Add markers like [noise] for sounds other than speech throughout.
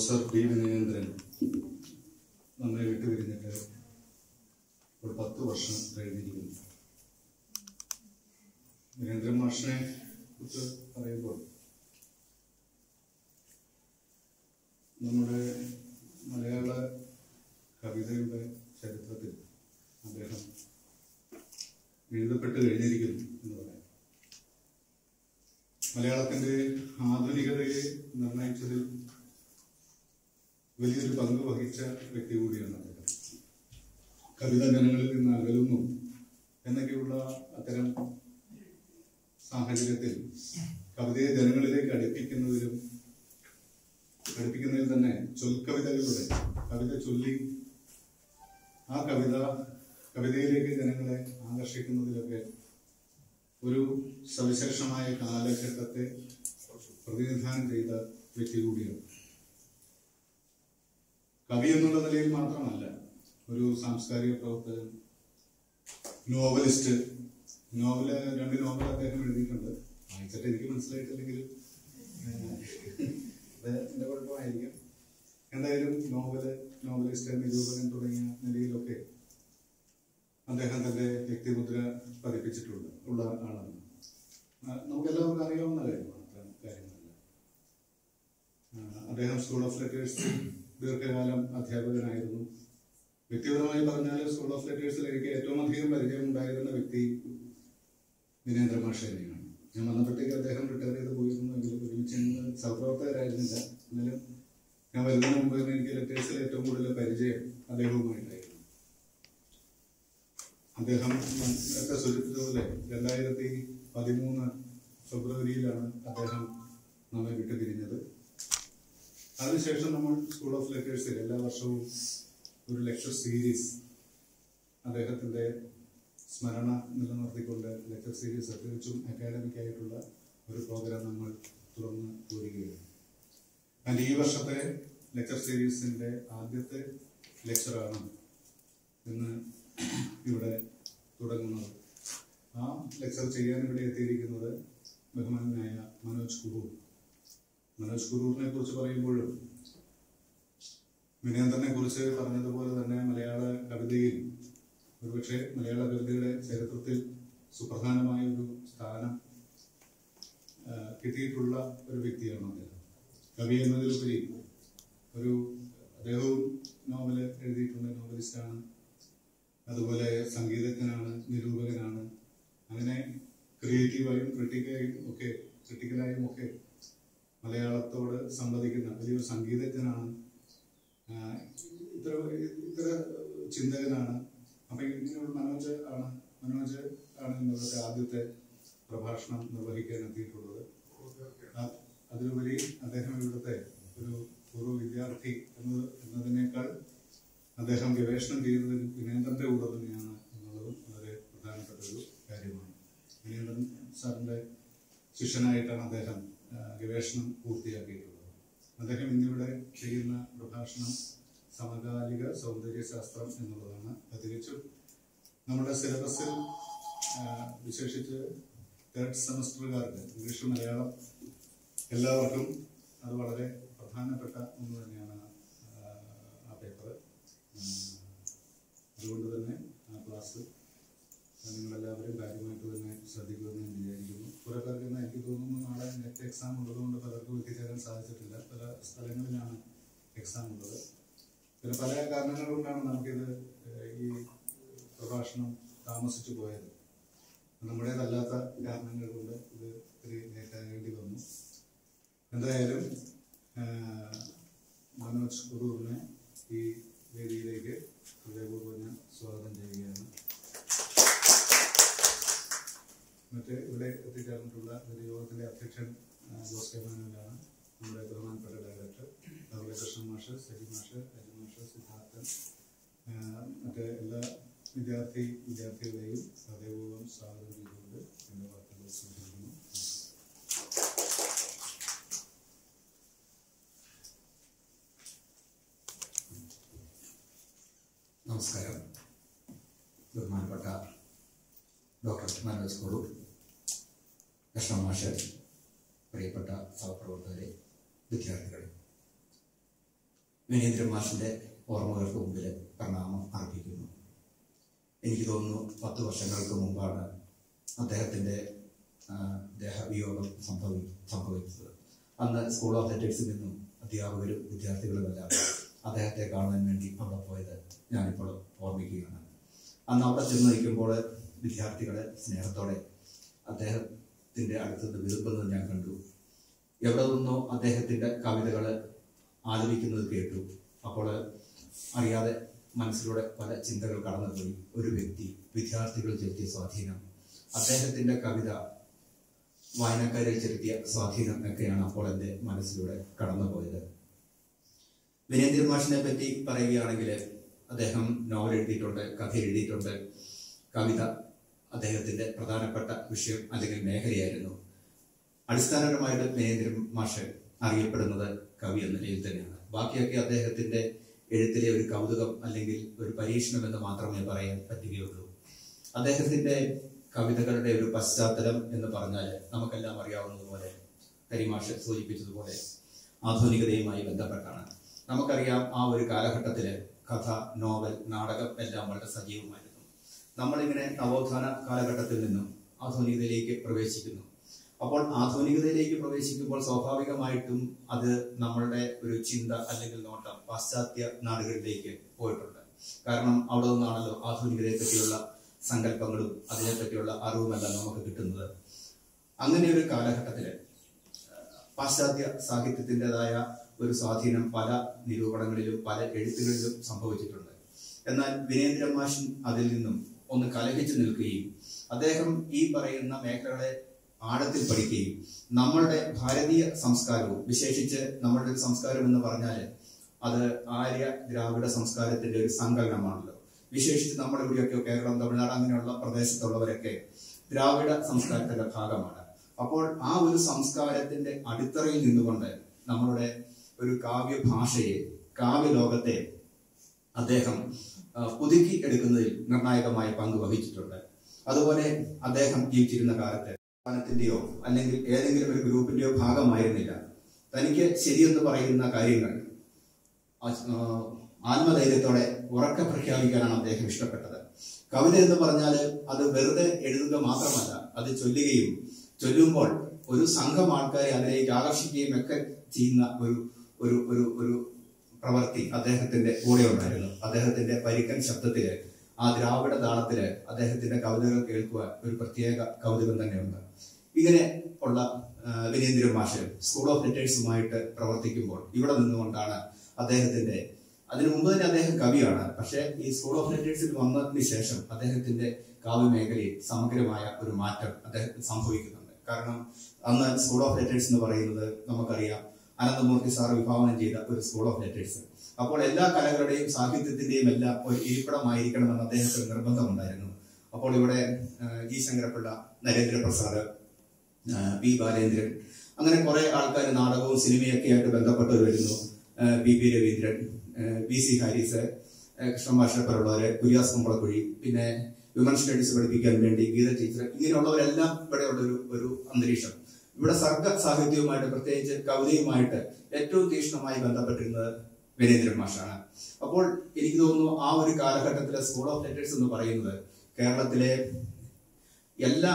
Sir B विनेन्द्रन ഇവിടെ എത്തിച്ചേർന്നിട്ടുള്ള ഒരു യോഗത്തിലെ അധ്യക്ഷൻ ജോസ് കെ. നമ്മുടെ ബഹുമാനപ്പെട്ട ഡയറക്ടർ അതുപോലെ കൃഷ്ണൻ മാഷ് സജി മാഷ് അജു മാഷ് സിദ്ധാർത്ഥൻ മറ്റ് എല്ലാ വിദ്യാർത്ഥി വിദ്യാർത്ഥികളെയും ഹൃദയപൂർവം സ്വാഗതം ചെയ്തുകൊണ്ട് എന്റെ വാർത്തകൾ സൂചിപ്പിക്കുന്നു. നമസ്കാരം. ബഹുമാനപ്പെട്ട ഡോക്ടർ മനോജ് കുളൂർ. കൃഷ്ണമാഷ് പ്രിയപ്പെട്ട സഹപ്രവർത്തകരെ വിദ്യാർത്ഥികൾ വിനേന്ദ്രൻ മാഷിന്റെ ഓർമ്മകൾക്ക് മുമ്പിൽ പ്രണാമം അർപ്പിക്കുന്നു. എനിക്ക് തോന്നുന്നു പത്ത് വർഷങ്ങൾക്ക് മുമ്പാണ് അദ്ദേഹത്തിന്റെ ദേഹവിയോഗം സംഭവി സംഭവിച്ചത്. അന്ന് സ്കൂൾ ഓഫ് അത്ലറ്റിക്സിൽ നിന്നും അധ്യാപകരും വിദ്യാർത്ഥികളുമെല്ലാം അദ്ദേഹത്തെ കാണാൻ വേണ്ടി അവിടെ പോയത് ഞാനിപ്പോൾ ഓർമ്മിക്കുകയാണ്. അന്ന് അവിടെ ചെന്ന് നിൽക്കുമ്പോൾ വിദ്യാർത്ഥികളെ സ്നേഹത്തോടെ അദ്ദേഹം അടുത്ത് നിന്ന് വിരുമ്പുന്നത് ഞാൻ കണ്ടു. എവിടെ നിന്നോ അദ്ദേഹത്തിന്റെ കവിതകൾ ആലപിക്കുന്നത് കേട്ടു. അപ്പോൾ അറിയാതെ മനസ്സിലൂടെ പല ചിന്തകൾ കടന്നുപോയി. ഒരു വ്യക്തി വിദ്യാർത്ഥികൾ ചെലുത്തിയ സ്വാധീനം അദ്ദേഹത്തിന്റെ കവിത വായനക്കാരിൽ ചെലുത്തിയ സ്വാധീനം ഒക്കെയാണ് അപ്പോൾ എന്റെ മനസ്സിലൂടെ കടന്നുപോയത്. വിനേന്ദ്രൻ മാഷിനെ പറ്റി പറയുകയാണെങ്കിൽ അദ്ദേഹം നോവൽ എഴുതിയിട്ടുണ്ട് കഥ എഴുതിയിട്ടുണ്ട് കവിത അദ്ദേഹത്തിന്റെ പ്രധാനപ്പെട്ട വിഷയം അല്ലെങ്കിൽ മേഖലയായിരുന്നു. അടിസ്ഥാനപരമായിട്ട് വിനേന്ദ്രൻ മാഷ് അറിയപ്പെടുന്നത് കവി എന്ന നിലയിൽ തന്നെയാണ്. ബാക്കിയൊക്കെ അദ്ദേഹത്തിന്റെ എഴുത്തിലെ ഒരു കൗതുകം അല്ലെങ്കിൽ ഒരു പരീക്ഷണം എന്ന് മാത്രമേ പറയാൻ പറ്റുകയുള്ളൂ. അദ്ദേഹത്തിന്റെ കവിതകളുടെ ഒരു പശ്ചാത്തലം എന്ന് പറഞ്ഞാൽ നമുക്കെല്ലാം അറിയാവുന്നതുപോലെ കരിമാഷ് സൂചിപ്പിച്ചതുപോലെ ആധുനികതയുമായി ബന്ധപ്പെട്ടാണ്. നമുക്കറിയാം ആ ഒരു കാലഘട്ടത്തിൽ കഥ നോവൽ നാടകം എല്ലാം വളരെ സജീവമായിരുന്നു. നമ്മളിങ്ങനെ നവോത്ഥാന കാലഘട്ടത്തിൽ നിന്നും ആധുനികതയിലേക്ക് പ്രവേശിക്കുന്നു. അപ്പോൾ ആധുനികതയിലേക്ക് പ്രവേശിക്കുമ്പോൾ സ്വാഭാവികമായിട്ടും അത് നമ്മളുടെ ഒരു ചിന്ത അല്ലെങ്കിൽ നോട്ടം പാശ്ചാത്യ നാടുകളിലേക്ക് പോയിട്ടുണ്ട്. കാരണം അവിടെ നിന്നാണല്ലോ ആധുനികതയെ പറ്റിയുള്ള സങ്കല്പങ്ങളും അതിനെപ്പറ്റിയുള്ള അറിവുമെല്ലാം നമുക്ക് കിട്ടുന്നത്. അങ്ങനെ ഒരു കാലഘട്ടത്തിൽ പാശ്ചാത്യ സാഹിത്യത്തിന്റെതായ ഒരു സ്വാധീനം പല നിരൂപണങ്ങളിലും പല എഴുത്തുകളിലും സംഭവിച്ചിട്ടുണ്ട്. എന്നാൽ വിനേന്ദ്രമാഷൻ അതിൽ നിന്നും ഒന്ന് കലഹിച്ചു നിൽക്കുകയും അദ്ദേഹം ഈ പറയുന്ന മേഖലകളെ ആഴത്തിൽ പഠിക്കുകയും നമ്മളുടെ ഭാരതീയ സംസ്കാരവും വിശേഷിച്ച് നമ്മളുടെ ഒരു സംസ്കാരം എന്ന് പറഞ്ഞാൽ അത് ആര്യ ദ്രാവിഡ സംസ്കാരത്തിന്റെ ഒരു സങ്കലനമാണല്ലോ. വിശേഷിച്ച് നമ്മുടെ ഇവിടെയൊക്കെ കേരളം തമിഴ്നാട് അങ്ങനെയുള്ള പ്രദേശത്തുള്ളവരൊക്കെ ദ്രാവിഡ സംസ്കാരത്തിന്റെ ഭാഗമാണ്. അപ്പോൾ ആ ഒരു സംസ്കാരത്തിന്റെ അടിത്തറയിൽ നിന്നുകൊണ്ട് നമ്മളുടെ ഒരു കാവ്യ ഭാഷയെ കാവ്യലോകത്തെ അദ്ദേഹം പുതുക്കി എടുക്കുന്നതിൽ നിർണായകമായ പങ്ക് വഹിച്ചിട്ടുണ്ട്. അതുപോലെ അദ്ദേഹം ജീവിച്ചിരുന്ന കാലത്ത് സ്ഥാനത്തിന്റെയോ അല്ലെങ്കിൽ ഏതെങ്കിലും ഒരു ഗ്രൂപ്പിന്റെയോ ഭാഗമായിരുന്നില്ല. തനിക്ക് ശരിയെന്ന് പറയുന്ന കാര്യങ്ങൾ ആത്മധൈര്യത്തോടെ ഉറക്കെ പ്രഖ്യാപിക്കാനാണ് അദ്ദേഹം ഇഷ്ടപ്പെട്ടത്. കവിത എന്ന് പറഞ്ഞാൽ അത് വെറുതെ എഴുതുക മാത്രമല്ല അത് ചൊല്ലുകയും ചൊല്ലുമ്പോൾ ഒരു സംഘം ആൾക്കാരെ അതിലേക്ക് ആകർഷിക്കുകയും ഒക്കെ ചെയ്യുന്ന ഒരു ഒരു ഒരു പ്രവൃത്തി അദ്ദേഹത്തിന്റെ കൂടെ ഉണ്ടായിരുന്നു. അദ്ദേഹത്തിന്റെ പരിക്കൻ ശബ്ദത്തിൽ ആ ദ്രാവിഡ താളത്തിൽ അദ്ദേഹത്തിന്റെ കവിതകൾ കേൾക്കുവാൻ ഒരു പ്രത്യേക കൗതുകം തന്നെയുണ്ട്. ഇങ്ങനെ ഉള്ള വിനേന്ദ്രൻ മാഷ് സ്കൂൾ ഓഫ് ലിറ്റേഴ്സുമായിട്ട് പ്രവർത്തിക്കുമ്പോൾ ഇവിടെ നിന്നുകൊണ്ടാണ് അദ്ദേഹത്തിന്റെ അതിനു മുമ്പ് തന്നെ അദ്ദേഹം കവിയാണ് പക്ഷേ ഈ സ്കൂൾ ഓഫ് ലിറ്റേഴ്സിൽ വന്നതിന് ശേഷം അദ്ദേഹത്തിന്റെ കാവ്യ മേഖലയിൽ സമഗ്രമായ ഒരു മാറ്റം അദ്ദേഹത്തിന് സംഭവിക്കുന്നുണ്ട്. കാരണം അന്ന് സ്കൂൾ ഓഫ് ലെറ്റേഴ്സ് എന്ന് പറയുന്നത് നമുക്കറിയാം അനന്തമൂർത്തി സാർ വിഭാവനം ചെയ്ത ഒരു സ്കൂൾ ഓഫ് ലെറ്റേഴ്സ് അപ്പോൾ എല്ലാ കലകളുടെയും സാഹിത്യത്തിന്റെയും എല്ലാം ഒരു ഇരിപ്പിടമായിരിക്കണമെന്ന് അദ്ദേഹത്തിന് നിർബന്ധമുണ്ടായിരുന്നു. അപ്പോൾ ഇവിടെ ജി ശങ്കരപ്പിള്ള നരേന്ദ്രപ്രസാദ് പി ബാലേന്ദ്രൻ അങ്ങനെ കുറെ ആൾക്കാർ നാടകവും സിനിമയൊക്കെ ആയിട്ട് ബന്ധപ്പെട്ടവർ വരുന്നു P P Raveendran B C Haris ആ, കൃഷ്ണൻ മാഷപ്പറുള്ളവര് കുര്യാസ് കുമ്പളക്കുഴി പിന്നെ വിമൻ സ്റ്റഡീസ് പഠിപ്പിക്കാൻ വേണ്ടി ഗീത ടീച്ചർ ഇങ്ങനെയുള്ളവരെല്ലാം ഇവിടെയുള്ള ഒരു ഒരു അന്തരീക്ഷം. ഇവിടെ സർഗ സാഹിത്യവുമായിട്ട് പ്രത്യേകിച്ച് കവിതയുമായിട്ട് ഏറ്റവും തീക്ഷ്ണമായി ബന്ധപ്പെട്ടിരുന്നത് വിനേന്ദ്രൻ മാഷാണ്. അപ്പോൾ എനിക്ക് തോന്നുന്നു ആ ഒരു കാലഘട്ടത്തിലെ സ്കൂൾ ഓഫ് ലെറ്റേഴ്സ് എന്ന് പറയുന്നത് കേരളത്തിലെ എല്ലാ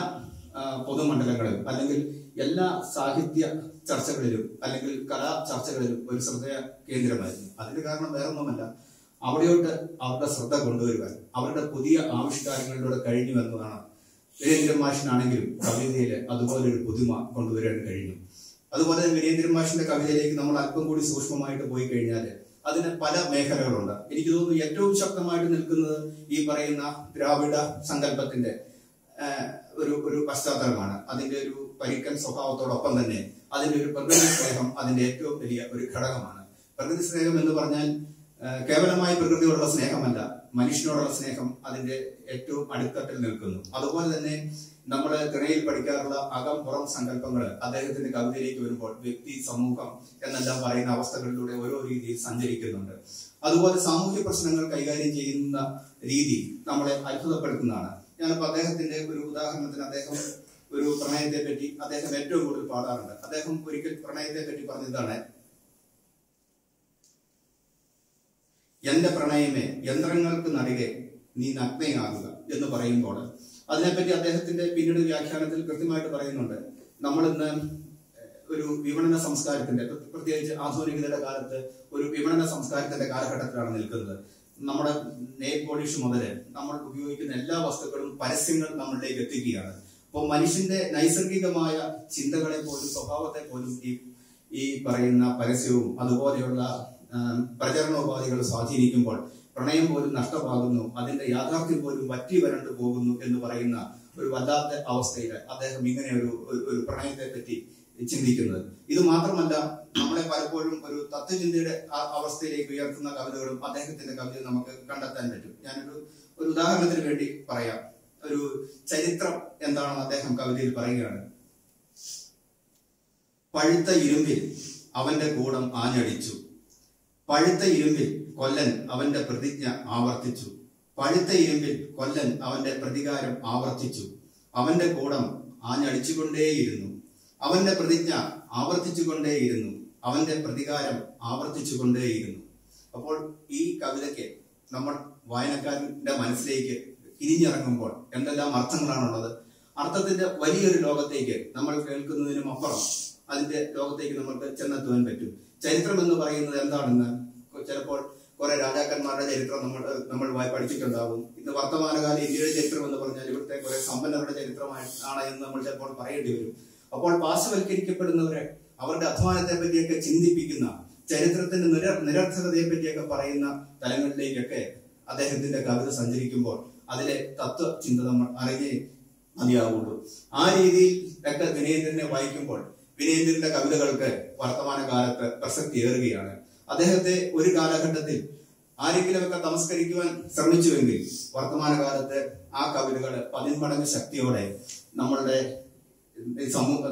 പൊതുമണ്ഡലങ്ങളിലും അല്ലെങ്കിൽ എല്ലാ സാഹിത്യ ചർച്ചകളിലും അല്ലെങ്കിൽ കലാ ചർച്ചകളിലും ഒരു ശ്രദ്ധ കേന്ദ്രമായിരുന്നു. അതിന് കാരണം വേറൊന്നുമല്ല. അവിടെയോട്ട് അവരുടെ ശ്രദ്ധ കൊണ്ടുവരുവാൻ അവരുടെ പുതിയ ആവിഷ്കാരങ്ങളിലൂടെ കഴിഞ്ഞു എന്നതാണ് വീരേന്ദ്രൻ മാഷിനാണെങ്കിലും കവിതയിൽ അതുപോലെ ഒരു പുതുമ കൊണ്ടുവരാൻ കഴിഞ്ഞു. അതുപോലെ തന്നെ വീരേന്ദ്രൻ മാഷിന്റെ കവിതയിലേക്ക് നമ്മൾ അല്പം കൂടി സൂക്ഷ്മമായിട്ട് പോയി കഴിഞ്ഞാൽ അതിന് പല മേഖലകളുണ്ട്. എനിക്ക് തോന്നുന്നു ഏറ്റവും ശക്തമായിട്ട് നിൽക്കുന്നത് ഈ പറയുന്ന ദ്രാവിഡ സങ്കല്പത്തിന്റെ ഒരു ഒരു പശ്ചാത്തലമാണ്. അതിന്റെ ഒരു പരിക്കൻ സ്വഭാവത്തോടൊപ്പം തന്നെ അതിന്റെ ഒരു പ്രകൃതി സ്നേഹം അതിന്റെ ഏറ്റവും വലിയ ഒരു ഘടകമാണ്. പ്രകൃതി സ്നേഹം എന്ന് പറഞ്ഞാൽ കേവലമായ പ്രകൃതിയോടുള്ള സ്നേഹമല്ല മനുഷ്യനോടുള്ള സ്നേഹം അതിന്റെ ഏറ്റവും അടിത്തട്ടിൽ നിൽക്കുന്നു. അതുപോലെ തന്നെ നമ്മൾ തിണയിൽ പഠിക്കാറുള്ള അകം പുറം സങ്കല്പങ്ങൾ അദ്ദേഹത്തിന്റെ കവിതയിലേക്ക് വരുമ്പോൾ വ്യക്തി സമൂഹം എന്നെല്ലാം പറയുന്ന അവസ്ഥകളിലൂടെ ഓരോ രീതിയിൽ സഞ്ചരിക്കുന്നുണ്ട്. അതുപോലെ സാമൂഹ്യ പ്രശ്നങ്ങൾ കൈകാര്യം ചെയ്യുന്ന രീതി നമ്മളെ അത്ഭുതപ്പെടുത്തുന്നതാണ്. ഞാനിപ്പോ അദ്ദേഹത്തിന്റെ ഒരു ഉദാഹരണത്തിന് അദ്ദേഹം ഒരു പ്രണയത്തെ പറ്റി അദ്ദേഹം ഏറ്റവും കൂടുതൽ പാടാറുണ്ട്. അദ്ദേഹം ഒരിക്കൽ പ്രണയത്തെ പറ്റി പറഞ്ഞതാണ് എന്റെ പ്രണയമേ യന്ത്രങ്ങൾക്ക് നടുകെ നീ നഗ്നയാകുക എന്ന് പറയുമ്പോൾ അതിനെപ്പറ്റി അദ്ദേഹത്തിന്റെ പിന്നീട് വ്യാഖ്യാനത്തിൽ കൃത്യമായിട്ട് പറയുന്നുണ്ട്. നമ്മൾ ഇന്ന് ഒരു വിപണന സംസ്കാരത്തിന്റെ പ്ര- പ്രത്യേകിച്ച് ആധുനികതയുടെ കാലത്ത് ഒരു വിപണന സംസ്കാരത്തിന്റെ കാലഘട്ടത്തിലാണ് നിൽക്കുന്നത്. നമ്മുടെ നെയിൽ പോളിഷ് മുതൽ നമ്മൾ ഉപയോഗിക്കുന്ന എല്ലാ വസ്തുക്കളും പരസ്യങ്ങൾ നമ്മളിലേക്ക് എത്തിക്കുകയാണ്. അപ്പോൾ മനുഷ്യന്റെ നൈസർഗികമായ ചിന്തകളെ പോലും സ്വഭാവത്തെ പോലും ഈ ഈ പറയുന്ന പരസ്യവും അതുപോലെയുള്ള പ്രചരണോപാധികൾ സ്വാധീനിക്കുമ്പോൾ പ്രണയം പോലും നഷ്ടമാകുന്നു അതിന്റെ യാഥാർത്ഥ്യം പോലും വറ്റി വരണ്ടു പോകുന്നു എന്ന് പറയുന്ന ഒരു വല്ലാത്ത അവസ്ഥയിൽ അദ്ദേഹം ഇങ്ങനെ ഒരു ഒരു- പ്രണയത്തെ പറ്റി ചിന്തിക്കുന്നത്. ഇത് മാത്രമല്ല നമ്മളെ പലപ്പോഴും ഒരു തത്വചിന്തയുടെ അവസ്ഥയിലേക്ക് ഉയർത്തുന്ന കവിതകളും അദ്ദേഹത്തിന്റെ കവിത നമുക്ക് കണ്ടെത്താൻ പറ്റും. ഞാനൊരു ഒരു ഉദാഹരണത്തിന് വേണ്ടി പറയാം. ഒരു ചരിത്രം എന്താണെന്ന് അദ്ദേഹം കവിതയിൽ പറയുകയാണ്. പഴുത്ത ഇരുമ്പിൽ അവന്റെ കൂടം ആഞ്ഞടിച്ചു. പഴുത്ത ഇരുമ്പിൽ കൊല്ലൻ അവന്റെ പ്രതിജ്ഞ ആവർത്തിച്ചു. പഴുത്ത ഇരുമ്പിൽ കൊല്ലൻ അവന്റെ പ്രതികാരം ആവർത്തിച്ചു. അവന്റെ കൂടം ആഞ്ഞടിച്ചുകൊണ്ടേയിരുന്നു. അവന്റെ പ്രതിജ്ഞ ആവർത്തിച്ചുകൊണ്ടേയിരുന്നു. അവന്റെ പ്രതികാരം ആവർത്തിച്ചുകൊണ്ടേയിരുന്നു. അപ്പോൾ ഈ കവിതയ്ക്ക് നമ്മൾ വായനക്കാരന്റെ മനസ്സിലേക്ക് ഇരിഞ്ഞിറങ്ങുമ്പോൾ എന്തെല്ലാം അർത്ഥങ്ങളാണുള്ളത്? അർത്ഥത്തിന്റെ വലിയൊരു ലോകത്തേക്ക് നമ്മൾ കേൾക്കുന്നതിനും അപ്പുറം അതിന്റെ ലോകത്തേക്ക് നമുക്ക് ചെന്നെത്തുവാൻ പറ്റും. ചരിത്രം എന്ന് പറയുന്നത് എന്താണെന്ന് ചിലപ്പോൾ കുറെ രാജാക്കന്മാരുടെ ചരിത്രം നമ്മൾ നമ്മൾ പഠിച്ചിട്ടുണ്ടാവും. ഇന്ന് വർത്തമാനകാല ഇന്ത്യയുടെ ചരിത്രം എന്ന് പറഞ്ഞാൽ ഇവിടുത്തെ കുറെ സമ്പന്നരുടെ ചരിത്രമാണ് എന്ന് നമ്മൾ ചിലപ്പോൾ പറയേണ്ടി വരും. അപ്പോൾ പാർശ്വവൽക്കരിക്കപ്പെടുന്നവരെ അവരുടെ അധ്വാനത്തെ പറ്റിയൊക്കെ ചിന്തിപ്പിക്കുന്ന ചരിത്രത്തിന്റെ നിര നിരർത്ഥകതയെ പറ്റിയൊക്കെ പറയുന്ന തലങ്ങളിലേക്കൊക്കെ അദ്ദേഹത്തിന്റെ കവിത സഞ്ചരിക്കുമ്പോൾ അതിലെ തത്വ ചിന്ത നമ്മൾ അറിഞ്ഞേ മതിയാവുള്ളൂ. ആ രീതിയിൽ ഒക്കെ ദിനേന്ദ്രനെ വായിക്കുമ്പോൾ വിനയേന്ദ്രന്റെ കവിതകൾക്ക് വർത്തമാന കാലത്ത് പ്രസക്തി ഏറുകയാണ്. അദ്ദേഹത്തെ ഒരു കാലഘട്ടത്തിൽ ആരെങ്കിലുമൊക്കെ തമസ്കരിക്കുവാൻ ശ്രമിച്ചുവെങ്കിൽ വർത്തമാനകാലത്ത് ആ കവിതകൾ പതിന്മടങ്ങ് ശക്തിയോടെ നമ്മളുടെ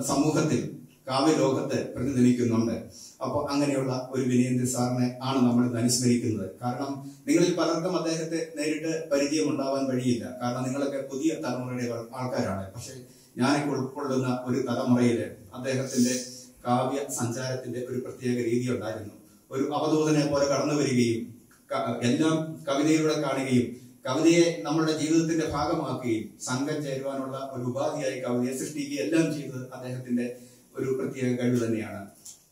സമൂഹത്തിൽ കാവ്യലോകത്ത് പ്രതിനിധിക്കുന്നുണ്ട് അപ്പോൾ അങ്ങനെയുള്ള ഒരു വിനയേന്ദ്ര സാറിനെ ആണ് നമ്മൾ അനുസ്മരിക്കുന്നത്. കാരണം നിങ്ങളിൽ പലർക്കും അദ്ദേഹത്തെ നേരിട്ട് പരിചയം ഉണ്ടാവാൻ വഴിയില്ല. കാരണം നിങ്ങളൊക്കെ പുതിയ തലമുറയുടെ ആൾക്കാരാണ്. പക്ഷെ ഞാനൊക്കെ ഉൾക്കൊള്ളുന്ന ഒരു തലമുറയിൽ അദ്ദേഹത്തിന്റെ കാവ്യ സഞ്ചാരത്തിന്റെ ഒരു പ്രത്യേക രീതി ഉണ്ടായിരുന്നു. ഒരു അവധൂതനെ പോലെ കടന്നു വരികയും എല്ലാം കവിതയിലൂടെ കാണുകയും കവിതയെ നമ്മുടെ ജീവിതത്തിന്റെ ഭാഗമാക്കുകയും സംഘം ചേരുവാനുള്ള ഒരു ഉപാധിയായി കവിതയെ സൃഷ്ടിക്കുകയും എല്ലാം ചെയ്തത് അദ്ദേഹത്തിന്റെ ഒരു പ്രത്യേക കഴിവ് തന്നെയാണ്.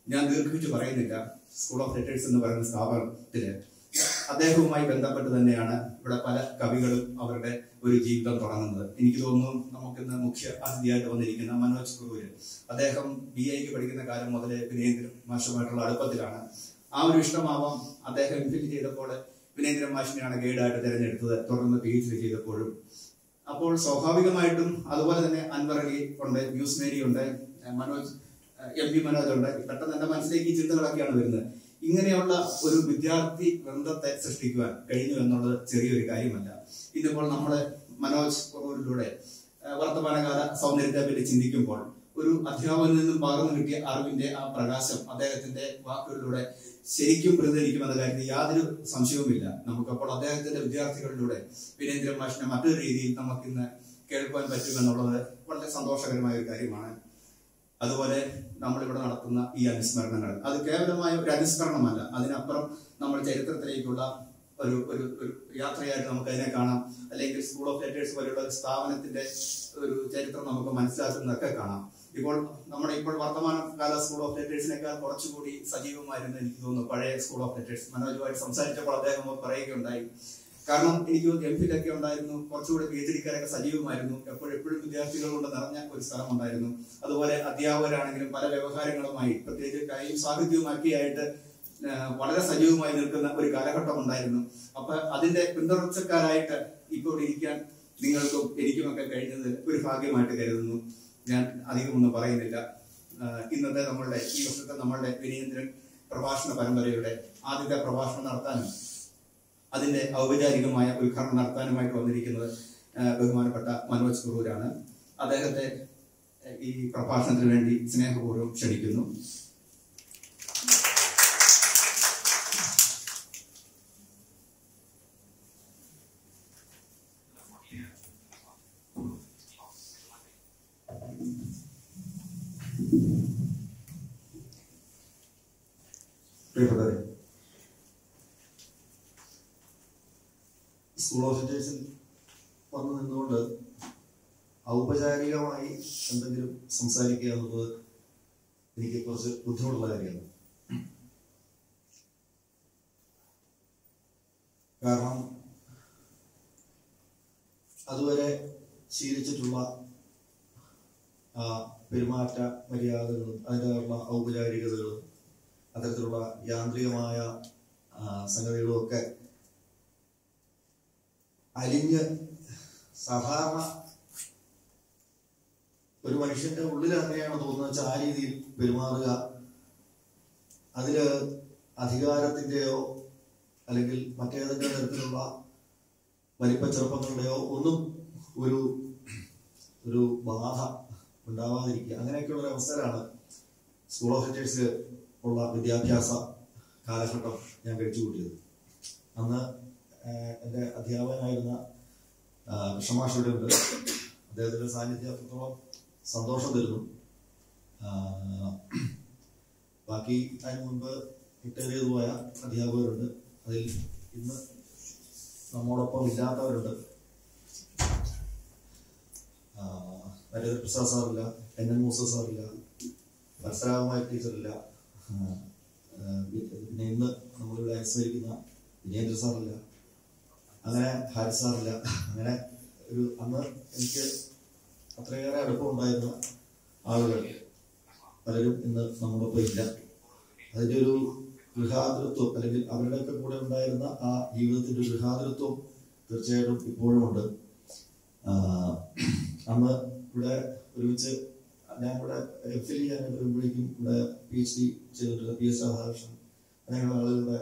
ഞാൻ ദീർഘിപ്പിച്ച് പറയുന്നില്ല. സ്കൂൾ ഓഫ് ലെറ്റേഴ്സ് എന്ന് പറയുന്ന സ്ഥാപനത്തിൽ അദ്ദേഹവുമായി ബന്ധപ്പെട്ട് തന്നെയാണ് ഇവിടെ പല കവികളും അവരുടെ ഒരു ജീവിതം തുടങ്ങുന്നത്. എനിക്ക് തോന്നുന്നു നമുക്കിന്ന് മുഖ്യ അതിഥിയായിട്ട് വന്നിരിക്കുന്ന മനോജ് കുറൂര് അദ്ദേഹം ബി എക്ക് പഠിക്കുന്ന കാലം മുതലേ വിനേന്ദ്രൻ മാഷുമായിട്ടുള്ള അടുപ്പത്തിലാണ്. ആ ഒരു ഇഷ്ടമാവാം അദ്ദേഹം എം ഫിൽ ചെയ്തപ്പോൾ വിനേന്ദ്രൻ മാഷിനെയാണ് ഗൈഡായിട്ട് തിരഞ്ഞെടുത്തത് തുടർന്ന് പി എച്ച് ഡി ചെയ്തപ്പോഴും. അപ്പോൾ സ്വാഭാവികമായിട്ടും അതുപോലെ തന്നെ അൻവർ ഉണ്ട് ന്യൂസ് മേരി ഉണ്ട് മനോജ് എം പി മനോജ് ഉണ്ട്. പെട്ടെന്ന് എന്റെ മനസ്സിലേക്ക് ഈ ചിന്തകളൊക്കെയാണ് വരുന്നത്. ഇങ്ങനെയുള്ള ഒരു വിദ്യാർത്ഥി വൃന്ദത്തെ സൃഷ്ടിക്കുവാൻ കഴിഞ്ഞു എന്നുള്ളത് ചെറിയൊരു കാര്യമല്ല. ഇതിപ്പോൾ നമ്മൾ മനോജ് കുറൂരിലൂടെ വർത്തമാനകാല സൗന്ദര്യത്തെ പറ്റി ചിന്തിക്കുമ്പോൾ ഒരു അധ്യാപകനിൽ നിന്നും പകർന്നു കിട്ടിയ അറിവിന്റെ ആ പ്രകാശം അദ്ദേഹത്തിന്റെ വാക്കുകളിലൂടെ ശരിക്കും പ്രതികരിക്കുമെന്ന കാര്യത്തിൽ യാതൊരു സംശയവുമില്ല. നമുക്കപ്പോൾ അദ്ദേഹത്തിന്റെ വിദ്യാർത്ഥികളിലൂടെ വീരേന്ദ്രൻ മാഷിനെ മറ്റൊരു രീതിയിൽ നമുക്കിന്ന് കേൾക്കുവാൻ പറ്റുമെന്നുള്ളത് വളരെ സന്തോഷകരമായ ഒരു കാര്യമാണ്. അതുപോലെ നമ്മളിവിടെ നടത്തുന്ന ഈ അനുസ്മരണങ്ങൾ. അത് കേവലമായ ഒരു അനുസ്മരണമല്ല. അതിനപ്പുറം നമ്മൾ ചരിത്രത്തിലേക്കുള്ള ഒരു ഒരു യാത്രയായിട്ട് നമുക്ക് അതിനെ കാണാം. അല്ലെങ്കിൽ സ്കൂൾ ഓഫ് ലെറ്റേഴ്സ് പോലെയുള്ള ഒരു സ്ഥാപനത്തിന്റെ ഒരു ചരിത്രം നമുക്ക് മനസ്സിലാക്കുന്നതൊക്കെ കാണാം. ഇപ്പോൾ നമ്മുടെ ഇപ്പോൾ വർത്തമാന കാല സ്കൂൾ ഓഫ് ലെറ്റേഴ്സിനേക്കാൾ കുറച്ചുകൂടി സജീവമായിരുന്നു എനിക്ക് തോന്നുന്നു പഴയ സ്കൂൾ ഓഫ് ലെറ്റേഴ്സ് മനോജുമായിട്ട് സംസാരിച്ചപ്പോൾ അദ്ദേഹം പറയുകയുണ്ടായി. കാരണം എനിക്ക് എം ഫിലൊക്കെ ഉണ്ടായിരുന്നു. കുറച്ചുകൂടി പി എച്ച് ഡിക്കാരൊക്കെ സജീവമായിരുന്നു. എപ്പോഴെപ്പോഴും എപ്പോഴും വിദ്യാർത്ഥികൾ കൊണ്ട് നിറഞ്ഞ ഒരു സ്ഥലം ഉണ്ടായിരുന്നു അതുപോലെ അധ്യാപകരാണെങ്കിലും പല വ്യവഹാരങ്ങളുമായി പ്രത്യേകിച്ച് കൈയും സാഹിത്യവുമൊക്കെ ആയിട്ട് ആ, വളരെ സജീവമായി നിൽക്കുന്ന ഒരു കാലഘട്ടം ഉണ്ടായിരുന്നു. അപ്പൊ അതിന്റെ പിന്തുടർച്ചക്കാരായിട്ട് ഇപ്പോൾ ഇരിക്കാൻ നിങ്ങൾക്കും എനിക്കുമൊക്കെ കഴിഞ്ഞത് ഒരു ഭാഗ്യമായിട്ട് കരുതുന്നു. ഞാൻ അധികമൊന്നും പറയുന്നില്ല. ഇന്നത്തെ നമ്മളുടെ ഈ വർഷത്തെ നമ്മളുടെ വിനീന്ദ്രൻ പ്രഭാഷണ പരമ്പരയുടെ ആദ്യത്തെ പ്രഭാഷണം നടത്താനും അതിന്റെ ഔപചാരികമായ ഉദ്ഘാടനം നടത്താനുമായിട്ട് വന്നിരിക്കുന്നത് ബഹുമാനപ്പെട്ട മനോജ് കുറൂരാണ് അദ്ദേഹത്തെ ഈ പ്രഭാഷണത്തിന് വേണ്ടി സ്നേഹപൂർവം ക്ഷണിക്കുന്നു. പ്രിയപ്പെട്ടവരെ സ്കൂൾ ഓഫ് ടീച്ചേഴ്സിൽ വന്നു നിന്നുകൊണ്ട് ഔപചാരികമായി എന്തെങ്കിലും സംസാരിക്കുക എന്നുള്ളത് എനിക്ക് കുറച്ച് ബുദ്ധിമുട്ടുള്ള കാര്യമാണ്. കാരണം അതുവരെ ശീലിച്ചിട്ടുള്ള പെരുമാറ്റ മര്യാദകളും അതിന്റെ ഔപചാരികതകളും അത്തരത്തിലുള്ള യാന്ത്രികമായ സംഗതികളൊക്കെ അലിഞ്ഞ് സാധാരണ ഒരു മനുഷ്യന്റെ ഉള്ളിൽ അങ്ങനെയാണ് തോന്നുന്നത് വെച്ചാൽ ആ രീതിയിൽ പെരുമാറുക. അതിൽ അധികാരത്തിന്റെയോ അല്ലെങ്കിൽ മറ്റേതെങ്കിലും തരത്തിലുള്ള വലിപ്പ ചെറുപ്പങ്ങളുടെയോ ഒന്നും ഒരു ഒരു ബാധ ഉണ്ടാവാതിരിക്കുക. അങ്ങനെയൊക്കെയുള്ള ഒരു അവസരമാണ് സ്കൂൾ ഓഫ് ടീച്ചേഴ്സിൽ ഉള്ള വിദ്യാഭ്യാസ കാലഘട്ടം ഞാൻ കഴിച്ചു കൂട്ടിയത് അന്ന് എന്റെ അധ്യാപകനായിരുന്ന വിഷമാഷയുടെ ഉണ്ട്. അദ്ദേഹത്തിന്റെ സാന്നിധ്യം അത്രത്തോളം സന്തോഷം തരുന്നു. ബാക്കി അതിന് മുൻപ് റിട്ടയർ ചെയ്തു പോയ അധ്യാപകരുണ്ട്. അതിൽ ഇന്ന് നമ്മോടൊപ്പം ഇല്ലാത്തവരുണ്ട്. നരേന്ദ്ര പ്രസാദ് സാറില്ല എൻ എൻ മൂസ സാറില്ല വത്സരാകുമായ ടീച്ചറില്ല പിന്നെ ഇന്ന് നമ്മളിവിടെ അനുസ്മരിക്കുന്ന വിജേന്ദ്ര സാറില്ല അങ്ങനെ ഹാരി സാറില്ല അങ്ങനെ ഒരു അന്ന് എനിക്ക് അത്രയേറെ അടുപ്പമുണ്ടായിരുന്ന ആളുകൾ പലരും ഇന്ന് നമ്മളൊപ്പം ഇല്ല. അതിന്റെ ഒരു ഗൃഹാതൃത്വം അല്ലെങ്കിൽ അവരുടെയൊക്കെ കൂടെ ഉണ്ടായിരുന്ന ആ ജീവിതത്തിന്റെ ഗൃഹാതൃത്വം തീർച്ചയായിട്ടും ഇപ്പോഴും ഉണ്ട് അന്ന് ഇവിടെ ഒരുമിച്ച് ഞാൻ ഇവിടെ എഫ് എൽ ചെയ്യാൻ വരുമ്പോഴേക്കും ഇവിടെ പി എച്ച് ഡി ചെയ്തിട്ടുണ്ട് പി എസ് രാധാകൃഷ്ണൻ അങ്ങനെയുള്ള ആളുകളുടെ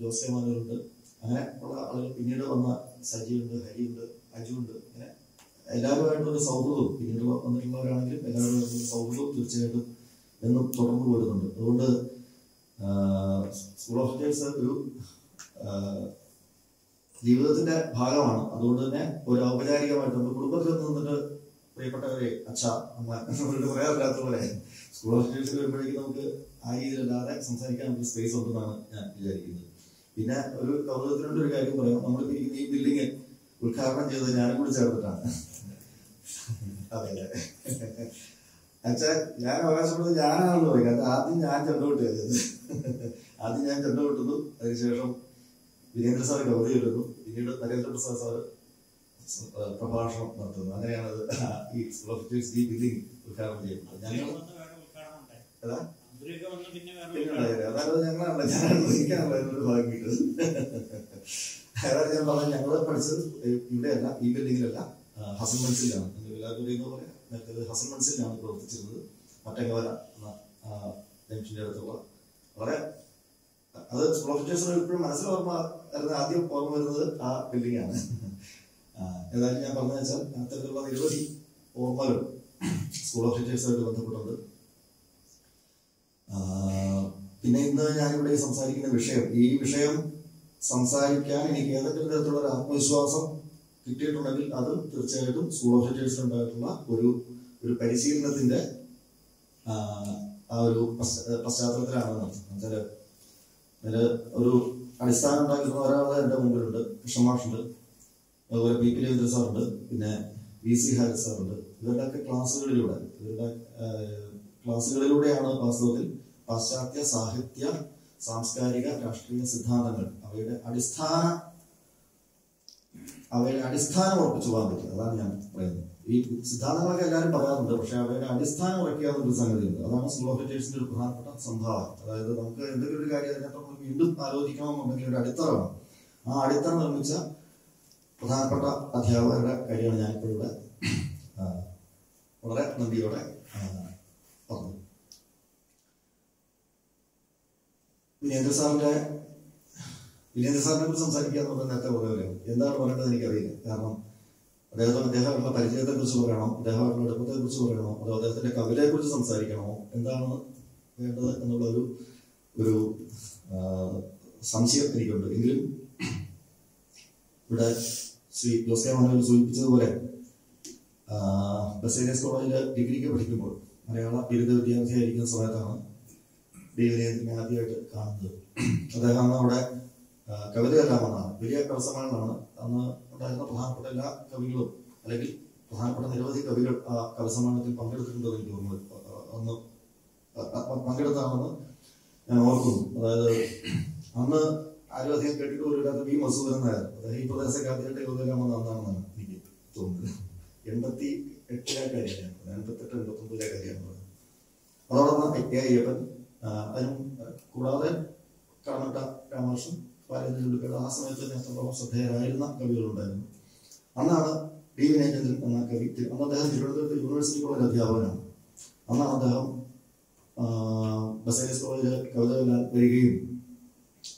ജോസ് മാനുണ്ട് അങ്ങനെ ഉള്ള ആളുകൾ പിന്നീട് വന്ന സജിയുണ്ട് ഹരിയുണ്ട് അജുണ്ട് അങ്ങനെ എല്ലാവരുമായിട്ടുള്ള സൗഹൃദവും പിന്നീട് വന്നിട്ടുള്ളവരാണെങ്കിലും എല്ലാവരുമായിട്ടുള്ള സൗഹൃദവും തീർച്ചയായിട്ടും എന്നും തുടർന്നു പോരുന്നുണ്ട് അതുകൊണ്ട് സ്കൂൾ ഓഫ് ടീച്ചേഴ്സ് ഒരു ജീവിതത്തിന്റെ ഭാഗമാണ്. അതുകൊണ്ട് തന്നെ ഒരു ഔപചാരികമായിട്ട് നമ്മുടെ കുടുംബത്തിൽ നിന്നിട്ട് പ്രിയപ്പെട്ടവരെ അച്ഛ അമ്മ എന്നവരോട് പറയാറില്ലാത്ത പോലെ. സ്കൂൾ ടീച്ചേഴ്സിൽ വരുമ്പോഴേക്കും നമുക്ക് ആ രീതിയിലല്ലാതെ സംസാരിക്കാൻ നമുക്ക് സ്പേസ് ഉണ്ടെന്നാണ് ഞാൻ വിചാരിക്കുന്നത്. പിന്നെ ഒരു കൗതുകത്തിനുള്ള ഒരു കാര്യം പറയാം. നമ്മളിപ്പോ ഇരിക്കുന്ന ഈ ബിൽഡിങ് ഉദ്ഘാടനം ചെയ്തത് ഞാനും കൂടി ചേർത്തിട്ടാണ് അതെ. അതെ അച്ഛാ ഞാൻ അവകാശപ്പെടുന്നത് പറയും. കാരണം ആദ്യം ഞാൻ ചെണ്ടവിട്ടത് ആദ്യം ഞാൻ ചെണ്ടവിട്ടുന്നു അതിനുശേഷം വീരേന്ദ്ര സാർ കവിത എഴുതുന്നു പിന്നീട് നരേന്ദ്രപ്രസാദ് സാറ് പ്രഭാഷണം നടത്തുന്നു അങ്ങനെയാണ് ഈ ഈ ബിൽഡിംഗ് ഉദ്ഘാടനം ചെയ്യുന്നത്. ഞങ്ങൾ. അതായത് ഞങ്ങളാണല്ലോ ഞാനാണ് കിട്ടുന്നത് അതായത് ഞാൻ പറഞ്ഞത് ഞങ്ങൾ പഠിച്ചത് ഇവിടെയല്ല ഈ ബിൽഡിങ്ങിലല്ല. ഹസൻ മൻസിലാണ്. എല്ലാവരും പറയുന്ന നേരത്തെ ഹസൻ മൻസിലാണ് പ്രവർത്തിച്ചിരുന്നത്. മറ്റങ്ങവല എന്ന അടുത്തുള്ള. വളരെ അത് സ്കൂൾ ഓഫ് ടീച്ചേഴ്സിന് ഇപ്പോഴും മനസ്സിൽ ഓർമ്മ ആദ്യം ഓർമ്മ വരുന്നത് ആ ബിൽഡിംഗ് ആണ് ഏതായാലും ഞാൻ പറഞ്ഞു വെച്ചാൽ അത്തരത്തിലുള്ള നിരവധി ഓർമ്മകൾ സ്കൂൾ ഓഫ് ടീച്ചേഴ്സായിട്ട് ബന്ധപ്പെട്ടുണ്ട്. പിന്നെ ഇന്ന് ഞാനിവിടെ സംസാരിക്കുന്ന വിഷയം ഈ വിഷയം സംസാരിക്കാൻ എനിക്ക് ഏതെങ്കിലും തരത്തിലുള്ള ഒരു ആത്മവിശ്വാസം കിട്ടിയിട്ടുണ്ടെങ്കിൽ അത് തീർച്ചയായിട്ടും സ്കൂൾ ഓഫ് ടീച്ചേഴ്സിൽ ഉണ്ടായിട്ടുള്ള ഒരു ഒരു പരിശീലനത്തിന്റെ ആ, ഒരു പശ്ചാത്തലത്തിലാണ് എന്നുവെച്ചാൽ ഒരു അടിസ്ഥാനം ഉണ്ടാക്കുന്ന ഒരാൾ എന്റെ മുമ്പിലുണ്ട് കൃഷ്ണമാഷുണ്ട്. അതുപോലെ പി പി രവീന്ദ്ര സാറുണ്ട് പിന്നെ വി സി ഹാരിസ് സാറുണ്ട്. ഇവരുടെയൊക്കെ ക്ലാസ്സുകളിലൂടെ ഇവരുടെ ക്ലാസ്സുകളിലൂടെയാണ് വാസ്തവത്തിൽ പാശ്ചാത്യ സാഹിത്യ സാംസ്കാരിക രാഷ്ട്രീയ സിദ്ധാന്തങ്ങൾ അവയുടെ അടിസ്ഥാന അവയുടെ അടിസ്ഥാനം ഉറപ്പിച്ചു പോകാൻ പറ്റും. അതാണ് ഞാൻ പറയുന്നത്. ഈ സിദ്ധാന്തങ്ങളൊക്കെ എല്ലാവരും പറയാറുണ്ട് പക്ഷെ അവയുടെ അടിസ്ഥാനം ഉറക്കുക എന്നൊരു സംഗതിയുണ്ട്. അതാണ് ടീച്ചേഴ്സിന്റെ ഒരു പ്രധാനപ്പെട്ട സംഭാവന. അതായത് നമുക്ക് എന്തെങ്കിലും ഒരു കാര്യം അതിനകത്ത് വീണ്ടും ആലോചിക്കണമെന്നുണ്ടെങ്കിൽ ഒരു അടിത്തറ വേണം. ആ അടിത്തറ നിർമ്മിച്ച പ്രധാനപ്പെട്ട അധ്യാപകരുടെ കാര്യമാണ് ഞാനിപ്പോൾ ഇവിടെ വളരെ നന്ദിയോടെ പറഞ്ഞു. വിനേന്ദ്ര സാറിന്റെ വിനേന്ദ്ര സാറിനെ കുറിച്ച് സംസാരിക്കുക പറഞ്ഞാൽ നേരത്തെ പോലെ എന്താണ് പറയേണ്ടത് എനിക്കറിയില്ല. കാരണം അദ്ദേഹം കുറിച്ച് പറയണോ? അദ്ദേഹം അടുപ്പത്തെ കുറിച്ച് പറയണോ? അതോ അദ്ദേഹത്തിന്റെ കവിതയെ കുറിച്ച് സംസാരിക്കണമോ എന്താണ് വേണ്ടത് എന്നുള്ള ഒരു ഒരു സംശയം എനിക്കുണ്ട്. എങ്കിലും ഇവിടെ ശ്രീ ജോസ് കെ മാനവൽ സൂചിപ്പിച്ചതുപോലെ ബസേരിയസ് കോളേജിൽ ഡിഗ്രിക്ക് പഠിക്കുമ്പോൾ മലയാള ബിരുദ വിദ്യാർത്ഥിയായിരിക്കുന്ന സമയത്താണ് ദേവനേന്ദ്രനെ ആദ്യമായിട്ട് കാണുന്നത്. അദ്ദേഹം അവിടെ ആ, കവിതയെല്ലാം വന്നാണ് വലിയ കവസമാണെന്നാണ് അന്ന് ഉണ്ടായിരുന്ന പ്രധാനപ്പെട്ട എല്ലാ കവികളും അല്ലെങ്കിൽ പ്രധാനപ്പെട്ട നിരവധി കവികൾ ആ കവിസമ്മാനത്തിൽ പങ്കെടുത്തിട്ടുണ്ടെന്ന് എനിക്ക് തോന്നുന്നു. അന്ന് പങ്കെടുത്താണെന്ന് ഞാൻ ഓർക്കുന്നു. അതായത് അന്ന് ആരും അധികം കേട്ടിട്ട് പോലും ഇല്ലാത്ത വി മസൂദൻ നായർ അതായത് ഈ പ്രദേശ ആദ്യമായിട്ട് യുവതരാമെന്ന് അന്നാണെന്നാണ് എനിക്ക് തോന്നുന്നത്. എൺപത്തി എട്ടിലെ കാര്യമാണ്. എൺപത്തെട്ട് എൺപത്തൊമ്പതിലെ കാര്യമാണ്. അതോടൊപ്പം എ അയ്യപ്പൻ അതിനും കൂടാതെ കടമട്ട രാമകൃഷ്ണൻ പാരമ്പര്യ ആ സമയത്ത് തന്നെ എത്രത്തോളം ശ്രദ്ധേയരായിരുന്ന കവികളുണ്ടായിരുന്നു. അന്നാണ് ഡി വിനയചന്ദ്രൻ എന്ന കവി അന്ന് അദ്ദേഹം തിരുവനന്തപുരത്ത് യൂണിവേഴ്സിറ്റി കോളേജ് അധ്യാപകനാണ്. അന്നാണ് അദ്ദേഹം ബസേലിസ് കോളേജിൽ കവിത വരികയും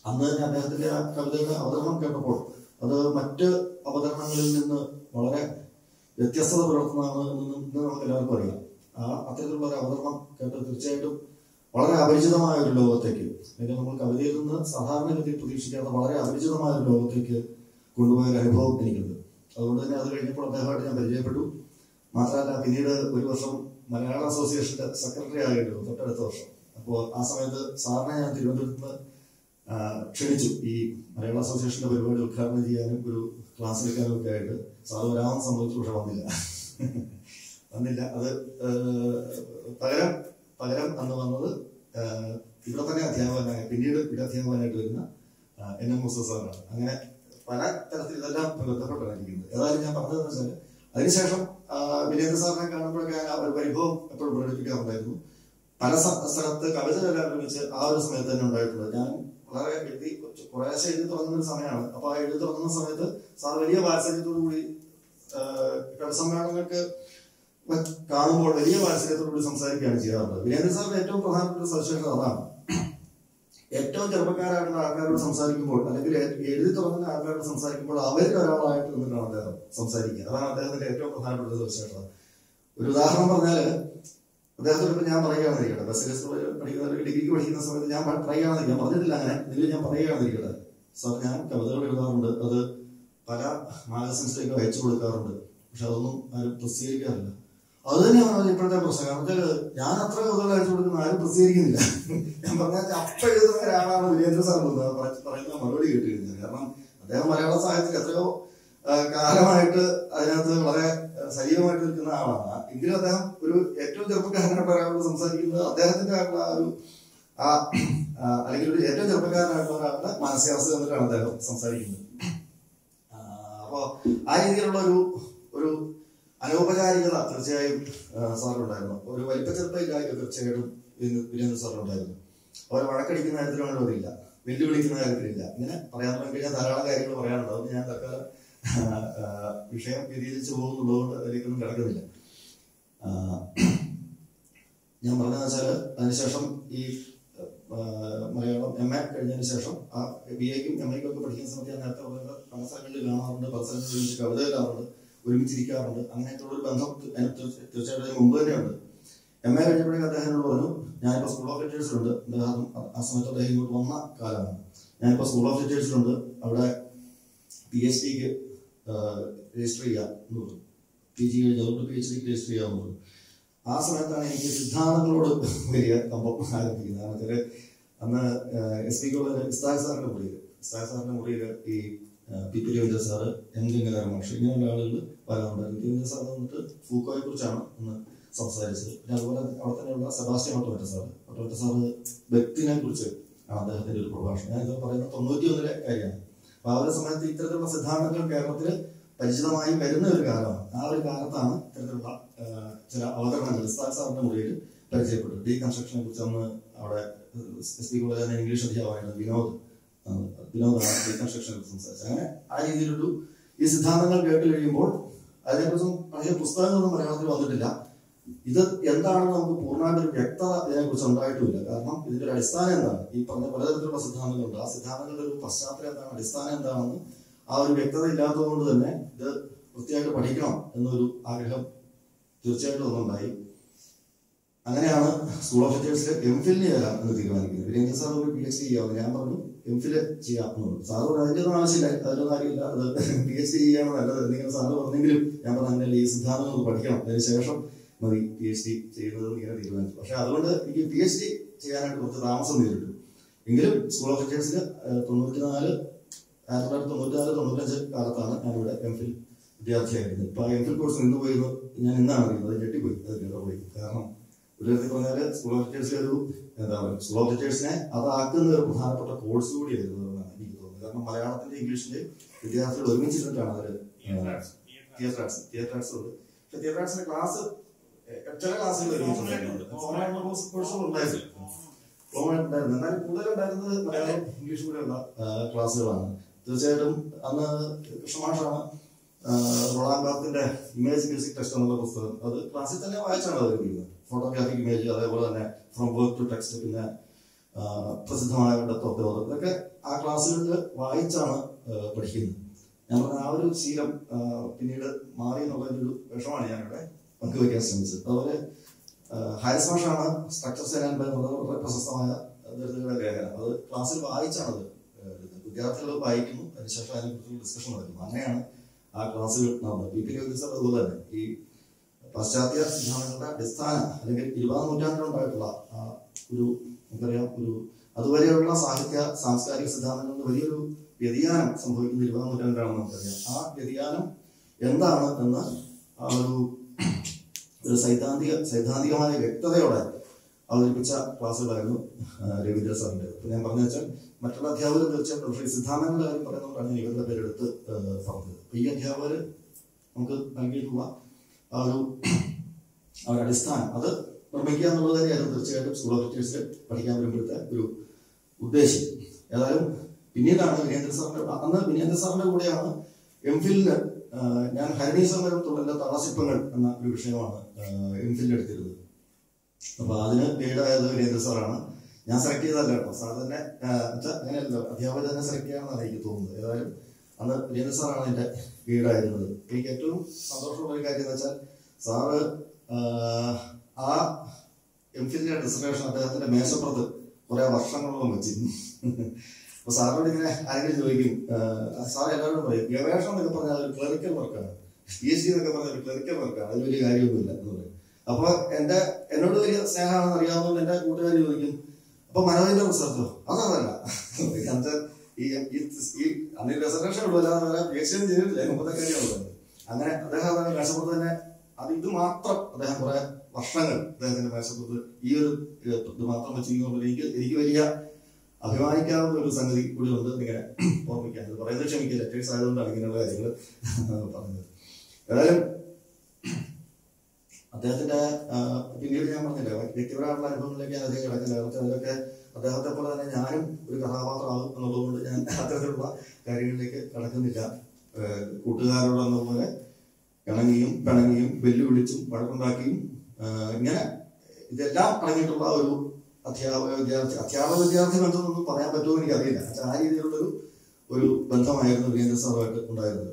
അന്ന് തന്നെ അദ്ദേഹത്തിന്റെ കവിതയുടെ അവതരണം കേട്ടപ്പോൾ അത് മറ്റ് അവതരണങ്ങളിൽ നിന്ന് വളരെ വ്യത്യസ്തത പുലർത്തുന്നതാണ് എന്ന് നമുക്ക് എല്ലാവർക്കും അറിയാം. ആ അത്തരത്തിലുള്ള ഒരു അവതരണം കേട്ട് തീർച്ചയായിട്ടും വളരെ അപരിചിതമായ ഒരു ലോകത്തേക്ക് അല്ലെങ്കിൽ നമ്മൾ കവിതയിൽ നിന്ന് സാധാരണഗതിയിൽ പ്രതീക്ഷിക്കാത്ത വളരെ അപരിചിതമായ ഒരു ലോകത്തേക്ക് കൊണ്ടുപോയ ഒരു അനുഭവം എനിക്കുണ്ട്. അതുകൊണ്ട് തന്നെ അത് കഴിഞ്ഞപ്പോൾ അദ്ദേഹമായിട്ട് ഞാൻ പരിചയപ്പെട്ടു. മാത്രമല്ല പിന്നീട് ഒരു വർഷം മലയാള അസോസിയേഷന്റെ സെക്രട്ടറി ആയിരുന്നു തൊട്ടടുത്ത വർഷം. അപ്പോൾ ആ സമയത്ത് സാറിനെ ഞാൻ തിരുവനന്തപുരത്ത് ക്ഷണിച്ചു. ഈ മലയാള അസോസിയേഷന്റെ പരിപാടി ഉദ്ഘാടനം ചെയ്യാനും ഒരു ക്ലാസ് എടുക്കാനും ഒക്കെ ആയിട്ട് സാറ് വരാമെന്ന് സംഭവിച്ചു പക്ഷെ വന്നില്ല. വന്നില്ല. അത് പകരം പകരം അന്ന് വന്നത് ഇവിടെ തന്നെ അധ്യാപകനായ പിന്നീട് ഇവിടെ അധ്യാപകനായിട്ട് വരുന്ന എൻ എം മുസ സാറാണ്. അങ്ങനെ പല തരത്തിൽ ഇതെല്ലാം ബന്ധപ്പെട്ടായിരിക്കുന്നത് ഏതായാലും ഞാൻ പറഞ്ഞതെന്ന് വെച്ചാൽ അതിനുശേഷം വിനേന്ദ്ര സാറിനെ കാണുമ്പോഴൊക്കെ ആ ഒരു വൈഭവം എപ്പോഴും പ്രകടിപ്പിക്കാറുണ്ടായിരുന്നു. പല സ്ഥ- സ്ഥലത്ത് കവിത ചെല്ലാൻ ആ ഒരു സമയത്ത് തന്നെ ഉണ്ടായിട്ടുണ്ട് ഞാൻ വളരെ എഴുതി കുറേശ്ശെ എഴുതി തുടങ്ങുന്ന ഒരു സമയമാണ്. അപ്പൊ ആ എഴുതി തുടങ്ങുന്ന സമയത്ത് സാർ വലിയ വാത്സല്യത്തോടു കൂടി കവിസമ്മേളനങ്ങൾക്ക് കാണുമ്പോൾ വലിയ വാത്സല്യത്തോടു കൂടി സംസാരിക്കുകയാണ് ചെയ്യാറുള്ളത്. വീരേന്ദ്ര സാറിന്റെ ഏറ്റവും പ്രധാനപ്പെട്ട ഒരു സവിശേഷത അതാണ്. ഏറ്റവും ചെറുപ്പക്കാരായിട്ടുള്ള ആൾക്കാരോട് സംസാരിക്കുമ്പോൾ അല്ലെങ്കിൽ എഴുതി തുടങ്ങുന്ന ആൾക്കാരോട് സംസാരിക്കുമ്പോൾ അവരിൽ ഒരാളായിട്ട് നിന്നിട്ടാണ് അദ്ദേഹം സംസാരിക്കുക. അതാണ് അദ്ദേഹത്തിന്റെ ഏറ്റവും പ്രധാനപ്പെട്ട സവിശേഷത. ഒരു ഉദാഹരണം പറഞ്ഞാൽ അദ്ദേഹത്തോട് ഞാൻ പറയുകയാണെന്നിരിക്കട്ടെ ബസ്സിലെ പഠിക്കുന്ന ഡിഗ്രിക്ക് പഠിക്കുന്ന സമയത്ത് ഞാൻ ആണെന്നിരിക്കും ഞാൻ പറഞ്ഞിട്ടില്ല അങ്ങനെ. ഇതിൽ ഞാൻ പറയുകയാണെന്നിരിക്കട്ടെ സാർ ഞാൻ കവിതകൾ എഴുതാറുണ്ട്. അത് പല മാഗസിൻസിലേക്ക് അയച്ചു കൊടുക്കാറുണ്ട്. പക്ഷെ അതൊന്നും ആരും പ്രസിദ്ധീകരിക്കാറില്ല. അത് തന്നെയാണ് ഇപ്പോഴത്തെ പ്രശ്നം. കാരണം വെച്ചാൽ ഞാൻ അത്ര കവിതകൾ അയച്ചു കൊടുക്കുന്ന ആരും പ്രസിദ്ധീകരിക്കുന്നില്ല. ഞാൻ പറഞ്ഞാൽ അപ്പ എഴുതുന്ന ഒരാളാണ് വീരേന്ദ്ര സാർ പറയുന്ന മറുപടി കേട്ടിരുന്നത് കാരണം അദ്ദേഹം മലയാള സാഹിത്യത്തിൽ എത്രയോ കാലമായിട്ട് അതിനകത്ത് വളരെ സജീവമായിട്ട് നിൽക്കുന്ന ആളാണ്. എങ്കിലും അദ്ദേഹം ഒരു ഏറ്റവും ചെറുപ്പക്കാരനായിട്ട് പറയാനുള്ള സംസാരിക്കുന്നത് അദ്ദേഹത്തിന്റെ ആയിട്ടുള്ള ആ ഒരു ആ അല്ലെങ്കിൽ ഒരു ഏറ്റവും ചെറുപ്പക്കാരനായിട്ടുള്ള ഒരാളുടെ മാനസികാവസ്ഥ എന്നിട്ടാണ് അദ്ദേഹം സംസാരിക്കുന്നത്. ആ, അപ്പോ ആ രീതിയിലുള്ള ഒരു ഒരു അനൗപചാരികത തീർച്ചയായും സാറിനുണ്ടായിരുന്നു. ഒരു വലിപ്പ ചെറുപ്പമില്ലായ്മ തീർച്ചയായിട്ടും വീരേന്ദ്ര സാറിനുണ്ടായിരുന്നു. അവർ വഴക്കടിക്കുന്ന കാര്യത്തിലും അനുമതിയില്ല വെല്ലുവിളിക്കുന്ന കാര്യത്തിലില്ല. ഇങ്ങനെ പറയാൻ കഴിഞ്ഞാൽ ധാരാളം കാര്യങ്ങൾ പറയാനുണ്ട് അതുകൊണ്ട് ഞാൻ തൽക്കാലം വിഷയം വ്യതിചലിച്ചു പോകുന്നുള്ളതുകൊണ്ട് അതിലേക്കൊന്നും കിടക്കുന്നില്ല. ഞാൻ പറഞ്ഞതെന്ന് വെച്ചാൽ അതിനുശേഷം ഈ മലയാളം എം എ കഴിഞ്ഞതിന് ശേഷം ആ ബി എക്കും എം എക്കും ഒക്കെ പഠിക്കുന്ന സമയത്ത് ഞാൻ നേരത്തെ പറഞ്ഞത് പല സ്ഥലങ്ങളിൽ കാണാറുണ്ട് പല സ്ഥലങ്ങളിൽ ഒരുമിച്ച് കവിത എഴുതാറുണ്ട് ഒരുമിച്ചിരിക്കാറുണ്ട്. അങ്ങനെയൊക്കെയുള്ള ഒരു ബന്ധം തീർച്ചയായിട്ടും മുമ്പ് തന്നെയുണ്ട്. എം എ കഴിഞ്ഞപ്പോഴേക്കും എന്നോട് പറഞ്ഞു ഞാനിപ്പോൾ സ്കൂൾ ഓഫ് ലിറ്ററേച്ചറിലുണ്ട് അദ്ദേഹം ആ സമയത്ത് അദ്ദേഹം ഇങ്ങോട്ട് വന്ന കാലമാണ്. ഞാനിപ്പോൾ സ്കൂൾ ഓഫ് ലിറ്ററേച്ചറിലുണ്ട് അവിടെ പി എച്ച് ഡിക്ക് രജിസ്റ്റർ ചെയ്യാം പി ജി കഴിഞ്ഞ് അതുകൊണ്ട് പി എച്ച് ഡിക്ക് രജിസ്റ്റർ ചെയ്യാമെന്ന് പറഞ്ഞു ആ സമയത്താണ് എനിക്ക് സിദ്ധാന്തങ്ങളോട് വലിയ കമ്പം ആരംഭിക്കുന്നത്. കാരണം വെച്ചാൽ അന്ന് എസ് പി കോളേജ് ഇസ്താഖ് സാറിന്റെ മുറിയിൽ ഇസ്താഖ് സാറിന്റെ മുറിയിൽ ഈ P P Raveendra sir M Gangadhara മാഷ് ഇങ്ങനെയുള്ള ആളുകൾ വരാറുണ്ടായിരുന്നു രവീന്ദ്ര സാർ വന്നിട്ട് ഫൂക്കോയെ കുറിച്ചാണ് അന്ന് സംസാരിച്ചത്. പിന്നെ അതുപോലെ അവിടെ തന്നെയുള്ള Sebastian Ottamatta sir. Ottamatta sir വ്യക്തിനെ കുറിച്ച് ആണ് അദ്ദേഹത്തിന്റെ ഒരു പ്രഭാഷണം. ഞാൻ ഇത് പറയുന്നത് തൊണ്ണൂറ്റി ഒന്നിലെ കാര്യമാണ്. അപ്പൊ ആ ഒരു സമയത്ത് ഇത്തരത്തിലുള്ള സിദ്ധാന്തങ്ങൾ കേരളത്തിൽ പരിചിതമായി വരുന്ന ഒരു കാലമാണ്. ആ ഒരു കാലത്താണ് ഇത്തരത്തിലുള്ള ചില അവതരണങ്ങൾ സാറിന്റെ മുറിയിൽ പരിചയപ്പെട്ടു ഡീ കൺസ്ട്രക്ഷനെ കുറിച്ച് അന്ന് അവിടെ എസ് പി കോളേജ് ഇംഗ്ലീഷ് അധ്യാപകനായിരുന്നു വിനോദ് വിനോദാണ് ഡീ കൺസ്ട്രക്ഷനെ കുറിച്ച് സംസാരിച്ചത്. അങ്ങനെ ആ രീതിയിലൊരു ഈ സിദ്ധാന്തങ്ങൾ കേട്ട് കഴിയുമ്പോൾ അതിനെക്കുറിച്ചും പഴയ പുസ്തകങ്ങളൊന്നും മലയാളത്തിൽ വന്നിട്ടില്ല. ഇത് എന്താണെന്ന് നമുക്ക് പൂർണമായിട്ട് ഒരു വ്യക്തത ഇതിനെക്കുറിച്ച് ഉണ്ടായിട്ടുമില്ല കാരണം ഇതിന്റെ ഒരു അടിസ്ഥാനം എന്താണ്? ഈ പറഞ്ഞ പലതരത്തിലുള്ള സിദ്ധാന്തങ്ങളുണ്ട്. ആ സിദ്ധാന്തങ്ങളുടെ ഒരു പശ്ചാത്തലം എന്താണ്? അടിസ്ഥാനം എന്താണെന്ന് ആ ഒരു വ്യക്തത ഇല്ലാത്തത് കൊണ്ട് തന്നെ ഇത് വൃത്തിയായിട്ട് പഠിക്കണം എന്നൊരു ആഗ്രഹം തീർച്ചയായിട്ടും ഒന്നുണ്ടായി അങ്ങനെയാണ് school of literature M fill ചെയ്യാം എന്ന് തീരുമാനിക്കുന്നത്. വീരേന്ദ്ര സാർ ഒരു പി എച്ച് ഡി ചെയ്യാമെന്ന് ഞാൻ പറഞ്ഞു. എം ഫിൽ ചെയ്യാം എന്ന് പറഞ്ഞു. സാറ് പറഞ്ഞു അതിന്റെ ഒന്നും ആവശ്യമില്ല. അതിനൊന്നും കാര്യമില്ല. അത് പി എച്ച് ഡി ചെയ്യാൻ നല്ലത്. എന്തെങ്കിലും സാറ് പറഞ്ഞെങ്കിലും ഞാൻ പറഞ്ഞു അങ്ങനെ ഈ സിദ്ധാന്തം ഒന്ന് പഠിക്കണം. അതിന് ശേഷം മതി പി എച്ച് ഡി ചെയ്യുന്നത് ഇങ്ങനെ തീരുമാനിച്ചു. പക്ഷെ അതുകൊണ്ട് എനിക്ക് പി എച്ച് ഡി ചെയ്യാനായിട്ട് കുറച്ച് താമസം നേരിട്ടു. എങ്കിലും സ്കൂൾ ഓഫ് ലിറ്ററേച്ചർ തൊണ്ണൂറ്റിനാല് ആയിരത്തി തൊള്ളായിരത്തി തൊണ്ണൂറ്റാറ് തൊണ്ണൂറ്റഞ്ച് കാലത്താണ് ഞാനിവിടെ എം ഫിൽ വിദ്യാർത്ഥിയായിരുന്നത്. ഇപ്പൊ ആ എം ഫിൽ കോഴ്സ് നിന്ന് പോയി ഞാൻ ഇന്നാണ് അറിയുന്നത്. ഞെട്ടിപ്പോയി. അത് കേട്ടോ പോയി. കാരണം ഒരു വിധത്തിൽ പറഞ്ഞാൽ സ്കൂൾ ഓഫ് ടീച്ചേഴ്സിലെ ഒരു എന്താ പറയുക സ്കൂൾ ഓഫ് ടീച്ചേഴ്സിനെ അതാക്കുന്ന ഒരു പ്രധാനപ്പെട്ട കോഴ്സ് കൂടിയായിരുന്നു എന്നാണ് എനിക്ക് തോന്നുന്നത്. കാരണം മലയാളത്തിന്റെ ഇംഗ്ലീഷിന്റെ വിദ്യാർത്ഥികൾ ഒരുമിച്ചിട്ടാണ് അവർ തിയേറ്റർ ആർട്സ് തിയേറ്റർ ആർട്സ് ഉണ്ട്. പക്ഷെ തിയേറ്റർ ആർട്സിന്റെ ക്ലാസ് ചില ക്ലാസ്സുകൾ ഉണ്ടായിരുന്നു. കോമൺ ഉണ്ടായിരുന്നു. എന്നാൽ കൂടുതലുണ്ടായിരുന്നത് മലയാളം ഇംഗ്ലീഷ് കൂടെയുള്ള ക്ലാസ്സുകളാണ്. തീർച്ചയായിട്ടും അന്ന് കൃഷ്ണമാഷാണ് റോളാം ബാത്തിന്റെ ഇമേജ് മ്യൂസിക് ടെക്സ്റ്റ് എന്നുള്ള പുസ്തകം. അത് ക്ലാസ്സിൽ തന്നെ വായിച്ചാണ് അവതരിപ്പിക്കുന്നത് ഫോട്ടോഗ്രാഫിക് ഇമേജ് അതേപോലെ തന്നെ ഫ്രം വർക്ക് ടു ടെക്സ്റ്റ് പിന്നെ പ്രസിദ്ധമായ ഡെത്ത് ഓഫ് ദോർ ഇതൊക്കെ ആ ക്ലാസ്സുകളിൽ വായിച്ചാണ് പഠിക്കുന്നത്. ഞാൻ പറഞ്ഞ ആ ഒരു ശീലം പിന്നീട് മാറി എന്നുള്ളതിന്റെ ഒരു വിഷമാണ് ഞാനിവിടെ പങ്കുവയ്ക്കാൻ ശ്രമിച്ചത് അതുപോലെ ഹാരിസ് മാഷാണ് സ്ട്രക്ചർ സൈലൻഡ് എന്നുള്ള വളരെ പ്രശസ്തമായ ദളിതുകളുടെ ലേഖനം അത് ക്ലാസ്സിൽ വായിച്ചാണത്. വിദ്യാർത്ഥികൾ വായിക്കുന്നു. അതിനുശേഷം അതിനെക്കുറിച്ചുള്ള ഡിസ്കഷൻ നടക്കുന്നു അങ്ങനെയാണ് ആ ക്ലാസ്സുകൾ നടന്നത്. പി പി സാർ അതുപോലെ തന്നെ. ഈ പാശ്ചാത്യ സിദ്ധാന്തങ്ങളുടെ അടിസ്ഥാന അല്ലെങ്കിൽ ഇരുപതാം നൂറ്റാണ്ടിലുണ്ടായിട്ടുള്ള ഒരു എന്തറിയാം ഒരു അതുവരെയുള്ള സാഹിത്യ സാംസ്കാരിക സിദ്ധാന്തങ്ങളിൽ വലിയൊരു വ്യതിയാനം സംഭവിക്കുന്ന ഇരുപതാം നൂറ്റാണ്ടിലാണെന്ന് നമുക്കറിയാം. ആ വ്യതിയാനം എന്താണ്? എന്ന് ആ ഒരു ഒരു സൈദ്ധാന്തിക സൈദ്ധാന്തികമായ വ്യക്തതയോടെ അവതരിപ്പിച്ച ക്ലാസ്സുകളായിരുന്നു രവീന്ദ്ര സാറിന്റെ. അപ്പൊ ഞാൻ പറഞ്ഞു വെച്ചാൽ മറ്റുള്ള അധ്യാപകർ തീർച്ചയായിട്ടും ശ്രീ സിദ്ധാന്തങ്ങളുടെ കാര്യം പറയുന്നതുകൊണ്ടാണ് ഞാൻ ഇവരുടെ പേരെടുത്ത് പറഞ്ഞത്. അപ്പൊ ഈ അധ്യാപകർ നമുക്ക് നൽകിയിട്ടുള്ള ആ ഒരു ഒരു അടിസ്ഥാനം അത് നിർമ്മിക്കുക എന്നുള്ളത് തന്നെയായിരുന്നു തീർച്ചയായിട്ടും സ്കൂൾ ഓഫ് ടീച്ചേഴ്സിൽ പഠിക്കാൻ വരുമ്പോഴത്തെ ഒരു ഉദ്ദേശം. ഏതായാലും പിന്നീടാണ് വിനേന്ദ്ര സാറിന്റെ അന്ന് വിനേന്ദ്ര സാറിന്റെ കൂടെയാണ് എം ഫിലിന് ഞാൻ ഹരിണി സമരം തുടരുന്ന തളസിപ്പങ്ങൾ എന്ന ഒരു വിഷയമാണ് എം എടുത്തിരുന്നു എടുത്തിരുന്നത് അപ്പൊ അതിന് ഗൈഡായത് വീരേന്ദ്ര സാറാണ്. ഞാൻ സെലക്ട് ചെയ്തതല്ല കേട്ടോ. സാർ തന്നെ അങ്ങനെയല്ലോ. അധ്യാപകർ തന്നെ സെലക്ട് ചെയ്യാമെന്നാണ് എനിക്ക് തോന്നുന്നത്. ഏതായാലും അന്ന് വീരേന്ദ്ര സാറാണ് എന്റെ ഗൈഡായിരുന്നത് എനിക്ക് ഏറ്റവും സന്തോഷമുള്ള ഒരു കാര്യം എന്ന് വെച്ചാൽ സാറ് ആ, ആ എം ഫിലിന്റെ ഡിസർട്ടേഷൻ അദ്ദേഹത്തിന്റെ മേശപ്പുറത്ത് കുറെ വർഷങ്ങളോളം വെച്ചിരുന്നു അപ്പൊ സാറിനോട് ഇങ്ങനെ ആരെങ്കിലും ചോദിക്കും സാർ എല്ലാവരോടും പറയും ഗവേഷണം എന്നൊക്കെ പറഞ്ഞാൽ ഒരു ക്ലറിക്കൽ വർക്കാണ് പി എച്ച് ഡി എന്നൊക്കെ പറഞ്ഞ വർക്കാണ് അതിന് വലിയ കാര്യമൊന്നുമില്ല എന്ന് പറയും. അപ്പൊ എന്റെ എന്നോട് വലിയ സ്നേഹമാണെന്ന് അറിയാവുന്നതുകൊണ്ട് എന്റെ കൂട്ടുകാർ ചോദിക്കും അപ്പൊ മനോജിന്റെ റിസർച്ചോ അതല്ല അന്ന് റിസർവേഷൻ ഉള്ളൂ അല്ലാതെ പി എച്ച് ഡി ചെയ്തിട്ടില്ല. മുപ്പത്തെ കാര്യമാണ് അങ്ങനെ അദ്ദേഹം മേശപ്പുറത്ത് തന്നെ അത് ഇത് മാത്രം അദ്ദേഹം കുറെ വർഷങ്ങൾ അദ്ദേഹത്തിന്റെ മേശപ്പുറത്ത് ഈ ഒരു ഇത് മാത്രം വെച്ചിരിക്കുന്നത് എനിക്ക് എനിക്ക് വലിയ അഭിമാനിക്കാവുന്ന ഒരു സംഗതി കൂടി ഉണ്ട്. ഇങ്ങനെ ഓർമ്മിക്കാൻ. പറയുന്നത് ക്ഷമിക്കില്ല. ലെറ്റേഴ്സ് ആയതുകൊണ്ടാണ് ഇങ്ങനെയുള്ള കാര്യങ്ങൾ പറഞ്ഞത്. ഏതായാലും അദ്ദേഹത്തിന്റെ പിന്നീട് ഞാൻ പറഞ്ഞില്ല വ്യക്തിപരമായിട്ടുള്ള അനുഭവങ്ങളിലേക്ക് അധികം കിടക്കില്ല പക്ഷെ അതിലൊക്കെ അദ്ദേഹത്തെ പോലെ തന്നെ ഞാനും ഒരു കഥാപാത്രമാകും എന്നുള്ളതുകൊണ്ട് ഞാൻ അത്തരത്തിലുള്ള കാര്യങ്ങളിലേക്ക് കടക്കുന്നില്ല. ഏഹ് കൂട്ടുകാരോട് എന്ന പോലെ ഇണങ്ങിയും പിണങ്ങിയും വെല്ലുവിളിച്ചും വഴക്കുണ്ടാക്കിയും ഇങ്ങനെ ഇതെല്ലാം അടങ്ങിയിട്ടുള്ള ഒരു അധ്യാപക വിദ്യാർത്ഥി അധ്യാപക വിദ്യാർത്ഥി ബന്ധമൊന്നും പറയാൻ പറ്റുമോ എനിക്കറിയില്ല. ആ രീതിയിലുള്ളൊരു ഒരു ബന്ധമായിരുന്നു വീരേന്ദ്ര സാറുമായിട്ട് ഉണ്ടായിരുന്നത്.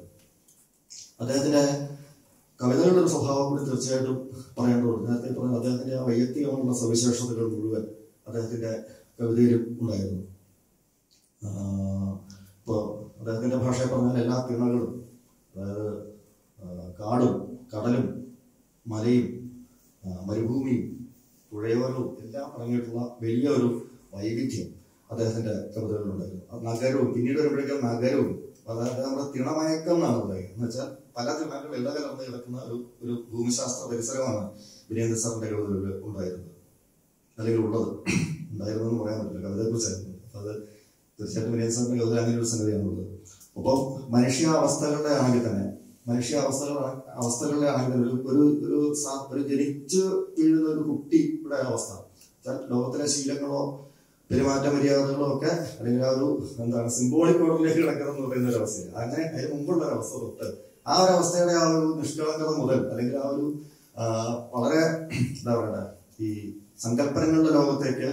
അദ്ദേഹത്തിന്റെ കവിതകളുടെ ഒരു സ്വഭാവം കൂടി തീർച്ചയായിട്ടും പറയേണ്ടതുണ്ട് നേരത്തെ പറഞ്ഞ അദ്ദേഹത്തിന്റെ ആ വൈയക്തികമായിട്ടുള്ള സവിശേഷതകൾ മുഴുവൻ അദ്ദേഹത്തിന്റെ കവിതയിലും ഉണ്ടായിരുന്നു. ആഹ് ഇപ്പോ അദ്ദേഹത്തിന്റെ ഭാഷയെ പറഞ്ഞാൽ എല്ലാ തിണകളും അതായത് കാടും കടലും മലയും മരുഭൂമിയും പുഴയോരവും എല്ലാം അടങ്ങിയിട്ടുള്ള വലിയ ഒരു വൈവിധ്യം അദ്ദേഹത്തിന്റെ കവിതകളിലുണ്ടായിരുന്നു. നഗരവും പിന്നീട് വരുമ്പോഴേക്കും നഗരവും അതായത് നമ്മുടെ തിണമയക്കം എന്നാണ് പറയുക എന്ന് വെച്ചാൽ പല ദിമാൻഡും വെള്ളം കലർന്ന് കിടക്കുന്ന ഒരു ഒരു ഭൂമിശാസ്ത്ര പരിസരമാണ് വിനേന്ദ്ര സാറിന്റെ കവിതയിൽ ഉണ്ടായിരുന്നത്. അല്ലെങ്കിൽ ഉള്ളത്. ഉണ്ടായിരുന്നു എന്ന് പറയാൻ പറ്റില്ല. കവിതയെ കുറിച്ചായിരുന്നു അപ്പൊ അത് തീർച്ചയായിട്ടും വിനേന്ദ്ര സാറിന്റെ കവിത അങ്ങനെ ഒരു സംഗതിയാണുള്ളത് ഒപ്പം മനുഷ്യാവസ്ഥകളുടെ ആണെങ്കിൽ തന്നെ മനുഷ്യാവസ്ഥകൾ അവസ്ഥകളുടെ ആണെങ്കിൽ ഒരു ഒരു ഒരു ഒരു ജനിച്ച് വീഴുന്ന ഒരു കുട്ടിയുടെ അവസ്ഥ. ലോകത്തിലെ ശീലങ്ങളോ പെരുമാറ്റ മര്യാദകളോ ഒക്കെ അല്ലെങ്കിൽ ആ ഒരു എന്താണ് സിംബോളിക് ഓർഡറിലേക്ക് കിടക്കണം എന്ന് പറയുന്ന ഒരു അവസ്ഥയാണ്. അങ്ങനെ അതിന് മുമ്പുള്ള ഒരു അവസ്ഥ തൊട്ട് ആ ഒരു അവസ്ഥയുടെ ആ ഒരു നിഷ്കളങ്കത മുതൽ അല്ലെങ്കിൽ ആ ഒരു വളരെ എന്താ പറയുക ഈ സങ്കല്പനങ്ങളുടെ ലോകത്തേക്ക്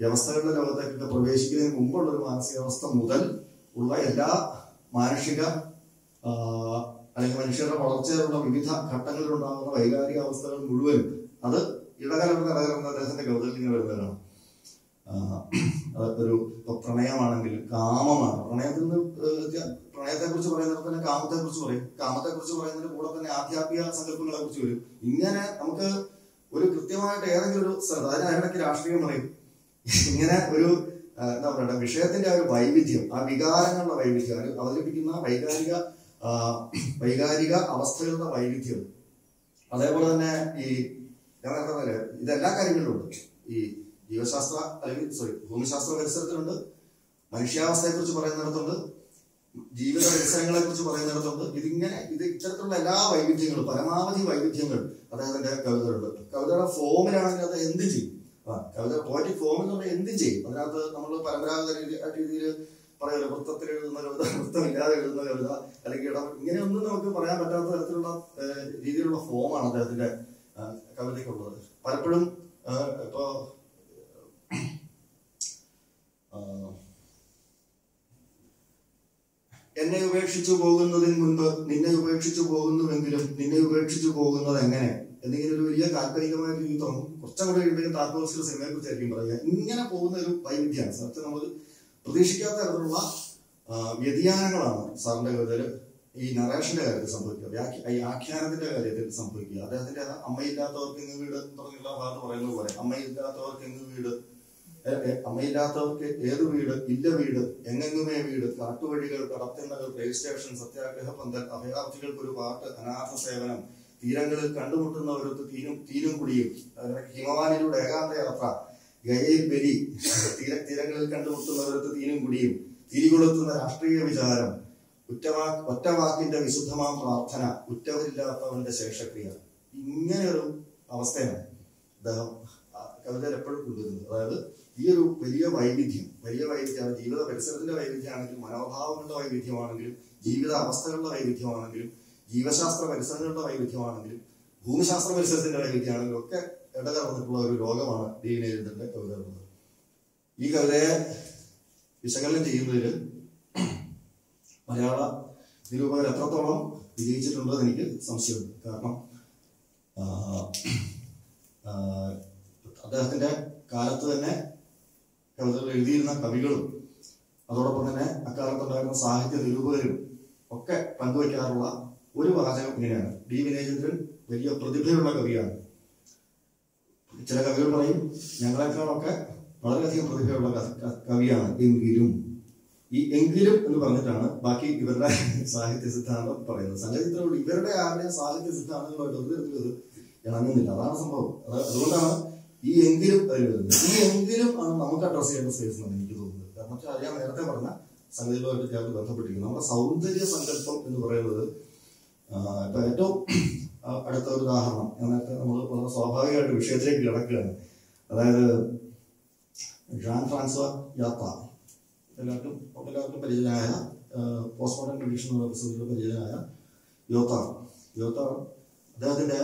വ്യവസ്ഥകളുടെ ലോകത്തേക്കൊക്കെ പ്രവേശിക്കുന്നതിന് മുമ്പുള്ള ഒരു മാനസികാവസ്ഥ മുതൽ ഉള്ള എല്ലാ മാനുഷിക അല്ലെങ്കിൽ മനുഷ്യരുടെ വളർച്ചയിലുള്ള വിവിധ ഘട്ടങ്ങളിലുണ്ടാകുന്ന വൈകാരിക അവസ്ഥകൾ മുഴുവൻ അത് ഇടകലർന്ന് ഇടകലർന്ന് അദ്ദേഹത്തിന്റെ കവിതയിൽ വരുന്നതാണ്. ഒരു പ്രണയമാണെങ്കിൽ കാമമാണ്. പ്രണയത്തിൽ നിന്ന് പ്രണയത്തെ കുറിച്ച് പറയുന്നത് തന്നെ കാമത്തെ കുറിച്ച് പറയും. കാമത്തെ കുറിച്ച് പറയുന്നതിന് കൂടെ തന്നെ ആധ്യാത്മിക സങ്കല്പങ്ങളെ കുറിച്ച് വരും. ഇങ്ങനെ നമുക്ക് ഒരു കൃത്യമായിട്ട് ഏതെങ്കിലും ഒരു അതിനിടയ്ക്ക് രാഷ്ട്രീയം പറയും. ഇങ്ങനെ ഒരു എന്താ പറയുക വിഷയത്തിന്റെ ആ ഒരു വൈവിധ്യം ആ വികാരങ്ങളുടെ വൈവിധ്യം അത് അവതരിപ്പിക്കുന്ന വൈകാരിക വൈകാരിക അവസ്ഥകളുടെ വൈവിധ്യം. അതേപോലെ തന്നെ ഈ ഞാൻ പറഞ്ഞ ഇതെല്ലാ കാര്യങ്ങളിലും ഉണ്ട്. ഈ ജീവശാസ്ത്ര അല്ലെങ്കിൽ സോറി ഭൂമിശാസ്ത്ര പരിസരത്തിലുണ്ട്. മനുഷ്യാവസ്ഥയെ കുറിച്ച് പറയുന്നിടത്തുണ്ട്. ജീവിത പരിസരങ്ങളെ കുറിച്ച് പറയുന്നിടത്തുണ്ട്. ഇതിങ്ങനെ ഇത് ഇത്തരത്തിലുള്ള എല്ലാ വൈവിധ്യങ്ങളും പരമാവധി വൈവിധ്യങ്ങൾ അദ്ദേഹത്തിന്റെ കവിതകളുണ്ട് കവിതയുടെ ഫോമിലാണെങ്കിൽ അത് എന്ത് ചെയ്യും? കവിത പോയറ്റിക് ഫോമിൽ നമ്മൾ എന്ത് ചെയ്യും? അതിനകത്ത് നമ്മൾ പരമ്പരാഗത രീതി രീതിയിൽ പറയുമല്ലോ വൃത്തത്തിൽ എഴുതുന്ന കവിത വൃത്തമില്ലാതെ എഴുതുന്ന കവിത അല്ലെങ്കിൽ ഇങ്ങനെയൊന്നും നമുക്ക് പറയാൻ പറ്റാത്ത തരത്തിലുള്ള രീതിയിലുള്ള ഫോമാണ് അദ്ദേഹത്തിന്റെ കവിതയ്ക്കുള്ളത്. പലപ്പോഴും ഇപ്പോ എന്നെ ഉപേക്ഷിച്ചു പോകുന്നതിന് മുൻപ് നിന്നെ ഉപേക്ഷിച്ചു പോകുന്നുവെങ്കിലും നിന്നെ ഉപേക്ഷിച്ചു പോകുന്നത് എങ്ങനെ? എന്നിങ്ങനെ ഒരു വലിയ കാൽപ്പനികമായ രീതി തോന്നും കുറച്ചും കൂടെ കഴിയുമ്പോഴേക്കും താത്പോസിന്റെ സിനിമയെ കുറിച്ചായിരിക്കും പറയുക. ഇങ്ങനെ പോകുന്ന ഒരു വൈവിധ്യമാണ് സത്യം നമ്മൾ പ്രതീക്ഷിക്കാത്ത തരത്തിലുള്ള വ്യതിയാനങ്ങളാണ് സാറിന്റെ കവിതയിൽ ഈ നറേഷന്റെ കാര്യത്തിൽ സംഭവിക്കുക. ഈ ആഖ്യാനത്തിന്റെ കാര്യത്തിൽ സംഭവിക്കുക. അദ്ദേഹത്തിന്റെ അമ്മയില്ലാത്തവർക്ക് എങ്ങ് വീട് തുടങ്ങിയുള്ള ഭാഗത്ത് പറയുന്നത് പോലെ അമ്മയില്ലാത്തവർക്ക് എങ്ങ് വീട് അമ്മയില്ലാത്തവർക്ക് ഏത് വീട് ഇല്ല വീട് എങ്ങെങ്ങുമേ വീട് കാട്ടുവഴികൾ കടത്തിണ്ണകൾ രജിസ്ട്രേഷൻ സ്റ്റേഷൻ സത്യാഗ്രഹ പന്തൽ അഭയാർത്ഥികൾക്ക് ഒരു പാട്ട് അനാഥ സേവനം തീരങ്ങളിൽ കണ്ടുമുട്ടുന്നവർക്ക് തീരും തീരും കുടിയും. ഹിമവാനിലൂടെ ഏകാന്ത യാത്ര ഗയയിൽ ബലി തീര തീരങ്ങളിൽ കണ്ടുമുട്ടുന്നവർക്ക് തീരും കുടിയും. തിരികൊളുത്തുന്ന രാഷ്ട്രീയ വിചാരം ഉറ്റവാ ഒറ്റവാക്കിന്റെ വിശുദ്ധമാം പ്രാർത്ഥന ഉറ്റവരില്ലാത്തവന്റെ ശേഷക്രിയ. ഇങ്ങനെ ഒരു അവസ്ഥയാണ് അദ്ദേഹം കവിതയിൽ എപ്പോഴും കൊണ്ടുവരുന്നത്. അതായത് ഈ ഒരു വലിയ വൈവിധ്യം വലിയ വൈവിധ്യം ജീവിത പരിസരത്തിന്റെ വൈവിധ്യമാണെങ്കിലും മനോഭാവങ്ങളുടെ വൈവിധ്യമാണെങ്കിലും ജീവിത അവസ്ഥകളുടെ വൈവിധ്യമാണെങ്കിലും ജീവശാസ്ത്ര പരിസരങ്ങളുടെ വൈവിധ്യമാണെങ്കിലും ഭൂമിശാസ്ത്ര പരിസരത്തിന്റെ വൈവിധ്യമാണെങ്കിലും ഒക്കെ ഇടകലർന്നിട്ടുള്ള ഒരു ലോകമാണ് ഡി കവിത ഈ കവിതയെ വിശകലനം ചെയ്യുന്നതിൽ മലയാള നിരൂപകർ എത്രത്തോളം വിജയിച്ചിട്ടുണ്ടോ എന്ന് എനിക്ക് സംശയമുണ്ട്. കാരണം അദ്ദേഹത്തിന്റെ കാലത്ത് തന്നെ എഴുതിയിരുന്ന കവികളും അതോടൊപ്പം തന്നെ അക്കാലത്തുണ്ടായിരുന്ന സാഹിത്യ നിരൂപകരും ഒക്കെ പങ്കുവയ്ക്കാറുള്ള ഒരു വാചകം ഇങ്ങനെയാണ്. ഡി വിനയചന്ദ്രൻ വലിയ പ്രതിഭയുള്ള കവിയാണ്. ചില കവികൾ പറയും ഞങ്ങളെക്കാളൊക്കെ വളരെയധികം പ്രതിഭയുള്ള കവിയാണ് എങ്കിലും. ഈ എങ്കിലും എന്ന് പറഞ്ഞിട്ടാണ് ബാക്കി ഇവരുടെ സാഹിത്യ സിദ്ധാന്തം പറയുന്നത്. സഞ്ചരിത്രോട് ഇവരുടെ ആരുടെ സാഹിത്യ സിദ്ധാന്തങ്ങളോട് ഒരു തരത്തിലും ഇത് ഇണങ്ങുന്നില്ല. അതാണ് സംഭവം. അതുകൊണ്ടാണ് ഈ എങ്കിലും ഈ എങ്കിലും ആണ് നമുക്ക് അഡ്രസ് ചെയ്യേണ്ട സ്പേസ് എന്നാണ് എനിക്ക് തോന്നുന്നത്. കാരണം വെച്ചാൽ ഞാൻ നേരത്തെ പറഞ്ഞ സംഗതികളുമായിട്ട് ചേർത്ത് ബന്ധപ്പെട്ടിരിക്കുന്നു. നമ്മുടെ സൗന്ദര്യ സങ്കല്പം എന്ന് പറയുന്നത് ഏറ്റവും അടുത്ത ഒരു ഉദാഹരണം. എന്നൊക്കെ നമ്മൾ വളരെ സ്വാഭാവികമായിട്ട് വിഷയത്തിലേക്ക് കിടക്കുകയാണ്. അതായത് ജാൻ ഫ്രാൻസ് യാത്ര എല്ലാവർക്കും എല്ലാവർക്കും പരിചിതനായ പോസ്റ്റ്മോർട്ടം ട്രഡീഷൻ എന്ന പുസ്തകത്തിൽ പരിചിതനായ യോത്താർ യോത്താർ അദ്ദേഹത്തിന്റെ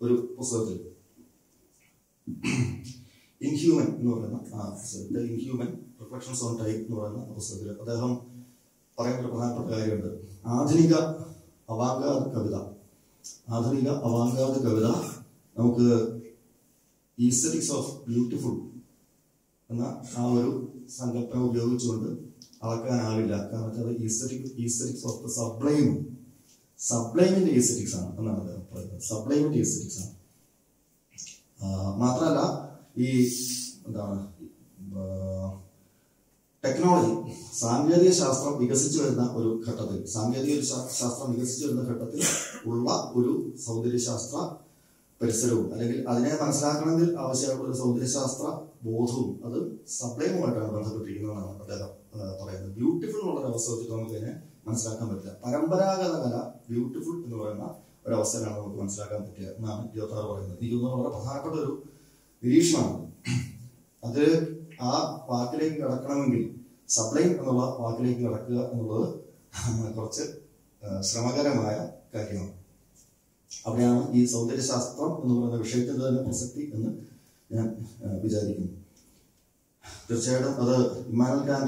ഒരു പുസ്തകത്തിൽ [clears throat] ഇൻഹ്യൂമൻ എന്ന് പറയുന്ന the inhuman reflections on type എന്ന് പറയുന്ന പുസ്തകത്തിൽ അദ്ദേഹം പറയുന്ന ഒരു പ്രധാനപ്പെട്ട കാര്യമുണ്ട്. ആധുനിക അവാങ്കാദ് കവിത. ആധുനിക അവാങ്കാദ് കവിത നമുക്ക് ഈസ്തറ്റിക്സ് ഓഫ് ബ്യൂട്ടിഫുൾ എന്ന ആ ഒരു സങ്കല്പം ഉപയോഗിച്ചുകൊണ്ട് അളക്കാനാവില്ല കാരണം അത് aesthetic aesthetics of the sublime സബ്ലൈമിന്റെ aesthetics ആണ് എന്നാണ് അദ്ദേഹം പറയുന്നത്. സബ്ലൈമിന്റെ ഈസ്തറ്റിക്സ് ആണ്. മാത്രമല്ല ഈ എന്താണ് ടെക്നോളജി സാങ്കേതിക ശാസ്ത്രം വികസിച്ചു വരുന്ന ഒരു ഘട്ടത്തിൽ സാങ്കേതിക ശാസ്ത്രം വികസിച്ചു വരുന്ന ഘട്ടത്തിൽ ഉള്ള ഒരു സൗന്ദര്യശാസ്ത്ര പരിസരവും അല്ലെങ്കിൽ അതിനെ മനസ്സിലാക്കണമെങ്കിൽ ആവശ്യമായിട്ടുള്ള ഒരു സൗന്ദര്യശാസ്ത്ര ബോധവും അത് സപ്ലൈമുമായിട്ടാണ് ബന്ധപ്പെട്ടിരിക്കുന്നതെന്നാണ് അദ്ദേഹം പറയുന്നത്. ബ്യൂട്ടിഫുൾ എന്നുള്ള അവസ്ഥ വെച്ചിട്ട് നമുക്ക് അതിനെ മനസ്സിലാക്കാൻ പറ്റില്ല. പരമ്പരാഗത കല ബ്യൂട്ടിഫുൾ എന്ന് പറയുന്ന ഒരവസ്ഥയിലാണ് നമുക്ക് മനസ്സിലാക്കാൻ പറ്റുക എന്നാണ് ഇരുപത്താറ് പറയുന്നത്. എനിക്ക് തോന്നുന്നു വളരെ പ്രധാനപ്പെട്ട ഒരു നിരീക്ഷണമാണ്. അത് ആ വാക്കിലേക്ക് കടക്കണമെങ്കിൽ സപ്ലൈ എന്നുള്ള വാക്കിലേക്ക് കടക്കുക എന്നുള്ളത് കുറച്ച് ശ്രമകരമായ കാര്യമാണ്. അവിടെയാണ് ഈ സൗന്ദര്യശാസ്ത്രം എന്ന് പറയുന്ന വിഷയത്തിന്റെ തന്നെ പ്രസക്തി എന്ന് ഞാൻ വിചാരിക്കുന്നു. തീർച്ചയായിട്ടും അത് ഇമാനൽ ഖാൻ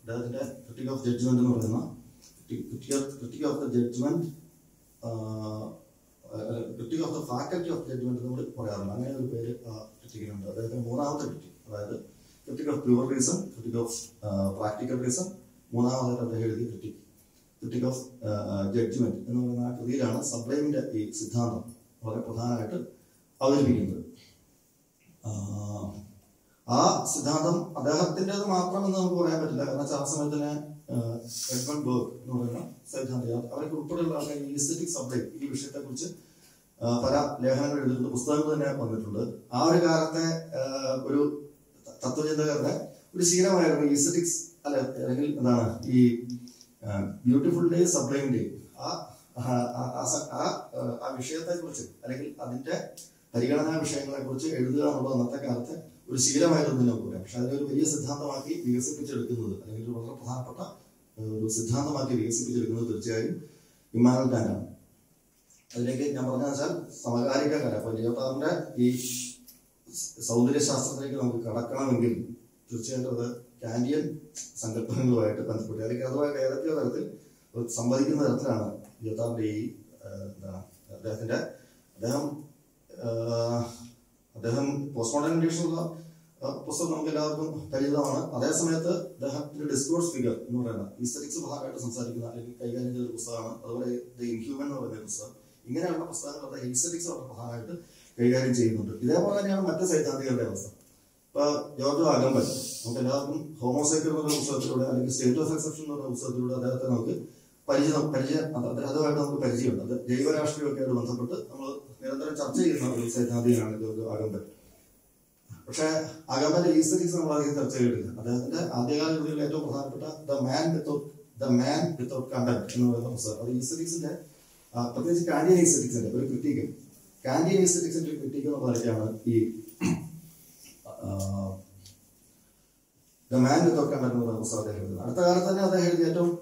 അദ്ദേഹത്തിന്റെ ക്രിട്ടിക് ഓഫ് ജഡ്ജ്മെന്റ് എന്ന് പറയുന്ന critique of the judgement critique of the faculty of judgement എന്ന് കൂടി പറയാറുണ്ട്. അങ്ങനെ ഒരു പേര് ഡിപ്റ്റിക്കുന്നുണ്ട് അദ്ദേഹത്തിന് മൂന്നാമത്തെ ഡിപ്റ്റി അതായത് critique of pure reason critique of practical reason മൂന്നാമതായിട്ട് അദ്ദേഹം എഴുതിയ ക്രിട്ടിക് ക്രിട്ടിക് ഓഫ് ജഡ്ജ്മെന്റ് എന്ന് പറയുന്ന ആ കൃതിയിലാണ് സബ്ലൈമിന്റെ ഈ സിദ്ധാന്തം വളരെ പ്രധാനമായിട്ട് അവതരിപ്പിക്കുന്നത്. ആ, സിദ്ധാന്തം അദ്ദേഹത്തിന്റെത് മാത്രമെന്ന് നമുക്ക് പറയാൻ പറ്റില്ല. കാരണം വെച്ചാൽ ആ സമയത്തിന് എഡ്മൺ ബേർഗ് എന്ന് പറയുന്ന സൈദ്ധാന്തിക അവരൊക്കെ ഉൾപ്പെടെയുള്ള ആൾക്കാർ ഈസ്തറ്റിക് സബ്ജക്ട് ഈ വിഷയത്തെ കുറിച്ച് പല ലേഖനങ്ങൾ എഴുതിയിട്ടുണ്ട് പുസ്തകങ്ങൾ തന്നെ വന്നിട്ടുണ്ട് ആ ഒരു കാലത്തെ ഒരു തത്വചിന്തകരുടെ ഒരു ശീലമായിരുന്നു ഈസ്തറ്റിക്സ് അല്ല അല്ലെങ്കിൽ എന്താണ് ഈ ബ്യൂട്ടിഫുൾ ഡേ സബ്ലൈം ഡേ. ആ ആ- ആ- ആ ആ ആ വിഷയത്തെ കുറിച്ച് അല്ലെങ്കിൽ അതിന്റെ പരിഗണനാ വിഷയങ്ങളെ കുറിച്ച് എഴുതുക എന്നുള്ളത് അന്നത്തെ കാലത്തെ ഒരു ശീലമായിരുന്നു തന്നെ പറയാം പക്ഷെ അതിനൊരു വലിയ സിദ്ധാന്തമാക്കി വികസിപ്പിച്ചെടുക്കുന്നത് അല്ലെങ്കിൽ ഒരു വളരെ പ്രധാനപ്പെട്ട ഒരു സിദ്ധാന്തമാക്കി വികസിപ്പിച്ചെടുക്കുന്നത് തീർച്ചയായും ഇമ്മാനുവൽ കാന്റാണ് അതിലേക്ക് ഞാൻ പറഞ്ഞ വെച്ചാൽ സമകാലിക കല. അപ്പൊ ലിയോട്ടാറിന്റെ ഈ സൗന്ദര്യശാസ്ത്രത്തിലേക്ക് നമുക്ക് കടക്കണമെങ്കിൽ തീർച്ചയായിട്ടും അത് കാൻഡിയൻ സങ്കല്പങ്ങളുമായിട്ട് ബന്ധപ്പെട്ട് അല്ലെങ്കിൽ അതുമായിട്ട് ഏതൊക്കെയോ തരത്തിൽ സംവദിക്കുന്ന തരത്തിലാണ് ലിയോട്ടാറിന്റെ ഈ എന്താണ് അദ്ദേഹത്തിന്റെ അദ്ദേഹം അദ്ദേഹം പോസ്റ്റ്മോഡേൺ ഉള്ള പുസ്തകം നമുക്ക് എല്ലാവർക്കും പരിചിതമാണ് അതേസമയത്ത് അദ്ദേഹത്തിന്റെ ഡിസ്കോഴ്സ് ഫിഗർ എന്ന് പറയുന്ന ഈസ്റ്ററിക്സ് ഭാഗമായിട്ട് സംസാരിക്കുന്ന അല്ലെങ്കിൽ കൈകാര്യം ചെയ്ത പുസ്തകമാണ്. അതുപോലെ ദ ഇൻഹ്യൂമൻ എന്ന് പറയുന്ന പുസ്തകം. ഇങ്ങനെയുള്ള പുസ്തകങ്ങൾ അദ്ദേഹം ഈസ്റ്ററിക്സ് വളരെ പ്രധാനമായിട്ട് കൈകാര്യം ചെയ്യുന്നുണ്ട്. ഇതേപോലെ തന്നെയാണ് മറ്റ് സൈദ്ധാന്തികളുടെ അവസ്ഥ. ഇപ്പൊ ജോർജ് അകമ്പൻ നമുക്ക് എല്ലാവർക്കും ഹോമോസൈക്കിൾ എന്ന പുസ്തകത്തിലൂടെ അല്ലെങ്കിൽ സ്റ്റേറ്റ് ഓഫ് എക്സെപ്ഷൻ എന്നുള്ള പുസ്തകത്തിലൂടെ അദ്ദേഹത്തെ നമുക്ക് പരിചയം പരിചയം അദ്ദേഹമായിട്ട് നമുക്ക് പരിചയമുണ്ട്. അത് ജൈവരാഷ്ട്രീയമൊക്കെയായിട്ട് ബന്ധപ്പെട്ട് നമ്മൾ നിരന്തരം ചർച്ച ചെയ്യുന്ന ഒരു ജോർജ് അഗംബൻ പക്ഷേ അകമ്പന്റെ ഈസ്റ്ററിക്സ് നമ്മൾ അധികം ചർച്ച ചെയ്തിട്ടില്ല. അദ്ദേഹത്തിന്റെ ആദ്യകാല കൃതികളിൽ ഏറ്റവും പ്രധാനപ്പെട്ട the man without the man without content എന്ന് പറയുന്ന പുസ്തകം. അത് ഈസ്റ്ററിക്സിന്റെ പ്രത്യേകിച്ച് കാൻഡിയൻ ഈസ്റ്ററ്റിക്സിന്റെ ഒരു ക്രിട്ടിക്ക് കാൻഡിയൻ ഈസ്റ്ററ്റിക്സിന്റെ ഒരു ക്രിട്ടിക്ക് പറയുകയാണ് ഈ ദ മാൻ വിത്തൗട്ട് കണ്ടന്റ് എന്ന് പറയുന്ന പുസ്തകം അദ്ദേഹം അടുത്ത കാലത്ത് തന്നെ അദ്ദേഹം എഴുതിയ ഏറ്റവും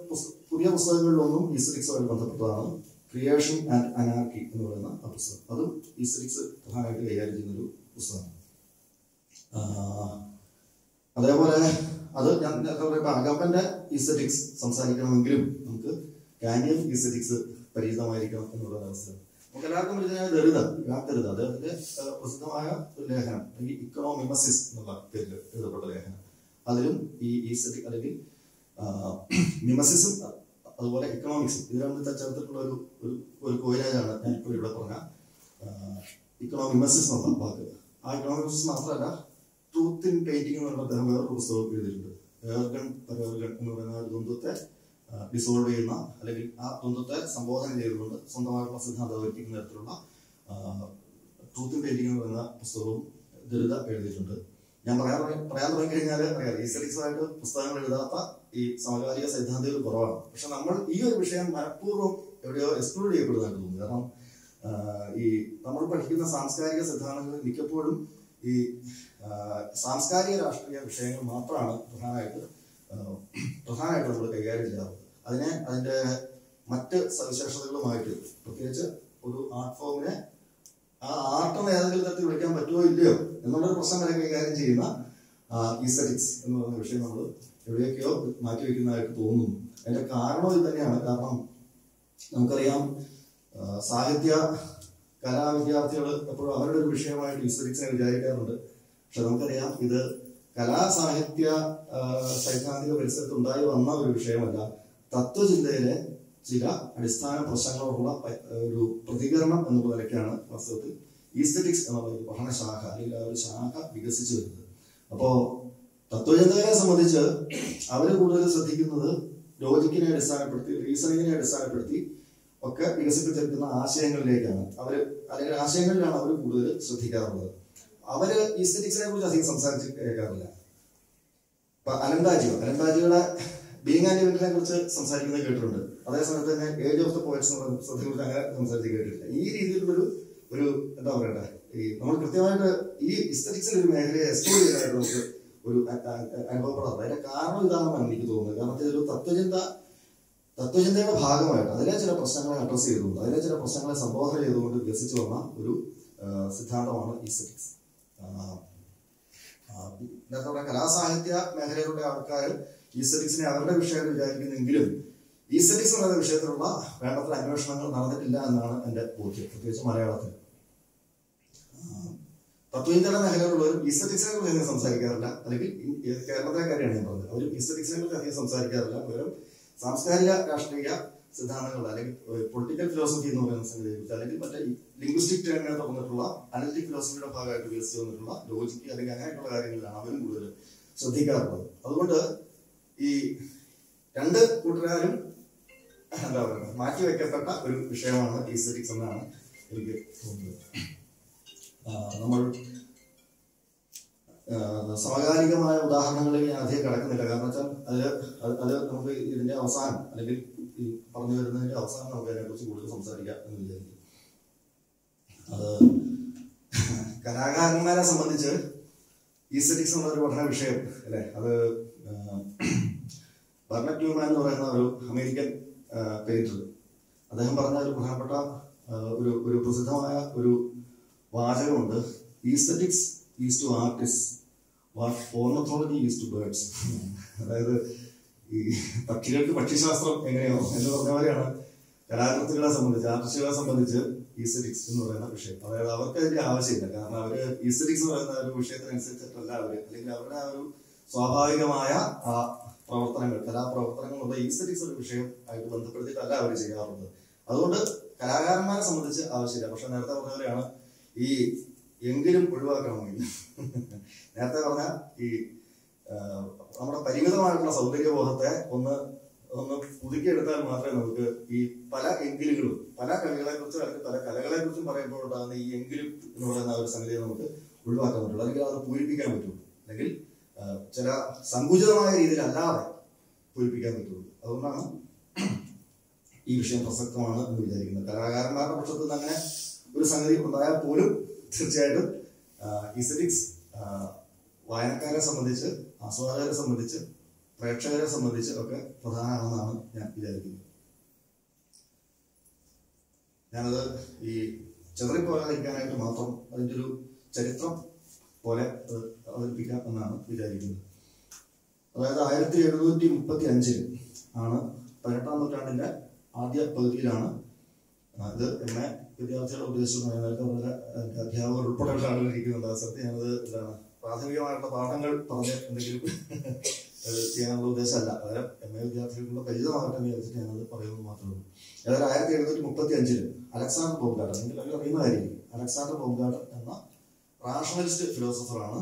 പുതിയ പുസ്തകങ്ങളിലൊന്നും ഈസ്റ്ററിക്സുമായി ബന്ധപ്പെട്ടതാണ്. ക്രിയേഷൻ ആൻഡ് അനാർക്കി എന്ന് പറയുന്ന ആ പുസ്തകം. അതും ഈസ്റ്ററിക്സ് പ്രധാനമായിട്ട് കൈകാര്യം ചെയ്യുന്ന ഒരു പുസ്തകമാണ് അതേപോലെ അത് ഞാൻ നേരത്തെ പറയുമ്പോൾ അഗമ്പന്റെ ഈസറ്റിക്സ് സംസാരിക്കണമെങ്കിലും നമുക്ക് ഡാനിയൽ ഈസറ്റിക്സ് പരിചിതമായിരിക്കണം എന്നുള്ള അവസ്ഥ നമുക്ക് എല്ലാവർക്കും പരിചിതമായ ദരിത വ്യാപ്തരുത് അദ്ദേഹത്തിന്റെ പ്രസിദ്ധമായ ഒരു ലേഖനം അല്ലെങ്കിൽ ഇക്കണോമിമസിസ് എന്നുള്ള പേരിൽ എഴുതപ്പെട്ട ലേഖനം. അതിലും ഈ ഈസറ്റിക് അല്ലെങ്കിൽ മിമസിസും അതുപോലെ ഇക്കണോമിക്സ് ഇത് രണ്ടും ചേർത്തിട്ടുള്ള ഒരു ഒരു കോയിനാണ് ഞാൻ ഇപ്പോൾ ഇവിടെ പറഞ്ഞ ഇക്കണോമിക്സിസ് എന്നുള്ള വാക്ക്. ആ ഇക്കണോമിക്സിസ് മാത്രമല്ല ട്രൂത്ത് ഇൻ പെയിന്റിംഗ് എന്ന് പറഞ്ഞ അദ്ദേഹം വേറൊരു പുസ്തകം എഴുതിയിട്ടുണ്ട് ഏർഗൺ എന്ന് പറയുന്ന ഒരു ദ്വന്ദ്വത്തെ ഡിസോൾവ് ചെയ്യുന്ന അല്ലെങ്കിൽ ആ ദ്വന്ദ്വത്തെ സംബോധന ചെയ്തുകൊണ്ട് സ്വന്തമായിട്ടുള്ള സിദ്ധാന്തം അവതരിപ്പിക്കുന്ന തരത്തിലുള്ള ട്രൂത്ത് ഇൻ പെയിന്റിംഗ് എന്ന് പറയുന്ന പുസ്തകവും ദുരിത എഴുതിയിട്ടുണ്ട്. ഞാൻ പറയാൻ പറയാൻ തുടങ്ങി കഴിഞ്ഞാൽ അറിയാം ആയിട്ട് പുസ്തകങ്ങൾ എഴുതാത്ത ഈ സമകാലിക സൈദ്ധാന്തികൾ കുറവാണ്. പക്ഷെ നമ്മൾ ഈ ഒരു വിഷയം മനഃപൂർവം എവിടെയോ എക്സ്പ്ലോർ ചെയ്യപ്പെടുന്നതായിട്ട് തോന്നുന്നു. കാരണം ഈ നമ്മൾ പഠിക്കുന്ന സാംസ്കാരിക സിദ്ധാന്തങ്ങൾ മിക്കപ്പോഴും ഈ സാംസ്കാരിക രാഷ്ട്രീയ വിഷയങ്ങൾ മാത്രമാണ് പ്രധാനമായിട്ട് പ്രധാനമായിട്ട് നമ്മൾ കൈകാര്യം ചെയ്യാറുള്ളത് അതിനെ അതിന്റെ മറ്റ് സവിശേഷതകളുമായിട്ട് പ്രത്യേകിച്ച് ഒരു ആർട്ട് ഫോമിനെ ആ ആർട്ടം ഏതെങ്കിലും തരത്തിൽ വിളിക്കാൻ പറ്റുമോ ഇല്ലയോ എന്നുള്ളൊരു പ്രശ്നം വരെ കൈകാര്യം ചെയ്യുന്ന ഈസറ്റിക്സ് എന്ന് പറയുന്ന വിഷയം നമ്മൾ എവിടെയൊക്കെയോ മാറ്റി വെക്കുന്നതായിട്ട് തോന്നുന്നു. അതിന്റെ കാരണം ഇത് തന്നെയാണ്. കാരണം നമുക്കറിയാം സാഹിത്യ കലാ വിദ്യാർത്ഥികൾ എപ്പോഴും അവരുടെ ഒരു വിഷയമായിട്ട് ഈസറ്റിക്സിനെ വിചാരിക്കാറുണ്ട്. പക്ഷെ നമുക്കറിയാം ഇത് കലാ സാഹിത്യ സൈദ്ധാന്തിക പരിസരത്ത് ഉണ്ടായി വന്ന ഒരു വിഷയമല്ല. തത്വചിന്തയിലെ ചില അടിസ്ഥാന പ്രശ്നങ്ങളോടുള്ള ഒരു പ്രതികരണം എന്നുള്ള നിലയ്ക്കാണ് വാസ്തവത്തിൽ ഈസ്റ്ററ്റിക്സ് എന്നുള്ള ഒരു പഠനശാഖ അല്ലെങ്കിൽ ആ ഒരു ശാഖ വികസിച്ചു വരുന്നത്. അപ്പോ തത്വചിന്തകരെ സംബന്ധിച്ച് അവർ കൂടുതൽ ശ്രദ്ധിക്കുന്നത് ലോജിക്കിനെ അടിസ്ഥാനപ്പെടുത്തി റീസണിങ്ങിനെ അടിസ്ഥാനപ്പെടുത്തി ഒക്കെ വികസിപ്പിച്ചെടുക്കുന്ന ആശയങ്ങളിലേക്കാണ്. അവർ അല്ലെങ്കിൽ ആശയങ്ങളിലാണ് അവർ കൂടുതൽ ശ്രദ്ധിക്കാറുള്ളത്. അവർ ഈസ്തറ്റിക്സിനെ കുറിച്ച് അധികം സംസാരിച്ച് കേൾക്കാറില്ല. ഇപ്പൊ അനന്താജിയോ അനന്താജിയുടെ ബീങ് ആൻഡ് ഇവന്റിനെ കുറിച്ച് സംസാരിക്കുന്നത് കേട്ടിട്ടുണ്ട്. അതേസമയത്ത് തന്നെ ഏജ് ഓഫ് ദ പോയിറ്റ്സ് എന്ന് പറഞ്ഞ കുറിച്ച് അങ്ങനെ സംസാരിച്ച് കേട്ടിട്ടില്ല. ഈ രീതിയിലുള്ളൊരു ഒരു എന്താ പറയണ്ടേ ഈ നമ്മൾ കൃത്യമായിട്ട് ഈ ഇസ്തറ്റിക്സിന്റെ ഒരു മേഖലയെ എക്സ്പ്ലോർ ചെയ്യാനായിട്ട് നമുക്ക് ഒരു അനുഭവപ്പെടാം അതിന്റെ കാരണം ഇതാണെന്നാണ് എനിക്ക് തോന്നുന്നത്. കാരണം ഇതൊരു തത്വചിന്ത തത്വചിന്തയുടെ ഭാഗമായിട്ട് അതിലെ ചില പ്രശ്നങ്ങളെ അഡ്രസ് ചെയ്തുകൊണ്ട് അതിലെ ചില പ്രശ്നങ്ങളെ സംബോധന ചെയ്തുകൊണ്ട് വികസിച്ചു വന്ന ഒരു സിദ്ധാന്തമാണ് നേരത്തെ പറഞ്ഞ കലാസാഹിത്യ മേഖലയിലുള്ള ആൾക്കാർ ഈസ്റ്ററ്റിക്സിനെ അവരുടെ വിഷയം വിചാരിക്കുന്നെങ്കിലും ഈസെറ്റിക്സ് എന്ന വിഷയത്തിലുള്ള വേണ്ടത്ര അന്വേഷണങ്ങൾ നടന്നിട്ടില്ല എന്നാണ് എന്റെ ബോധ്യം. പ്രത്യേകിച്ച് മലയാളത്തിൽ. തത്വചിന്തയുടെ മേഖലയിലുള്ളവരും ഈസെറ്റിക്സിനെ കുറിച്ച് അധികം സംസാരിക്കാറില്ല. അല്ലെങ്കിൽ കേരളത്തിലെ കാര്യമാണ് ഞാൻ പറഞ്ഞത്. അവർ ഈസെറ്റിക്സിനെ കുറിച്ച് അധികം സംസാരിക്കാറില്ല. പകരം സാംസ്കാരിക രാഷ്ട്രീയ സിദ്ധാന്തങ്ങൾ അല്ലെങ്കിൽ പൊളിറ്റിക്കൽ ഫിലോസഫി എന്ന് പറയുന്ന കുറിച്ച് അല്ലെങ്കിൽ മറ്റേ ലിംഗ്വിസ്റ്റിക് ടേണിനെ തുറന്നിട്ടുള്ള അനലിറ്റിക് ഫിലോസഫിയുടെ ഭാഗമായിട്ട് വികസിച്ചു വന്നിട്ടുള്ള ലോജിക്ക് അല്ലെങ്കിൽ അങ്ങനെയുള്ള കാര്യങ്ങളിലാണ് അവരും കൂടുതൽ ശ്രദ്ധിക്കാറുള്ളത്. അതുകൊണ്ട് ഈ രണ്ട് കൂട്ടുകാരും എന്താ പറയുക മാറ്റി വെക്കപ്പെട്ട ഒരു വിഷയമാണ് ഈസ്തറ്റിക്സ് എന്നാണ് എനിക്ക് തോന്നുന്നത് നമ്മൾ സമകാലികമായ ഉദാഹരണങ്ങളിൽ ഞാൻ അധികം കിടക്കുന്നില്ല. കാരണം വെച്ചാൽ അതിൽ അത് നമുക്ക് ഇതിന്റെ അവസാനം അല്ലെങ്കിൽ ഈ പറഞ്ഞു വരുന്നതിന്റെ അവസാനം നമുക്ക് അതിനെക്കുറിച്ച് കൂടുതൽ സംസാരിക്കാം എന്ന് വിചാരിക്കും അത് കലാകാരന്മാരെ സംബന്ധിച്ച് ഈസ്തറ്റിക്സ് എന്നൊരു പഠന വിഷയം അല്ലെ? അത് ബർണറ്റ് ന്യൂമാൻ എന്ന് പറയുന്ന ഒരു അമേരിക്കൻ പെയിന്റർ അദ്ദേഹം പറഞ്ഞ ഒരു പ്രധാനപ്പെട്ട ഒരു ഒരു പ്രസിദ്ധമായ ഒരു വാചകമുണ്ട്. Aesthetics is to artist what ornithology is to birds അതായത് ഈ പക്ഷികൾക്ക് പക്ഷിശാസ്ത്രം എങ്ങനെയോ എന്ന് പറഞ്ഞ പോലെയാണ് കലാകൃത്തുക്കളെ സംബന്ധിച്ച് ആർട്ടിസ്റ്റുകളെ സംബന്ധിച്ച് ഈസ്തറ്റിക്സ് എന്ന് പറയുന്ന വിഷയം. അതായത് അവർക്ക് അതിന്റെ ആവശ്യമില്ല. കാരണം അവർ ഈസ്തറ്റിക്സ് എന്ന് പറയുന്ന ഒരു വിഷയത്തിനനുസരിച്ചിട്ടല്ല അവർ. അല്ലെങ്കിൽ അവരുടെ ആ ഒരു സ്വാഭാവികമായ ആ പ്രവർത്തനങ്ങൾ കലാപ്രവർത്തനങ്ങളുള്ള ഈസ്തറ്റിക്സ് ഒരു വിഷയം ആയിട്ട് ബന്ധപ്പെടുത്തിയിട്ടല്ല അവർ ചെയ്യാറുള്ളത്. അതുകൊണ്ട് കലാകാരന്മാരെ സംബന്ധിച്ച് ആവശ്യമില്ല. പക്ഷെ നേരത്തെ പറഞ്ഞ പോലെയാണ് ഈ എങ്കിലും ഒഴിവാക്കണമെങ്കിൽ. നേരത്തെ പറഞ്ഞ ഈ നമ്മുടെ പരിമിതമായിട്ടുള്ള സൗന്ദര്യബോധത്തെ ഒന്ന് ഒന്ന് പുതുക്കിയെടുത്താൽ മാത്രമേ നമുക്ക് ഈ പല എങ്കിലുകളും പല കവികളെ കുറിച്ചും അല്ലെങ്കിൽ പല കലകളെ കുറിച്ചും പറയുമ്പോഴുണ്ടാകുന്ന ഈ എങ്കിലും എന്ന് പറയുന്ന ഒരു സംഗതിയെ നമുക്ക് ഒഴിവാക്കാൻ പറ്റുള്ളൂ. അല്ലെങ്കിൽ അത് പൂരിപ്പിക്കാൻ പറ്റുള്ളൂ. അല്ലെങ്കിൽ ചില സങ്കുചിതമായ രീതിയിൽ അല്ലാതെ പൂരിപ്പിക്കാൻ പറ്റുള്ളൂ. അതുകൊണ്ടാണ് ഈ വിഷയം പ്രസക്തമാണ് എന്ന് വിചാരിക്കുന്നത്. കലാകാരന്മാരുടെ പക്ഷത്തിൽ നിന്ന് അങ്ങനെ ഒരു സംഗതി ഉണ്ടായാൽ പോലും തീർച്ചയായിട്ടും ഇസറ്റിക്സ് വായനക്കാരെ സംബന്ധിച്ച് ആസ്വാദകരെ സംബന്ധിച്ച് പ്രേക്ഷകരെ സംബന്ധിച്ച് ഒക്കെ പ്രധാനമാണെന്നാണ് ഞാൻ വിചാരിക്കുന്നത്. ഞാനത് ഈ ചെതറിപ്പോകാതിരിക്കാനായിട്ട് മാത്രം അതിന്റെ ഒരു ചരിത്രം പോലെ അവതരിപ്പിക്കാം എന്നാണ് വിചാരിക്കുന്നത്. അതായത് ആയിരത്തി എഴുന്നൂറ്റി മുപ്പത്തി അഞ്ചിൽ ആണ് പതിനെട്ടാം നൂറ്റാണ്ടിന്റെ ആദ്യ പകുതിയിലാണ് ഇത് എം എ വിദ്യാർത്ഥികളെ ഉദ്ദേശിച്ചു നേരത്തെ അധ്യാപകർ ഉൾപ്പെടെയുള്ള ആളുകൾ ആ സത്യം ഞാനത് എന്താണ് പ്രാഥമികമായിട്ടുള്ള പാഠങ്ങൾ പറഞ്ഞ് എന്തെങ്കിലും ചെയ്യാനുള്ള ഉദ്ദേശമല്ല. പകരം എം എ വിദ്യാർത്ഥികൾക്കുള്ള പരിചിതമാകട്ടെ എന്ന് വിചാരിച്ചിട്ട് ഞാനത് പറയുന്നത് മാത്രമേ ഉള്ളൂ. ഏതായാലും ആയിരത്തി എഴുന്നൂറ്റി മുപ്പത്തി അഞ്ചിൽ അലക്സാണ്ടർ ബോംഗാർഡ് നിങ്ങൾ അറിയുന്നതായിരിക്കും അറിയുന്ന അലക്സാണ്ടർ ബോംഗാർഡ് എന്ന റാഷണലിസ്റ്റ് ഫിലോസഫറാണ്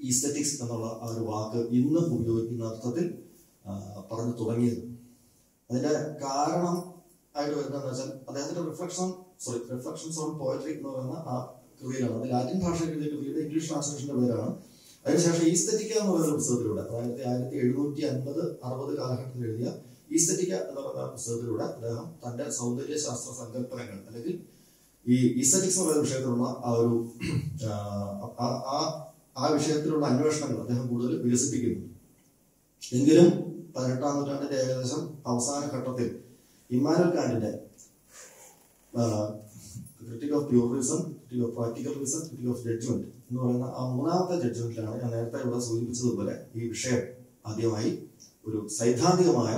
ഈസ്തറ്റിക്സ് എന്നുള്ള ആ ഒരു വാക്ക് ഇന്ന് ഉപയോഗിക്കുന്ന അർത്ഥത്തിൽ പറഞ്ഞു തുടങ്ങിയത്. അതിന്റെ കാരണം ആയിട്ട് വരുന്നതെന്ന് വെച്ചാൽ അദ്ദേഹത്തിന്റെ reflection sorry reflections on poetry എന്ന് പറയുന്ന ആ കൃതിയിലാണ്. അത് ലാറ്റിൻ ഭാഷയിൽ എഴുതിയ കൃതിയുടെ ഇംഗ്ലീഷ് ട്രാൻസ്ലേഷന്റെ പേരാണ്. അതിനുശേഷം ഈസ്തറ്റിക്ക എന്ന് പറയുന്ന പുസ്തകത്തിലൂടെ അതായത് ആയിരത്തി എഴുന്നൂറ്റി അൻപത് അറുപത് കാലഘട്ടത്തിൽ എഴുതിയ ഈസ്തറ്റിക്ക എന്ന് പറയുന്ന പുസ്തകത്തിലൂടെ അദ്ദേഹം തന്റെ സൗന്ദര്യ ശാസ്ത്ര സങ്കല്പനങ്ങൾ അല്ലെങ്കിൽ ഈ ഇസറ്റിക്സ് എന്ന് വിഷയത്തിലുള്ള ആ ഒരു ആ- ആ വിഷയത്തിലുള്ള അന്വേഷണങ്ങൾ അദ്ദേഹം കൂടുതൽ വികസിപ്പിക്കുന്നു എങ്കിലും പതിനെട്ടാം നൂറ്റാണ്ടിന്റെ ഏകദേശം അവസാന ഘട്ടത്തിൽ Immanuel കാന്റിന്റെ critique of purism critique of practical reason critique of judgement എന്ന് പറയുന്ന ആ മൂന്നാമത്തെ ജഡ്ജ്മെന്റിലാണ് ഞാൻ നേരത്തെ ഇവിടെ സൂചിപ്പിച്ചതുപോലെ ഈ വിഷയം ആദ്യമായി ഒരു സൈദ്ധാന്തികമായ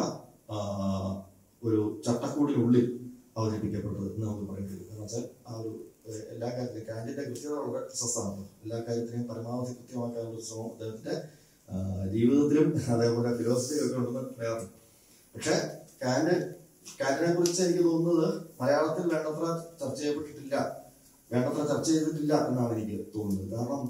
ഒരു ചട്ടക്കൂടിനുള്ളിൽ അവതരിപ്പിക്കപ്പെട്ടത് എന്ന് നമുക്ക് പറയേണ്ടി വരും കാരണം വെച്ചാൽ ആ ഒരു എല്ലാ കാര്യത്തിലും കാന്റിന്റെ കൃത്യത വളരെ പ്രശസ്തമാണ് എല്ലാ കാര്യത്തിനെയും പരമാവധി കൃത്യമാക്കാനുള്ള ശ്രമം അദ്ദേഹത്തിന്റെ ജീവിതത്തിലും അതേപോലെ ഫിലോസഫിയിലും ഒക്കെ ഉണ്ടെന്ന് പറയാറുണ്ട്. പക്ഷെ കാന്റ് കാന്റിനെ കുറിച്ച് എനിക്ക് തോന്നുന്നത് മലയാളത്തിൽ വേണ്ടത്ര ചർച്ച ചെയ്യപ്പെട്ടിട്ടില്ല. വേണ്ടത്ര ചർച്ച ചെയ്തിട്ടില്ല എന്നാണ് എനിക്ക് തോന്നുന്നത്. കാരണം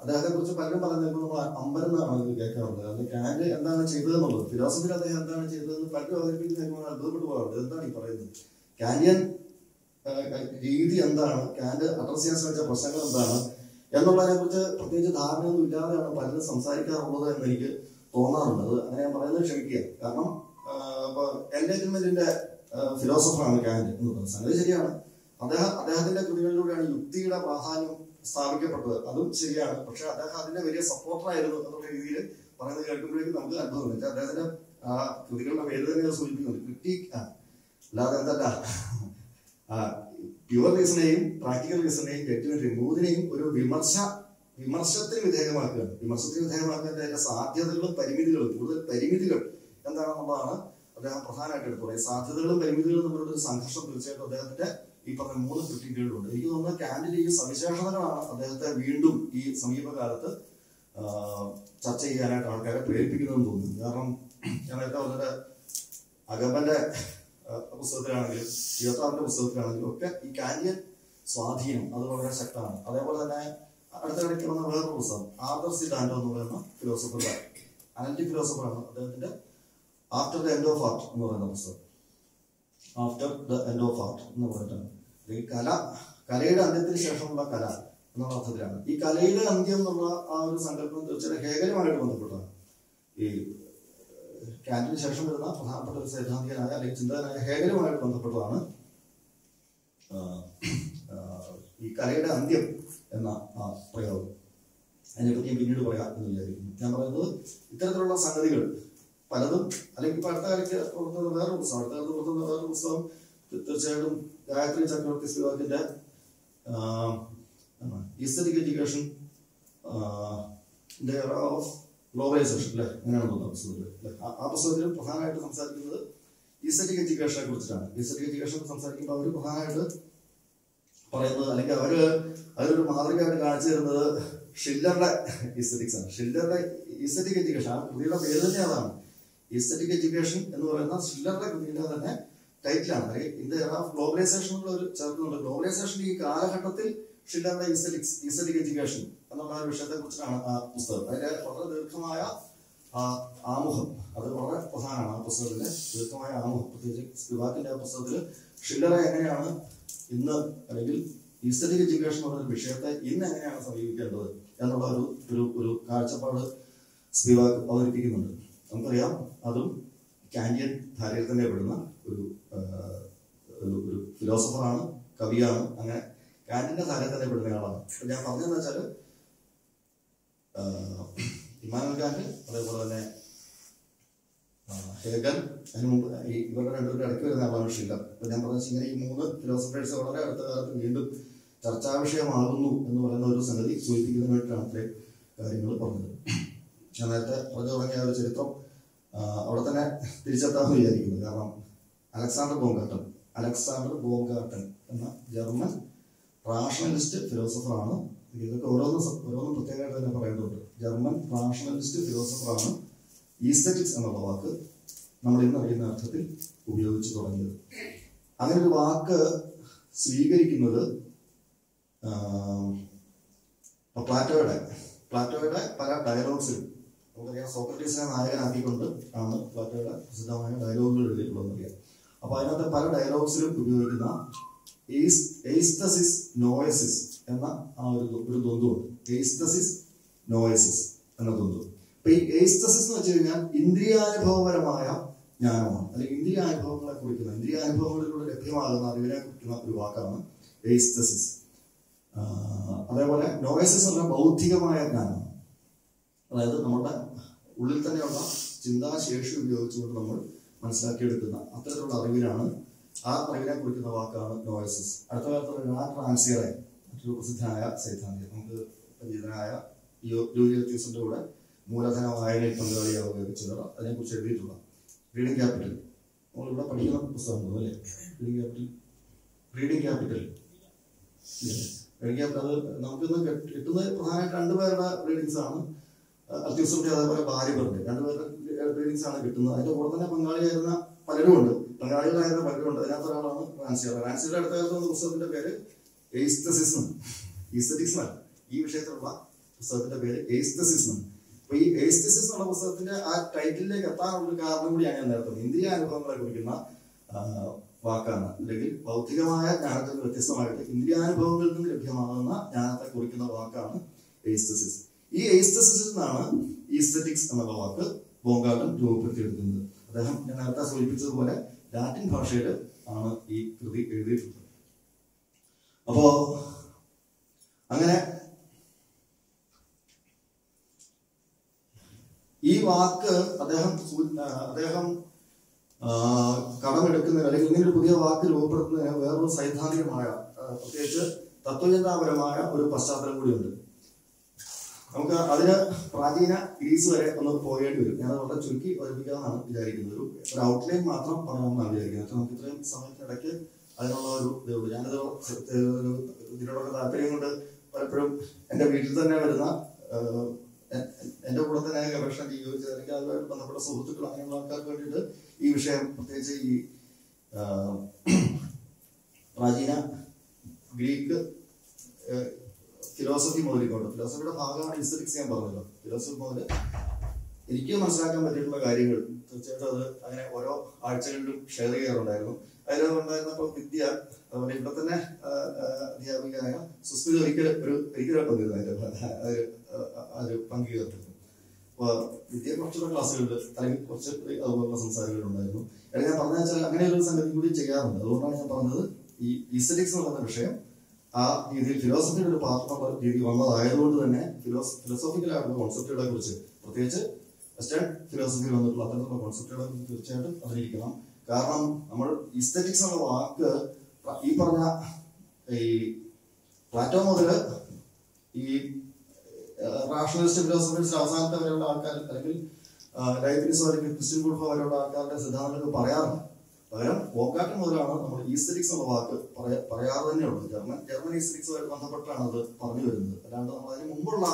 അദ്ദേഹത്തെ കുറിച്ച് പലരും പറയുന്നത് നമ്മൾ അമ്പരെന്നാണ് ഇത് കേൾക്കാറുണ്ട്. കാരണം കാന്റ് എന്താണ് ചെയ്തതെന്നുള്ളത് ഫിലോസഫിയിൽ അദ്ദേഹം എന്താണ് ചെയ്തതെന്ന് പലരും അവതരിപ്പിക്കുന്ന കേൾക്കുമ്പോൾ അത്ഭുതപ്പെട്ടു പോകാറുണ്ട്. എന്താണ് ഈ പറയുന്നത്? കാൻഡിയൻ രീതി എന്താണ്? കാന്റ് അഡ്രസ് ചെയ്യാൻ ശ്രമിച്ച പ്രശ്നങ്ങൾ എന്താണ്? എന്നുള്ളതിനെ കുറിച്ച് പ്രത്യേകിച്ച് ധാരണയൊന്നും ഇല്ലാതെയാണ് പലരും സംസാരിക്കാറുള്ളത് എന്ന് എനിക്ക് തോന്നാറുണ്ട്. അത് അങ്ങനെ ഞാൻ പറയുന്നത് ക്ഷമിക്കുക. കാരണം എൻലൈറ്റിൻമെന്റിന്റെ ഫിലോസഫറാണ് കാന്റ് എന്ന് പറയുന്നത് സംഗതി ശരിയാണ്. അദ്ദേഹം അദ്ദേഹത്തിന്റെ കൃതികളിലൂടെയാണ് യുക്തിയുടെ പ്രാധാന്യം സ്ഥാപിക്കപ്പെട്ടത്. അതും ശരിയാണ്. പക്ഷെ അദ്ദേഹം അതിന്റെ വലിയ സപ്പോർട്ടറായിരുന്നു എന്നുള്ള രീതിയിൽ പറയുന്നത് കേൾക്കുമ്പോഴേക്കും നമുക്ക് അത്ഭുതം വെച്ചാൽ അദ്ദേഹത്തിന്റെ ആ കൃതികളുടെ പേര് തന്നെ സൂചിപ്പിക്കുന്നത് ക്രിട്ടിക് അല്ലാതെ എന്തല്ല. പ്യുവർ റീസണെയും പ്രാക്ടിക്കൽ റീസണെയും ജഡ്ജ്മെന്റിനെയും മൂന്നിനെയും ഒരു വിമർശ വിമർശത്തിന് വിധേയമാക്കുകയാണ് വിമർശത്തിന് വിധേയമാക്കുക അതിന്റെ സാധ്യതകളും പരിമിതികളും കൂടുതൽ പരിമിതികൾ എന്താണെന്നുള്ളതാണ് അദ്ദേഹം പ്രധാനമായിട്ട് എടുത്തു പറയുന്നത് സാധ്യതകളും പരിമിതികളും തമ്മിലുള്ള ഒരു സംഘർഷം തീർച്ചയായിട്ടും അദ്ദേഹത്തിന്റെ ഈ പറഞ്ഞ മൂന്ന് ക്രിട്ടിക്കുകളിലുണ്ട് എനിക്ക് തോന്നുന്നത് കാൻഡിന്റെ ഈ സവിശേഷതകളാണ് അദ്ദേഹത്തെ വീണ്ടും ഈ സമീപകാലത്ത് ചർച്ച ചെയ്യാനായിട്ട് ആൾക്കാരെ പ്രേരിപ്പിക്കുന്നതെന്ന് തോന്നുന്നു. കാരണം ഞാൻ നേരത്തെ പറഞ്ഞത് അഗബന്റെ പുസ്തകത്തിലാണെങ്കിലും ഇരുപത്താറിന്റെ പുസ്തകത്തിലാണെങ്കിലും ഒക്കെ ഈ കാന്റിയൻ സ്വാധീനം അത് വളരെ ശക്തമാണ്. അതേപോലെ തന്നെ അടുത്തിടയ്ക്ക് വന്ന വേറൊരു പുസ്തകം ആർദർ സി ഡാൻഡോ എന്ന് പറയുന്ന ഫിലോസഫറുടെ അനന്റി ഫിലോസഫറാണ് അദ്ദേഹത്തിന്റെ after the end of art എന്ന് പറയുന്ന പുസ്തകം. After the end of art എന്ന് പറഞ്ഞിട്ടാണ് ഈ കല കലയുടെ അന്ത്യത്തിന് ശേഷമുള്ള കല എന്നുള്ള അർത്ഥത്തിലാണ് ഈ കലയുടെ അന്ത്യം എന്നുള്ള ആ ഒരു സങ്കല്പം തീർച്ചയായും ഹേഗലുമായിട്ട് ബന്ധപ്പെട്ടതാണ്. ഈ കാന്റിന് ശേഷം വരുന്ന പ്രധാനപ്പെട്ട ഒരു സൈദ്ധാന്തികനായ അല്ലെങ്കിൽ ചിന്തകനായ ഹേഗലുമായിട്ട് ബന്ധപ്പെട്ടതാണ് ഈ കലയുടെ അന്ത്യം എന്ന ആ പ്രയോഗം. അതിനെപ്പറ്റി പിന്നീട് പറയാം എന്ന് വിചാരിക്കുന്നു. ഞാൻ പറയുന്നത് ഇത്തരത്തിലുള്ള സംഗതികൾ പലതും അല്ലെങ്കിൽ ഇപ്പൊ അടുത്ത കാലത്ത് പുറത്തുനിന്ന് വേറൊരു പുസ്തകം അടുത്ത കാലത്ത് പുറത്തുനിന്ന് വേറൊരു പുസ്തകം തീർച്ചയായിട്ടും ഗായത്രി ചക്രവർത്തി സ്പിവാക്കിന്റെ ഈസ്തറ്റിക് എഡ്യൂക്കേഷൻ ഓഫ് ഗ്ലോബലൈസേഷൻ അല്ലെ അങ്ങനെയാണ് തോന്നുന്നത്? ആ- പുസ്തകത്തിൽ പ്രധാനമായിട്ട് സംസാരിക്കുന്നത് ഈസ്തറ്റിക് എഡ്യൂക്കേഷനെ കുറിച്ചിട്ടാണ്. ഈസ്തറ്റിക് എഡ്യൂക്കേഷൻ സംസാരിക്കുമ്പോൾ അവർ പ്രധാനമായിട്ട് പറയുന്നത് അല്ലെങ്കിൽ അവർ അതിലൊരു മാതൃകയായിട്ട് കാണിച്ചു തരുന്നത് ഷില്ലറുടെ ഈസ്തറ്റിക്സ് ആണ്. ഷില്ലറുടെ ഈസ്തറ്റിക് എഡ്യൂക്കേഷൻ ആ കൃതിയുടെ പേര് തന്നെ അതാണ്. ഈസ്തറ്റിക് എഡ്യൂക്കേഷൻ എന്ന് പറയുന്ന ഷില്ലറുടെ കൃതിയുടെ തന്നെ ടൈറ്റിലാണ്. ഇത് ഗ്ലോബലൈസേഷൻ എന്നുള്ള ഒരു ചേർക്കുന്നുണ്ട്. ഗ്ലോബലൈസേഷൻ ഈ കാലഘട്ടത്തിൽ ഷില്ലറുടെ ഈസ്തറ്റിക്സ് ഈസ്തറ്റിക് എഡ്യൂക്കേഷൻ എന്നുള്ള വിഷയത്തെ കുറിച്ചാണ് ആ പുസ്തകം. അതിന്റെ വളരെ ദീർഘമായ ആമുഖം. അത് വളരെ പ്രധാനമാണ് ആ പുസ്തകത്തിന്റെ ദീർഘമായ ആമുഖം. പ്രത്യേകിച്ച് സ്പിവാക്കിന്റെ ആ പുസ്തകത്തിൽ ഷില്ലറെ എങ്ങനെയാണ് ഇന്ന് അല്ലെങ്കിൽ ഈസ്തറ്റിക് എഡ്യൂക്കേഷൻ എന്ന് വിഷയത്തെ ഇന്ന് എങ്ങനെയാണ് സമീപിക്കേണ്ടത് എന്നുള്ള ഒരു ഒരു ഒരു കാഴ്ചപ്പാട് സ്പിവാക്ക് അവതരിപ്പിക്കുന്നുണ്ട്. നമുക്കറിയാം അതും കാൻഡിയൻ ധാരയിൽ തന്നെ പെടുന്ന ഒരു ഒരു ഫിലോസഫറാണ് കവിയാണ് അങ്ങനെ കാറ്റിന്റെ ധാരയിൽ പെടുന്ന ആളാണ്. ഞാൻ പറഞ്ഞതെന്ന് വെച്ചാൽ ഇമാനുൽ കാന്റ് അതേപോലെ തന്നെ ഹേഗൻ അതിന് മുമ്പ് ഇവരുടെ രണ്ടുപേരുടെ ഇടയ്ക്ക് വരുന്ന ആളാണ് ഷില്ലർ അപ്പൊ ഞാൻ പറഞ്ഞു ഇങ്ങനെ ഈ മൂന്ന് ഫിലോസഫേഴ്സ് വളരെ അടുത്ത കാലത്ത് വീണ്ടും ചർച്ചാ വിഷയമാകുന്നു എന്ന് പറയുന്ന ഒരു സംഗതി സൂചിപ്പിക്കുന്നതിനായിട്ടാണ് അത്രയും കാര്യങ്ങൾ പറഞ്ഞത്. ഞാൻ നേരത്തെ പറഞ്ഞു തുടങ്ങിയ ഒരു ചരിത്രം അവിടെ തന്നെ തിരിച്ചെത്താമെന്ന് വിചാരിക്കുന്നു. കാരണം അലക്സാണ്ടർ ബോങ്കാട്ടൻ അലക്സാണ്ടർ ബോങ്കാട്ടൻ എന്ന ജർമ്മൻ റാഷണലിസ്റ്റ് ഫിലോസഫറാണ് ഇതൊക്കെ ഓരോന്നും ഓരോന്നും പ്രത്യേകമായിട്ട് തന്നെ പറയേണ്ടതുണ്ട് ജർമ്മൻ റാഷണലിസ്റ്റ് ഫിലോസഫറാണ് ഈസ്തറ്റിക്സ് എന്നുള്ള വാക്ക് നമ്മൾ ഇന്ന് അറിയുന്ന അർത്ഥത്തിൽ ഉപയോഗിച്ചു തുടങ്ങിയത്. അങ്ങനെ ഒരു വാക്ക് സ്വീകരിക്കുന്നത് പ്ലാറ്റോയുടെ പ്ലാറ്റോയുടെ പല ഡയലോഗ്സിലും നമുക്കറിയാം. സോക്രട്ടീസിനെ നായകനാക്കിക്കൊണ്ട് ആണ് പ്ലാറ്റോയുടെ പ്രസിദ്ധമായ ഡയലോഗുകൾ എഴുതിയിട്ടുള്ളതെന്ന് അപ്പൊ അതിനകത്ത് പല ഡയലോഗ്സിലും ഉപയോഗിക്കുന്ന എയ്സ്തസിസ് നോയസിസ് എന്ന ആ ഒരു ഒരു ദ്വന്ദ്വമുണ്ട്. എയ്സ്തസിസ് നോയസിസ് എന്ന ദ്വന്ദ്വം. അപ്പൊ ഈ എയ്സ്തസിസ് എന്ന് വെച്ച് കഴിഞ്ഞാൽ ഇന്ദ്രിയാനുഭവപരമായ ജ്ഞാനമാണ്. അല്ലെങ്കിൽ ഇന്ദ്രിയാനുഭവങ്ങളെ കുറിക്കുന്ന ഇന്ദ്രിയാനുഭവങ്ങളിലൂടെ ലഭ്യമാകുന്ന അറിവിനെ കുറിക്കുന്ന ഒരു വാക്കാണ് എയ്സ്തസിസ് അതേപോലെ നോയസിസ് എന്ന ബൗദ്ധികമായ ജ്ഞാനമാണ്. അതായത് നമ്മുടെ ഉള്ളിൽ തന്നെയുള്ള ചിന്താശേഷി ഉപയോഗിച്ചുകൊണ്ട് നമ്മൾ മനസ്സിലാക്കിയെടുക്കുന്ന അത്തരത്തിലുള്ള അറിവിനാണ് ആ അറിവിനെ കുറിക്കുന്ന വാക്കാണ് നോയസിസ് അടുത്ത കാലത്ത് ആ ട്രാൻസിയറെ മറ്റൊരു പ്രസിദ്ധനായ സൈദ്ധാന്തികൻ. നമുക്ക് പരിചിതനായ യൂരിയത്യൂസിന്റെ കൂടെ മൂലധന വായനയിൽ പങ്കാളിയാവുകയൊക്കെ ചെയ്തത് അതിനെക്കുറിച്ച് എഴുതിയിട്ടുള്ള റീഡിംഗ് ക്യാപിറ്റൽ നമ്മളിവിടെ പഠിക്കുന്ന പുസ്തകം അല്ലേ? Reading capital reading capital reading capital അത് നമുക്കിന്ന് കിട്ട- കിട്ടുന്ന പ്രധാനമായിട്ട് രണ്ടുപേരുടെ റീഡിങ്സ് ആണ്. അത്യുസന്റെ അതേപോലെ പറഞ്ഞത്. രണ്ടുപേരുടെ റീഡിങ്സ് ആണ് കിട്ടുന്നത്. അതിന്റെ കൂടെ തന്നെ പങ്കാളിയായിരുന്ന പലരും ഉണ്ട്. പങ്കാളികളായിരുന്ന പലരും ഉണ്ട്. അതിനകത്ത് ഒരാളാണ് റാൻസിയർ റാൻസിയുടെ അടുത്ത കാലത്ത് പുസ്തകത്തിന്റെ പേര് എയ്സ്തസിസ് ഈസ്തറ്റിക്സ് ഈ വിഷയത്തിലുള്ള പുസ്തകത്തിന്റെ പേര് എയ്സ്തസിസം അപ്പൊ ഈ എയ്സ്തസിസ് എന്നുള്ള പുസ്തകത്തിന്റെ ആ ടൈറ്റിലേക്ക് എത്താനുള്ള കാരണം കൂടിയാണ് ഞാൻ നേരത്തെ. ഇന്ദ്രിയ അനുഭവങ്ങളെ കുറിക്കുന്ന വാക്കാണ്. അല്ലെങ്കിൽ ഭൗതികമായ ജ്ഞാനത്തിൽ നിന്ന് വ്യത്യസ്തമായിട്ട് ഇന്ദ്രിയാനുഭവങ്ങളിൽ നിന്ന് ലഭ്യമാകുന്ന ജ്ഞാനത്തെ കുറിക്കുന്ന വാക്കാണ് എയ്സ്തസിസ് ഈ എയ്സ്തസിസിൽ നിന്നാണ് ഈസ്തറ്റിക്സ് എന്നുള്ള വാക്ക് ബോങ്കാട്ടൻ രൂപപ്പെടുത്തിയെടുക്കുന്നത്. അദ്ദേഹം ഞാൻ നേരത്തെ സൂചിപ്പിച്ചതുപോലെ ലാറ്റിൻ ഭാഷയിൽ ആണ് ഈ കൃതി എഴുതിയിട്ടുള്ളത്. അപ്പോ അങ്ങനെ ഈ വാക്ക് അദ്ദേഹം അദ്ദേഹം കടമെടുക്കുന്നതിന് അല്ലെങ്കിൽ ഇങ്ങനെ ഒരു പുതിയ വാക്ക് രൂപപ്പെടുത്തുന്നതിന് വേറൊരു സൈദ്ധാന്തികമായ പ്രത്യേകിച്ച് തത്വചിന്താപരമായ ഒരു പശ്ചാത്തലം കൂടിയുണ്ട്. നമുക്ക് അതിന് പ്രാചീന ഗ്രീസ് വരെ ഒന്ന് പോകേണ്ടി വരും. ഞാൻ വളരെ ചുരുക്കി അവതരിപ്പിക്കാമെന്നാണ് വിചാരിക്കുന്നത്. ഒരു ഒരു ഔട്ട്ലൈൻ മാത്രം പറയാമെന്നാണ് വിചാരിക്കുന്നത്. നമുക്ക് ഇത്രയും സമയത്തിനിടയ്ക്ക് അതിനുള്ള ഒരു ഇതേ ഞാനത് ഇതിനോടൊക്കെ താല്പര്യം കൊണ്ട് പലപ്പോഴും എന്റെ വീട്ടിൽ തന്നെ വരുന്ന എന്റെ കൂടെ തന്നെ ഗവേഷണം ചെയ്യുകയോ അല്ലെങ്കിൽ അതുമായിട്ട് ബന്ധപ്പെട്ട സുഹൃത്തുക്കൾ അങ്ങനെയുള്ള ആൾക്കാർക്ക് വേണ്ടിയിട്ട് ഈ വിഷയം പ്രത്യേകിച്ച് ഈ പ്രാചീന ഗ്രീക്ക് ഫിലോസഫി മുതലിക്കൊണ്ട് ഫിലോസഫിയുടെ ഭാഗമാണ് ഹിസ്റ്ററിക്സ് ഞാൻ പറഞ്ഞല്ലോ ഫിലോസഫി മുതൽ എനിക്ക് മനസ്സിലാക്കാൻ പറ്റിയിട്ടുള്ള കാര്യങ്ങൾ. തീർച്ചയായിട്ടും അത് അങ്ങനെ ഓരോ ആഴ്ചകളിലും ഷെയർ ചെയ്യാറുണ്ടായിരുന്നു. അതിൽ ഉണ്ടായിരുന്നപ്പോൾ വിദ്യ അതുപോലെ ഇവിടെ തന്നെ അധ്യാപികനായ സുസ്മിത ഒരിക്കൽ ഒരു ഒരിക്കലും പങ്കിരുന്നു അതിന്റെ ഒരു ഒരു പങ്കു ചേർത്തിരുന്നു അപ്പോൾ വിദ്യ കുറച്ചുള്ള ക്ലാസ്സുകളിൽ അല്ലെങ്കിൽ കുറച്ച് അതുപോലുള്ള സംസാരങ്ങളുണ്ടായിരുന്നു അല്ലെങ്കിൽ ഞാൻ പറഞ്ഞ വെച്ചാൽ അങ്ങനെ ഒരു സംഗതി കൂടി ചെയ്യാറുണ്ട്. അതുകൊണ്ടാണ് ഞാൻ പറഞ്ഞത് ഈ ഈസ്റ്ററ്റിക്സ് എന്ന് പറഞ്ഞ വിഷയം ആ രീതിയിൽ ഫിലോസഫിയുടെ ഒരു പാർട്ട്ണർ രീതി വന്നതായതുകൊണ്ട് തന്നെ ഫിലോസ് ഫിലോസഫിക്കൽ ആയിട്ടുള്ള കോൺസെപ്റ്റുകളെ കുറിച്ച് പ്രത്യേകിച്ച് വെസ്റ്റേൺ ഫിലോസഫിയിൽ വന്നിട്ടുള്ള അത്തരത്തിലുള്ള കോൺസെപ്റ്റുകളെ കുറിച്ച് തീർച്ചയായിട്ടും അറിഞ്ഞിരിക്കണം. കാരണം നമ്മൾ ഇസ്തറ്റിക്സ് എന്ന വാക്ക് ഈ പറഞ്ഞ ഈ പ്ലാറ്റോ മുതൽ ഈ റാഷണലിസ്റ്റ് ഫിലോസഫീസ് അവസാനത്തെ വരെയുള്ള ആൾക്കാർ അല്ലെങ്കിൽ ലൈബ്രറീസ് അല്ലെങ്കിൽ ക്രിസ്ത്യൻ കുടുംബം വരെയുള്ള ആൾക്കാരുടെ സിദ്ധാന്തങ്ങൾ പറയാറുണ്ട്. പകരം വോക്കാട്ട് മുതലാണ് നമ്മൾ ഈസ്റ്ററ്റിക്സ് എന്ന വാക്ക് പറയാ- പറയാതെ തന്നെയുള്ളത് ജർമ്മൻ ജർമ്മൻ ഈസ്റ്ററ്റിക്സുമായിട്ട് ബന്ധപ്പെട്ടാണ് അത് പറഞ്ഞു വരുന്നത്. അല്ലാണ്ട് നമ്മൾ അതിന് മുമ്പുള്ള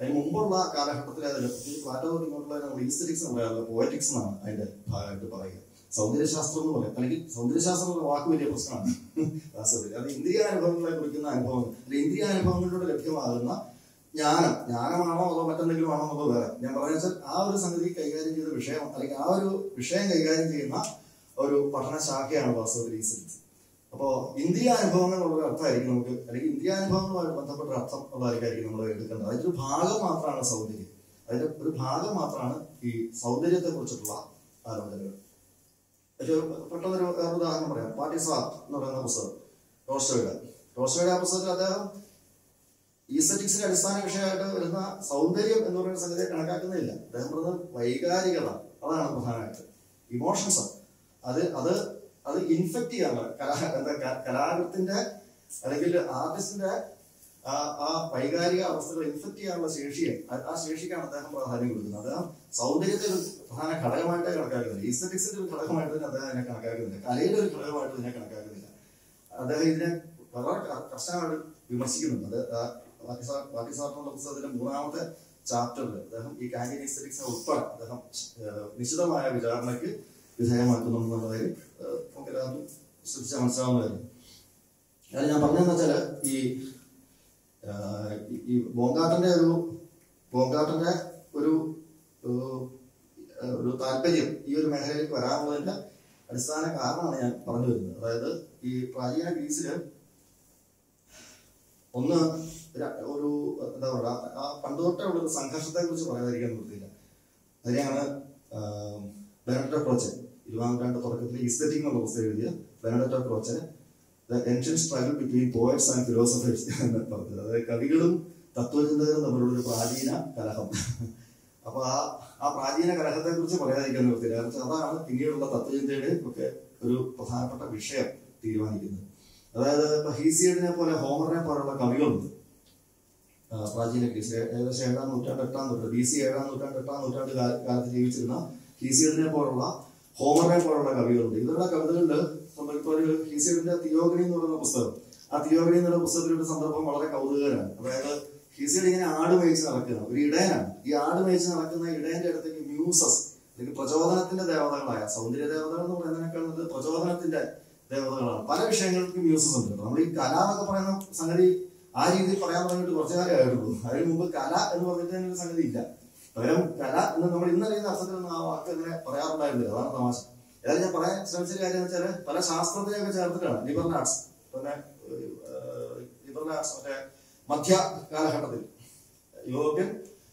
അതിന് മുമ്പുള്ള കാലഘട്ടത്തിലെ പ്രത്യേകിച്ച് പ്ലാറ്റോ ഇങ്ങോട്ടുള്ള നമ്മൾ ഈസ്റ്ററ്റിക്സ് പറയാറില്ല പോയറ്റിക്സ് എന്നാണ് അതിന്റെ ഭാഗമായിട്ട് പറയുക. സൗന്ദര്യശാസ്ത്രം എന്ന് പറയാം. അല്ലെങ്കിൽ സൗന്ദര്യശാസ്ത്രം എന്ന വാക്ക് വലിയ പ്രശ്നമാണ്. വാസ്തവത്തിൽ അത് ഇന്ദ്രിയാനുഭവങ്ങളെ കുറിക്കുന്ന അനുഭവങ്ങൾ അല്ലെങ്കിൽ ഇന്ദ്രിയാനുഭവങ്ങളിലൂടെ ലഭ്യമാകുന്ന ജ്ഞാനം. ജ്ഞാനമാണോ അതോ മറ്റെന്തെങ്കിലും ആണോ എന്നുള്ളത് വേറെ. ഞാൻ പറഞ്ഞ വെച്ചാൽ ആ ഒരു സംഗതി കൈകാര്യം ചെയ്ത വിഷയം അല്ലെങ്കിൽ ആ ഒരു വിഷയം കൈകാര്യം ചെയ്യുന്ന ഒരു പഠന ശാഖയാണ് വാസ്തവത്തിൽ റീസൻസ് അപ്പോ ഇന്ത്യ അനുഭവങ്ങൾ ഉള്ള അർത്ഥമായിരിക്കും നമുക്ക് അല്ലെങ്കിൽ ഇന്ത്യ അനുഭവങ്ങളുമായിട്ട് ബന്ധപ്പെട്ട ഒരു അർത്ഥം ഉള്ളതായിരിക്കും നമ്മൾ എടുക്കേണ്ടത്. അതിന്റെ ഒരു ഭാഗം മാത്രമാണ് സൗന്ദര്യം. അതിന്റെ ഒരു ഭാഗം മാത്രമാണ് ഈ സൗന്ദര്യത്തെ കുറിച്ചിട്ടുള്ള ആലോചനകൾ ഒരു പെട്ടെന്നൊരു വേറെ ഉദാഹരണം പറയാം. പാർട്ടിസാർ എന്ന് പറയുന്ന പുസ്തകം ടോൾസ്റ്റോയുടെ ടോൾസ്റ്റോയുടെ ആ പുസ്തകത്തിൽ അദ്ദേഹം ഈസറ്റിക്സിന്റെ അടിസ്ഥാന വിഷയമായിട്ട് വരുന്ന സൗന്ദര്യം എന്ന് പറയുന്ന സംഗതിയെ കണക്കാക്കുന്നില്ല. അദ്ദേഹം പറയുന്നത് വൈകാരികത. അതാണ് പ്രധാനമായിട്ട്. ഇമോഷൻസ് അത് അത് അത് ചെയ്യാനുള്ള കലാ എന്താ കലാകൃത്തിന്റെ അല്ലെങ്കിൽ ആർട്ടിസ്റ്റിന്റെ ആ ആ വൈകാരിക അവസ്ഥകൾ ഇൻഫെക്ട് ചെയ്യാനുള്ള ശേഷിയെ ആ- ശേഷിക്കാണ് അദ്ദേഹം പ്രാധാന്യം കൊടുക്കുന്നത്. അദ്ദേഹം സൗന്ദര്യത്തെ ഒരു പ്രധാന ഘടകമായിട്ടേ കണക്കാക്കുന്നില്ല. ഈസ്തറ്റിക്സിന്റെ ഒരു ഘടകമായിട്ട് തന്നെ അദ്ദേഹം അതിനെ കണക്കാക്കുന്നില്ല. കലയുടെ ഒരു ഘടകമായിട്ട് ഇതിനെ കണക്കാക്കുന്നില്ല. അദ്ദേഹം ഇതിനെ വളരെ കർശനമായിട്ട് വിമർശിക്കുന്നുണ്ട്. അത് ആ വാക്കിസാർ വാക്കിസാറിനുള്ള പുസ്തകത്തിന്റെ മൂന്നാമത്തെ ചാപ്റ്ററിൽ അദ്ദേഹം ഈ കാൻഡിയൻ ഈസ്തറ്റിക്സിനെ ഉൾപ്പെടെ അദ്ദേഹം നിശ്ചിതമായ നിശിതമായ വിചാരണയ്ക്ക് വിധേയമാക്കുന്നുണ്ടെന്നുള്ള കാര്യം നമുക്കെല്ലാവർക്കും ശ്രദ്ധിച്ചാൽ മനസ്സിലാവുന്നതായിരുന്നു. അത് ഞാൻ പറഞ്ഞതെന്ന് വെച്ചാൽ ഈ ഈ- ബോങ്കാട്ടന്റെ ഒരു ബോങ്കാട്ടന്റെ ഒരു ഒരു താല്പര്യം ഈ ഒരു മേഖലയിലേക്ക് വരാനുള്ളതിന്റെ അടിസ്ഥാന കാരണമാണ് ഞാൻ പറഞ്ഞു വരുന്നത്. അതായത് ഈ പ്രാചീന ഗ്രീസിൽ ഒന്ന് ഒരു എന്താ പറയുക ആ പണ്ട് തൊട്ടേ ഉള്ള സംഘർഷത്തെ കുറിച്ച് പറയാതിരിക്കാൻ നിർത്തിയില്ല അതിനെയാണ് ബെനഡറ്റോ ക്രോച്ച് ഇരുപതാം നൂറ്റാണ്ട് തുടക്കത്തിൽ ഈസ്തറ്റിക് എന്നുള്ള പുസ്തകം എഴുതിയ Benedetto Croce the ancient struggle between poets and philosophers എന്ന് പറഞ്ഞത്. അതായത് കവികളും തത്വചിന്തകരും തമ്മിലുള്ള ഒരു പ്രാചീന കലഹം. [laughs] അപ്പൊ ആ ആ പ്രാചീന കലഹത്തെ കുറിച്ച് പറയാതിരിക്കാൻ നിർത്തില്ല. അതാണ് പിന്നീടുള്ള തത്വചിന്തയുടെ ഒക്കെ ഒരു പ്രധാനപ്പെട്ട വിഷയം തീരുമാനിക്കുന്നത്. അതായത് ഇപ്പൊ ഹീസിയഡിനെ പോലെ ഹോമറിനെ പോലുള്ള കവികളുണ്ട്. പ്രാചീന ഗ്രീസ് ഏകദേശം ഏഴാം നൂറ്റാണ്ട് എട്ടാം നൂറ്റാണ്ട് ബി സി ഏഴാം നൂറ്റാണ്ട് എട്ടാം നൂറ്റാണ്ട് കാല- കാലത്ത് ജീവിച്ചിരുന്ന ഹീസിയഡിനെ പോലുള്ള ഹോമറിനെ പോലുള്ള കവികളുണ്ട്. ഇവരുടെ കവിതകളിൽ ഇപ്പോൾ ഒരു ഹീസിയഡിന്റെ തിയോഗനി എന്ന് പറയുന്ന പുസ്തകം. ആ തിയോഗനി എന്ന് പറയുന്ന സന്ദർഭം വളരെ കൗതുകകരമാണ്. അതായത് ഹീസിയഡ് ഇങ്ങനെ ആട് മേയിച്ച് നടക്കുന്ന ഒരു ഇടയനാണ്. ഈ ആട് മേയിച്ച് നടക്കുന്ന ഇടയന്റെ അടുത്തേക്ക് മ്യൂസസ് അല്ലെങ്കിൽ പ്രചോദനത്തിന്റെ ദേവതകളായ സൗന്ദര്യ ദേവതകൾ എന്ന് പറയുന്നതിനേക്കാൾ നല്ലത് പ്രചോദനത്തിന്റെ ദേവതകളാണ്. പല വിഷയങ്ങൾക്കും മ്യൂസസ് ഉണ്ട് നമ്മൾ ഈ കല എന്നൊക്കെ പറയുന്ന സംഗതി ആ രീതിയിൽ പറയാൻ തുടങ്ങിയിട്ട് കുറച്ചു കാലമേ ആയിട്ടുള്ളൂ. അതിന് മുമ്പ് കല എന്ന് പറഞ്ഞിട്ട് തന്നെ സംഗതി ഇല്ല. പകരം കല എന്ന് നമ്മൾ ഇന്നറിയുന്ന അർത്ഥത്തിൽ ആ വാക്ക് അങ്ങനെ പറയാറുണ്ടായിരുന്നില്ല. അതാണ് തമാശ. ഏതായാലും ഞാൻ പറയാൻ ശ്രമിച്ച കാര്യം എന്ന് വെച്ചാൽ പല ശാസ്ത്രത്തിനെയൊക്കെ ചേർത്തിട്ടാണ് ലിബറൽ ആർട്സ് പിന്നെ ലിബറൽ ആർട്സ് മറ്റേ മധ്യ കാലഘട്ടത്തിൽ യൂറോപ്യൻ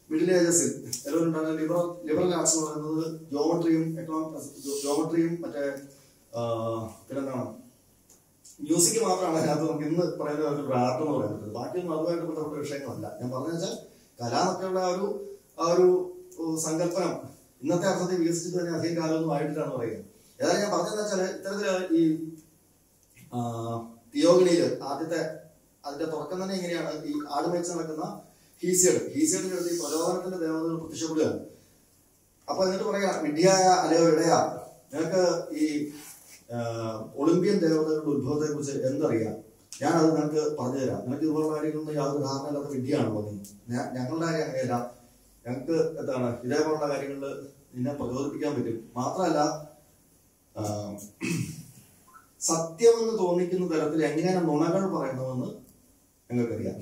മിഡിൽ ഏജസിൽ എല്ലാവരും ലിബറൽ ലിബറൽ ആർട്സ് എന്ന് പറയുന്നത് ജോമട്രിയും എക്കണോമിക് ജോമട്രിയും മറ്റേ പിന്നെന്താണ്? മ്യൂസിക് മാത്രമാണ് അതിനകത്ത് നമുക്ക് ഇന്ന് പറയുന്ന ഒരു ആർട്ട് എന്ന് പറയുന്നത്. ബാക്കിയൊന്നും അതുമായിട്ട് ബന്ധപ്പെട്ട വിഷയങ്ങളല്ല. ഞാൻ പറഞ്ഞു വെച്ചാൽ കല എന്നൊക്കെയുള്ള ഒരു ആ ഒരു സങ്കല്പനം ഇന്നത്തെ അർത്ഥത്തിൽ വികസിച്ചിട്ട് തന്നെ അധികം കാലമൊന്നും ആയിട്ടാണ് പറയുന്നത് ഏതായാലും ഞാൻ പറഞ്ഞതെന്ന് വെച്ചാൽ ഇത്തരത്തിൽ ഈ തിയോഗണിയിൽ ആദ്യത്തെ അതിന്റെ തുടക്കം തന്നെ എങ്ങനെയാണ് ഈ ആടുമേച്ച് നടക്കുന്ന ഹീസിയഡ്. ഹീസിയഡിന്റെ അടുത്ത് ഈ പ്രചോദനത്തിന്റെ ദേവതകൾ പ്രത്യക്ഷപ്പെടുകയാണ്. അപ്പൊ എന്നിട്ട് പറയാ വിഡ്ഢിയായ അല്ലയോ ഇടയ നിങ്ങൾക്ക് ഈ ഒളിമ്പ്യൻ ദേവതകളുടെ ഉത്ഭവത്തെ കുറിച്ച് എന്തറിയാം? ഞാൻ അത് നിനക്ക് പറഞ്ഞുതരാം. നിനക്ക് ഇതുപോലുള്ള കാര്യങ്ങളൊന്നും യാതൊരു ധാരണയില്ലാത്ത വിദ്യയാണല്ലോ ഞാ- ഞങ്ങളുടെ കാര്യം അങ്ങനെയല്ല. ഞങ്ങൾക്ക് എന്താണ് ഇതേപോലുള്ള കാര്യങ്ങളിൽ നിന്നെ പ്രചോദിപ്പിക്കാൻ പറ്റും. മാത്രമല്ല സത്യമെന്ന് തോന്നിക്കുന്ന തരത്തിൽ എങ്ങനെ നുണകൾ പറയണമെന്ന് ഞങ്ങൾക്കറിയാം.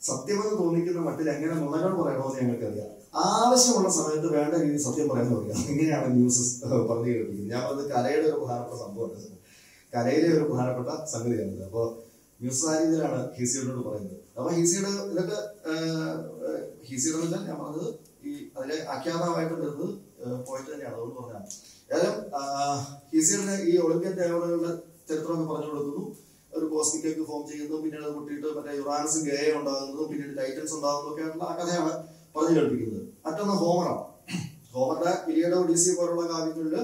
സത്യമെന്ന് തോന്നിക്കുന്ന മട്ടിൽ എങ്ങനെ നുണകൾ പറയണമെന്ന് ഞങ്ങൾക്കറിയാം. ആവശ്യമുള്ള സമയത്ത് വേണ്ട രീതിയിൽ സത്യം പറയാൻ അറിയാം. എങ്ങനെയാണ് ന്യൂസ് പറഞ്ഞു കേൾപ്പിക്കുന്നത്. ഞാൻ പറഞ്ഞത് കലയുടെ ഒരു പ്രധാനപ്പെട്ട സംഭവമാണ്. കലയിലെ ഒരു പ്രധാനപ്പെട്ട സംഗതിയാണിത് അപ്പോൾ ന്യൂസ് ആ രീതിയിലാണ് ഹീസിയോട് പറയുന്നത്. അപ്പൊ ഹീസിയുടെ ഇതൊക്കെ ഹീസിയുടെ വെച്ചാൽ ഞാൻ പറഞ്ഞത് ഈ അതിലെ ആഖ്യാതാവായിട്ട് വരുന്നത് പോയിട്ട് തന്നെയാണ്. അതുകൊണ്ട് പറഞ്ഞാൽ ഏതായാലും ഹീസിയുടെ ഈ ഒളിമ്പ്യൻ ദേവതകളുടെ ചരിത്രമൊക്കെ പറഞ്ഞു കൊടുക്കുന്നു. ഒരു കോസ്മിക്കൊക്കെ ഫോം ചെയ്യുന്നു പിന്നീട് അത് പൊട്ടിയിട്ട് മറ്റേ യുറാനസും ഗേയ ഉണ്ടാകുന്നതും പിന്നീട് ടൈറ്റൻസ് ഉണ്ടാകുന്നതും ഒക്കെ ആ കഥയാണ് പറഞ്ഞു കേൾപ്പിക്കുന്നത്. മറ്റൊന്ന് ഹോമറാണ്. ഹോമറിന്റെ ഇലിയഡോ ഡിസി പോലുള്ള കാവ്യങ്ങളിൽ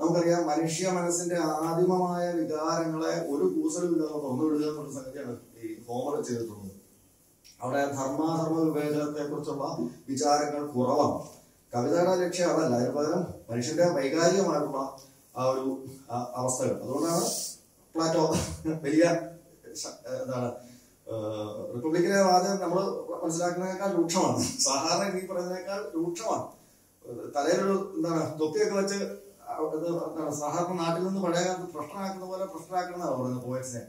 നമുക്കറിയാം മനുഷ്യ മനസ്സിന്റെ ആദിമമായ വികാരങ്ങളെ ഒരു കൂസലും ഇല്ലാതെ തുറന്നു വിടുക എന്നുള്ള സംഗതിയാണ് ഈ ഹോമർ ചെയ്തിട്ടുള്ളത്. അവിടെ ധർമാധർമ്മ വിവേചനത്തെ കുറിച്ചുള്ള വിചാരങ്ങൾ കുറവാണ്. കവിതയുടെ ലക്ഷ്യം അതല്ല അതിന് പകരം മനുഷ്യന്റെ വൈകാരികമായിട്ടുള്ള ആ ഒരു അവസ്ഥകൾ. അതുകൊണ്ടാണ് പ്ലാറ്റോ വലിയ എന്താണ് റിപ്പബ്ലിക്കിലെ വാദം നമ്മൾ മനസ്സിലാക്കുന്നതിനേക്കാൾ രൂക്ഷമാണ്. സാധാരണ രീതി പറയുന്നതിനേക്കാൾ രൂക്ഷമാണ്. തലയിലൊരു എന്താണ് തൊപ്പിയൊക്കെ വെച്ച് എന്താണ് സാധാരണ നാട്ടിൽ നിന്ന് പഴയ പ്രശ്നമാക്കുന്ന പോലെ പ്രശ്നമാക്കണമെന്നാണ് പറയുന്നത് പോയറ്റ്സിനെ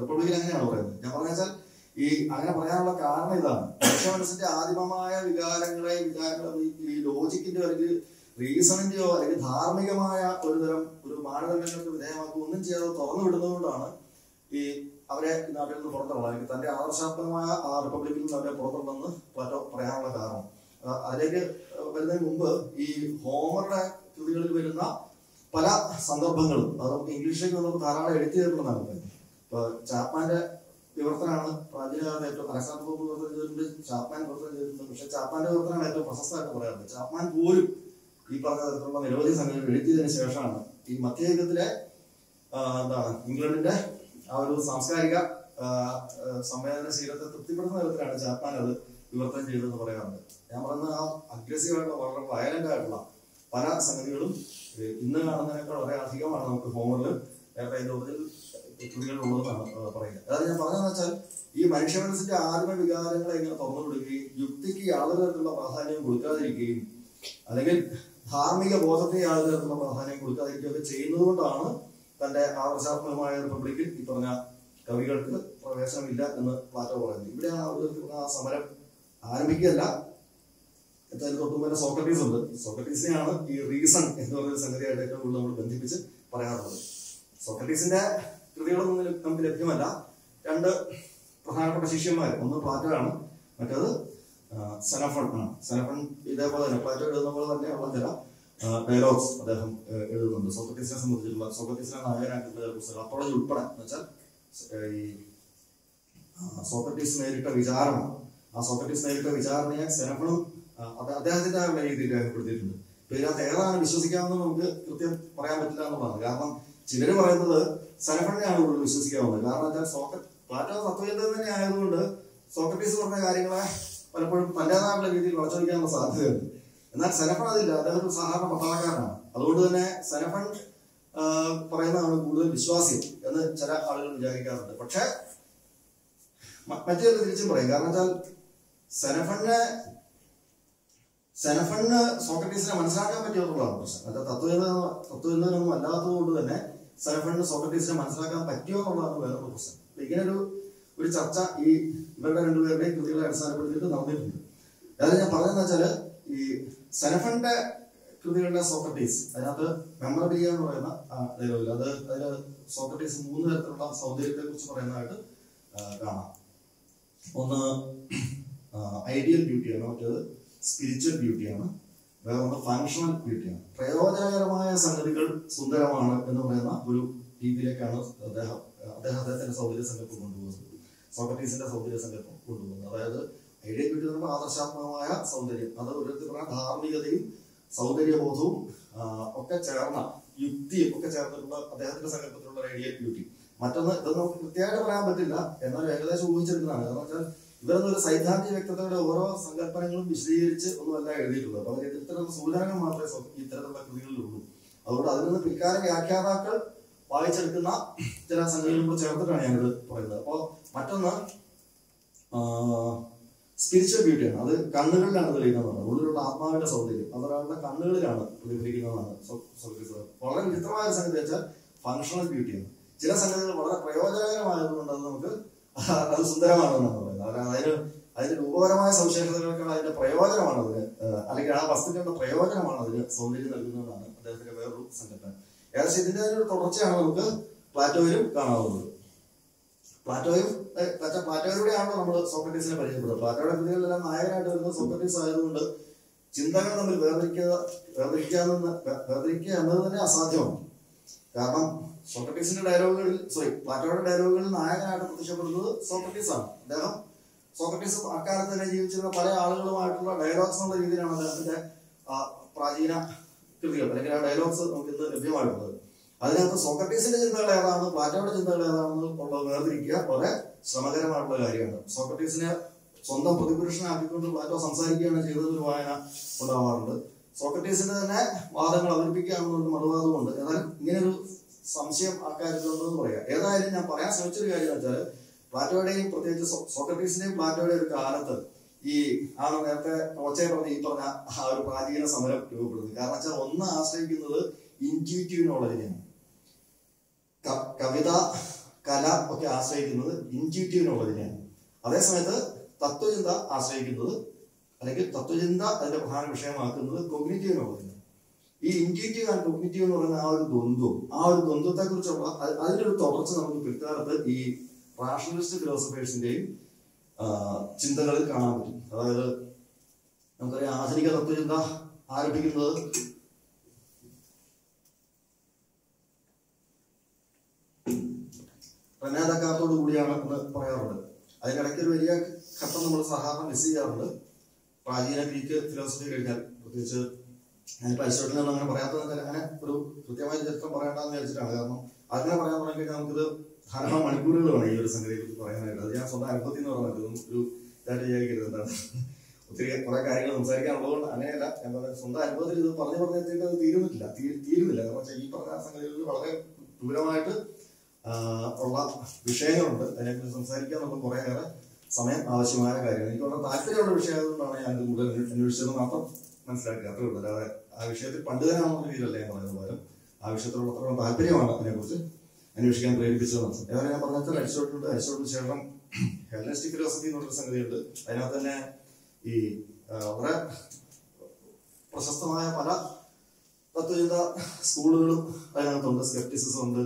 റിപ്പബ്ലിക്കിൽ അങ്ങനെയാണ് പറയുന്നത്. ഞാൻ പറഞ്ഞ വെച്ചാൽ ഈ അങ്ങനെ പറയാനുള്ള കാരണം ഇതാണ്. മനുഷ്യ മനസ്സിന്റെ ആദിമമായ വികാരങ്ങളെ വികാരങ്ങളെ ഈ- ഈ ലോജിക്കിന്റെ അല്ലെങ്കിൽ റീസണിന്റെയോ അല്ലെങ്കിൽ ധാർമ്മികമായ ഒരു തരം ഒരു മാനദണ്ഡങ്ങൾക്ക് വിധേയമാക്കുക ഒന്നും ചെയ്യാതെ തുറന്നു വിടുന്നതുകൊണ്ടാണ് ഈ അവരെ നാട്ടിൽ നിന്ന് പുറത്തുള്ള അല്ലെങ്കിൽ തന്റെ ആദർശാത്മകമായ ആ റിപ്പബ്ലിക്കിൽ നിന്ന് അവരെ പുറത്തുണ്ടെന്ന് പറയാനുള്ള കാരണം. അതിലേക്ക് വരുന്നതിന് മുമ്പ് ഈ ഹോമറുടെ കൃതികളിൽ വരുന്ന പല സന്ദർഭങ്ങളും അത് നമുക്ക് ഇംഗ്ലീഷിലേക്ക് വന്നപ്പോൾ ധാരാളം എഴുതി തരുന്നതാണ് ഇപ്പൊ ചാപ്മാന്റെ വിവർത്തനമാണ് പ്രാചീനകാലത്ത് ഏറ്റവും അലക്സാണ്ടർ പോപ്പ് ചെയ്തിട്ടുണ്ട് ചാപ്പാൻ വിവർത്തനം ചെയ്തിട്ടുണ്ട്. പക്ഷെ ചാപ്പാന്റെ വിവർത്തനമാണ് ഏറ്റവും പ്രശസ്തമായിട്ട് പറയാറുണ്ട് ചാപ്പാൻ പോലും ഈ പറഞ്ഞ തരത്തിലുള്ള നിരവധി സംഗതികൾ എഴുതിയതിനു ശേഷമാണ് ഈ മധ്യയുഗത്തിലെ എന്താണ് ഇംഗ്ലണ്ടിന്റെ ആ ഒരു സാംസ്കാരിക സംവേദനശീലത്തെ തൃപ്തിപ്പെടുന്ന തരത്തിലാണ് ജാപ്പാൻ അത് വിവർത്തനം ചെയ്തതെന്ന് പറയാറുണ്ട്. ഞാൻ പറയുന്ന ആ അഗ്രസീവ് ആയിട്ടുള്ള വളരെ വയലന്റ് ആയിട്ടുള്ള പല സംഗതികളും ഇന്ന് കാണുന്നതിനേക്കാൾ വളരെ അധികമാണ് നമുക്ക് ഹോമറിൽ നേരത്തെ അതിന്റെ ആ, പറയുന്നത്. അതായത് ഞാൻ പറഞ്ഞതെന്ന് വെച്ചാൽ ഈ മനുഷ്യ മനസ്സിന്റെ ആത്മ വികാരങ്ങളെ ഇങ്ങനെ തുറന്നു കൊടുക്കുകയും യുക്തിക്ക് യാതൊരു തരത്തിലുള്ള പ്രാധാന്യം കൊടുക്കാതിരിക്കുകയും അല്ലെങ്കിൽ ധാർമ്മിക ബോധത്തെ യാതൊരു തരത്തിലുള്ള പ്രാധാന്യം കൊടുക്കാതിരിക്കുകയൊക്കെ ചെയ്യുന്നത് കൊണ്ടാണ് തന്റെ ആദർശാത്മകമായ റിപ്പബ്ലിക്കിൽ ഈ പറഞ്ഞ കവികൾക്ക് പ്രവേശനമില്ല എന്ന് പ്ലാറ്റോ പറയുന്നത്. ഇവിടെ ആ ഒരു ആ സമരം ആരംഭിക്കുകയല്ല. എന്തായാലും തൊട്ട് മുമ്പേ സോക്രട്ടീസ് ഉണ്ട്. സോക്രട്ടീസിനെയാണ് ഈ റീസൺ എന്ന് പറയുന്ന സംഗതിയായിട്ട് ഏറ്റവും കൂടുതൽ നമ്മൾ ബന്ധിപ്പിച്ച് പറയാറുള്ളത്. സോക്രട്ടീസിന്റെ കൃതികളൊന്നും നമുക്ക് ലഭ്യമല്ല. രണ്ട് പ്രധാനപ്പെട്ട ശിഷ്യന്മാർ ഒന്ന് പ്ലാറ്റോ ആണ് മറ്റേത് സെനഫൺ. ആണ് സെനഫൺ ഇതേപോലെ തന്നെ. പ്ലാറ്റോ എഴുതുന്ന പോലെ തന്നെയുള്ള ചില ഡയലോഗ്സ് അദ്ദേഹം എഴുതുന്നുണ്ട്. സോക്രട്ടീസിനെ സംബന്ധിച്ചിട്ടുള്ള സോക്രട്ടീസിനെ നായകനായിട്ടുള്ള പുസ്തകം അപ്പോളജി ഉൾപ്പെടെ എന്ന് വെച്ചാൽ ഈ സോക്രട്ടീസ് നേരിട്ട വിചാരണ. ആ സോക്രട്ടീസ് നേരിട്ട വിചാരണയെ സെനഫണും അദ്ദേഹത്തിന്റെ ആ രീതിയിൽ രേഖപ്പെടുത്തിയിട്ടുണ്ട്. ഇതിനകത്ത് ഏതാണ് വിശ്വസിക്കാമെന്ന് നമുക്ക് കൃത്യം പറയാൻ പറ്റില്ല എന്നുള്ളതാണ്. കാരണം ചിലര് പറയുന്നത് സെനഫണിനെയാണ് കൂടുതൽ വിശ്വസിക്കാവുന്നത് കാരണം വെച്ചാൽ സോക്ര പ്ലാറ്റോ തത്വചിന്ത തന്നെ ആയതുകൊണ്ട് സോക്രട്ടീസ് പറഞ്ഞ കാര്യങ്ങളെ പലപ്പോഴും തന്റേതായുള്ള രീതിയിൽ വളച്ചൊടിക്കാനുള്ള സാധ്യതയുണ്ട്. എന്നാൽ സരഫൺ അതില്ല. അദ്ദേഹം ഒരു സാധാരണ പട്ടാളക്കാരനാണ്. അതുകൊണ്ട് തന്നെ സരഫൺ പറയുന്നതാണ് കൂടുതൽ വിശ്വാസ്യം എന്ന് ചില ആളുകൾ വിചാരിക്കാറുണ്ട്. പക്ഷെ മറ്റേ തിരിച്ചും പറയും. കാരണം വെച്ചാൽ സെനഫണിനെ സെനഫണിന് സോക്രട്ടീസിനെ മനസ്സിലാക്കാൻ പറ്റിയെന്നുള്ളതാണ് പ്രശ്നം. തത്വചിന്ത തത്വചിന്തനൊന്നും അല്ലാത്തത് കൊണ്ട് തന്നെ സെനഫണിന് സോക്രട്ടീസിനെ മനസ്സിലാക്കാൻ പറ്റിയോ എന്നുള്ളതാണ് വേറൊരു പ്രശ്നം. അപ്പൊ ഒരു ചർച്ച ഈ ഇവരുടെ രണ്ടുപേരുടെയും കൃതികളെ അടിസ്ഥാനപ്പെടുത്തിയിട്ട് നടന്നിട്ടുണ്ട്. അതായത് ഞാൻ പറഞ്ഞതെന്ന് വെച്ചാൽ ഈ സെനഫന്റെ കൃതികളുടെ സോക്രട്ടീസ് അതിനകത്ത് മെമ്മറബിലിയ എന്ന് പറയുന്ന ഡയലോഗിൽ അത് അതിൽ സോക്രട്ടീസ് മൂന്ന് തരത്തിലുള്ള സൗന്ദര്യത്തെ കുറിച്ച് പറയുന്നതായിട്ട് കാണാം. ഒന്ന് ഐഡിയൽ ബ്യൂട്ടിയാണ് മറ്റേത് സ്പിരിച്വൽ ബ്യൂട്ടിയാണ് വേറെ ഒന്ന് ഫങ്ഷണൽ ബ്യൂട്ടിയാണ് പ്രയോജനകരമായ സംഗതികൾ സുന്ദരമാണ് എന്ന് പറയുന്ന ഒരു രീതിയിലേക്കാണ് അദ്ദേഹം അദ്ദേഹം അദ്ദേഹത്തിന്റെ സൗന്ദര്യ സങ്കല്പം കൊണ്ടുപോകുന്നത്. സോക്രട്ടീസിന്റെ സൗന്ദര്യ സങ്കല്പം കൊണ്ടുപോകുന്നത്. അതായത് ഐഡിയ ബ്യൂട്ടി എന്ന് പറയുമ്പോൾ ആദർശാത്മകമായ സൗന്ദര്യം അത് ഒരു പറഞ്ഞ ധാർമ്മികതയും സൗന്ദര്യബോധവും ഒക്കെ ചേർന്ന യുക്തിയും ഒക്കെ ചേർന്നിട്ടുള്ള അദ്ദേഹത്തിന്റെ സങ്കല്പത്തിലുള്ള ഐഡിയ ബ്യൂട്ടി മറ്റൊന്ന് ഇതൊന്നും കൃത്യമായിട്ട് പറയാൻ പറ്റില്ല. എന്നാൽ ഏകദേശം ഊഹിച്ചെടുക്കുന്നതാണ്. കാരണം വെച്ചാൽ ഒരു സൈദ്ധാന്തിക വ്യക്തതയുടെ ഓരോ സങ്കല്പനങ്ങളും വിശദീകരിച്ച് ഒന്നുമല്ല എഴുതിയിട്ടുള്ളത്. അവർ ഇത്തരം സൂചനകൾ മാത്രമേ ഇത്തരത്തിലുള്ള കൃതികളിലുള്ളൂ. അതുകൊണ്ട് അതിൽ നിന്ന് പിൽക്കാല വ്യാഖ്യാതാക്കൾ വായിച്ചെടുക്കുന്ന ചില സംഗതികളും ചേർത്തിട്ടാണ് ഞാനിത് പറയുന്നത്. അപ്പോ മറ്റൊന്ന് സ്പിരിച്വൽ ബ്യൂട്ടിയാണ് അത് കണ്ണുകളിലാണ് തെളിയുന്നതാണ് ഉള്ളിലുള്ള ആത്മാവിന്റെ സൗന്ദര്യം. അതൊരാളുടെ കണ്ണുകളിലാണ് പ്രതിഫലിക്കുന്നതാണ്. വളരെ വിചിത്രമായ സംഗതി വെച്ചാൽ ഫങ്ഷണൽ ബ്യൂട്ടിയാണ് ചില സംഗതികൾ വളരെ പ്രയോജനകരമായതുകൊണ്ട് അത് നമുക്ക് അത് സുന്ദരമാണെന്നാണ് പറയുന്നത്. അതായത് അതിന് അതിന് രൂപപരമായ സവിശേഷതകൾക്കാൾ അതിന്റെ പ്രയോജനമാണ് അതിന് അല്ലെങ്കിൽ ആ വസ്തുക്കളുടെ പ്രയോജനമാണ് അതിന് സൗന്ദര്യം നൽകുന്നതാണ് അദ്ദേഹത്തിന്റെ വേറൊരു സങ്കല്പം ഏകദേശം ഇതിന്റെ ഒരു തുടർച്ചയാണ് നമുക്ക് പ്ലാറ്റോയിലും കാണാവുന്നത്. പ്ലാറ്റോയും പ്ലാറ്റോയിലൂടെയാണല്ലോ നമ്മൾ സോക്രട്ടീസിനെ പരിചയപ്പെടുന്നത് പ്ലാറ്റോയുടെ കൃതികളിലെല്ലാം നായകനായിട്ട് വരുന്നത് സോക്രട്ടീസ് ആയതുകൊണ്ട് ചിന്തകൾ തമ്മിൽ വേർതിരിക്കുക വേർതിരിക്കുക എന്നത് തന്നെ അസാധ്യമാണ്. കാരണം സോക്രട്ടീസിന്റെ ഡയലോഗുകളിൽ സോറി പ്ലാറ്റോയുടെ ഡയലോഗുകളിൽ നായകനായിട്ട് പ്രത്യക്ഷപ്പെടുന്നത് സോക്രട്ടീസ് ആണ് അദ്ദേഹം സോക്രട്ടീസ് അക്കാലത്ത് തന്നെ ജീവിച്ചിരുന്ന പല ആളുകളുമായിട്ടുള്ള ഡയലോഗ്സ് എന്നുള്ള രീതിയിലാണ് അദ്ദേഹത്തിന്റെ പ്രാചീന കൃതികൾ അല്ലെങ്കിൽ ആ ഡയലോഗ്സ് നമുക്ക് ഇന്ന് ലഭ്യമായിട്ടുള്ളത്. അതിനകത്ത് സോക്രട്ടീസിന്റെ ചിന്തകൾ ഏതാണ് പ്ലാറ്റോയുടെ ചിന്തകൾ ഏതാണെന്ന് ഉള്ളത് വേർതിരിക്കുക വളരെ ശ്രമകരമായിട്ടുള്ള കാര്യമാണ്. സോക്രട്ടീസിനെ സ്വന്തം പ്രതിപുരുഷനാക്കിക്കൊണ്ട് പ്ലാറ്റോ സംസാരിക്കുകയാണ് ചെയ്തതൊരു വായന ഉണ്ടാവാറുണ്ട്. സോക്രട്ടീസിന്റെ തന്നെ വാദങ്ങൾ അവതരിപ്പിക്കാമെന്നൊരു മറുവാദമുണ്ട്. എന്നാൽ ഇങ്ങനൊരു സംശയം ആ കാര്യത്തിലുണ്ടെന്ന് പറയാം. ഏതായാലും ഞാൻ പറയാൻ ശ്രമിച്ചൊരു കാര്യം വെച്ചാൽ പ്ലാറ്റോയുടെയും പ്രത്യേകിച്ച് സോക്രട്ടീസിന്റെയും പ്ലാറ്റോയുടെ ഒരു കാലത്ത് ഈ ആ നേരത്തെ ഒച്ചയെ പറഞ്ഞ ഈ പറഞ്ഞ ആ ഒരു പ്രാചീന സമരം രൂപപ്പെടുന്നത്. കാരണം വെച്ചാൽ ഒന്ന് ആശ്രയിക്കുന്നത് ഇന്റ്യൂറ്റീവ് നോളജിനെയാണ് കവിത കല ഒക്കെ ആശ്രയിക്കുന്നത് ഇന്റ്യൂറ്റീവ് നോളജിനെയാണ് അതേസമയത്ത് തത്വചിന്ത ആശ്രയിക്കുന്നത് അല്ലെങ്കിൽ തത്വചിന്ത അതിന്റെ പ്രധാന വിഷയമാക്കുന്നത് കോഗ്നിറ്റീവ് നോളജിനെ ഈ ഇന്റ്യൂറ്റീവ് ആൻഡ് കോഗ്നിറ്റീവ് എന്ന് പറയുന്ന ആ ഒരു ദ്വന്ദ്വം ആ ഒരു ദ്വന്ദ്വത്തെ കുറിച്ചുള്ള അതിന്റെ ഒരു തുടർച്ച നമുക്ക് പിൽക്കാലത്ത് ഈ റാഷണലിസ്റ്റ് ഫിലോസഫേഴ്സിന്റെയും ചിന്തകളിൽ കാണാൻ പറ്റും. അതായത് നമുക്കറിയാം ആധുനിക തത്വചിന്ത ആരംഭിക്കുന്നത് റനാദക്കാത്തോടു കൂടിയാണ് എന്ന് പറയാറുണ്ട്. അതിനിടയ്ക്ക് ഒരു വലിയ ഘട്ടം നമ്മൾ സാധാരണ മിസ് ചെയ്യാറുണ്ട്. പ്രാചീന ഗ്രീക്ക് ഫിലോസഫി കഴിഞ്ഞാൽ പ്രത്യേകിച്ച് ഞാൻ അരിസ്റ്റോട്ടിലാണ് അങ്ങനെ പറയാത്തത് അങ്ങനെ ഒരു കൃത്യമായ ചരിത്രം പറയണ്ടെന്ന് വിചാരിച്ചിട്ടാണ്. കാരണം അങ്ങനെ പറയാൻ തുടങ്ങി കഴിഞ്ഞാൽ നമുക്കിത് ധാരാളം മണിക്കൂറുകൾ വേണം ഈ ഒരു സംഗതിയെ കുറിച്ച് പറയാനായിട്ട്. അത് ഞാൻ സ്വന്തം അനുഭവത്തിൽ നിന്ന് പറഞ്ഞത്. ഒരു ഇതായിട്ട് വിചാരിക്കരുത്. എന്താണ്? ഒത്തിരി കുറെ കാര്യങ്ങൾ സംസാരിക്കാനുള്ളതുകൊണ്ട് അങ്ങനെയല്ല. ഞാൻ പറഞ്ഞ സ്വന്തം അനുഭവത്തിൽ ഇത് പറഞ്ഞു പറഞ്ഞെത്തിയിട്ട് അത് തീരുന്നില്ല തീരുന്നില്ല. കാരണം ഈ പറഞ്ഞ സംഗതികളിൽ വളരെ ക്രൂരമായിട്ട് ഉള്ള വിഷയങ്ങളുണ്ട്. അതിനെക്കുറിച്ച് സംസാരിക്കാൻ നമുക്ക് കുറേയേറെ സമയം ആവശ്യമായ കാര്യമാണ് എനിക്ക് വളരെ താല്പര്യമുള്ള വിഷയമായതുകൊണ്ടാണ് ഞാൻ ഇത് കൂടുതൽ അന്വേഷിച്ചത് മാത്രം മനസ്സിലാക്കുക. അത്രേ ഉള്ളൂ. അല്ലാതെ ആ വിഷയത്തിൽ പണ്ഡിതനാണെന്നുള്ള രീതിയിലല്ല ഞാൻ പറയുന്നത് പകരം ആ വിഷയത്തിലുള്ള താല്പര്യമാണ് അതിനെക്കുറിച്ച്. അന്വേഷിക്കാൻ പ്രേരിപ്പിച്ചത് മനസ്സിലായി ഏതായാലും ഞാൻ പറഞ്ഞാൽ അരിസ്റ്റോട്ടിലുണ്ട് അരിസ്റ്റോട്ടിന് ശേഷം ഹെലനിസ്റ്റിക് ഫിലോസഫി എന്ന് എന്നുള്ളൊരു സംഗതിയുണ്ട്. അതിനകത്ത് തന്നെ ഈ വളരെ പ്രശസ്തമായ പല തത്വചിന്ത സ്കൂളുകളും അതിനകത്തുണ്ട്. സ്കെപ്റ്റിസിസം ഉണ്ട്.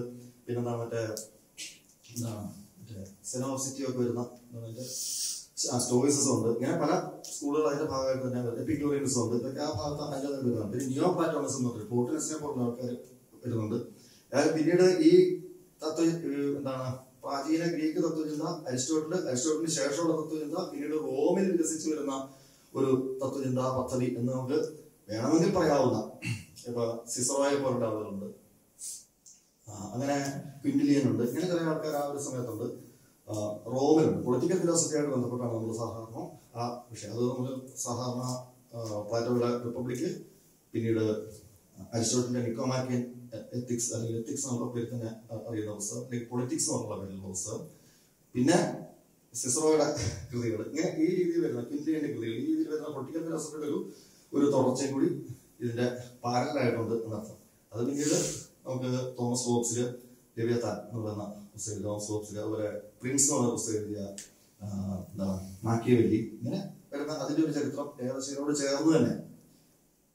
പിന്നെന്താ മറ്റേ എന്താ മറ്റേ സെനോസിറ്റി ഒക്കെ വരുന്ന സ്റ്റോയിസിസം ഉണ്ട്. ഇങ്ങനെ പല സ്കൂളുകൾ അതിന്റെ ഭാഗമായിട്ട് തന്നെ എപ്പിക്യൂറിയനിസം ഉണ്ട്. ഇതൊക്കെ ആ ഭാഗത്ത് അതിന്റെ തന്നെ വരുന്നുണ്ട് പിന്നെ നിയോ പ്ലാറ്റോണിസം എന്ന് പറഞ്ഞിട്ട് പോർട്ടിനെ പോലുള്ള ആൾക്കാർ വരുന്നുണ്ട്. അതായത് പിന്നീട് ഈ എന്താണ് പ്രാചീന ഗ്രീക്ക് തത്വചിന്ത അരിസ്റ്റോട്ടിൽ അരിസ്റ്റോട്ടിന് ശേഷമുള്ള തത്വചിന്ത പിന്നീട് റോമിൽ വികസിച്ചു വരുന്ന ഒരു തത്വചിന്താ പദ്ധതി എന്ന് നമുക്ക് വേണമെങ്കിൽ പറയാവുന്ന ഇപ്പൊ സിസറോയെ പോലുള്ള ആളുകളുണ്ട്. അങ്ങനെ ക്വിന്റിലിയൻ ഉണ്ട് ഇങ്ങനെ കുറെ ആൾക്കാർ ആ ഒരു സമയത്തുണ്ട്. റോമിലുണ്ട് പൊളിറ്റിക്കൽ ഫിലോസഫിയായിട്ട് ബന്ധപ്പെട്ടാണ് നമ്മൾ സാധാരണ ആ വിഷയം. അത് നമ്മൾ സാധാരണ പ്ലാറ്റോയുടെ റിപ്പബ്ലിക് പിന്നീട് അരിസ്റ്റോട്ടിന്റെ നിക്കോമാക്കിയൻ എത്തിക്സ് അല്ലെങ്കിൽ എത്തിക്സ് എന്നുള്ള പേരിൽ തന്നെ അറിയുന്ന പുസ്തകം അല്ലെങ്കിൽ പൊളിറ്റിക്സ് എന്നുള്ള പേരിലുള്ള പുസ്തകം പിന്നെ സിസറോയുടെ കൃതികൾ. ഇങ്ങനെ ഈ രീതിയിൽ വരുന്ന പിന്തിയുടെ കൃതികൾ. ഈ രീതിയിൽ വരുന്ന പൊളിറ്റിക്കൽ ഫിലോസഫിയുടെ ഒരു ഒരു തുടർച്ചയും കൂടി ഇതിന്റെ പാരലായിട്ടുണ്ട് എന്നർത്ഥം. അത് പിന്നീട് നമുക്ക് തോമസ് ഹോബ്സിൽ ലഭ്യത്താൻ എന്ന് പറയുന്ന പുസ്തകം തോമസ് ഹോബ്സിൽ അതുപോലെ പ്രിൻസ് എന്ന് പുസ്തകം എഴുതിയ എന്താ മാക്കിയ മാക്കിയവല്ലി. ഇങ്ങനെ വരുന്ന അതിന്റെ ഒരു ചരിത്രം ഏകദേശം ഇതിനോട് ചേർന്ന് തന്നെ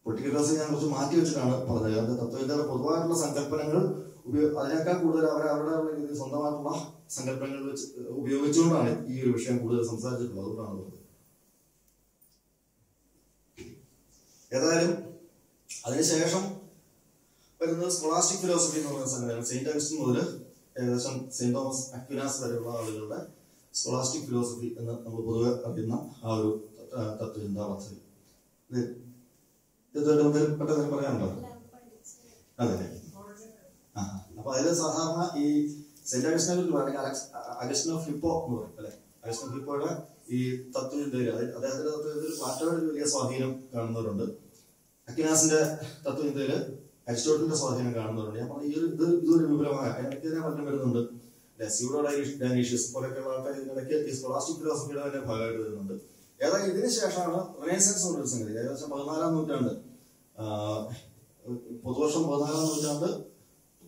പൊളിറ്റിക്കൽ ഞാൻ കുറച്ച് മാറ്റി വെച്ചിട്ടാണ് പറഞ്ഞത്. കാരണം തത്വചിന്തയുടെ പൊതുവായിട്ടുള്ള സങ്കല്പനങ്ങൾ അതിനേക്കാൾ കൂടുതൽ അവർ അവരുടെ സ്വന്തമായിട്ടുള്ള സങ്കല്പങ്ങൾ വെച്ച് ഉപയോഗിച്ചുകൊണ്ടാണ് ഈ ഒരു വിഷയം കൂടുതൽ സംസാരിച്ചിട്ടുള്ളത്. അതുകൊണ്ടാണ് പറഞ്ഞത്. ഏതായാലും അതിനുശേഷം വരുന്നത് സ്കോളാസ്റ്റിക് ഫിലോസഫി എന്ന് പറയുന്ന സംഘടന സെയിന്റ് അഗസ്റ്റിൻ മുതൽ ഏകദേശം സെയിന്റ് തോമസ് അക്വിനാസ് വരെയുള്ള ആളുകളുടെ സ്കോളാസ്റ്റിക് ഫിലോസഫി എന്ന് നമ്മൾ പൊതുവെ അറിയുന്ന ആ ഒരു തത്വചിന്താ പദ്ധതി. എന്തെങ്കിലും പെട്ടെന്ന് പറയാനുണ്ടോ? അതെ. ആ അപ്പൊ അതിൽ സാധാരണ ഈ സെന്റ് അഗസ്റ്റിനെ കുറിച്ച് അഗസ്റ്റിൻ ഓഫ് ഹിപ്പോ എന്ന് പറയും അല്ലെ? അഗസ്റ്റിൻ ഓഫ് ഹിപ്പോയുടെ ഈ തത്വചിന്തയിൽ അതായത് അദ്ദേഹത്തിന്റെ തത്വചിന്തയിൽ പ്ലാറ്റോയുടെ വലിയ സ്വാധീനം കാണുന്നവരുണ്ട്. അക്കിനാസിന്റെ തത്വചിന്തയിൽ അരിസ്റ്റോട്ടലിന്റെ സ്വാധീനം കാണുന്നവരുണ്ട്. ഞാൻ പറഞ്ഞു ഈ ഒരു ഇത് ഇതൊരു വിപുലമായ അതിനെതിരെ പഠനം വരുന്നുണ്ട്. സ്യൂഡോ ഡൈനീഷ്യസ് പോലെയൊക്കെയുള്ള ആൾക്കാർ ഇതിനിടയ്ക്ക് സ്കോളാസ്റ്റിക് ഫിലോസഫിയുടെ തന്നെ ഭാഗമായിട്ട് വരുന്നുണ്ട്. ഏതായാലും ഇതിന് ശേഷമാണ് റിനൈസൻസ് എന്ന് സംഗതി ഏകദേശം പതിനാലാം നൂറ്റാണ്ട്. പൊതുവർഷം പതിനാലാം നൂറ്റാണ്ട്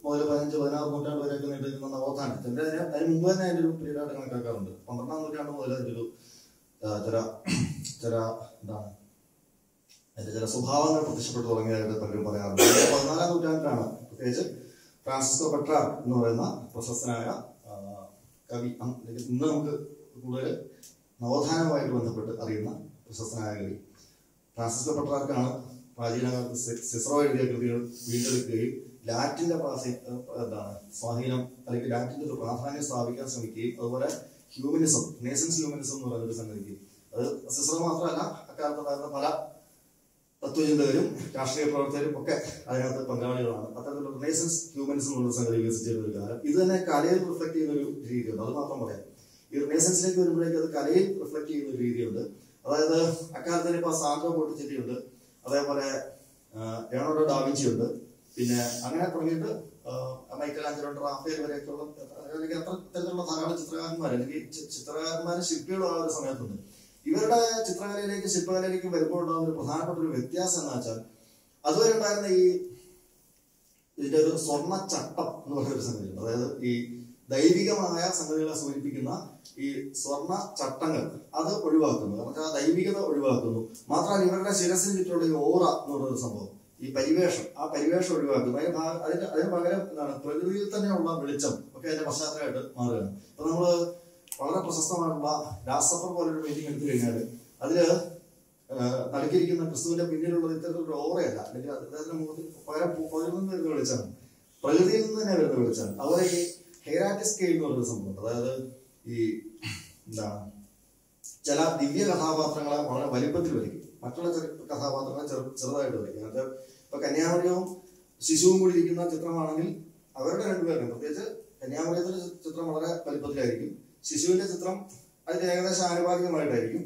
മുതൽ പതിനഞ്ച് പതിനാറ് നൂറ്റാണ്ട് വരെയൊക്കെ നീണ്ടിരിക്കുന്ന നവോത്ഥാനം ചില അതിന് മുമ്പ് തന്നെ അതിന്റെ ഒരു പീരീഡായിട്ട് കണക്കാക്കാറുണ്ട്. പന്ത്രണ്ടാം നൂറ്റാണ്ട് മുതൽ അതിന്റെ ഒരു ചില ചില എന്താണ് അതിന്റെ ചില സ്വഭാവങ്ങൾ പ്രത്യക്ഷപ്പെട്ടു തുടങ്ങിയതായിട്ട് പലരും പറയാറുണ്ട്. പതിനാലാം നൂറ്റാണ്ടിലാണ് പ്രത്യേകിച്ച് ഫ്രാൻസിസ്കോ പെട്ര എന്ന് പറയുന്ന പ്രശസ്തനായ കവി. ഇന്ന് നമുക്ക് കൂടുതൽ നവോത്ഥാനവുമായിട്ട് ബന്ധപ്പെട്ട് അറിയുന്ന പ്രശസ്തനായ കവി ഫ്രാൻസിസ്കോ പട്ടാർക്കാണ് പ്രാചീനകാലത്ത് സിസറോ എഴുതിയ കൃതികൾ വീണ്ടെടുക്കുകയും ലാറ്റിന്റെ എന്താണ് സ്വാധീനം അല്ലെങ്കിൽ ലാറ്റിന്റെ ഒരു പ്രാധാന്യം സ്ഥാപിക്കാൻ ശ്രമിക്കുകയും അതുപോലെ ഹ്യൂമനിസം നേസൻസ് ഹ്യൂമനിസം എന്ന് പറയുന്ന ഒരു സംഗതിക്ക്. അത് സിസറോ മാത്രമല്ല അക്കാലത്തുണ്ടായിരുന്ന പല തത്വചിന്തകരും രാഷ്ട്രീയ പ്രവർത്തകരും ഒക്കെ അതിനകത്ത് പങ്കാളികളാണ്. അത്തരത്തിലുള്ള റിനേസൻസ് ഹ്യൂമനിസം എന്നുള്ള സംഗതി വികസിച്ചിരുന്ന ഒരു കാലം. ഇത് തന്നെ കലയിൽ റിഫ്ലക്ട് ചെയ്യുന്ന ഒരു രീതിയുണ്ട് അത് മാത്രം പറയാം. ഈ റിനേസൻസിലേക്ക് വരുമ്പോഴേക്ക് അത് കലയിൽ റിഫ്ലക്ട് ചെയ്യുന്ന ഒരു രീതിയുണ്ട്. അതായത് അക്കാലത്തിന് ഇപ്പൊ സാൻഡ്രോ ഉണ്ട് അതേപോലെ ലേണോഡോ ഡാവിഞ്ചി ഉണ്ട് പിന്നെ അങ്ങനെ തുടങ്ങിയിട്ട് മൈക്കൽ ആഞ്ചലോ റാഫേൽ വരെയൊക്കെയുള്ള അല്ലെങ്കിൽ അത്ര തരത്തിലുള്ള ധാരാളം ചിത്രകാരന്മാർ അല്ലെങ്കിൽ ചിത്രകാരന്മാരും ശില്പികളും ആ ഒരു സമയത്തുണ്ട്. ഇവരുടെ ചിത്രകലയിലേക്ക് ശില്പകലയിലേക്ക് വരുമ്പോൾ ഉണ്ടാകുന്ന ഒരു പ്രധാനപ്പെട്ട ഒരു വ്യത്യാസം എന്ന് വെച്ചാൽ അതുവരെ ഉണ്ടായിരുന്ന ഈ ഇതിന്റെ ഒരു സ്വർണ ചട്ടം എന്ന് പറയുന്ന ഒരു സംഗതി അതായത് ഈ ദൈവികമായ സംഗതികളെ സൂചിപ്പിക്കുന്ന ഈ സ്വർണ ചട്ടങ്ങൾ അത് ഒഴിവാക്കുന്നു. കാരണം ആ ദൈവികത ഒഴിവാക്കുന്നു. മാത്രമല്ല ഇവരുടെ ശിരസിൽ ചുറ്റുള്ള ഈ ഓറ എന്ന് പറയുന്ന സംഭവം ഈ പരിവേഷം. ആ പരിവേഷം ഒഴിവാക്കുന്നു. അതിന് ഭാഗം അതിന് അതിന് പകരം എന്താണ്? പ്രകൃതിയിൽ തന്നെയുള്ള വെളിച്ചം ഒക്കെ അതിന്റെ പശ്ചാത്തലമായിട്ട് മാറുകയാണ്. അപ്പൊ നമ്മൾ വളരെ പ്രശസ്തമായിട്ടുള്ള രാസപ്പർ പോലൊരു മീറ്റിംഗ് എടുത്തു കഴിഞ്ഞാൽ അതിൽ നടുക്കിയിരിക്കുന്ന ക്രിസ്തുവിന്റെ പിന്നിലുള്ള ഇത്തരത്തിലൊരു ഓറയല്ല. അല്ലെങ്കിൽ അദ്ദേഹത്തിന്റെ മുഖത്തിൽ പകരം പകരം നിന്ന് വരുന്ന വെളിച്ചാണ് പ്രകൃതിയിൽ നിന്ന് തന്നെ വരുന്ന വെളിച്ചാണ് അതുപോലെ ഈ ഹെയറാറ്റ് സ്കെയിൽ എന്ന് പറയുന്ന സംഭവം അതായത് ഈ എന്താ ചില ദിവ്യ കഥാപാത്രങ്ങളെ വളരെ വലിപ്പത്തിൽ വരയ്ക്കും. മറ്റുള്ള കഥാപാത്രങ്ങളെ ചെറു ചെറുതായിട്ട് വരയ്ക്കും. അത് ഇപ്പൊ കന്യാമറിയവും ശിശുവും കൂടി ഇരിക്കുന്ന ചിത്രമാണെങ്കിൽ അവരുടെ രണ്ടുപേരും പ്രത്യേകിച്ച് കന്യാമറിയത്തിന്റെ ചിത്രം വളരെ വലിപ്പത്തിലായിരിക്കും. ശിശുവിന്റെ ചിത്രം അതിന് ഏകദേശം ആനുപാതികമായിട്ടായിരിക്കും.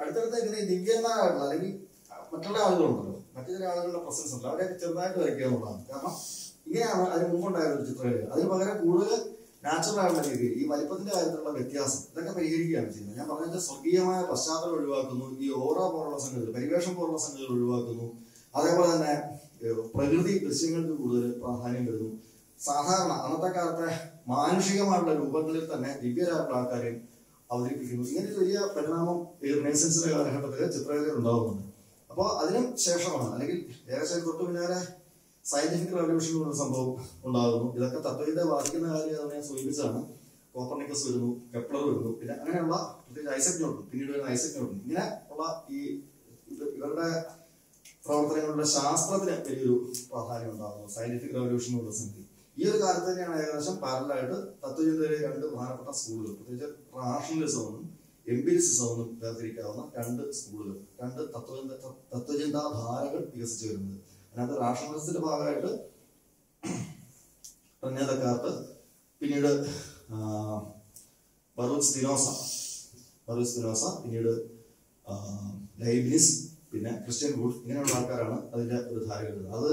അടുത്തടുത്ത് ഇങ്ങനെ ദിവ്യന്മാരായിട്ടുള്ള അല്ലെങ്കിൽ മറ്റുള്ള ആളുകളുണ്ടല്ലോ. മറ്റു ചില ആളുകളുടെ പ്രസൻസ് ഉണ്ട്. അവരെ ചെറുതായിട്ട് വരയ്ക്കുക എന്നുള്ളതാണ്. കാരണം ഇങ്ങനെയാണ് അതിന് മുമ്പുണ്ടായിരുന്ന ഒരു ചിത്രകല അതിന് പകരം കൂടുതൽ നാച്ചുറൽ ആയിട്ടുള്ള രീതിയിൽ ഈ വലിപ്പത്തിന്റെ കാര്യത്തിലുള്ള വ്യത്യാസം ഇതൊക്കെ പരിഹരിക്കുകയാണ് ചെയ്യുന്നത്. ഞാൻ പറഞ്ഞത് സ്വർഗീയമായ പശ്ചാത്തലം ഒഴിവാക്കുന്നു ഈ ഓറ പോലുള്ള സംഗതികൾ പരിവേഷം പോലുള്ള സംഗതികൾ ഒഴിവാക്കുന്നു. അതേപോലെ തന്നെ പ്രകൃതി ദൃശ്യങ്ങൾക്ക് കൂടുതൽ പ്രാധാന്യം വരുന്നു സാധാരണ അന്നത്തെ കാലത്തെ മാനുഷികമായിട്ടുള്ള രൂപങ്ങളിൽ തന്നെ ദിവ്യരായിട്ടുള്ള ആൾക്കാരെ അവതരിപ്പിക്കുന്നു. ഇങ്ങനെ ഒരു വലിയ പരിണാമം ഈ റിനൈസൻസിന്റെ കാലഘട്ടത്തിൽ ചിത്രകലയിൽ ഉണ്ടാകുന്നുണ്ട് അപ്പോൾ അതിനും ശേഷമാണ് അല്ലെങ്കിൽ ഏകദേശം തൊട്ട് പിന്നാലെ സയന്റിഫിക് റവല്യൂഷൻ എന്ന സംഭവം ഉണ്ടാകുന്നു. ഇതൊക്കെ തത്വത്തെ ബാധിക്കുന്ന കാര്യം ഞാൻ സൂചിപ്പിച്ചതാണ്. കോപ്പർണിക്കസ് വരുന്നു കെപ്ലർ വരുന്നു. പിന്നെ അങ്ങനെയുള്ള പ്രത്യേകിച്ച് ഐസക് ന്യൂട്ടൺ പിന്നീട് വരുന്ന ഐസക് ന്യൂട്ടൺ ഇങ്ങനെ ഉള്ള ഈ ഇവരുടെ പ്രവർത്തനങ്ങളുടെ ശാസ്ത്രത്തിന് വലിയൊരു പ്രാധാന്യം ഉണ്ടാകുന്നു. സയന്റിഫിക് റവല്യൂഷൻ ഉള്ള സംഗതി. ഈ ഒരു കാലത്ത് തന്നെയാണ് ഏകദേശം പാരലായിട്ട് തത്വചിന്തയിലെ രണ്ട് പ്രധാനപ്പെട്ട സ്കൂളുകൾ പ്രത്യേകിച്ച് റാഷണലിസം എന്നും എംപിരിസിസം എന്നും വേർതിരിക്കാവുന്ന രണ്ട് സ്കൂളുകൾ രണ്ട് തത്വചിന്ത തത്വചിന്താധാരകൾ വികസിച്ചു വരുന്നത്. അതിനകത്ത് റാഷണലിസ്റ്റിന്റെ ഭാഗമായിട്ട് ദക്കാർട്ട് പിന്നീട് ബറൂസ് ദിനോസ സ്പിനോസ ദിനോസ പിന്നീട് ലൈബ്നിസ് പിന്നെ ക്രിസ്ത്യൻ വുഡ് ഇങ്ങനെയുള്ള ആൾക്കാരാണ് അതിന്റെ ഒരു ധാരകൾ അത്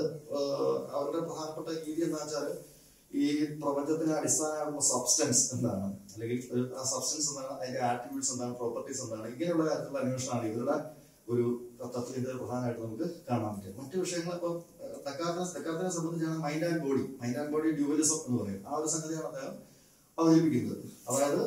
അവരുടെ പ്രധാനപ്പെട്ട രീതി എന്താ വെച്ചാൽ ഈ പ്രപഞ്ചത്തിന്റെ അടിസ്ഥാനമായിട്ടുള്ള സബ്സ്റ്റൻസ് എന്താണ്? അല്ലെങ്കിൽ ആ സബ്സ്റ്റൻസ് എന്താണ്? അതിന്റെ ആട്രിബ്യൂട്ട്സ് എന്താണ്? പ്രോപ്പർട്ടീസ് എന്താണ്? ഇങ്ങനെയുള്ള കാര്യത്തിലുള്ള അന്വേഷണമാണ് ഇവരുടെ ഒരു തത്വത്തിന്റെ പ്രധാനമായിട്ട് നമുക്ക് കാണാൻ പറ്റും. മറ്റു വിഷയങ്ങൾ ഇപ്പം തക്കാർത്തിനെ തക്കാർത്തിനെ സംബന്ധിച്ചാണ് mind and body mind and body dualism എന്ന് പറയും ആ ഒരു സംഗതിയാണ് അദ്ദേഹം അവതരിപ്പിക്കുന്നത്. അതായത്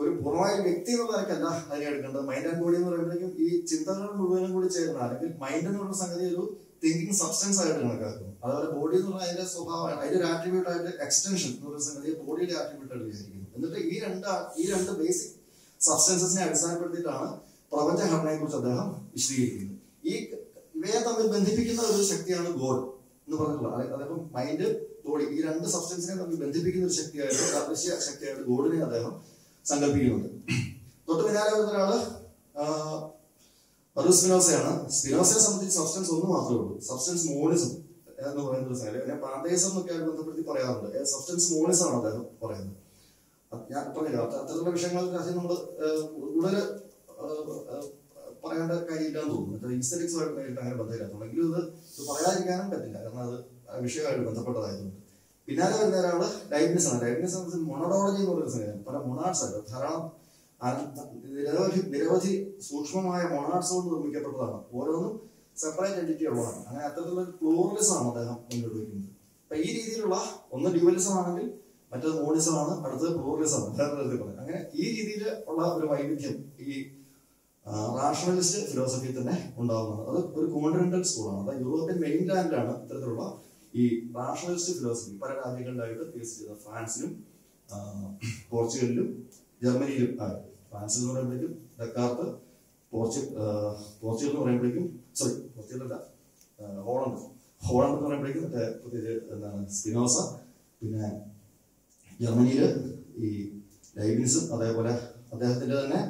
ഒരു പൂർണമായ വ്യക്തി എന്ന നിലയ്ക്കല്ല അതിനെ എടുക്കേണ്ടത്. മൈൻഡ് ആൻഡ് ബോഡി എന്ന് പറയുമ്പോഴേക്കും ഈ ചിന്തകൾ മുഴുവനും കൂടി ചേരുന്ന അല്ലെങ്കിൽ മൈൻഡ് എന്ന് പറയുന്ന സംഗതി ഒരു തിങ്കിങ് സബ്സ്റ്റൻസ് ആയിട്ട് കണക്കാക്കുന്നു. അതുപോലെ ബോഡി എന്ന് പറഞ്ഞാൽ അതിന്റെ സ്വഭാവമാണ് അതിന്റെ ഒരു ആട്രിബ്യൂട്ട് ആയിട്ട് എക്സ്റ്റൻഷൻ എന്ന് പറയുന്ന സംഗതിയെ ബോഡിയുടെ ആട്രിബ്യൂട്ട് ആയിട്ട് വിചാരിക്കുന്നു. എന്നിട്ട് ഈ രണ്ട് ഈ രണ്ട് ബേസിക് സബ്സ്റ്റൻസസിനെ അടിസ്ഥാനപ്പെടുത്തിയിട്ടാണ് പ്രപഞ്ചഘടനയെ കുറിച്ച് അദ്ദേഹം വിശദീകരിക്കുന്നത് ഈ ഇവയെ തമ്മിൽ ബന്ധിപ്പിക്കുന്ന ഒരു ശക്തിയാണ് ഗോഡ് എന്ന് പറഞ്ഞിട്ടുള്ളത്. അതായത് മൈൻഡ് ബോഡി ഈ രണ്ട് സബ്സ്റ്റൻസിനെ തമ്മിൽ ബന്ധിപ്പിക്കുന്ന ഒരു ശക്തിയായിട്ട് അദൃശ്യ ശക്തിയായിട്ട് ഗോഡിനെ അദ്ദേഹം സങ്കല്പിക്കുന്നുണ്ട്. തൊട്ട് പിന്നാലെ വരുന്ന ഒരാൾ അത് സ്പിനോസയാണ്. സ്പിനോസയെ സംബന്ധിച്ച് സബ്സ്റ്റൻസ് ഒന്ന് മാത്രമേ ഉള്ളൂ. സബ്സ്റ്റൻസ് മോണിസം എന്ന് പറയുന്ന ഒരു സംഗതി. ഞാൻ പാന്തേസം എന്നൊക്കെ ആയിട്ട് ബന്ധപ്പെടുത്തി പറയാറുണ്ട്. സബ്സ്റ്റൻസ് മോണിസം ആണ് അദ്ദേഹം പറയുന്നത്. ഞാൻ പറഞ്ഞില്ല. അത്ത- അത്തരത്തിലുള്ള വിഷയങ്ങൾ നമ്മൾ കൂടുതൽ പറയേണ്ട കാര്യമില്ലാന്ന് തോന്നുന്നു ഇൻസ്റ്റലിക്സുമായിട്ട് നേരിട്ട് അങ്ങനെ ബന്ധമില്ലാത്തുള്ളൂ ഇത് പറയാതിരിക്കാനും പറ്റില്ല. കാരണം അത് വിഷയമായിട്ട് ബന്ധപ്പെട്ടതായതുകൊണ്ട്. പിന്നാലെ വരുന്ന ഒരാൾ ലൈബ്നിസ് ആണ് ലൈബ്നിസ് മൊണോളജി എന്ന് പറയുന്ന സംഗതിയാണ്. പല മൊണാർട്സ് ആയിട്ട് ധാരാളം നിരവധി നിരവധി സൂക്ഷ്മമായ മൊണാർട്സ് കൊണ്ട് നിർമ്മിക്കപ്പെട്ടതാണ്. ഓരോന്നും സെപ്പറേറ്റ് എന്റിറ്റി ഉള്ളതാണ്. അങ്ങനെ അത്തരത്തിലുള്ള പ്ലൂറലിസം ആണ് അദ്ദേഹം മുന്നോട്ട് വയ്ക്കുന്നത് അപ്പൊ ഈ രീതിയിലുള്ള ഒന്ന് ഡ്യൂവലിസം ആണെങ്കിൽ മറ്റത് മോണിസം ആണ് അടുത്തത് പ്ലൂറലിസം ആണ്. അങ്ങനെ ഈ രീതിയിൽ ഉള്ള ഒരു വൈവിധ്യം ഈ റാഷണലിസ്റ്റ് ഫിലോസഫി തന്നെ ഉണ്ടാകുന്നത് അത് ഒരു കോണ്ടിനെന്റൽ സ്കൂളാണ് അത് യൂറോപ്യൻ മെയിൻലാൻഡിലാണ് ഇത്തരത്തിലുള്ള ഈ റാഷണലിസ്റ്റ് ഫിലോസഫി പല രാജ്യങ്ങളിലായിട്ട് ഫേസ് ചെയ്തത് ഫ്രാൻസിലും പോർച്ചുഗലിലും ജർമ്മനിയിലും ആയി ഫ്രാൻസിൽ എന്ന് പറയുമ്പോഴേക്കും ഡക്കാർത്ത് പോർച്ചുഗൽ പോർച്ചുഗൽ എന്ന് പറയുമ്പോഴേക്കും സോറി ആ, ഹോളണ്ട്. ഹോളണ്ട് എന്ന് പറയുമ്പോഴേക്കും മറ്റേ എന്താണ് സ്പിനോസ പിന്നെ ജർമ്മനിയിൽ ഈ ലൈബിൻസും അതേപോലെ അദ്ദേഹത്തിന്റെ തന്നെ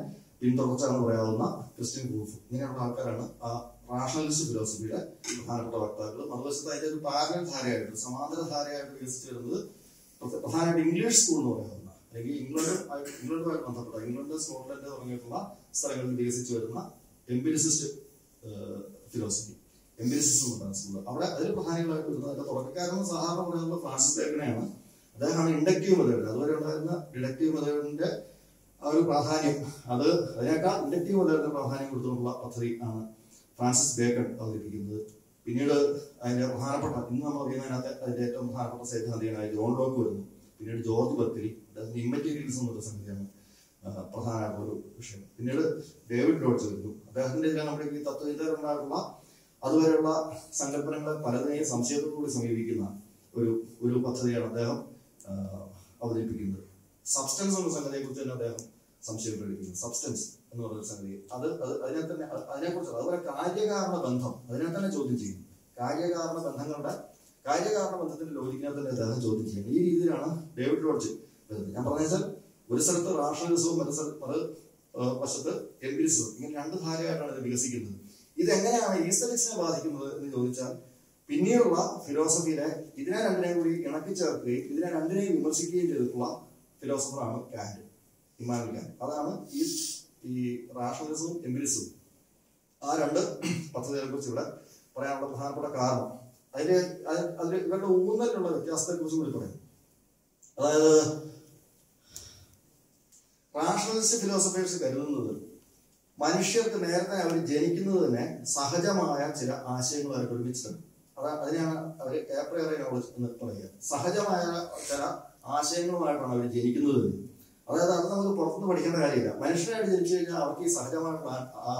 എന്ന് പറയാവുന്ന ക്രിസ്ത്യൻ ഗ്രൂപ്പ്. ഇങ്ങനെയുള്ള ആൾക്കാരാണ് ആ റാഷണലിസ്റ്റ് ഫിലോസഫിയുടെ പ്രധാനപ്പെട്ട വക്താക്കൾ മറുവശത്ത് അതിന്റെ ഒരു പാരലൽ ധാരയായിട്ട് സമാന്തര ധാരയായിട്ട് വികസിച്ചു വരുന്നത് പ്രധാനമായിട്ട് ഇംഗ്ലീഷ് സ്കൂൾ എന്ന് പറയാവുന്ന അല്ലെങ്കിൽ ഇംഗ്ലണ്ട് ഇംഗ്ലണ്ടുമായി ബന്ധപ്പെട്ട ഇംഗ്ലണ്ട് സ്കോട്ട്ലൻഡ് തുടങ്ങിയിട്ടുള്ള സ്ഥലങ്ങളിൽ വികസിച്ചു വരുന്ന എംപിരിസിസ്റ്റ് ഫിലോസഫി എംപിരിസിസം സ്കൂൾ അവിടെ അതിൽ പ്രധാനികളായിട്ട് വരുന്നത് അതിന്റെ തുടക്കക്കാരെന്ന് സാധാരണ പറയുന്നത് ഫ്രാൻസിസ് ബേക്കനെയാണ് അദ്ദേഹമാണ് ഇൻഡക്റ്റീവ് മെത്തേഡ് അതുവരെ ഉണ്ടായിരുന്ന ഡിഡക്റ്റീവ് മെത്തേഡിന്റെ ആ ഒരു പ്രാധാന്യം. അത് അതിനേക്കാൾ ഇൻഡക്റ്റീവ് വളരെ പ്രാധാന്യം കൊടുത്തുകൊണ്ടുള്ള പദ്ധതി ആണ് ഫ്രാൻസിസ് ബേക്കൺ അവതരിപ്പിക്കുന്നത്. പിന്നീട് അതിന്റെ പ്രധാനപ്പെട്ട ഇന്ന് നമ്മൾ അറിയുന്നതിനകത്ത് അതിന്റെ ഏറ്റവും പ്രധാനപ്പെട്ട സൈദ്ധാന്തികനായ ജോൺ ലോക്ക് വരുന്നു. പിന്നീട് ജോർജ് ബർക്കലി അദ്ദേഹത്തിന്റെ ഇമ്മറ്റീരിയൽസ് എന്നുള്ള സംഗതിയാണ് പ്രധാന ഒരു വിഷയം. പിന്നീട് ഡേവിഡ് ലോഡ്സ് വരുന്നു. അദ്ദേഹത്തിന്റെ ഇതിൽ നമ്മുടെ ഈ തത്വചിന്തകരുണ്ടായിട്ടുള്ള അതുവരെയുള്ള സങ്കല്പനങ്ങളെ പലതിനെയും സംശയത്തോടുകൂടി സമീപിക്കുന്ന ഒരു ഒരു പദ്ധതിയാണ് അദ്ദേഹം ആ, അവതരിപ്പിക്കുന്നത്. സബ്സ്റ്റൻസ് എന്ന സംഗതിയെ കുറിച്ച് തന്നെ അദ്ദേഹം സംശയം പ്രകടിപ്പിക്കുന്നു സബ്സ്റ്റൻസ് എന്ന് പറയുന്ന സംഗതി. അത് അത് അതിനെ തന്നെ അതിനെ അതിനെക്കുറിച്ച് അതുപോലെ കാര്യകാരണ ബന്ധം. അതിനെ തന്നെ ചോദ്യം ചെയ്യുന്നു. കാര്യകാരണ ബന്ധങ്ങളുടെ കാര്യകാരണ ബന്ധത്തിന്റെ ലോജിക്കിനെ തന്നെ അദ്ദേഹം ചോദ്യം ചെയ്യുന്നത് ഈ രീതിയിലാണ് ഡേവിഡ് ലോഡ്ജ് വരുന്നത്. ഞാൻ പറഞ്ഞ വെച്ചാൽ ഒരു സ്ഥലത്ത് റാഷണലിസവും മറ്റു മറു വശത്ത് എംപിരിസവും ഇങ്ങനെ രണ്ട് ധാരയായിട്ടാണ് ഇത് വികസിക്കുന്നത്. ഇതെങ്ങനെയാണ് ഈസ്തലിക്സിനെ ബാധിക്കുന്നത് എന്ന് ചോദിച്ചാൽ പിന്നീടുള്ള ഫിലോസഫിയിലെ ഇതിനെ രണ്ടിനെയും കൂടി ഇണക്കി ചേർക്കുകയും ഇതിനെ രണ്ടിനെയും വിമർശിക്കുകയും ചെയ്തിട്ടുള്ള ഫിലോസഫറാണ് കാൻഡ് ഇമാനുൽ കാൻഡ് അതാണ് ഈ ഈ റാഷണലിസവും എംപിരിസവും ആ രണ്ട് പദ്ധതികളെ കുറിച്ച് ഇവിടെ പറയാനുള്ള പ്രധാനപ്പെട്ട കാരണം. അതിന്റെ അത്- അതിൽ ഇവരുടെ ഊന്നലുള്ള വ്യത്യാസത്തെ കുറിച്ച് കൂടി പറയാം. അതായത് റാഷണലിസ്റ്റ് ഫിലോസഫേഴ്സ് കരുതുന്നത് മനുഷ്യർക്ക് നേരത്തെ അവർ ജനിക്കുന്നത് തന്നെ സഹജമായ ചില ആശയങ്ങൾ അവർ ഒരുമിച്ചിട്ടുണ്ട്. അതാ അതിനെയാണ് അവർ ഏപ്രിയറി നോളജ് എന്ന് പറയുക. സഹജമായ ചില ആശയങ്ങളുമായിട്ടാണ് അവർ ജനിക്കുന്നത്. അതായത് അത് നമുക്ക് പുറത്തുനിന്ന് പഠിക്കേണ്ട കാര്യമില്ല. മനുഷ്യരായിട്ട് ജനിച്ചു കഴിഞ്ഞാൽ അവർക്ക് ഈ സഹജമായിട്ടുള്ള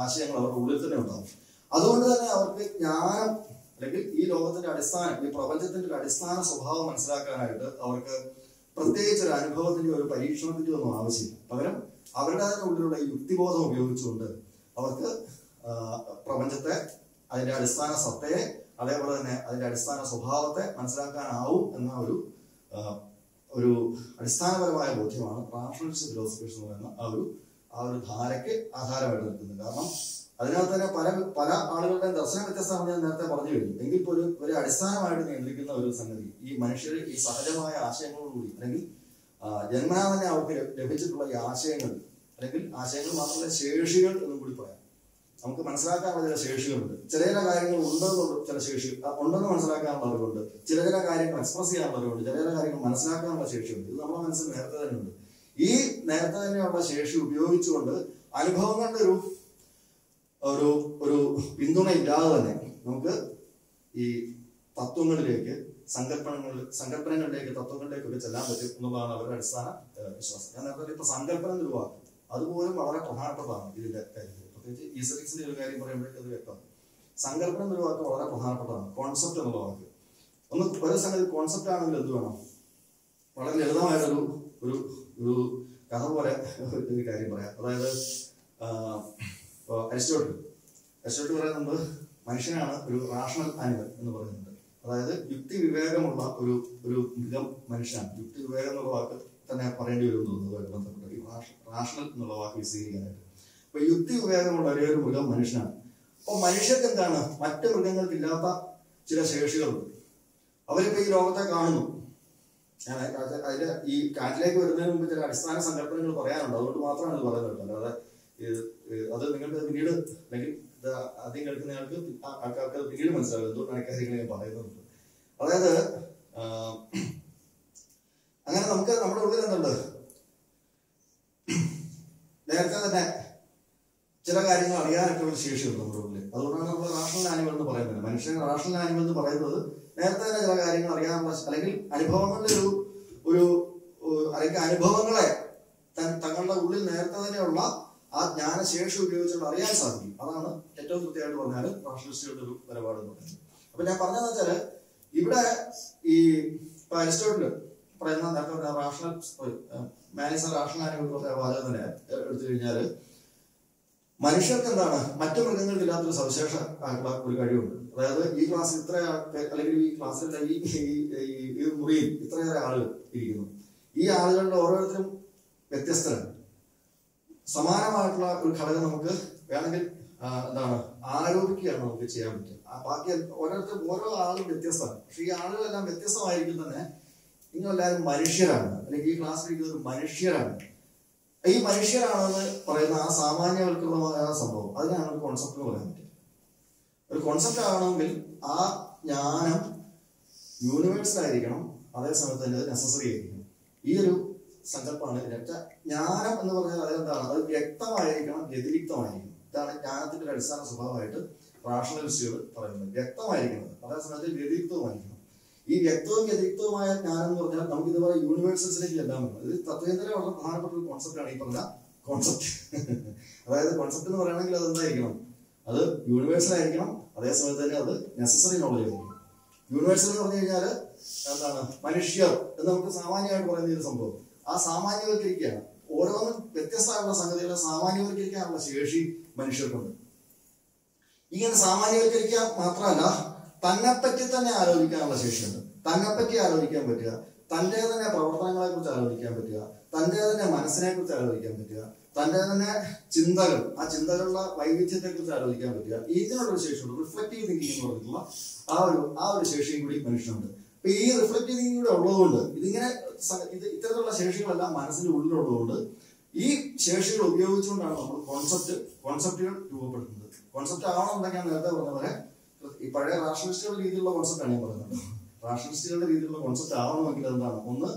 ആശയങ്ങൾ അവരുടെ ഉള്ളിൽ തന്നെ ഉണ്ടാവും. അതുകൊണ്ട് തന്നെ അവർക്ക് ജ്ഞാനം അല്ലെങ്കിൽ ഈ ലോകത്തിന്റെ അടിസ്ഥാനം ഈ പ്രപഞ്ചത്തിന്റെ ഒരു അടിസ്ഥാന സ്വഭാവം മനസ്സിലാക്കാനായിട്ട് അവർക്ക് പ്രത്യേകിച്ച് ഒരു അനുഭവത്തിന്റെ ഒരു പരീക്ഷണത്തിന്റെ ഒന്നും ആവശ്യമില്ല. പകരം അവരുടെ തന്നെ ഉള്ളിലുള്ള യുക്തിബോധം ഉപയോഗിച്ചുകൊണ്ട് അവർക്ക് പ്രപഞ്ചത്തെ അതിന്റെ അടിസ്ഥാന സത്തയെ അതേപോലെ തന്നെ അതിന്റെ അടിസ്ഥാന സ്വഭാവത്തെ മനസ്സിലാക്കാനാവും എന്ന ഒരു ഒരു അടിസ്ഥാനപരമായ ബോധ്യമാണ് റാഷണലിസ്റ്റ് ഫിലോസഫീസ് എന്ന് പറയുന്ന ആ ഒരു ആ ഒരു ധാരയ്ക്ക് ആധാരമായിട്ട് നിൽക്കുന്നത് കാരണം അതിനകത്ത് തന്നെ പല പല ആളുകളുടെ ദർശന വ്യത്യസ്തമാണ് ഞാൻ നേരത്തെ പറഞ്ഞു കഴിഞ്ഞു. എങ്കിൽ പോലും ഒരു അടിസ്ഥാനമായിട്ട് നിയന്ത്രിക്കുന്ന ഒരു സംഗതി ഈ മനുഷ്യർ ഈ സഹജമായ ആശയങ്ങളോടുകൂടി അല്ലെങ്കിൽ ജന്മനാ തന്നെ അവർക്ക് ലഭിച്ചിട്ടുള്ള ഈ ആശയങ്ങൾ അല്ലെങ്കിൽ ആശയങ്ങൾ മാത്രമല്ല ശേഷികൾ എന്നും കൂടി പറയാം. നമുക്ക് മനസ്സിലാക്കാനുള്ള ചില ശേഷികളുണ്ട്. ചില ചില കാര്യങ്ങൾ ഉണ്ടെന്നുള്ള ചില ശേഷി ഉണ്ടെന്ന് മനസ്സിലാക്കാനുള്ള അറിവുണ്ട് ചില ചില കാര്യങ്ങൾ എക്സ്പ്രസ് ചെയ്യാനുള്ള അറിവുണ്ട് ചില ചില കാര്യങ്ങൾ മനസ്സിലാക്കാനുള്ള ശേഷിയുണ്ട്. ഇത് നമ്മുടെ മനസ്സിൽ നേരത്തെ തന്നെ ഉണ്ട് ഈ നേരത്തെ തന്നെയുള്ള ശേഷി ഉപയോഗിച്ചുകൊണ്ട് അനുഭവങ്ങളുടെ ഒരു ഒരു ഒരു പിന്തുണ ഇല്ലാതെ തന്നെ നമുക്ക് ഈ തത്വങ്ങളിലേക്ക് സങ്കല്പനങ്ങളിൽ സങ്കല്പനങ്ങളിലേക്ക് തത്വങ്ങളിലേക്കൊക്കെ ചെല്ലാൻ പറ്റും എന്നുള്ളതാണ് അവരുടെ അടിസ്ഥാന വിശ്വാസം. ഞാൻ നേരത്തെ ഇപ്പൊ സങ്കല്പനം ഒരു വാക്ക്. അതുപോലും വളരെ പ്രധാനപ്പെട്ടതാണ് ഇതിന്റെ കാര്യത്തിൽ പ്രത്യേകിച്ച് ഈസറിക്സിന്റെ ഒരു കാര്യം പറയുമ്പോഴേക്കും അത് വ്യക്തമാണ്. സങ്കല്പനം എന്നൊരു വാക്ക് വളരെ പ്രധാനപ്പെട്ടതാണ്. കോൺസെപ്റ്റ് എന്നുള്ള വാക്ക്. ഒന്ന് ഒരു സംഗതി കോൺസെപ്റ്റ് ആണെങ്കിൽ എന്ത് വേണം? വളരെ ലളിതമായൊരു ഒരു ഒരു കഥ പോലെ ഒരു കാര്യം പറയാം. അതായത് അരിസ്റ്റോട്ടിൽ. അരിസ്റ്റോട്ടിൽ പറയുന്നത് മനുഷ്യനാണ് ഒരു റാഷണൽ ആനിമൽ എന്ന് പറയുന്നുണ്ട്. അതായത് യുക്തി വിവേകമുള്ള ഒരു ഒരു മൃഗം മനുഷ്യനാണ്. യുക്തി വിവേകം എന്നുള്ള വാക്ക് തന്നെ പറയേണ്ടി വരും തോന്നുന്നു. ബന്ധപ്പെട്ട് റാഷണൽ എന്നുള്ള വാക്ക് വിശദീകരിക്കാനായിട്ട്. അപ്പൊ യുക്തി ഉപയോഗമുള്ള ഒരേ ഒരു മൃഗം മനുഷ്യനാണ്. അപ്പൊ മനുഷ്യർക്ക് എന്താണ് മറ്റ് മൃഗങ്ങൾക്കില്ലാത്ത ചില ശേഷികളുണ്ട്. അവരിപ്പോ ഈ ലോകത്തെ കാണുന്നു. ഞാൻ അത് അതിന്റെ ഈ കാറ്റിലേക്ക് വരുന്നതിന് മുമ്പ് ചില അടിസ്ഥാന സങ്കല്പനങ്ങൾ പറയാനുണ്ട് അതുകൊണ്ട് മാത്രമാണ് ഇത് പറയുന്നത്. അല്ലാതെ അത് നിങ്ങൾക്ക് പിന്നീട് അല്ലെങ്കിൽ ആദ്യം കേൾക്കുന്ന ആൾക്ക് ആൾക്കാർക്ക് പിന്നീട് മനസ്സിലാവും എന്തുകൊണ്ടാണ് കാര്യങ്ങൾ ഞാൻ പറയുന്നത്. അതായത് അങ്ങനെ നമുക്ക് നമ്മുടെ ഉള്ളിൽ എന്തുണ്ട്? നേരത്തെ തന്നെ ചില കാര്യങ്ങൾ അറിയാനൊക്കെ ഒരു ശേഷിയുണ്ട് നമ്മുടെ ഉള്ളിൽ അതുകൊണ്ടാണ് നമ്മൾ റാഷണൽ ആനിമൽ എന്ന് പറയുന്നത്. മനുഷ്യൻ റാഷണൽ ആനിമൽ എന്ന് പറയുന്നത് നേരത്തെ തന്നെ ചില കാര്യങ്ങൾ അറിയാനുള്ള അല്ലെങ്കിൽ അനുഭവങ്ങളുടെ ഒരു ഒരു അല്ലെങ്കിൽ അനുഭവങ്ങളെ തങ്ങളുടെ ഉള്ളിൽ നേരത്തെ തന്നെയുള്ള ആ ജ്ഞാനശേഷി ഉപയോഗിച്ചുകൊണ്ട് അറിയാൻ സാധിക്കും. അതാണ് ഏറ്റവും കൃത്യമായിട്ട് പറഞ്ഞാൽ റാഷണലിസ്റ്റുകളുടെ ഒരു നിലപാട് എന്ന് പറയുന്നത്. അപ്പൊ ഞാൻ പറഞ്ഞതെന്ന് വെച്ചാൽ ഇവിടെ ഈ അരിസ്റ്റോട്ടിൽ പറയുന്ന നേരത്തെ റാഷണൽ മാനിസ റാഷണൽ ആനിമൽ എന്ന് പറഞ്ഞ വാചകം തന്നെ എടുത്തു കഴിഞ്ഞാൽ മനുഷ്യർക്ക് എന്താണ് മറ്റു മൃഗങ്ങൾക്ക് ഇല്ലാത്തൊരു സവിശേഷ ഒരു കഴിവുണ്ട്. അതായത് ഈ ക്ലാസ് ഇത്ര അല്ലെങ്കിൽ ഈ ക്ലാസ്സിലെ ഈ ഈ- മുറിയിൽ ഇത്രയേറെ ആളുകൾ ഇരിക്കുന്നു. ഈ ആളുകളുടെ ഓരോരുത്തരും വ്യത്യസ്തരാണ്. സമാനമായിട്ടുള്ള ഒരു ഘടകം നമുക്ക് വേണമെങ്കിൽ എന്താണ് ആരോപിക്കുകയാണ് നമുക്ക് ചെയ്യാൻ പറ്റുക. ബാക്കി ഓരോരുത്തരും ഓരോ ആളും വ്യത്യസ്തമാണ് പക്ഷെ ഈ ആളുകളെല്ലാം വ്യത്യസ്തമായിരിക്കും തന്നെ നിങ്ങളെല്ലാവരും മനുഷ്യരാണ്. അല്ലെങ്കിൽ ഈ ക്ലാസ്സിലിരിക്കുന്നത് മനുഷ്യരാണ്. ഈ മനുഷ്യരാണെന്ന് പറയുന്ന ആ സാമാന്യവൽക്കൃതമായ സംഭവം. അതിനാണ് ഒരു കോൺസെപ്റ്റ് എന്ന് പറയാൻ പറ്റും. ഒരു കോൺസെപ്റ്റ് ആവണമെങ്കിൽ ആ ജ്ഞാനം യൂണിവേഴ്സൽ ആയിരിക്കണം അതേസമയത്ത് തന്നെ നെസസറി ആയിരിക്കണം. ഈ ഒരു സങ്കല്പമാണ് രക്ത ജ്ഞാനം എന്ന് പറഞ്ഞാൽ അതെന്താണ്? അത് വ്യക്തമായിരിക്കണം വ്യതിരിക്തമായിരിക്കണം. ഇതാണ് ജ്ഞാനത്തിന്റെ ഒരു അടിസ്ഥാന സ്വഭാവമായിട്ട് റാഷണലിസ്റ്റുകൾ പറയുന്നത്. വ്യക്തമായിരിക്കുന്നത് അതേസമയത്ത് വ്യതിരിക്തവുമായിരിക്കണം. ഈ വ്യക്തവും വ്യതിരിക്തവുമായ ജ്ഞാനം എന്ന് പറഞ്ഞാൽ നമുക്ക് ഇതുപോലെ യൂണിവേഴ്സസിലേക്ക് എല്ലാം വേണം ഇത് തത്വേന്ദ്ര വളരെ പ്രധാനപ്പെട്ട ഒരു കോൺസെപ്റ്റാണ് ഈ പറഞ്ഞ കോൺസെപ്റ്റ് അതായത് കോൺസെപ്റ്റ് എന്ന് പറയുകയാണെങ്കിൽ അത് എന്തായിരിക്കണം? അത് യൂണിവേഴ്സൽ ആയിരിക്കണം. അതേസമയത്ത് തന്നെ അത് നെസസറി നോളജ് ആയിരിക്കണം യൂണിവേഴ്സൽ എന്ന് പറഞ്ഞു കഴിഞ്ഞാൽ എന്താണ്? മനുഷ്യർ എന്ന് നമുക്ക് സാമാന്യമായിട്ട് പറയുന്ന ഒരു സംഭവം. ആ സാമാന്യവൽക്കരിക്കുകയാണ്. ഓരോന്നും വ്യത്യസ്തമായുള്ള സംഗതികളെ സാമാന്യവൽക്കരിക്കാനുള്ള ശേഷി മനുഷ്യർക്കുണ്ട്. ഇങ്ങനെ സാമാന്യവൽക്കരിക്കുക മാത്രമല്ല തന്നെപ്പറ്റി തന്നെ ആലോചിക്കാനുള്ള ശേഷിയുണ്ട്. തന്നെപ്പറ്റി ആലോചിക്കാൻ പറ്റുക. തന്റെ തന്നെ പ്രവർത്തനങ്ങളെ കുറിച്ച് ആലോചിക്കാൻ പറ്റുക. തന്റെ തന്നെ മനസ്സിനെ കുറിച്ച് ആലോചിക്കാൻ പറ്റുക. തന്റെ തന്നെ ചിന്തകൾ ആ ചിന്തകളുടെ വൈവിധ്യത്തെ കുറിച്ച് ആലോചിക്കാൻ പറ്റുക. ഇതിനുള്ള ഒരു ശേഷിയുണ്ട്. റിഫ്ലക്റ്റീവ് തിങ്കിങ് എന്ന് പറഞ്ഞിട്ടുള്ള ആ ഒരു ആ ഒരു ശേഷിയും കൂടി മനുഷ്യനുണ്ട്. അപ്പൊ ഈ റിഫ്ലക്റ്റീവ് തിങ്കിങ് കൂടെ ഉള്ളതുകൊണ്ട് ഇതിങ്ങനെ ഇത് ഇത്തരത്തിലുള്ള ശേഷികളെല്ലാം മനസ്സിന്റെ ഉള്ളിലുള്ളതുകൊണ്ട് ഈ ശേഷികൾ ഉപയോഗിച്ചുകൊണ്ടാണ് നമ്മൾ കോൺസെപ്റ്റ് കോൺസെപ്റ്റുകൾ രൂപപ്പെടുത്തുന്നത്. കോൺസെപ്റ്റ് ആവണമെന്നൊക്കെ ഞാൻ നേരത്തെ പറഞ്ഞ പോലെ ഈ പഴയ റാഷണലിസ്റ്റുകളുടെ രീതിയിലുള്ള കോൺസെപ്റ്റാണ് ഞാൻ പറയുന്നത്. റാഷണലിസ്റ്റുകളുടെ രീതിയിലുള്ള കോൺസെപ്റ്റ് ആവണമെങ്കിൽ എന്താണ്? ഒന്ന്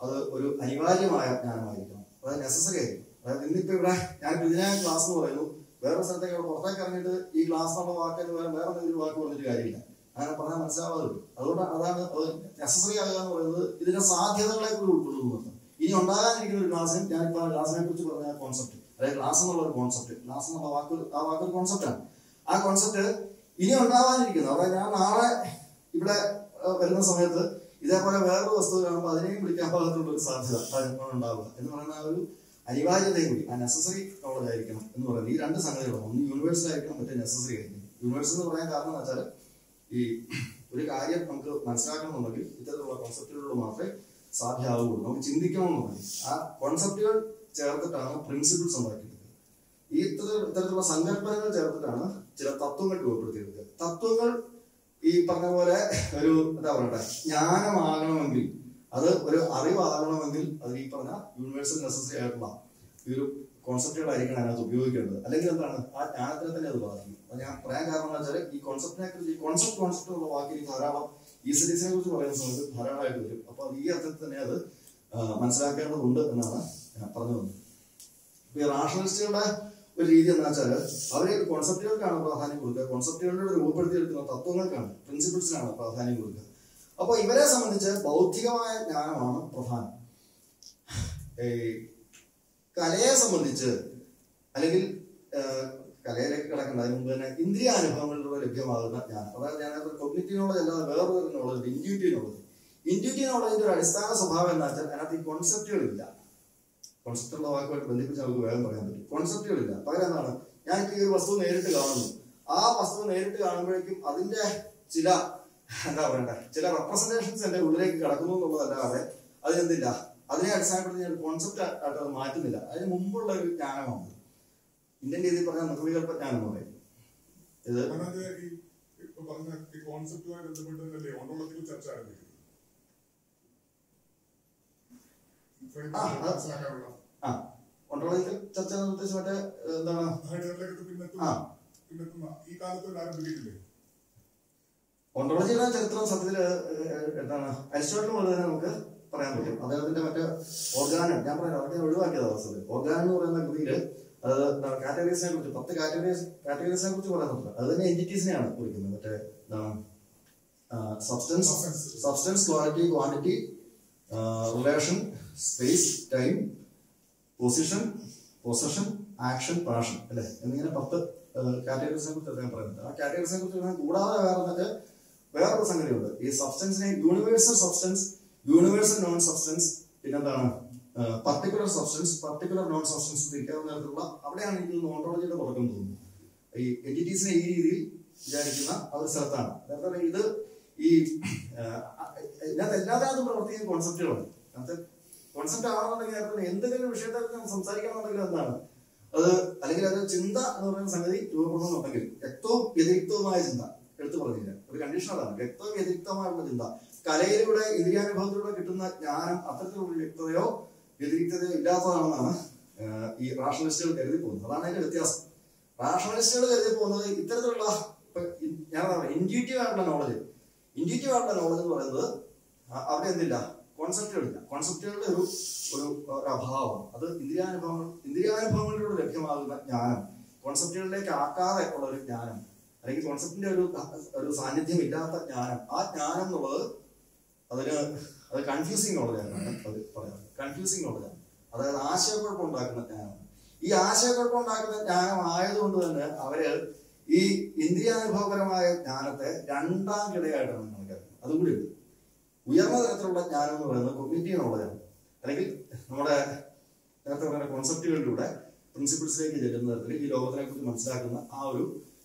അത് ഒരു അനിവാര്യമായ ജ്ഞാനമായിരിക്കണം. അതായത് നെസസറി ആയിരിക്കും അതായത് ഇന്നിപ്പോ ഇവിടെ ഞാൻ ഇതിനെ ക്ലാസ് എന്ന് പറയുന്നു. വേറെ സ്ഥലത്തേക്ക് അവിടെ പുറത്തേക്ക് ഇറങ്ങിയിട്ട് ഈ ക്ലാസ് എന്നുള്ള വാക്കിന് വേറെ വേറെ എന്തെങ്കിലും വാക്ക് പറഞ്ഞിട്ട് കാര്യമില്ല. അങ്ങനെ പറഞ്ഞാൽ മനസ്സിലാവാതെ അതുകൊണ്ട് അതാണ് അത് നെസസറി ആകുക എന്ന് പറയുന്നത് ഇതിന്റെ സാധ്യതകളെ കൂടി ഉൾക്കൊള്ളുന്നു ഇനി ഉണ്ടാകാനിരിക്കുന്ന ഒരു ക്ലാസ്സിൽ ഞാനിപ്പോൾ ആ ക്ലാസ്സിനെ കുറിച്ച് പറഞ്ഞ കോൺസെപ്റ്റ് അതായത് ക്ലാസ് എന്നുള്ള ഒരു കോൺസെപ്റ്റ് ക്ലാസ് എന്നുള്ള വാക്ക് ആ വാക്ക് കോൺസെപ്റ്റ് കോൺസെപ്റ്റാണ് ആ കോൺസെപ്റ്റ് ഇനി ഉണ്ടാവാനിരിക്കുന്നു അപ്പൊ ഞാൻ നാളെ ഇവിടെ വരുന്ന സമയത്ത് ഇതേപോലെ വേറൊരു വസ്തു കാണുമ്പോൾ അതിനെയും വിളിക്കാൻ പാകത്തിലുള്ള ഒരു സാധ്യത ഉണ്ടാവുക. എന്ന് പറയുന്ന ആ ഒരു അനിവാര്യതയും കൂടി ആ നെസസറി നോളജ് ആയിരിക്കണം എന്ന് പറയുന്നത്. ഈ രണ്ട് സംഗതികളും ഒന്ന് യൂണിവേഴ്സൽ ആയിരിക്കണം മറ്റേ നെസസറി ആയിരിക്കണം. യൂണിവേഴ്സൽ എന്ന് പറയാൻ കാരണം എന്ന് വെച്ചാൽ ഈ ഒരു കാര്യം നമുക്ക് മനസ്സിലാക്കണമെന്നുണ്ടെങ്കിൽ ഇത്തരത്തിലുള്ള കോൺസെപ്റ്റുകളിലൂടെ മാത്രമേ സാധ്യമാവുകയുള്ളൂ. നമുക്ക് ചിന്തിക്കണമെന്നുണ്ടെങ്കിൽ ആ കോൺസെപ്റ്റുകൾ ചേർത്തിട്ടാണ് പ്രിൻസിപ്പിൾസ് ഉണ്ടാക്കിയിട്ടുള്ളത് ഈ ഇത്തരം ഇത്തരത്തിലുള്ള സങ്കല്പനങ്ങൾ ചേർത്തിട്ടാണ് ചില തത്വങ്ങൾ രൂപപ്പെടുത്തിയിട്ടുണ്ട്. തത്വങ്ങൾ ഈ പറഞ്ഞ പോലെ ഒരു എന്താ പറയട്ടെ ജ്ഞാനമാകണമെങ്കിൽ അത് ഒരു അറിവാകണമെങ്കിൽ അത് ഈ പറഞ്ഞ യൂണിവേഴ്സൽ നെസസറി ആയിട്ടുള്ള ഈ ഒരു കോൺസെപ്റ്റുകളായിരിക്കണം അതിനകത്ത് ഉപയോഗിക്കേണ്ടത്. അല്ലെങ്കിൽ എന്താണ് ആ ജ്ഞാനത്തിനെ തന്നെ അത് ബാധിക്കും. അത് ഞാൻ പറയാൻ കാരണം എന്ന് വെച്ചാൽ ഈ കോൺസെപ്റ്റിനെ കുറിച്ച് ഈ കോൺസെപ്റ്റ് കോൺസെപ്റ്റ് ഉള്ള വാക്കിൽ ധാരാളം ഈ സിരീസിനെ കുറിച്ച് പറയുന്ന സമയത്ത് ധാരാളമായിട്ട് വരും. അപ്പൊ ഈ അർത്ഥത്തിൽ തന്നെ അത് മനസ്സിലാക്കേണ്ടതുണ്ട് എന്നാണ് പറഞ്ഞു വന്നത് ഈ റാഷണലിസ്റ്റുകളുടെ ഒരു രീതി എന്താ വെച്ചാൽ അവരെ കോൺസെപ്റ്റുകൾക്കാണ് പ്രാധാന്യം കൊടുക്കുക. കോൺസെപ്റ്റുകളിലൂടെ രൂപപ്പെടുത്തിയെടുക്കുന്ന തത്വങ്ങൾക്കാണ് പ്രിൻസിപ്പിൾസിനാണ് പ്രാധാന്യം കൊടുക്കുക. അപ്പൊ ഇവരെ സംബന്ധിച്ച് ബൗദ്ധികമായ ജ്ഞാനമാണ് പ്രധാനം. കലയെ സംബന്ധിച്ച് അല്ലെങ്കിൽ കലയിലേക്ക് കിടക്കേണ്ട അതിന് മുമ്പ് തന്നെ ഇന്ദ്രിയ അനുഭവങ്ങളിലൂടെ ലഭ്യമാകുന്ന ജ്ഞാനം. അതായത് ഞാൻ കൊഗ്നിറ്റീവ് നോളജ് അല്ലാതെ വേറൊരു നോളജ് ഇൻഡ്യൂറ്റീവ് നോളജ് ഇൻഡ്യൂറ്റീവ് നോളജിന്റെ ഒരു അടിസ്ഥാന സ്വഭാവം എന്താ വെച്ചാൽ അതിനകത്ത് ഈ കോൺസെപ്റ്റുകളില്ല കോൺസെപ്റ്റുള്ള വാക്കുമായിട്ട് ബന്ധിപ്പിച്ച് നമുക്ക് വേഗം പറയാൻ പറ്റും. കോൺസെപ്റ്റുകളില്ല പകരം എന്താണ് ഞാൻ ഈ ഒരു വസ്തു നേരിട്ട് കാണുന്നു. ആ വസ്തു നേരിട്ട് കാണുമ്പോഴേക്കും അതിന്റെ ചില എന്താ പറയണ്ടേ ചില റെപ്രസെന്റേഷൻസ് എന്റെ ഉള്ളിലേക്ക് കിടക്കുന്നു എന്നുള്ളതല്ലാതെ അതിനെന്തില്ല? അതിനെ അടിസ്ഥാനപ്പെടുത്തി ഞാൻ കോൺസെപ്റ്റ് ആയിട്ട് അത് മാറ്റുന്നില്ല. അതിന് മുമ്പുള്ള ഒരു ജ്ഞാനമാണ് ഇന്ത്യൻ രീതിയിൽ പറഞ്ഞ നിർവികൽപ്പ ജ്ഞാനം എന്ന് പറയും ഇത് കോൺസെപ്റ്റുമായി ബന്ധപ്പെട്ട് ചർച്ച ആരംഭിക്കുന്നത് ആ, ഒണ്ടോളജിക്കൽ ചർച്ച ഉദ്ദേശിച്ച് മറ്റേ എന്താണ്? ഒണ്ടോളജിയുടെ ചരിത്രം സത്യത്തിൽ എന്താണ്? അരിസ്റ്റോട്ടിൽ മുതൽ നമുക്ക് പറയാൻ പറ്റും. അദ്ദേഹത്തിന്റെ മറ്റേ ഓർഗാനം ഞാൻ പറയാം അതൊക്കെ ഒഴിവാക്കിയതാണ് അവസ്ഥ ഓർഗാനം എന്ന് പറയുന്ന കൃതിയിൽ അത് എന്താണ് കാറ്റഗറീസിനെ കുറിച്ച് പത്ത് കാറ്റഗറീസ് കാറ്റഗറീസിനെ കുറിച്ച് പറയുന്നുണ്ട് അത് തന്നെ എന്റിറ്റീസിനെയാണ് കുറിക്കുന്നത്. മറ്റേ എന്താണ്? Substance substance quality quantity relation space time position possession action passion അല്ലെ? എന്നിങ്ങനെ പത്ത് കാറ്റഗറീസിനെ കുറിച്ച് അദ്ദേഹം പറയുന്നുണ്ട്. ആ കാറ്റഗറീസിനെ കുറിച്ച് ഞാൻ കൂടാതെ വേറെ എന്നിട്ട് വേറൊരു സംഗതിയുണ്ട്. ഈ സബ്സ്റ്റൻസിനെ universal substance universal non substance പിന്നെന്താണ്? Particular substance particular non substance തിരിക്കാവുന്ന തരത്തിലുള്ള അവിടെയാണ് എനിക്ക് നോണ്ടോളജിയുടെ തുടക്കം തോന്നുന്നത്. ഈ എന്റിറ്റീസിനെ ഈ രീതിയിൽ വിചാരിക്കുന്ന ഒരു സ്ഥലത്താണ്. അതായത് ഇത് ഈ ഇതിനകത്ത് എല്ലാത്തിനകത്തും പ്രവർത്തിക്കുന്ന കോൺസെപ്റ്റുകളാണ് അതിനകത്ത് കോൺസെപ്റ്റ് ആണെന്നുണ്ടെങ്കിൽ അതിനകത്ത് എന്തെങ്കിലും വിഷയത്തെ കുറിച്ച് സംസാരിക്കണമെന്നുണ്ടെങ്കിൽ എന്താണ് അത് അല്ലെങ്കിൽ അത് ചിന്ത എന്ന് പറയുന്ന സംഗതി രൂപപ്പെടുന്നുണ്ടെങ്കിൽ ഏറ്റവും വ്യതിരിക്തവുമായ ചിന്ത എടുത്തു പറഞ്ഞില്ല. ഒരു കണ്ടീഷൻ അതാണ് വ്യക്തവും വ്യതിരിക്തമായുള്ള ചിന്ത. കലയിലൂടെ ഇന്ദ്രിയാനുഭവത്തിലൂടെ കിട്ടുന്ന ജ്ഞാനം അത്തരത്തിലുള്ള വ്യക്തതയോ വ്യതിരിക്തതയോ ഇല്ലാത്തതാണെന്നാണ് ഈ റാഷണലിസ്റ്റുകൾ കരുതി പോകുന്നത് അതാണ് അതിന്റെ വ്യത്യാസം. റാഷണലിസ്റ്റുകൾ കരുതി പോകുന്നത് ഇത്തരത്തിലുള്ള ഞാൻ ഇൻഡ്യൂറ്റീവ് ആയിട്ടുള്ള നോളജ് ഇൻഡ്യൂറ്റീവ് ആയിട്ടുള്ള എന്ന് പറയുന്നത് അവിടെ എന്തില്ല? കോൺസെപ്റ്റുകളില്ല കോൺസെപ്റ്റുകളുടെ ഒരു ഒരു അഭാവം. അത് ഇന്ദ്രിയാനുഭവങ്ങൾ ഇന്ദ്രിയാനുഭവങ്ങളിലൂടെ ലഭ്യമാകുന്ന ജ്ഞാനം. കോൺസെപ്റ്റുകളിലേക്ക് ആക്കാതെ ഉള്ള ഒരു ജ്ഞാനം. അല്ലെങ്കിൽ കോൺസെപ്റ്റിന്റെ ഒരു ഒരു സാന്നിധ്യം ഇല്ലാത്ത ജ്ഞാനം. ആ ജ്ഞാനം എന്നുള്ളത് അതിന് അത് കൺഫ്യൂസിങ് ഉള്ളതാണ് അത് പറയാം കൺഫ്യൂസിങ് ഉള്ളതാണ് അതായത് ആശയക്കുഴപ്പം ഉണ്ടാക്കുന്ന ജ്ഞാനം ഈ ആശയക്കുഴപ്പം ഉണ്ടാക്കുന്ന ജ്ഞാനം ആയതുകൊണ്ട് തന്നെ അവർ ഈ ഇന്ദ്രിയാനുഭവപരമായ ജ്ഞാനത്തെ രണ്ടാം കിടയായിട്ടാണ് നമ്മൾ അതും കൂടി ഉണ്ട്. ഉയർന്ന തരത്തിലുള്ള ജ്ഞാനം എന്ന് പറയുന്നത് കൊഗ്നിറ്റീവ് നോളജാണ് അല്ലെങ്കിൽ നമ്മുടെ നേരത്തെ പറഞ്ഞ കോൺസെപ്റ്റുകളിലൂടെ പ്രിൻസിപ്പിൾസിലേക്ക് ചെല്ലുന്ന തരത്തിൽ ഈ ലോകത്തിനെ കുറിച്ച് മനസ്സിലാക്കുന്ന ആ ഒരു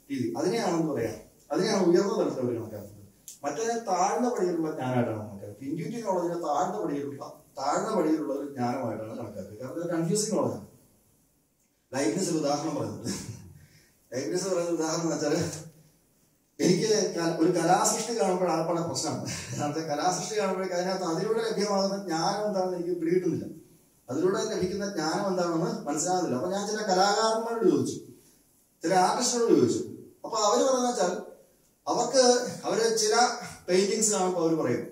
രീതി. അതിനെയാണെന്ന് പറയാം. അതിനെയാണ് ഉയർന്ന തലത്തിൽ അവർ കണക്കാക്കുന്നത് മറ്റേ താഴ്ന്ന പടിയിലുള്ള ജ്ഞാനമായിട്ടാണ് കണക്കാക്കുന്നത് ഇൻഡ്യൂറ്റീവ് നോളജിനെ താഴ്ന്ന പടിയിലുള്ള താഴ്ന്ന പടിയിലുള്ള ഒരു ജ്ഞാനമായിട്ടാണ് കണക്കാക്കുന്നത് കാരണം കൺഫ്യൂസിങ് നോളജാണ് ലൈഫിനെ ഉദാഹരണം പറയുന്നത്. ലൈബ്നിസ് പറയുന്ന ഉദാഹരണം വെച്ചാൽ എനിക്ക് ഒരു കലാസൃഷ്ടി കാണുമ്പോൾ ആൾപ്പാടെ പ്രശ്നമാണ് അന്നത്തെ കലാസൃഷ്ടി കാണുമ്പോഴേക്ക് അതിനകത്ത് അതിലൂടെ ലഭ്യമാകുന്ന ജ്ഞാനം എന്താണെന്ന് എനിക്ക് പിടികിട്ടുന്നില്ല. അതിലൂടെ ലഭിക്കുന്ന ജ്ഞാനം എന്താണെന്ന് മനസ്സിലാകുന്നില്ല. അപ്പൊ ഞാൻ ചില കലാകാരന്മാരോട് ചോദിച്ചു. ചില ആർട്ടിസ്റ്റിനോട് ചോദിച്ചു. അപ്പൊ അവർ പറയുന്ന വെച്ചാൽ അവർക്ക് അവർ ചില പെയിന്റിങ്സ് കാണുമ്പോൾ അവർ പറയും.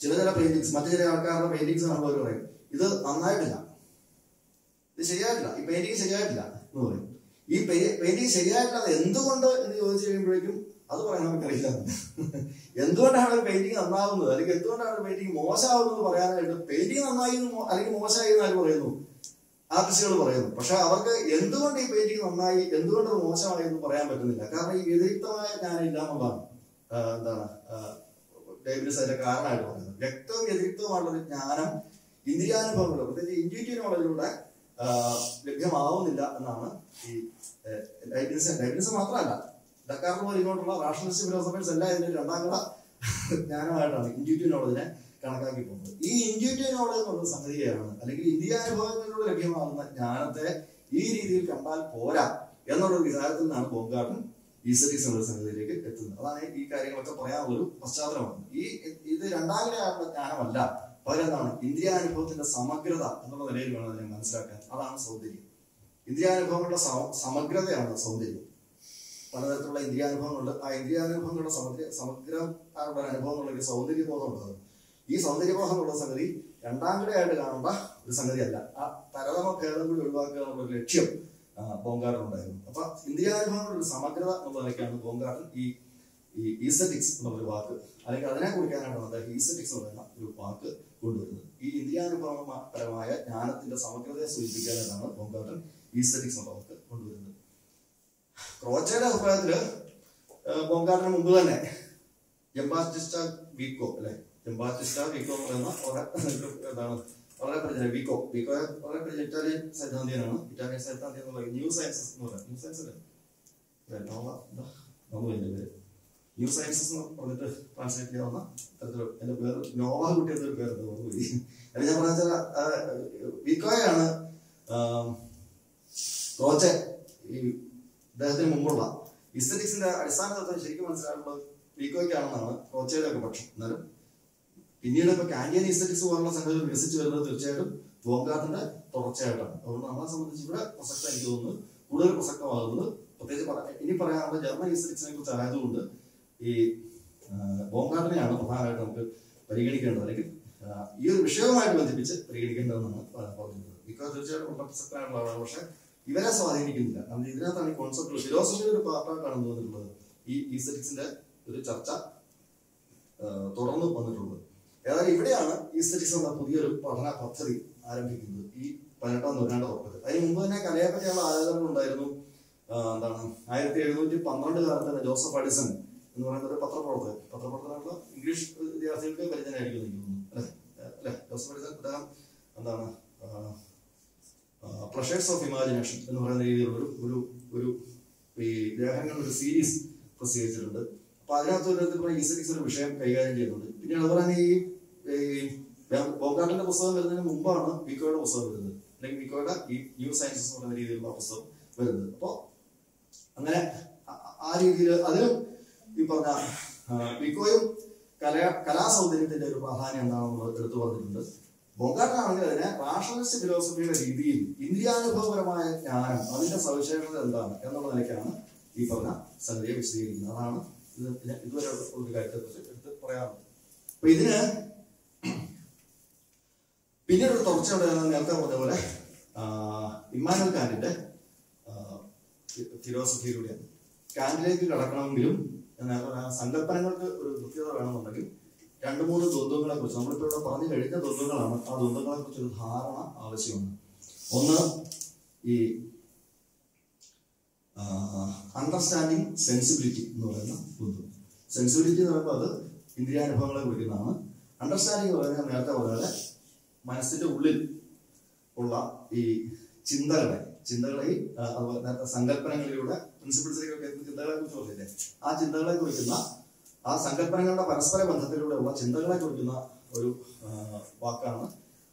ചില ചില പെയിന്റിങ്സ് മറ്റു ചില ആൾക്കാരുടെ പെയിന്റിങ്സ് കാണുമ്പോൾ അവർ പറയും. ഇത് നന്നായിട്ടില്ല. ഇത് ശരിയായിട്ടില്ല. ഈ പെയിന്റിങ് ശരിയായിട്ടില്ല എന്ന് പറയും. ഈ പെയിന്റിങ് ശരിയായിട്ടുള്ളത് എന്തുകൊണ്ട് എന്ന് ചോദിച്ചു കഴിയുമ്പോഴേക്കും അത് പറയാൻ നമുക്കറിയില്ല. എന്തുകൊണ്ടാണ് ഒരു പെയിന്റിങ് നന്നാവുന്നത്? അല്ലെങ്കിൽ എന്തുകൊണ്ടാണ് ഒരു പെയിന്റിങ് മോശമാവുന്നത് പറയാനായിട്ട് പെയിന്റിങ് നന്നായി അല്ലെങ്കിൽ മോശമായി എന്ന് പറയുന്നു? ആർട്ടിസ്റ്റുകൾ പറയുന്നു. പക്ഷെ അവർക്ക് എന്തുകൊണ്ട് ഈ പെയിന്റിങ് നന്നായി എന്തുകൊണ്ട് അത് മോശമായി എന്ന് പറയാൻ പറ്റുന്നില്ല? കാരണം ഈ വ്യതിരിക്തമായ ജ്ഞാനം ഇല്ല എന്നുള്ളതാണ് ആ, എന്താണ്? ഡേവിഡ്സ് അതിന്റെ കാരണമായിട്ട് പറയുന്നത് വ്യക്തവും വ്യതിരിക്തവുമായിട്ടുള്ള ജ്ഞാനം ഇന്ദ്രിയാനുഭവങ്ങൾ പ്രത്യേകിച്ച് ഇൻഡ്യൂറ്റീവ് നോളജിലൂടെ ലഭ്യമാവുന്നില്ല എന്നാണ് ഈ ലൈബിൻസ് ലൈബിൻസ് മാത്രമല്ല ഡക്കാറിന് പോലെ ഇങ്ങോട്ടുള്ള റാഷണലിസ്റ്റ് ഫിലോസഫേഴ്സ് എല്ലാം ഇതിന്റെ രണ്ടാം കട ജ്ഞാനമായിട്ടാണ് ഇൻഡ്യൂറ്റീവ് നോളജിനെ കണക്കാക്കി പോകുന്നത്. ഈ ഇൻഡ്യൂറ്റീവ് നോളജ് എന്നുള്ള സംഗതിയാണ് അല്ലെങ്കിൽ ഇന്ത്യ അനുഭവങ്ങളിലൂടെ ലഭ്യമാകുന്ന ജ്ഞാനത്തെ ഈ രീതിയിൽ കണ്ടാൽ പോരാ എന്നുള്ള ഒരു വിചാരത്തിൽ നിന്നാണ് ബോങ്കാട്ടും ഈസറ്റീസ് എന്നുള്ള സംഗതിയിലേക്ക് എത്തുന്നത്. അതാണ് ഈ കാര്യങ്ങളൊക്കെ പറയാനുള്ളൊരു പശ്ചാത്തലമാണ്. ഈ ഇത് രണ്ടാം ജ്ഞാനമല്ല. പകരം എന്താണ്? അനുഭവത്തിന്റെ സമഗ്രത എന്നുള്ള നിലയിൽ വേണം അതിനെ മനസ്സിലാക്കാൻ. അതാണ് സൗന്ദര്യം. ഇന്ദ്രിയാനുഭവങ്ങളുടെ സമഗ്രതയാണ് സൗന്ദര്യം. പലതരത്തിലുള്ള ഇന്ദ്രിയാനുഭവങ്ങളുണ്ട്. ആ ഇന്ദ്രിയാനുഭവങ്ങളുടെ സമഗ്ര സമഗ്രം അനുഭവങ്ങളുടെ ഒരു അനുഭവം എന്നുള്ള സൗന്ദര്യബോധം ഉള്ളത് ഈ സൗന്ദര്യബോധം ഉള്ള സംഗതി രണ്ടാം കിടയായിട്ട് കാണേണ്ട ഒരു സംഗതിയല്ല. ആ തരതമ ഭേദം കൂടി ഒഴിവാക്കുക എന്നുള്ള ഒരു ലക്ഷ്യം ബോങ്കാട്ടിനുണ്ടായിരുന്നു അപ്പൊ ഇന്ദ്രിയാനുഭവങ്ങളുടെ ഒരു സമഗ്രത എന്നുള്ള നിലയ്ക്കാണ് ബോങ്കാട്ടൻ ഈ ഈ ഈസറ്റിക്സ് എന്നുള്ളൊരു വാക്ക്. അല്ലെങ്കിൽ അതിനെ കുറിക്കാനാണ് അദ്ദേഹം ഈസറ്റിക്സ് എന്ന് പറയുന്ന ഒരു വാക്ക് കൊണ്ടുവരുന്നത്. ഈ ഇന്ദ്രിയാനുഭവപരമായ ജ്ഞാനത്തിന്റെ സമഗ്രതയെ സൂചിപ്പിക്കാനായിട്ടാണ് ബോങ്കാട്ടൻ ഈ എന്നുള്ള വാക്ക് കൊണ്ടുവരുന്നത്. ക്രോച്ചയുടെ അഭിപ്രായത്തിൽ ബോങ്കാട്ടിന് മുമ്പ് തന്നെ ജംബാറ്റിസ്റ്റ വീക്കോ അല്ലെ? ജംബാറ്റിസ്റ്റ വീക്കോ എന്ന് പറയുന്ന എന്താണ് വളരെ പരിചയം വീക്കോ വീക്കോ വളരെ പ്രചരിച്ച ഇറ്റാലിയൻ സൈദ്ധാന്തികനാണ്. ഇറ്റാലിയൻ സൈദ്ധാന്തി എന്ന് ന്യൂ സയൻസസ് എന്ന് പറയുന്നത്. ന്യൂ സയൻസ് അല്ലേ? നോവ എന്താ? നോവ എന്റെ പേര്. ന്യൂ സയൻസസ് എന്ന് പറഞ്ഞിട്ട് ട്രാൻസ്ലേറ്റ് ചെയ്യാവുന്ന തരത്തിൽ എന്റെ പേര് നോവ കുട്ടി എന്നൊരു പേര് തോന്നുന്നു അല്ല ഞാൻ പറഞ്ഞ വിക്കോയാണ് ക്രോച്ചെ ഈ അദ്ദേഹത്തിന് മുമ്പുള്ള. ഇസ്തറ്റിക്സിന്റെ അടിസ്ഥാന തത്വം ശരിക്കും മനസ്സിലാക്കുന്നത് വിക്കോയ്ക്കാണെന്നാണ് റോച്ചയുടെ ഒക്കെ പക്ഷം. എന്നാലും പിന്നീട് ഇപ്പൊ കാൻഡിയൻ ഇസ്തറ്റിക്സ് പോലുള്ള സംഗതികൾ വികസിച്ചു വരുന്നത് തീർച്ചയായിട്ടും ബോങ്കാട്ടിന്റെ തുടർച്ചയായിട്ടാണ്. അതുകൊണ്ട് നമ്മളെ സംബന്ധിച്ച് ഇവിടെ പ്രസക്തം എനിക്ക് തോന്നുന്നു. കൂടുതൽ പ്രസക്തമാകുന്നത്. പ്രത്യേകിച്ച് ഇനി പറയാനുള്ള ജർമ്മൻ ഇസ്തറ്റിക്സിനെ കുറിച്ച് ആയതുകൊണ്ട് ഈ ബോംബാറിനെയാണ് പ്രധാനമായിട്ട് നമുക്ക് പരിഗണിക്കേണ്ടത്. അല്ലെങ്കിൽ ഈ ഒരു വിഷയവുമായിട്ട് ബന്ധിപ്പിച്ച് പരിഗണിക്കേണ്ടതെന്നാണ് പറഞ്ഞിരുന്നത് ബിക്കോസ് തീർച്ചയായിട്ടും പ്രസക്തമായിട്ടുള്ള പക്ഷെ ഇവരെ സ്വാധീനിക്കുന്നില്ല. കാരണം ഇതിനകത്താണ് ഈ കോൺസെപ്റ്റ് ഫിലോസഫിയുടെ ഒരു പാർട്ടായിട്ടാണ് തോന്നിയിട്ടുള്ളത് ഈ ഈസ്തറ്റിക്സിന്റെ ഒരു ചർച്ച തുടർന്ന് വന്നിട്ടുള്ളത്. ഏതായാലും ഇവിടെയാണ് ഈസ്തറ്റിക്സ് എന്ന പുതിയൊരു പഠന പദ്ധതി ആരംഭിക്കുന്നത്. ഈ പതിനെട്ടാം നൂറ്റാണ്ട് തുടക്കത്തിൽ. അതിന് മുമ്പ് തന്നെ കലയെപ്പറ്റിയുള്ള ആലോചനകൾ ഉണ്ടായിരുന്നു എന്താണ്? ആയിരത്തി എഴുന്നൂറ്റി പന്ത്രണ്ട് കാലത്ത് തന്നെ ജോസഫ് അഡിസൺ എന്ന് പറയുന്ന ഒരു പത്രപ്രവർത്തകൻ. പത്രപ്രവർത്തനമുള്ള ഇംഗ്ലീഷ് വിദ്യാർത്ഥികൾക്ക് പരിചയമായിരിക്കും തോന്നുന്നു അല്ലെ? അല്ലെ? ജോസഫ് എന്താണ്? പ്ലഷേഴ്സ് ഓഫ് ഇമാജിനേഷൻ എന്ന് പറയുന്ന രീതിയിലുള്ള ഒരു ഒരു ഈ ലേഖനങ്ങളുടെ ഒരു സീരീസ് പ്രസിദ്ധീകരിച്ചിട്ടുണ്ട്. അപ്പൊ അതിനകത്ത് ഒരു ഈ ഈസറ്റിക്സ് ഒരു വിഷയം കൈകാര്യം ചെയ്യുന്നുണ്ട്. പിന്നെ അതുപോലെ തന്നെ ഈ ബോഗാട്ടിന്റെ പുസ്തകം വരുന്നതിന് മുമ്പാണ് വിക്കോയുടെ പുസ്തകം വരുന്നത്. അല്ലെങ്കിൽ വിക്കോയുടെ ഈ ന്യൂ സയൻസസ് എന്ന് പറയുന്ന രീതിയിലുള്ള പുസ്തകം വരുന്നത്. അപ്പോൾ അങ്ങനെ ആ രീതിയിൽ അതിലും ഈ പറഞ്ഞ കലാ വിക്കോയും കല കലാസൗന്ദര്യത്തിന്റെ ഒരു പ്രാധാന്യം എന്താണെന്നുള്ളത് എടുത്തു പറഞ്ഞിട്ടുണ്ട്. ബൊങ്കാട്ടാണെങ്കിൽ അതിനെ റാഷണലിസ്റ്റ് ഫിലോസഫിയുടെ രീതിയിൽ ഇന്ദ്രിയാനുഭവപരമായ ജ്ഞാനം അതിന്റെ സവിശേഷത എന്താണ് എന്നുള്ള നിലയ്ക്കാണ് ഈ പറഞ്ഞ സംഗതിയെ വിശദീകരിക്കുന്നത്. അതാണ് ഇതുവരെ ഒരു കാര്യത്തെ കുറിച്ച് എടുത്ത് പറയാറുള്ളത്. അപ്പൊ ഇതിന് പിന്നീട് ഒരു തുടർച്ചയുടെ നേരത്തെ പറഞ്ഞ പോലെ ഇമ്മാനുവൽ കാന്റിന്റെ ഫിലോസഫിയിലൂടെയാണ് കാന്റിലേക്ക് കടക്കണമെങ്കിലും സങ്കല്പനങ്ങൾക്ക് ഒരു കൃത്യത വേണമെന്നുണ്ടെങ്കിൽ രണ്ട് മൂന്ന് ദ്വന്ദ്ങ്ങളെ കുറിച്ച് നമ്മളിപ്പോൾ ഇവിടെ പറഞ്ഞു കഴിഞ്ഞ ദ്വന്ദ്ങ്ങളാണ് ആ ദ്വന്ദ്ങ്ങളെ കുറിച്ച് ഒരു ധാരണ ആവശ്യമാണ് ഒന്ന് ഈ അണ്ടർസ്റ്റാൻഡിങ് സെൻസിബിലിറ്റി എന്ന് പറയുന്ന ദ്വന്ദ്വം. സെൻസിബിലിറ്റി എന്ന് പറയുമ്പോൾ അത് ഇന്ദ്രിയാനുഭവങ്ങളെ കുറിക്കുന്നതാണ്. അണ്ടർസ്റ്റാൻഡിങ് എന്ന് പറയുന്നത് നേരത്തെ പറയാതെ മനസ്സിന്റെ ഉള്ളിൽ ഉള്ള ഈ ചിന്തകളെ ചിന്തകളെ ആ, അതുപോലെ നേരത്തെ സങ്കല്പനങ്ങളിലൂടെ പ്രിൻസിപ്പിൾസിലേക്കൊക്കെ ചിന്തകളെ കുറിച്ച് പറഞ്ഞില്ലേ ആ ചിന്തകളെ കുറിക്കുന്ന ആ സങ്കല്പനങ്ങളുടെ പരസ്പര ബന്ധത്തിലൂടെയുള്ള ചിന്തകളെ കുറിക്കുന്ന ഒരു വാക്കാണ്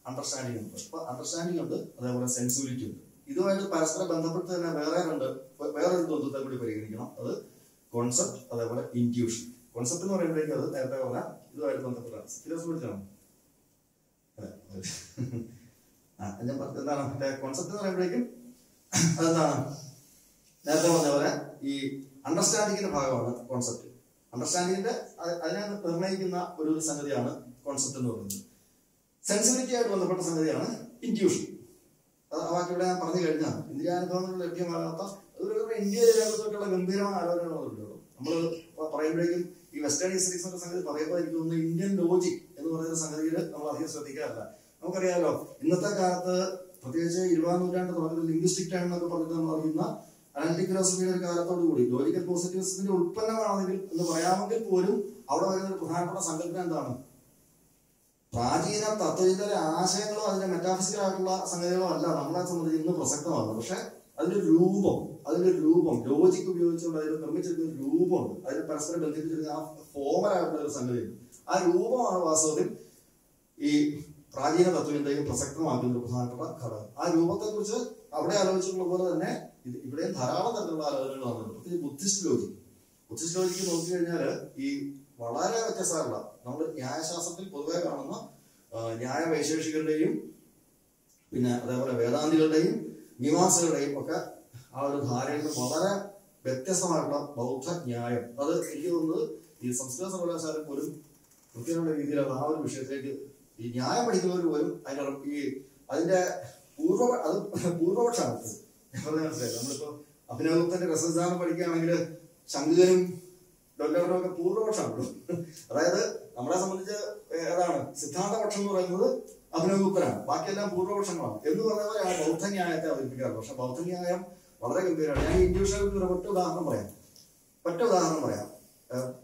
അണ്ടർസ്റ്റാൻഡിങ് ഉണ്ട് അപ്പൊ അണ്ടർസ്റ്റാൻഡിംഗ് ഉണ്ട് അതേപോലെ സെൻസിബിലിറ്റി ഉണ്ട്. ഇതുമായിട്ട് പരസ്പരം ബന്ധപ്പെട്ട് തന്നെ വേറെ രണ്ട് വേറൊരു ദ്വന്ദ്വത്തെ കൂടി പരിഗണിക്കണം. അത് കോൺസെപ്റ്റ് അതേപോലെ ഇൻക്യൂഷൻ കോൺസെപ്റ്റ് എന്ന് പറയുമ്പോഴേക്കും അത് നേരത്തെ പറഞ്ഞ ഇതുമായിട്ട് ബന്ധപ്പെട്ടാണ് ഫിലോസഫി പഠിച്ചാണ് ഞാൻ പറഞ്ഞത് എന്താണ്? കോൺസെപ്റ്റ് എന്ന് പറയുമ്പോഴേക്കും അതെന്താണ്? നേരത്തെ പറഞ്ഞ പോലെ ഈ അണ്ടർസ്റ്റാൻഡിങ്ങിന്റെ ഭാഗമാണ് കോൺസെപ്റ്റ് അണ്ടർസ്റ്റാൻഡിങ്ങിന്റെ അതിനകത്ത് അതിനെ നിർണയിക്കുന്ന ഒരു സംഗതിയാണ് കോൺസെപ്റ്റ് എന്ന് പറയുന്നത്. സെൻസിബിലിറ്റി ആയിട്ട് ബന്ധപ്പെട്ട സംഗതിയാണ് ഇന്റ്യൂഷൻ അത് ഇവിടെ ഞാൻ പറഞ്ഞു കഴിഞ്ഞാൽ ഇന്ദ്രിയാനുഭവങ്ങളിൽ ലഭ്യമാകാത്ത ഒരു ഇന്ത്യയിലെ ലോകത്തൊക്കെയുള്ള ഗംഭീരമായ ആലോചനകളുണ്ടല്ലോ നമ്മൾ പറയുമ്പോഴേക്കും ഈ വെസ്റ്റേൺ ഹിസ്റ്ററീസ് എന്ന സംഗതി പറയുമ്പോൾ എനിക്ക് തോന്നുന്നു ഇന്ത്യൻ ലോജിക് എന്ന് പറയുന്ന സംഗതിയിൽ നമ്മൾ അധികം ശ്രദ്ധിക്കാറില്ല. നമുക്കറിയാലോ ഇന്നത്തെ കാലത്ത് പ്രത്യേകിച്ച് ഇരുപതാം നൂറ്റാണ്ട് തുടക്കത്തിൽ ലിംഗ്വിസ്റ്റിക് ടൈം എന്നൊക്കെ പറഞ്ഞിട്ട് നമ്മൾ അറിയുന്ന ഒരു കാലത്തോടു കൂടി ലോജിക്കൽ പോസിറ്റിവിസത്തിന്റെ ഉൽപ്പന്നമാണെങ്കിൽ എന്ന് പറയാമെങ്കിൽ പോലും അവിടെ വരുന്ന ഒരു പ്രധാനപ്പെട്ട സങ്കല്പന എന്താണ്? പ്രാചീന തത്വചിന്തയിലെ ആശയങ്ങളോ അതിന്റെ മെറ്റാഫിസിക്കൽ ആയിട്ടുള്ള സംഗതികളോ അല്ല. നമ്മളെ സംബന്ധിച്ച് ഇന്ന് പ്രസക്തമാണ്. പക്ഷെ അതിന്റെ രൂപം അതിന്റെ രൂപം ലോജിക് ഉപയോഗിച്ചുകൊണ്ട് അതിൽ നിർമ്മിച്ചിരുന്ന ഒരു രൂപമുണ്ട് അതിന് പരസ്പരം ബന്ധിപ്പിച്ചിരിക്കുന്ന ആ ഫോമലായിട്ടുള്ള ഒരു സംഗതിയുണ്ട് ആ രൂപമാണ് വാസ്തവത്തിൽ ഈ പ്രാചീന തത്വചിന്തയും പ്രസക്തമാക്കുന്ന ഒരു പ്രധാനപ്പെട്ട ഘടകം. ആ രൂപത്തെക്കുറിച്ച് അവിടെ ആലോചിച്ചിട്ടുള്ള പോലെ തന്നെ ഇത് ഇവിടെയും ധാരാളം തരത്തിലുള്ള ആലോചനകൾ വന്നിട്ടുണ്ട് പ്രത്യേകിച്ച് ബുദ്ധിസ്റ്റ് ലോജി ബുദ്ധിസ്റ്റ് ലോജിക്ക് നോക്കിക്കഴിഞ്ഞാൽ ഈ വളരെ വ്യത്യസ്തമുള്ള നമ്മൾ ന്യായശാസ്ത്രത്തിൽ പൊതുവെ കാണുന്ന ന്യായ വൈശേഷികളുടെയും പിന്നെ അതേപോലെ വേദാന്തികളുടെയും മീമാംസകളുടെയും ഒക്കെ ആ ഒരു ധാരയിൽ നിന്ന് വളരെ വ്യത്യസ്തമായിട്ടുള്ള ബൗദ്ധ ന്യായം. അത് എനിക്ക് തോന്നുന്നത് ഈ സംസ്കൃത സർവകലാശാല പോലും കൃത്യമായ അത് ആ ഒരു വിഷയത്തിലേക്ക് ഈ ന്യായം പഠിക്കുന്നവർ പോലും അതിന്റെ ഈ അതിന്റെ പൂർവ അത് പൂർവപക്ഷമാണ് നമ്മളിപ്പോ അഭിനവഗുപ്തന്റെ രസവിധാനം പഠിക്കുകയാണെങ്കിൽ ശങ്കുജനും ഡൊല്ലറും ഒക്കെ പൂർവപക്ഷമാണല്ലോ അതായത് നമ്മളെ സംബന്ധിച്ച് ഏതാണ് സിദ്ധാന്തപക്ഷം എന്ന് പറയുന്നത് അഭിനവഗുപ്തനാണ് ബാക്കിയെല്ലാം പൂർണപക്ഷങ്ങളാണ് എന്ന് പോലെ ആ ബൗദ്ധന്യായത്തെ അവതരിപ്പിക്കാറ്. പക്ഷെ ബൗദ്ധന്യായം വളരെ ഗംഭീരമാണ്. ഞാൻ ഇൻഡ്യൂഷനെ ഒരു ഒറ്റ ഉദാഹരണം പറയാം. ഒറ്റ ഉദാഹരണം പറയാം.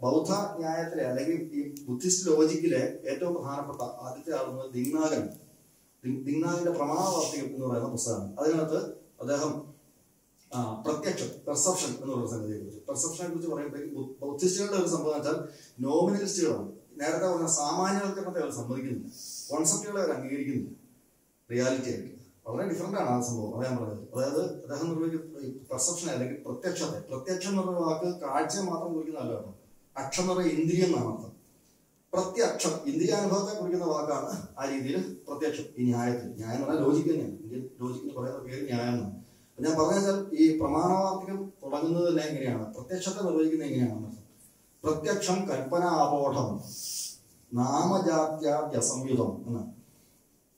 ബൗദ്ധ ന്യായത്തിലെ അല്ലെങ്കിൽ ഈ ബുദ്ധിസ്റ്റ് ലോജിക്കിലെ ഏറ്റവും പ്രധാനപ്പെട്ട ആദ്യത്തെ ആളുന്നത് ദിങ്നാഗൻ ദിങ്- ദിങ്നാഗിന്റെ പ്രമാണവാർത്തികം എന്ന് പറയുന്ന പുസ്തകമാണ്. അതിനകത്ത് അദ്ദേഹം പ്രത്യക്ഷം പെർസെപ്ഷൻ എന്ന് പറയുന്ന സംഗതിയെ കുറിച്ച് പെർസെപ്ഷനെ കുറിച്ച് പറയുമ്പോഴേക്കും ബു- ബൗദ്ധിസ്റ്റുകളുടെ ഒരു സംഭവം വെച്ചാൽ നോമിനലിസ്റ്റുകളാണ് നേരത്തെ പറഞ്ഞ സാമാന്യവൽക്കരണത്തെ അവർ സമ്മതിക്കുന്നില്ല. കോൺസെപ്റ്റുകളെ അവർ അംഗീകരിക്കുന്നില്ല. റിയാലിറ്റി ആയിട്ട്. വളരെ ഡിഫറെന്റ് ആണ് ആ സംഭവം. അതാ പറഞ്ഞത്. അതായത് അദ്ദേഹം നിർവഹിക്കുന്ന പെർസെപ്ഷൻ അല്ലെങ്കിൽ പ്രത്യക്ഷത്തെ പ്രത്യക്ഷം എന്ന് വാക്ക് കാഴ്ച മാത്രം കുറിക്കുന്ന അല്ല അക്ഷം എന്ന് പറയുന്ന ഇന്ദ്രിയം എന്നാണ് അർത്ഥം. പ്രത്യക്ഷം. ഇന്ദ്രിയാനുഭവത്തെ കുറിക്കുന്ന വാക്കാണ് ആ രീതിയിൽ പ്രത്യക്ഷം. ഈ ന്യായത്തിൽ ന്യായം എന്ന് പറഞ്ഞാൽ ലോജിക്ക് തന്നെയാണ്. ഇന്ത്യൻ ലോജിക്കിന് പറയുന്ന പേര് ന്യായം എന്നാണ് ഞാൻ പറഞ്ഞാൽ ഈ പ്രമാണവാർത്തികം തുടങ്ങുന്നത് തന്നെ എങ്ങനെയാണ്? പ്രത്യക്ഷത്തെ നിർവഹിക്കുന്നത് എങ്ങനെയാണ്? പ്രത്യക്ഷം കൽപ്പന ആബോധം നാമജാത്യാദ്യസംയുതം എന്നാണ്.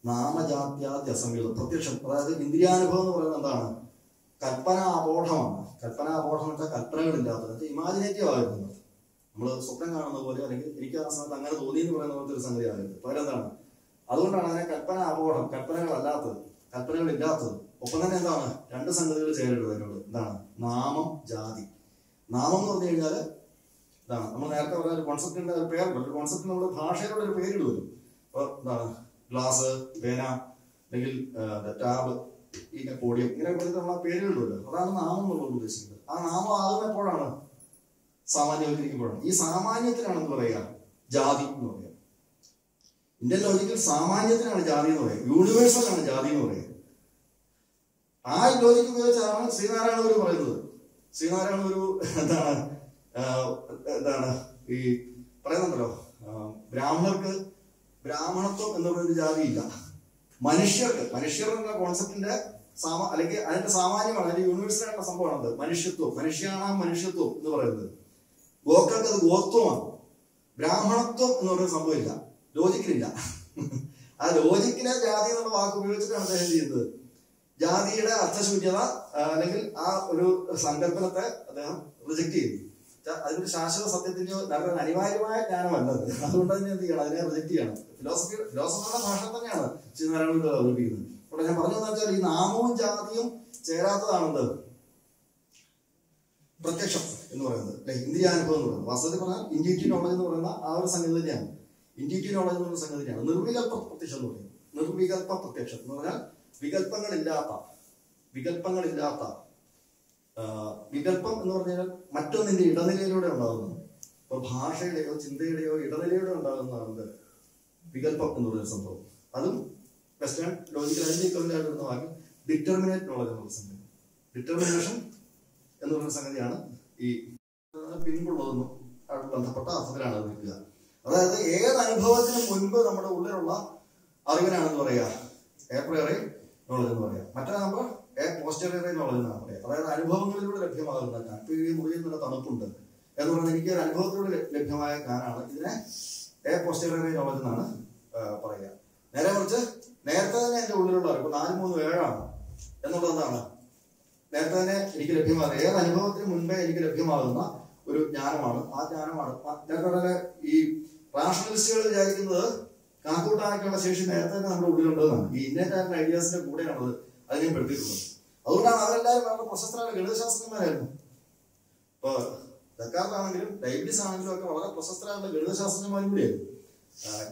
നാമജാത്യാദ്യസംയുതം പ്രത്യക്ഷം. അതായത് ഇന്ദ്രിയാനുഭവം എന്ന് പറയുന്നത് എന്താണ്? കൽപ്പന അബോധമാണ് കൽപ്പന അബോധം എന്ന് വെച്ചാൽ കൽപ്പനകളില്ലാത്തത്. ഇമാജിനേറ്റീവ് ആകുന്നത്. നമ്മൾ സ്വപ്നം കാണുന്ന പോലെ അല്ലെങ്കിൽ എനിക്ക് ആ സമയത്ത് അങ്ങനെ തോന്നി എന്ന് പറയുന്ന പോലത്തെ ഒരു സംഗതി ആകരുത് പകരം എന്താണ്? അതുകൊണ്ടാണ് അതിനെ കൽപ്പന അബോധം കൽപ്പനകളല്ലാത്തത് കൽപ്പനകളില്ലാത്തത്. ഒപ്പം തന്നെ എന്താണ്? രണ്ട് സംഗതികൾ ചേരരുത് അതിനോട് എന്താണ്? നാമം ജാതി. നാമം എന്ന് പറഞ്ഞു കഴിഞ്ഞാൽ ഇതാണ് നമ്മൾ നേരത്തെ പറഞ്ഞ ഒരു കോൺസെപ്റ്റിന്റെ ഒരു പേര് ഒരു കോൺസെപ്റ്റ് നമ്മൾ ഭാഷയുടെ ഒരു പേരിടുമല്ലോ അപ്പോൾ എന്താണ്? ഗ്ലാസ് പേന അല്ലെങ്കിൽ ടാബ് ഈ പോഡിയം ഇങ്ങനെ പറഞ്ഞിട്ടുള്ള പേരിടുമല്ലോ അതാണ് നാമം എന്നുള്ളത് ഉദ്ദേശിക്കുന്നത്. ആ നാമം ആകുന്ന എപ്പോഴാണ്? സാമാന്യവൽക്കരിക്കുമ്പോഴാണ്. ഈ സാമാന്യത്തിനാണെന്ന് പറയുക ജാതി എന്ന് പറയുക. ഇന്ത്യൻ ലോജിക്കിൽ സാമാന്യത്തിനാണ് ജാതി എന്ന് പറയുക. യൂണിവേഴ്സലാണ് ജാതി എന്ന് പറയുക. ആ ലോജിക്ക് ഉപയോഗിച്ചാണ് ശ്രീനാരായണ ഗുരു പറയുന്നത്. ശ്രീനാരായണ ഗുരു എന്താണ് എന്താണ്? ഈ പറയുന്നുണ്ടല്ലോ ബ്രാഹ്മണർക്ക് ബ്രാഹ്മണത്വം എന്ന് പറയുന്ന ജാതിയില്ല. മനുഷ്യർക്ക് മനുഷ്യർ എന്ന കോൺസെപ്റ്റിന്റെ സാമ അല്ലെങ്കിൽ അതിന്റെ സാമാന്യമാണ് അതിന്റെ യൂണിവേഴ്സൽ ആയിട്ടുള്ള സംഭവമാണത്. മനുഷ്യത്വം മനുഷ്യനാണ് മനുഷ്യത്വം എന്ന് പറയുന്നത്. ഗോക്കൾക്ക് അത് ഗോത്വമാണ് ബ്രാഹ്മണത്വം എന്ന് പറയുന്ന സംഭവമില്ല. ലോജിക്കിലില്ല. ആ ലോജിക്കിനെ ജാതി എന്നുള്ള വാക്ക് ഉപയോഗിച്ചിട്ടാണ് അദ്ദേഹം ചെയ്യുന്നത് ജാതിയുടെ അർത്ഥശൂന്യത അല്ലെങ്കിൽ ആ ഒരു സങ്കല്പനത്തെ അദ്ദേഹം റിജക്ട് ചെയ്യുന്നു. അതിന് അതിനൊരു ശാശ്വത സത്യത്തിന്റെയോ നല്ല അനിവാര്യമായ ജ്ഞാനമല്ലത് അതുകൊണ്ട് തന്നെ എന്ത് ചെയ്യണം? അതിനെ റിജക്ട് ചെയ്യണം. ഫിലോസഫി ഫിലോസഫിയുടെ ഭാഷ തന്നെയാണ് ചിന്തനാരായണ അവതരിപ്പിക്കുന്നത്. അവിടെ ഞാൻ പറഞ്ഞതെന്ന് വെച്ചാൽ ഈ നാമവും ജാതിയും ചേരാത്തതാണെന്ത് പ്രത്യക്ഷം. എന്ന് പറയുന്നത്. അല്ലെ അനുഭവം എന്ന് പറയുന്നത്. വാസ്തവത്തിൽ പറഞ്ഞാൽ ഇൻഡ്യൂറ്റീവ് നോളജ് എന്ന് പറയുന്ന ആ ഒരു സംഗതി തന്നെയാണ്. ഇൻഡ്യൂറ്റീവ് നോളജ് എന്ന് പറയുന്ന സംഗതി തന്നെയാണ്. നിർവികൽപ്പ പ്രത്യക്ഷം എന്ന് പറയുന്നത്. നിർവികൽപ്പ പ്രത്യക്ഷം എന്ന് പറഞ്ഞാൽ വികല്പങ്ങളില്ലാത്ത വികല്പങ്ങളില്ലാത്ത വികല്പം എന്ന് പറഞ്ഞാൽ മറ്റൊന്നിന്റെ ഇടനിലയിലൂടെ ഉണ്ടാകുന്നത്. ഇപ്പൊ ഭാഷയുടെയോ ചിന്തയുടെയോ ഇടനിലയിലൂടെ ഉണ്ടാകുന്നതാണ് വികല്പം എന്ന് പറയുന്ന സംഭവം. അതും വെസ്റ്റേൺ ലോജിക്കൽ അതിന്റെ ഡിറ്റർമിനേറ്റ് നോളജ് എന്നുള്ള സംഗതി. ഡിറ്റർമിനേഷൻ എന്ന് പറയുന്ന സംഗതിയാണ് ഈ പിൻപുള്ളതെന്നും ആയിട്ട് ബന്ധപ്പെട്ട അർത്ഥത്തിലാണ് അത് നിൽക്കുക അതായത് ഏത് അനുഭവത്തിന് മുൻപ് നമ്മുടെ ഉള്ളിലുള്ള അറിവിനാണെന്ന് പറയുക എ പ്രയറി നോളജ് എന്ന് പറയാം. മറ്റേ നമ്മൾ എ പോസ്റ്ററിയറി നോളജ് എന്നാണ് പറയുക. അതായത് അനുഭവങ്ങളിലൂടെ ലഭ്യമാകുന്ന ജ്ഞാനം. ഇപ്പൊ മുറിയിൽ നല്ല തണുപ്പുണ്ട് എന്ന് പറയുന്നത് എനിക്ക് ഒരു അനുഭവത്തിലൂടെ ലഭ്യമായ കാനാണ് ഇതിനെ എ പോസ്റ്ററിയറി നോളജ് എന്നാണ് പറയുക. നേരെ മറിച്ച് നേരത്തെ തന്നെ എന്റെ ഉള്ളിലുള്ള അറിവ് നാല് മൂന്ന് ഏഴാണ് എന്നുള്ളത് എന്താണ് നേരത്തെ തന്നെ എനിക്ക് ലഭ്യമാകുന്ന ഏത് അനുഭവത്തിന് മുൻപേ എനിക്ക് ലഭ്യമാകുന്ന ഒരു ജ്ഞാനമാണ്. ആ ജ്ഞാനമാണ്. നേരത്തെ ഈ റാഷണലിസ്റ്റുകൾ വിചാരിക്കുന്നത് കാക്കൂട്ടാനൊക്കെയുള്ള ശേഷി നേരത്തെ തന്നെ നമ്മുടെ ഉള്ളിലുണ്ടെന്നാണ്. ഈ ഇന്നറ്റ് ആൻഡ് ഐഡിയാസിന്റെ കൂടെയാണത് അതിനെയും പെടുത്തിയിട്ടുള്ളത് അതുകൊണ്ടാണ് അവരെല്ലാവരും വളരെ പ്രശസ്തരായ ഗണിതശാസ്ത്രജ്ഞന്മാരായിരുന്നു. ഇപ്പൊ ദക്കാർത്താണെങ്കിലും ഡയബറ്റീസ് ആണെങ്കിലും ഒക്കെ വളരെ പ്രശസ്തരായുള്ള ഗണിതശാസ്ത്രജ്ഞന്മാരും കൂടിയായിരുന്നു.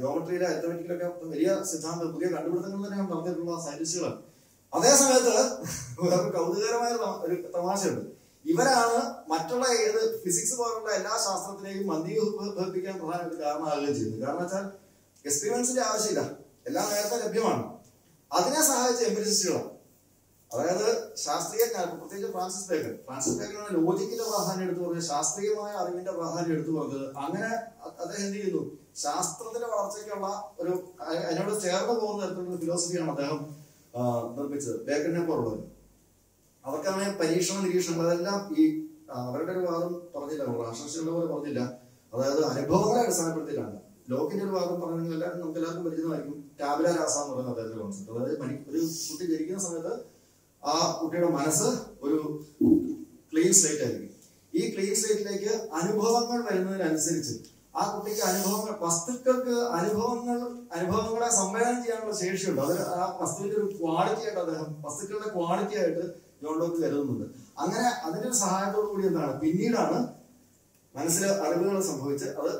ജോമട്രിയിലെ അരിത്തമെറ്റിക്കിലൊക്കെ വലിയ സിദ്ധാന്തം പുതിയ കണ്ടുപിടുത്തങ്ങൾ തന്നെ നടത്തിയിട്ടുള്ള സയന്റിസ്റ്റുകളാണ് അതേ സമയത്ത് വേറൊരു കൗതുകകരമായ ഒരു തമാ- ഒരു തമാശയുണ്ട്. ഇവരാണ് മറ്റുള്ള ഏത് ഫിസിക്സ് പോലുള്ള എല്ലാ ശാസ്ത്രത്തിനെയും മന്ദീഭവിപ്പിക്കാൻ പ്രധാനമായിട്ട് കാരണമാകുകയും ചെയ്യുന്നത്. കാരണം വെച്ചാൽ എക്സ്പീരിയൻസിന്റെ ആവശ്യമില്ല. എല്ലാം നേരത്തെ ലഭ്യമാണ്. അതിനെ സഹായിച്ച എംപിരിസിസ്റ്റുകളാണ് അതായത് ശാസ്ത്രീയ പ്രത്യേകിച്ച് ഫ്രാൻസിസ് ബേക്കർ. ഫ്രാൻസിസ് ബേക്കനാണ് ലോജിക്കിന്റെ പ്രാധാന്യം എടുത്തു പറഞ്ഞത്. ശാസ്ത്രീയമായ അറിവിന്റെ പ്രാധാന്യം എടുത്തു പറഞ്ഞത്. അങ്ങനെ അദ്ദേഹം എന്ത് ചെയ്യുന്നു? ശാസ്ത്രത്തിന്റെ വളർച്ചയ്ക്കുള്ള ഒരു അതിനോട് ചേർന്ന് പോകുന്ന തരത്തിലുള്ള ഫിലോസഫിയാണ് അദ്ദേഹം നിർമ്മിച്ചത്. ബേക്കറിനെ പോലുള്ളത് അവർക്കാണ് പരീക്ഷണ നിരീക്ഷണങ്ങൾ അതെല്ലാം ഈ അവരുടെ ഒരു വാദം പറഞ്ഞില്ല. രാഷ്ട്രീയ പോലെ പറഞ്ഞില്ല. അതായത് അനുഭവങ്ങളെ അടിസ്ഥാനപ്പെടുത്തിയിട്ടാണ്. ലോക്കിന്റെ ഒരു വാദം പറഞ്ഞെങ്കിൽ എല്ലാവരും നമുക്ക് എല്ലാവർക്കും പരിചിതമായിരിക്കും. ടാബില രാസ എന്ന് പറയുന്ന അദ്ദേഹത്തിന്റെ കോൺസെപ്റ്റ് അതായത് മനി- ഒരു കുട്ടി ജനിക്കുന്ന സമയത്ത് ആ കുട്ടിയുടെ മനസ്സ് ഒരു ക്ലീൻ സ്ലേറ്റ് ആയിരിക്കും. ഈ ക്ലീൻ സ്ലേറ്റിലേക്ക് അനുഭവങ്ങൾ വരുന്നതിനനുസരിച്ച് ആ കുട്ടിക്ക് അനുഭവങ്ങൾ വസ്തുക്കൾക്ക് അനുഭവങ്ങൾ അനുഭവങ്ങളെ സംവേദനം ചെയ്യാനുള്ള ശേഷിയുണ്ട്. അത് ആ വസ്തുവിന്റെ ഒരു ക്വാളിറ്റി ആയിട്ട് അദ്ദേഹം വസ്തുക്കളുടെ ക്വാളിറ്റി ആയിട്ട് ജോൺ കരുതുന്നുണ്ട്. അങ്ങനെ അതിന്റെ സഹായത്തോടു കൂടി എന്താണ്? പിന്നീടാണ് മനസ്സിൽ അറിവുകൾ സംഭവിച്ച് അത്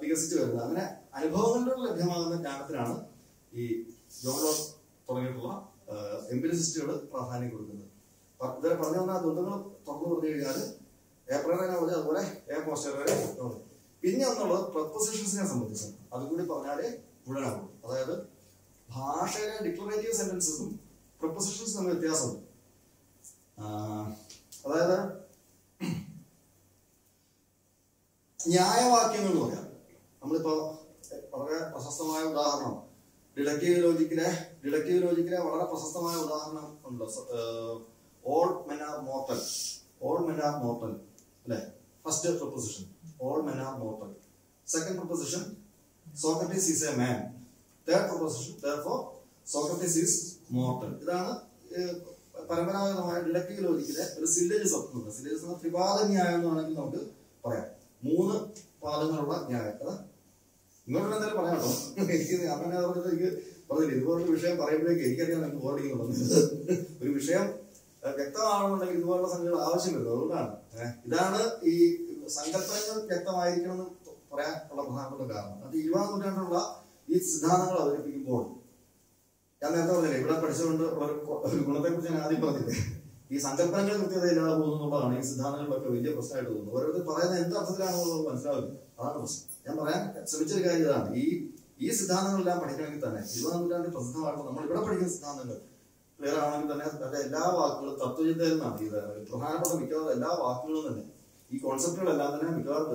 വികസിച്ചു വരുന്നത്. അങ്ങനെ അനുഭവങ്ങളിലൂടെ ലഭ്യമാകുന്ന ജ്ഞാനത്തിനാണ് ഈ ജോൺ തുടങ്ങിയിട്ടുള്ള എംപിരിസിസ്റ്റുകൾ പ്രാധാന്യം കൊടുക്കുന്നത്. ഇതുവരെ പറഞ്ഞു വന്ന ദ്വന്ദ്ങ്ങൾ തുറന്നു പറഞ്ഞു കഴിഞ്ഞാൽ ഏപ്രിലിനെ പോലെ അതുപോലെ എ പോസ്റ്റർ വരെ. പിന്നെ ഒന്നുള്ളത് പ്രപ്പോസിഷൻസിനെ സംബന്ധിച്ചാണ് അതുകൂടി പറഞ്ഞാലേ മുഴുവനാകും അതായത് ഭാഷയിലെ ഡിക്ലറേറ്റീവ് സെന്റൻസസും പ്രപ്പോസിഷൻസും തമ്മിൽ വ്യത്യാസമുണ്ട്. അതായത് ന്യായവാക്യങ്ങൾ എന്ന് പറയാം. നമ്മളിപ്പോ വളരെ പ്രശസ്തമായ ഉദാഹരണം ഡിഡക്റ്റീവ് ലോജിക്കിലെ ഡിഡക്റ്റീവ് ലോജിക്കിലെ വളരെ പ്രശസ്തമായ ഉദാഹരണം ഉണ്ട്. All men are mortal all men are mortal അല്ലെ? First proposition all men are mortal. Second proposition, Socrates is a man. Third proposition, therefore Socrates is mortal. ഇതാണ് പരമ്പരാഗതമായ ഡിഡക്റ്റീവ് ലോജിക്കിലെ ഒരു സില്ലജിസം ഉണ്ട് എന്ന ത്രിപാദ ന്യായം എന്ന് വേണമെങ്കിൽ നമുക്ക് പറയാം. മൂന്ന് പാദങ്ങളുള്ള ന്യായം. അത്. ഇങ്ങോട്ട് എന്തായാലും പറയാം കേട്ടോ. എനിക്ക് അങ്ങനെ പറഞ്ഞത് എനിക്ക് പറഞ്ഞില്ല? ഇതുപോലുള്ള വിഷയം പറയുമ്പോഴേക്ക് എനിക്കറിയാം എനിക്ക് ബോർഡിങ്ങുള്ളത് ഒരു വിഷയം വ്യക്തമാണെന്നുണ്ടെങ്കിൽ ഇതുപോലുള്ള സംഗതികൾ ആവശ്യമില്ല. അതുകൊണ്ടാണ്. ഇതാണ് ഈ സങ്കല്പങ്ങൾ വ്യക്തമായിരിക്കണം എന്ന് പറയാൻ ഉള്ള പ്രധാനപ്പെട്ട കാരണം. അത് ഇരുപതാം നൂറ്റാണ്ടിലുള്ള ഈ സിദ്ധാന്തങ്ങൾ അവതരിപ്പിക്കുമ്പോൾ ഞാൻ നേരത്തെ പറഞ്ഞില്ലേ ഇവിടെ പഠിച്ചുകൊണ്ട് ഒരു ഗുണത്തെക്കുറിച്ച് ഗുണത്തെ കുറിച്ച് ഞാൻ ആദ്യം പറഞ്ഞില്ലേ. ഈ സങ്കല്പങ്ങൾ കൃത്യത ഇല്ലാതെ പോകുന്നുള്ളതാണ് ഈ സിദ്ധാന്തങ്ങളിലൊക്കെ വലിയ പ്രശ്നമായിട്ട് തോന്നുന്നത്. ഓരോരുത്തർ പറയുന്നത് എന്ത് അർത്ഥത്തിലാണെന്നുള്ളത് മനസ്സിലാവില്ല. അതാണ് പ്രശ്നം. ഞാൻ പറയാൻ ശ്രമിച്ചൊരു കാര്യം ഇതാണ്. ഈ ഈ സിദ്ധാന്തങ്ങളെല്ലാം പഠിക്കണമെങ്കിൽ തന്നെ ഇരുപതാം നൂറ്റാണ്ടിൽ പ്രസിദ്ധമായിട്ടുള്ള നമ്മൾ ഇവിടെ പഠിക്കുന്ന സിദ്ധാന്തങ്ങൾ ക്ലിയർ ആണെങ്കിൽ തന്നെ തന്റെ എല്ലാ വാക്കുകളും തത്വചിന്തയിൽ നിന്നാണ് ഇത് പ്രധാനപ്പെട്ട മിക്കവാറും എല്ലാ വാക്കുകളും തന്നെ ഈ കോൺസെപ്റ്റുകളെല്ലാം തന്നെ മിക്കവാറും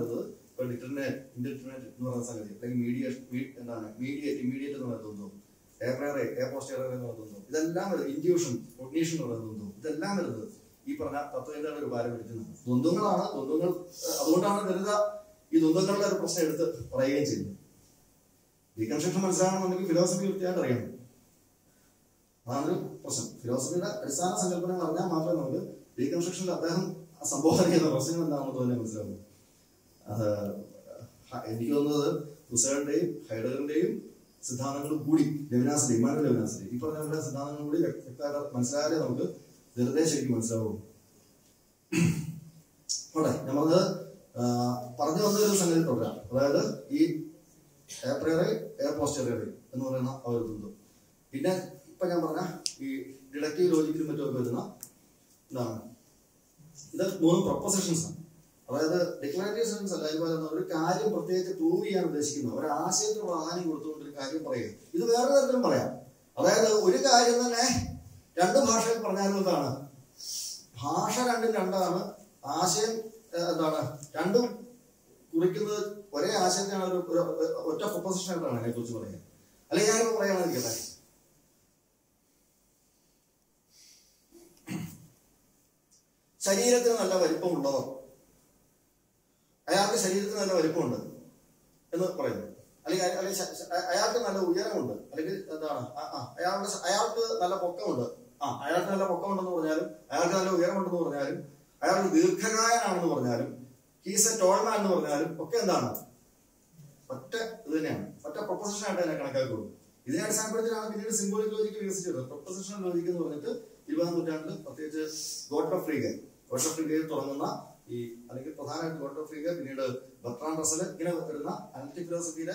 ഇപ്പൊ ഇന്റർനെറ്റ് ഇന്റർനെറ്റ് എന്ന് പറയുന്ന സംഗതി അല്ലെങ്കിൽ മീഡിയ എന്താണ് മീഡിയേറ്റ് ഇമ്മീഡിയറ്റ് എന്ന് പറയുന്നത് എ എയർ പോസ്റ്റ് പോസ്റ്റേറിയർ എന്ന് പറയുന്നത് ഇതെല്ലാം വരുന്നത് ഇൻഡ്യൂഷൻ കൊഗ്നീഷൻ എന്ന് പറയുന്നത് ഇതെല്ലാം വരുന്നത് ഈ പറഞ്ഞ തത്വചിന്തയുടെ ഒരു പാരമ്പര്യത്തിൽ ദ്വന്ദ്ങ്ങളാണ് ദ്വന്ദ്ങ്ങൾ അതുകൊണ്ടാണ് ലളിത ഈ ദ്വന്ദ്ങ്ങളുടെ ഒരു പ്രശ്നം എടുത്ത് പറയുകയും ചെയ്യുന്നത്. ഡീകൺസ്ട്രക്ഷൻ മനസ്സിലാകണമെന്നുണ്ടെങ്കിൽ ഫിലോസഫി കൃത്യമായിട്ട് അറിയണം. അതാണ് ഒരു പ്രശ്നം. ഫിലോസഫിയുടെ അടിസ്ഥാന സങ്കല്പനങ്ങൾ അറിഞ്ഞാൽ മാത്രമേ നമുക്ക് ഡീകൺസ്ട്രക്ഷനിൽ അദ്ദേഹം സംബോധന ചെയ്യുന്ന പ്രശ്നങ്ങൾ എന്താണെന്ന് തന്നെ മനസ്സിലാവും. അത് എനിക്ക് തോന്നുന്നത് ഹുസൈന്റെയും ഹൈഡറിന്റെയും സിദ്ധാന്തങ്ങൾ കൂടി ലെവിനാസിന്റെ ഇമാനുവൽ ലെവിനാസിന്റെ ഈ പറഞ്ഞ പോലെ സിദ്ധാന്തങ്ങൾ കൂടി വ്യക്ത- വ്യക്തമായിട്ട് മനസ്സിലായാലേ നമുക്ക് വെറുതെ ശരിക്കും മനസ്സിലാവുള്ളൂ പോട്ടെ പറഞ്ഞു വന്ന ഒരു സംഗതി തുടരാം. അതായത് ഈ ഏപ്രിയറി എയർ പോസ്റ്റേറിയറി എന്ന് പറയുന്ന ആ ഒരു ബന്ധം. പിന്നെ ഇപ്പൊ ഞാൻ പറഞ്ഞ ഈ ഡിഡക്റ്റീവ് ലോജിക്കിലും മറ്റും ഒക്കെ വരുന്ന എന്താണ്? ഇത് മൂന്ന് പ്രൊപ്പസിഷൻസ് ആണ്. അതായത് ഡിക്ലറേറ്റീവ് സെൻസ് അല്ല ഇതുപോലെ ഒരു കാര്യം പ്രത്യേകിച്ച് പ്രൂവ് ചെയ്യാൻ ഉദ്ദേശിക്കുന്നത് ഒരു ആശയത്തിന് പ്രാധാന്യം കൊടുത്തുകൊണ്ട് ഒരു കാര്യം പറയുക. ഇത് വേറെ തരത്തിലും പറയാം. അതായത് ഒരു കാര്യം തന്നെ രണ്ട് ഭാഷയിൽ പറഞ്ഞാലുള്ളതാണ് ഭാഷ രണ്ടും രണ്ടാണ്. ആശയം എന്താണ്? രണ്ടും കുറിക്കുന്നത് ഒരേ ആശയത്തിനാണ് ഒരു ഒറ്റ പ്രൊപ്പസിഷൻ ആയിട്ടാണ് അതിനെ കുറിച്ച് പറയുന്നത് അല്ലെങ്കിൽ ഞാൻ പറയാമെന്നിരിക്കട്ടെ ശരീരത്തിന് നല്ല വലിപ്പമുള്ളവർ അയാൾക്ക് ശരീരത്തിന് നല്ല വലിപ്പമുണ്ട് എന്ന് പറയുന്നു. അല്ലെങ്കിൽ അല്ലെങ്കിൽ അയാൾക്ക് നല്ല ഉയരമുണ്ട്. അല്ലെങ്കിൽ എന്താണ്? അയാളുടെ അയാൾക്ക് നല്ല പൊക്കമുണ്ട്. ആ അയാൾക്ക് നല്ല പൊക്കമുണ്ടെന്ന് പറഞ്ഞാലും അയാൾക്ക് നല്ല ഉയരമുണ്ടെന്ന് പറഞ്ഞാലും അയാൾക്ക് ദീർഘകായനാണെന്ന് പറഞ്ഞാലും ഹീസ് എ ടോൾമാൻ എന്ന് പറഞ്ഞാലും ഒക്കെ എന്താണ്? ഒറ്റ ഇത് തന്നെയാണ്. ഒറ്റ പ്രൊപ്പസിഷൻ ആയിട്ട് അതിനെ കണക്കാക്കുള്ളൂ. ഇതിനെ അടിസ്ഥാനപ്പെടുത്തിയാണ് പിന്നീട് സിംബോളിക് ലോജിക്ക് വികസിച്ചത്. പ്രൊപ്പസിഷൻ ലോജിക്ക് എന്ന് പറഞ്ഞിട്ട് ഇരുപതാം നൂറ്റാണ്ടിൽ പ്രത്യേകിച്ച് Gottlob Frege Gottlob ഇന്ത്യയിൽ തുടങ്ങുന്ന ഈ അല്ലെങ്കിൽ പ്രധാനമായിട്ട് ഗോഡ് ഓഫ് ഇന്ത്യ പിന്നീട് ബർത്രാൻ റസൽ ഇങ്ങനെ വരുന്ന അനലിറ്റിക് ഫിലോസഫിയിലെ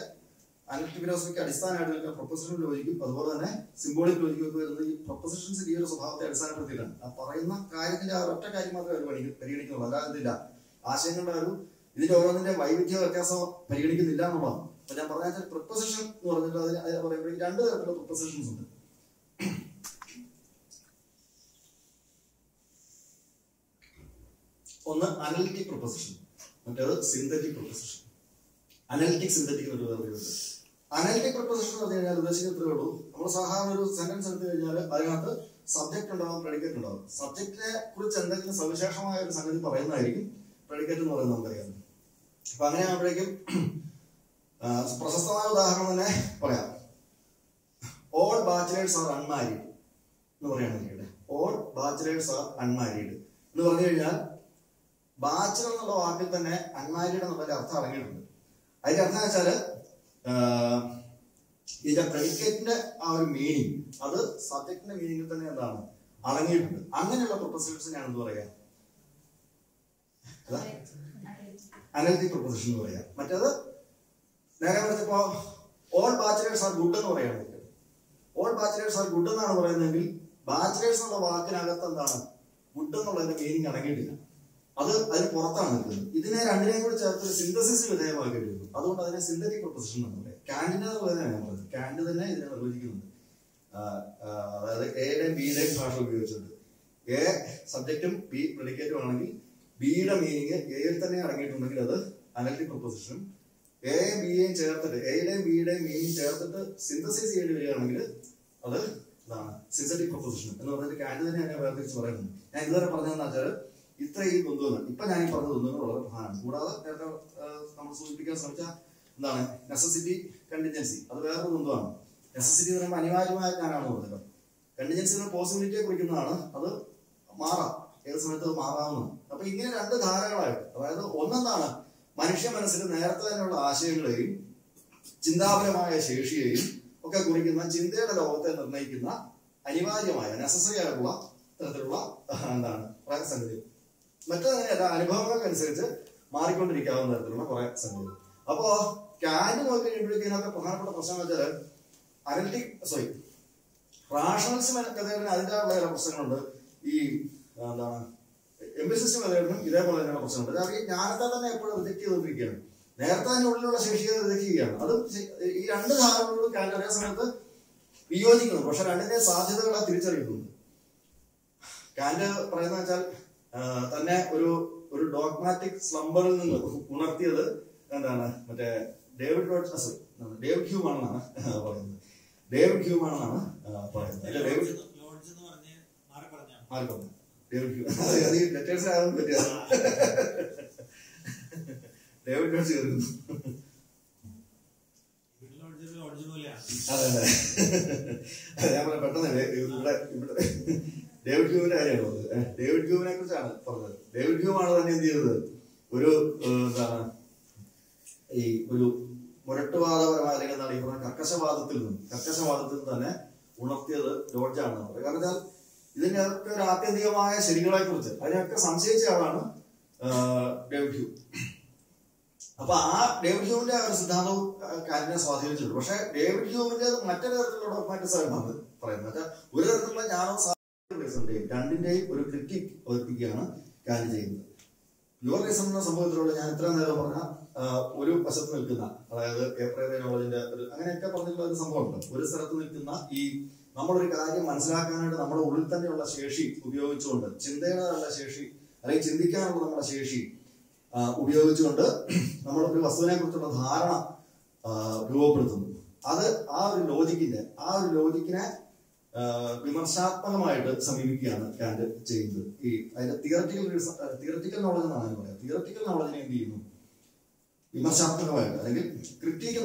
അനലിറ്റിക് ഫിലോസഫിക്ക് അടിസ്ഥാനമായിട്ട് വരുന്ന പ്രൊപ്പസിഷൻ ലോജിക്കും അതുപോലെ തന്നെ സിംബോളിക് ലോജിക്കും ഒക്കെ വരുന്നത് ഈ പ്രൊപ്പസിഷൻസ് ഈ ഒരു സ്വഭാവത്തെ അടിസ്ഥാനപ്പെടുത്തിയിട്ടാണ്. ആ പറയുന്ന കാര്യത്തിന്റെ ആ ഒറ്റ കാര്യം മാത്രമേ അവർ പരി- പരിഗണിക്കുന്നുള്ളൂ. അല്ലാതെ ഇതില്ല ആശയങ്ങളുടെ ഒരു ഇതിന്റെ ഓരോന്നിന്റെ വൈവിധ്യ വ്യത്യാസം പരിഗണിക്കുന്നില്ല എന്നുള്ളതാണ്. അപ്പൊ ഞാൻ പറഞ്ഞാൽ പ്രിപ്പസിഷൻ എന്ന് പറഞ്ഞിട്ട് അതിന് പറയുമ്പോൾ രണ്ട് തരത്തിലുള്ള പ്രിപ്പസിഷൻസ് ഉണ്ട്. ഒന്ന് അനലിറ്റിക് പ്രൊപ്പസിഷൻ മറ്റേത് സിന്തറ്റിക് പ്രൊപ്പസിഷൻ അനലിറ്റിക് സിന്തറ്റിക് എന്നൊരു വേർതിരിവുണ്ട് അനലിറ്റിക് പ്രൊപ്പസിഷൻ എന്ന് പറഞ്ഞു കഴിഞ്ഞാൽ ഉദ്ദേശിക്കുന്നത്രേ ഉള്ളൂ. നമ്മൾ സാധാരണ ഒരു സെന്റൻസ് എടുത്തു കഴിഞ്ഞാൽ അതിനകത്ത് സബ്ജക്റ്റ് ഉണ്ടാവും പ്രെഡിക്കേറ്റ് ഉണ്ടാവും. സബ്ജക്റ്റിനെ കുറിച്ച് എന്തെങ്കിലും സവിശേഷമായ ഒരു സംഗതി പറയുന്നതായിരിക്കും പ്രെഡിക്കേറ്റ് എന്ന് പറയുന്നത് നമുക്കറിയാം. അപ്പൊ അങ്ങനെ ആകുമ്പോഴേക്കും പ്രശസ്തമായ ഉദാഹരണം തന്നെ പറയാം. ഓൾ ബാച്ചിലേഴ്സ് ആർ അൺമാരീഡ് എന്ന് പറയുകയാണെങ്കിൽ ഓൾ ബാച്ചിലേഴ്സ് ആർ അൺമാരീഡ് എന്ന് പറഞ്ഞു കഴിഞ്ഞാൽ ബാച്ചിലർ എന്നുള്ള വാക്കിൽ തന്നെ അൺമാരിഡ് എന്നുള്ള അർത്ഥം അടങ്ങിയിട്ടുണ്ട്. അതിന്റെ അർത്ഥം വെച്ചാൽ ഇതിന്റെ പ്രെഡിക്കേറ്റിന്റെ ആ ഒരു മീനിങ് അത് സബ്ജക്റ്റിന്റെ മീനിങ്ങിൽ തന്നെ എന്താണ്? അടങ്ങിയിട്ടുണ്ട്. അങ്ങനെയുള്ള പ്രൊപ്പസിഷൻസിനാണ് എന്ത് പറയാ? അനലിറ്റിക് പ്രൊപ്പസിഷൻ എന്ന് പറയാം. മറ്റേത് നേരെ പറഞ്ഞപ്പോ ഓൾ ബാച്ചിലേഴ്സ് ആർ ഗുഡ് എന്ന് പറയുകയാണെങ്കിൽ ഓൾ ബാച്ചിലേഴ്സ് ആർ ഗുഡ് എന്നാണ് പറയുന്നതെങ്കിൽ ബാച്ചിലേഴ്സ് എന്നുള്ള വാക്കിനകത്ത് എന്താണ്? ഗുഡ് എന്നുള്ളതിന്റെ മീനിങ് അടങ്ങിയിട്ടില്ല. അത് അതിന് പുറത്താണ് നിൽക്കുന്നത്. ഇതിനെ രണ്ടിനെയും കൂടി ചേർത്ത് സിന്തസിസ് വിധേയമാക്കി എടുക്കുന്നു. അതുകൊണ്ട് അതിനെ സിന്തറ്റിക് പ്രൊപ്പസിഷൻ എന്ന് പറയും. പറയുന്നതാണ് ഞാൻ കാൻഡ് തന്നെ ഇതിനെ നിർവചിക്കുന്നുണ്ട് അതായത് എയുടെയും ബിയുടെയും ഭാഷ ഉപയോഗിച്ചിട്ട്. എ സബ്ജക്റ്റും ബി പ്രെഡിക്കേറ്റും ആണെങ്കിൽ ബിയുടെ മീനിങ് എയിൽ തന്നെ അടങ്ങിയിട്ടുണ്ടെങ്കിൽ അത് അനലിറ്റിക് പ്രൊപ്പസിഷൻ എയും ബിയെയും ചേർത്തിട്ട് എയുടെയും ബിയുടെയും മീനിങ് ചേർത്തിട്ട് സിന്തസിസ് ചെയ്യേണ്ടി വരികയാണെങ്കിൽ അത് ഇതാണ് സിന്തറ്റിക് പ്രൊപ്പസിഷൻ എന്ന് പറഞ്ഞിട്ട് കാൻഡ് തന്നെ അതിനെ വേർതിരിച്ച് പറയുന്നത് ഞാൻ ഇതുവരെ പറഞ്ഞതെന്ന് വെച്ചാൽ ഇത്ര ഈ ദ്വന്ദ്വങ്ങൾ ഇപ്പൊ ഞാൻ ഈ പറഞ്ഞ ദ്വന്ദ്വങ്ങൾ വളരെ പ്രധാനമാണ്. കൂടാതെ നേരത്തെ നമ്മൾ സൂചിപ്പിക്കാൻ ശ്രമിച്ച എന്താണ്? നെസസിറ്റി കണ്ടിജൻസി അത് വേറൊരു ദ്വന്ദ്വമാണ് നെസസിറ്റി എന്ന് പറയുമ്പോൾ അനിവാര്യമായ ഞാനാണ് പറഞ്ഞത് കണ്ടിജൻസി പോസിബിലിറ്റിയെ കുറിക്കുന്നതാണ്. അത് മാറാം. ഏത് സമയത്ത് അത് മാറാവുന്നതാണ് അപ്പൊ ഇങ്ങനെ രണ്ട് ധാരകളായിട്ട് അതായത് ഒന്നെന്താണ്? മനുഷ്യ മനസ്സിൽ നേരത്തെ തന്നെയുള്ള ആശയങ്ങളെയും ചിന്താപരമായ ശേഷിയെയും ഒക്കെ കുറിക്കുന്ന ചിന്തയുടെ ലോകത്തെ നിർണയിക്കുന്ന അനിവാര്യമായ നെസസറി ആയിട്ടുള്ള തരത്തിലുള്ള എന്താണ്? കുറെ സംഗതി അനുഭവങ്ങൾക്ക് അനുഭവങ്ങൾക്കനുസരിച്ച് മാറിക്കൊണ്ടിരിക്കാവുന്ന തരത്തിലുള്ള കുറെ സംഗതി. അപ്പോ ക്യാൻഡ് നോക്കി കഴിയുമ്പോഴേക്കും ഇതിനകത്ത് പ്രധാനപ്പെട്ട പ്രശ്നം എന്ന് വെച്ചാൽ അനലിറ്റിക് സോറി റാഷണൽസും കഥകളിന് അതിന്റെതായ ചില പ്രശ്നങ്ങളുണ്ട്. ഈ എന്താണ് എംബസിസ്റ്റം കഥകളിലും ഇതേപോലെ തന്നെയുള്ള പ്രശ്നമുണ്ട് കാരണം ഈ ജ്ഞാനത്തെ തന്നെ എപ്പോഴും റിജക്ട് ചെയ്തുകൊണ്ടിരിക്കുകയാണ്. നേരത്തെ അതിന്റെ ഉള്ളിലുള്ള ശേഷിയെ റിജക്ട് ചെയ്യുകയാണ്. അത് ഈ രണ്ട് ധാരണകളും ക്യാൻഡ് അതേ സമയത്ത് വിയോജിക്കുന്നു. പക്ഷെ രണ്ടിന്റെ സാധ്യതകളെ തിരിച്ചറിയുന്നുണ്ട്. കാൻഡ് പറയുന്ന വെച്ചാൽ തന്നെ ഒരു ഒരു ഡോഗ്മാറ്റിക് സ്ലംബറിൽ നിന്ന് ഉണർത്തിയത് എന്താണ്? മറ്റേ ഡേവിഡ് റോഡ്സ് ഡേവിഡ് ഹ്യൂം ആണെന്നാണ് പറയുന്നത്. ഡേവിഡ് ഹ്യൂം ആണെന്നാണ് പറയുന്നത്. അല്ല ഡേവിഡ് മാറി പറഞ്ഞാ ഡേവിഡ് ഹ്യൂം അത് അത് ഈ ലെറ്റേഴ്സ് ആകാൻ പറ്റിയ ഡേവിഡ് ലോഡ്സ് അതെ അതെ. ഞാൻ പറയാം പെട്ടെന്ന് ഇവിടെ ഇവിടെ. ഡേവിഡ് ഹ്യൂമിന്റെ കാര്യമാണ് പറഞ്ഞത്. ഡേവിഡ് ഹ്യൂമിനെ കുറിച്ചാണ് പറഞ്ഞത്. ഡേവിഡ് ഹ്യൂം ആണ് തന്നെ എന്ത് ചെയ്തത്? ഒരു എന്താണ് ഈ ഒരു മുരട്ടുവാദപരമായ അല്ലെങ്കിൽ എന്താണ് ഈ പറഞ്ഞ കർക്കശവാദത്തിൽ നിന്നും കർക്കശവാദത്തിൽ നിന്ന് തന്നെ ഉണർത്തിയത് ജോർജാണ് പറയുന്നത് കാരണം വെച്ചാൽ ഇതിന്റെ അകത്ത് ഒരു ആത്യന്തികമായ ശരികളെ കുറിച്ച് അതിനൊക്കെ സംശയിച്ച ആളാണ് ഡേവിഡ് ഹ്യൂ അപ്പൊ ആ ഡേവിഡ് ഹ്യൂമിന്റെ ഒരു സിദ്ധാന്തവും കാലിനെ സ്വാധീനിച്ചിട്ടുണ്ട്. പക്ഷെ ഡേവിഡ് ഹ്യൂമിന്റെ മറ്റൊരു തരത്തിലുള്ള ഡോക്മാറ്റിസമാണ് പറയുന്നത്. വെച്ചാൽ ഒരു തരത്തിലുള്ള ജ്ഞാനവും രണ്ടിന്റെയും ഒരു ക്രിറ്റിക് അവതരിപ്പിക്കുകയാണ് കാലി ചെയ്യുന്നത്. യുവർ റീസൺ എന്ന സംഭവത്തിലൂടെ ഞാൻ എത്ര നേരം പറഞ്ഞ ഒരു വശത്ത് നിൽക്കുന്ന അതായത് നോളജിന്റെ ഒരു അങ്ങനെയൊക്കെ പറഞ്ഞിട്ടുള്ള ഒരു സംഭവമുണ്ട്. ഒരു സ്ഥലത്ത് നിൽക്കുന്ന ഈ നമ്മളൊരു കാര്യം മനസ്സിലാക്കാനായിട്ട് നമ്മുടെ ഉള്ളിൽ തന്നെയുള്ള ശേഷി ഉപയോഗിച്ചുകൊണ്ട് ചിന്തയുടെയുള്ള ശേഷി അല്ലെങ്കിൽ ചിന്തിക്കാനുള്ള നമ്മുടെ ശേഷി ഉപയോഗിച്ചുകൊണ്ട് നമ്മൾ ഒരു വസ്തുവിനെ കുറിച്ചുള്ള ധാരണ രൂപപ്പെടുത്തുന്നു. അത് ആ ഒരു ലോജിക്കിന്റെ ആ ഒരു ലോജിക്കിനെ വിമർശാത്മകമായിട്ട് സമീപിക്കുകയാണ് കാൻഡ് ചെയ്യുന്നത്. ഈ അതിന്റെ തിയററ്റിക്കൽ തിയററ്റിക്കൽ നോളജ് എന്നാണ് ഞാൻ പറയാം തിയററ്റിക്കൽ നോളജിനെ എന്ത് ചെയ്യുന്നു? വിമർശാത്മകമായിട്ട് അല്ലെങ്കിൽ ക്രിറ്റിക്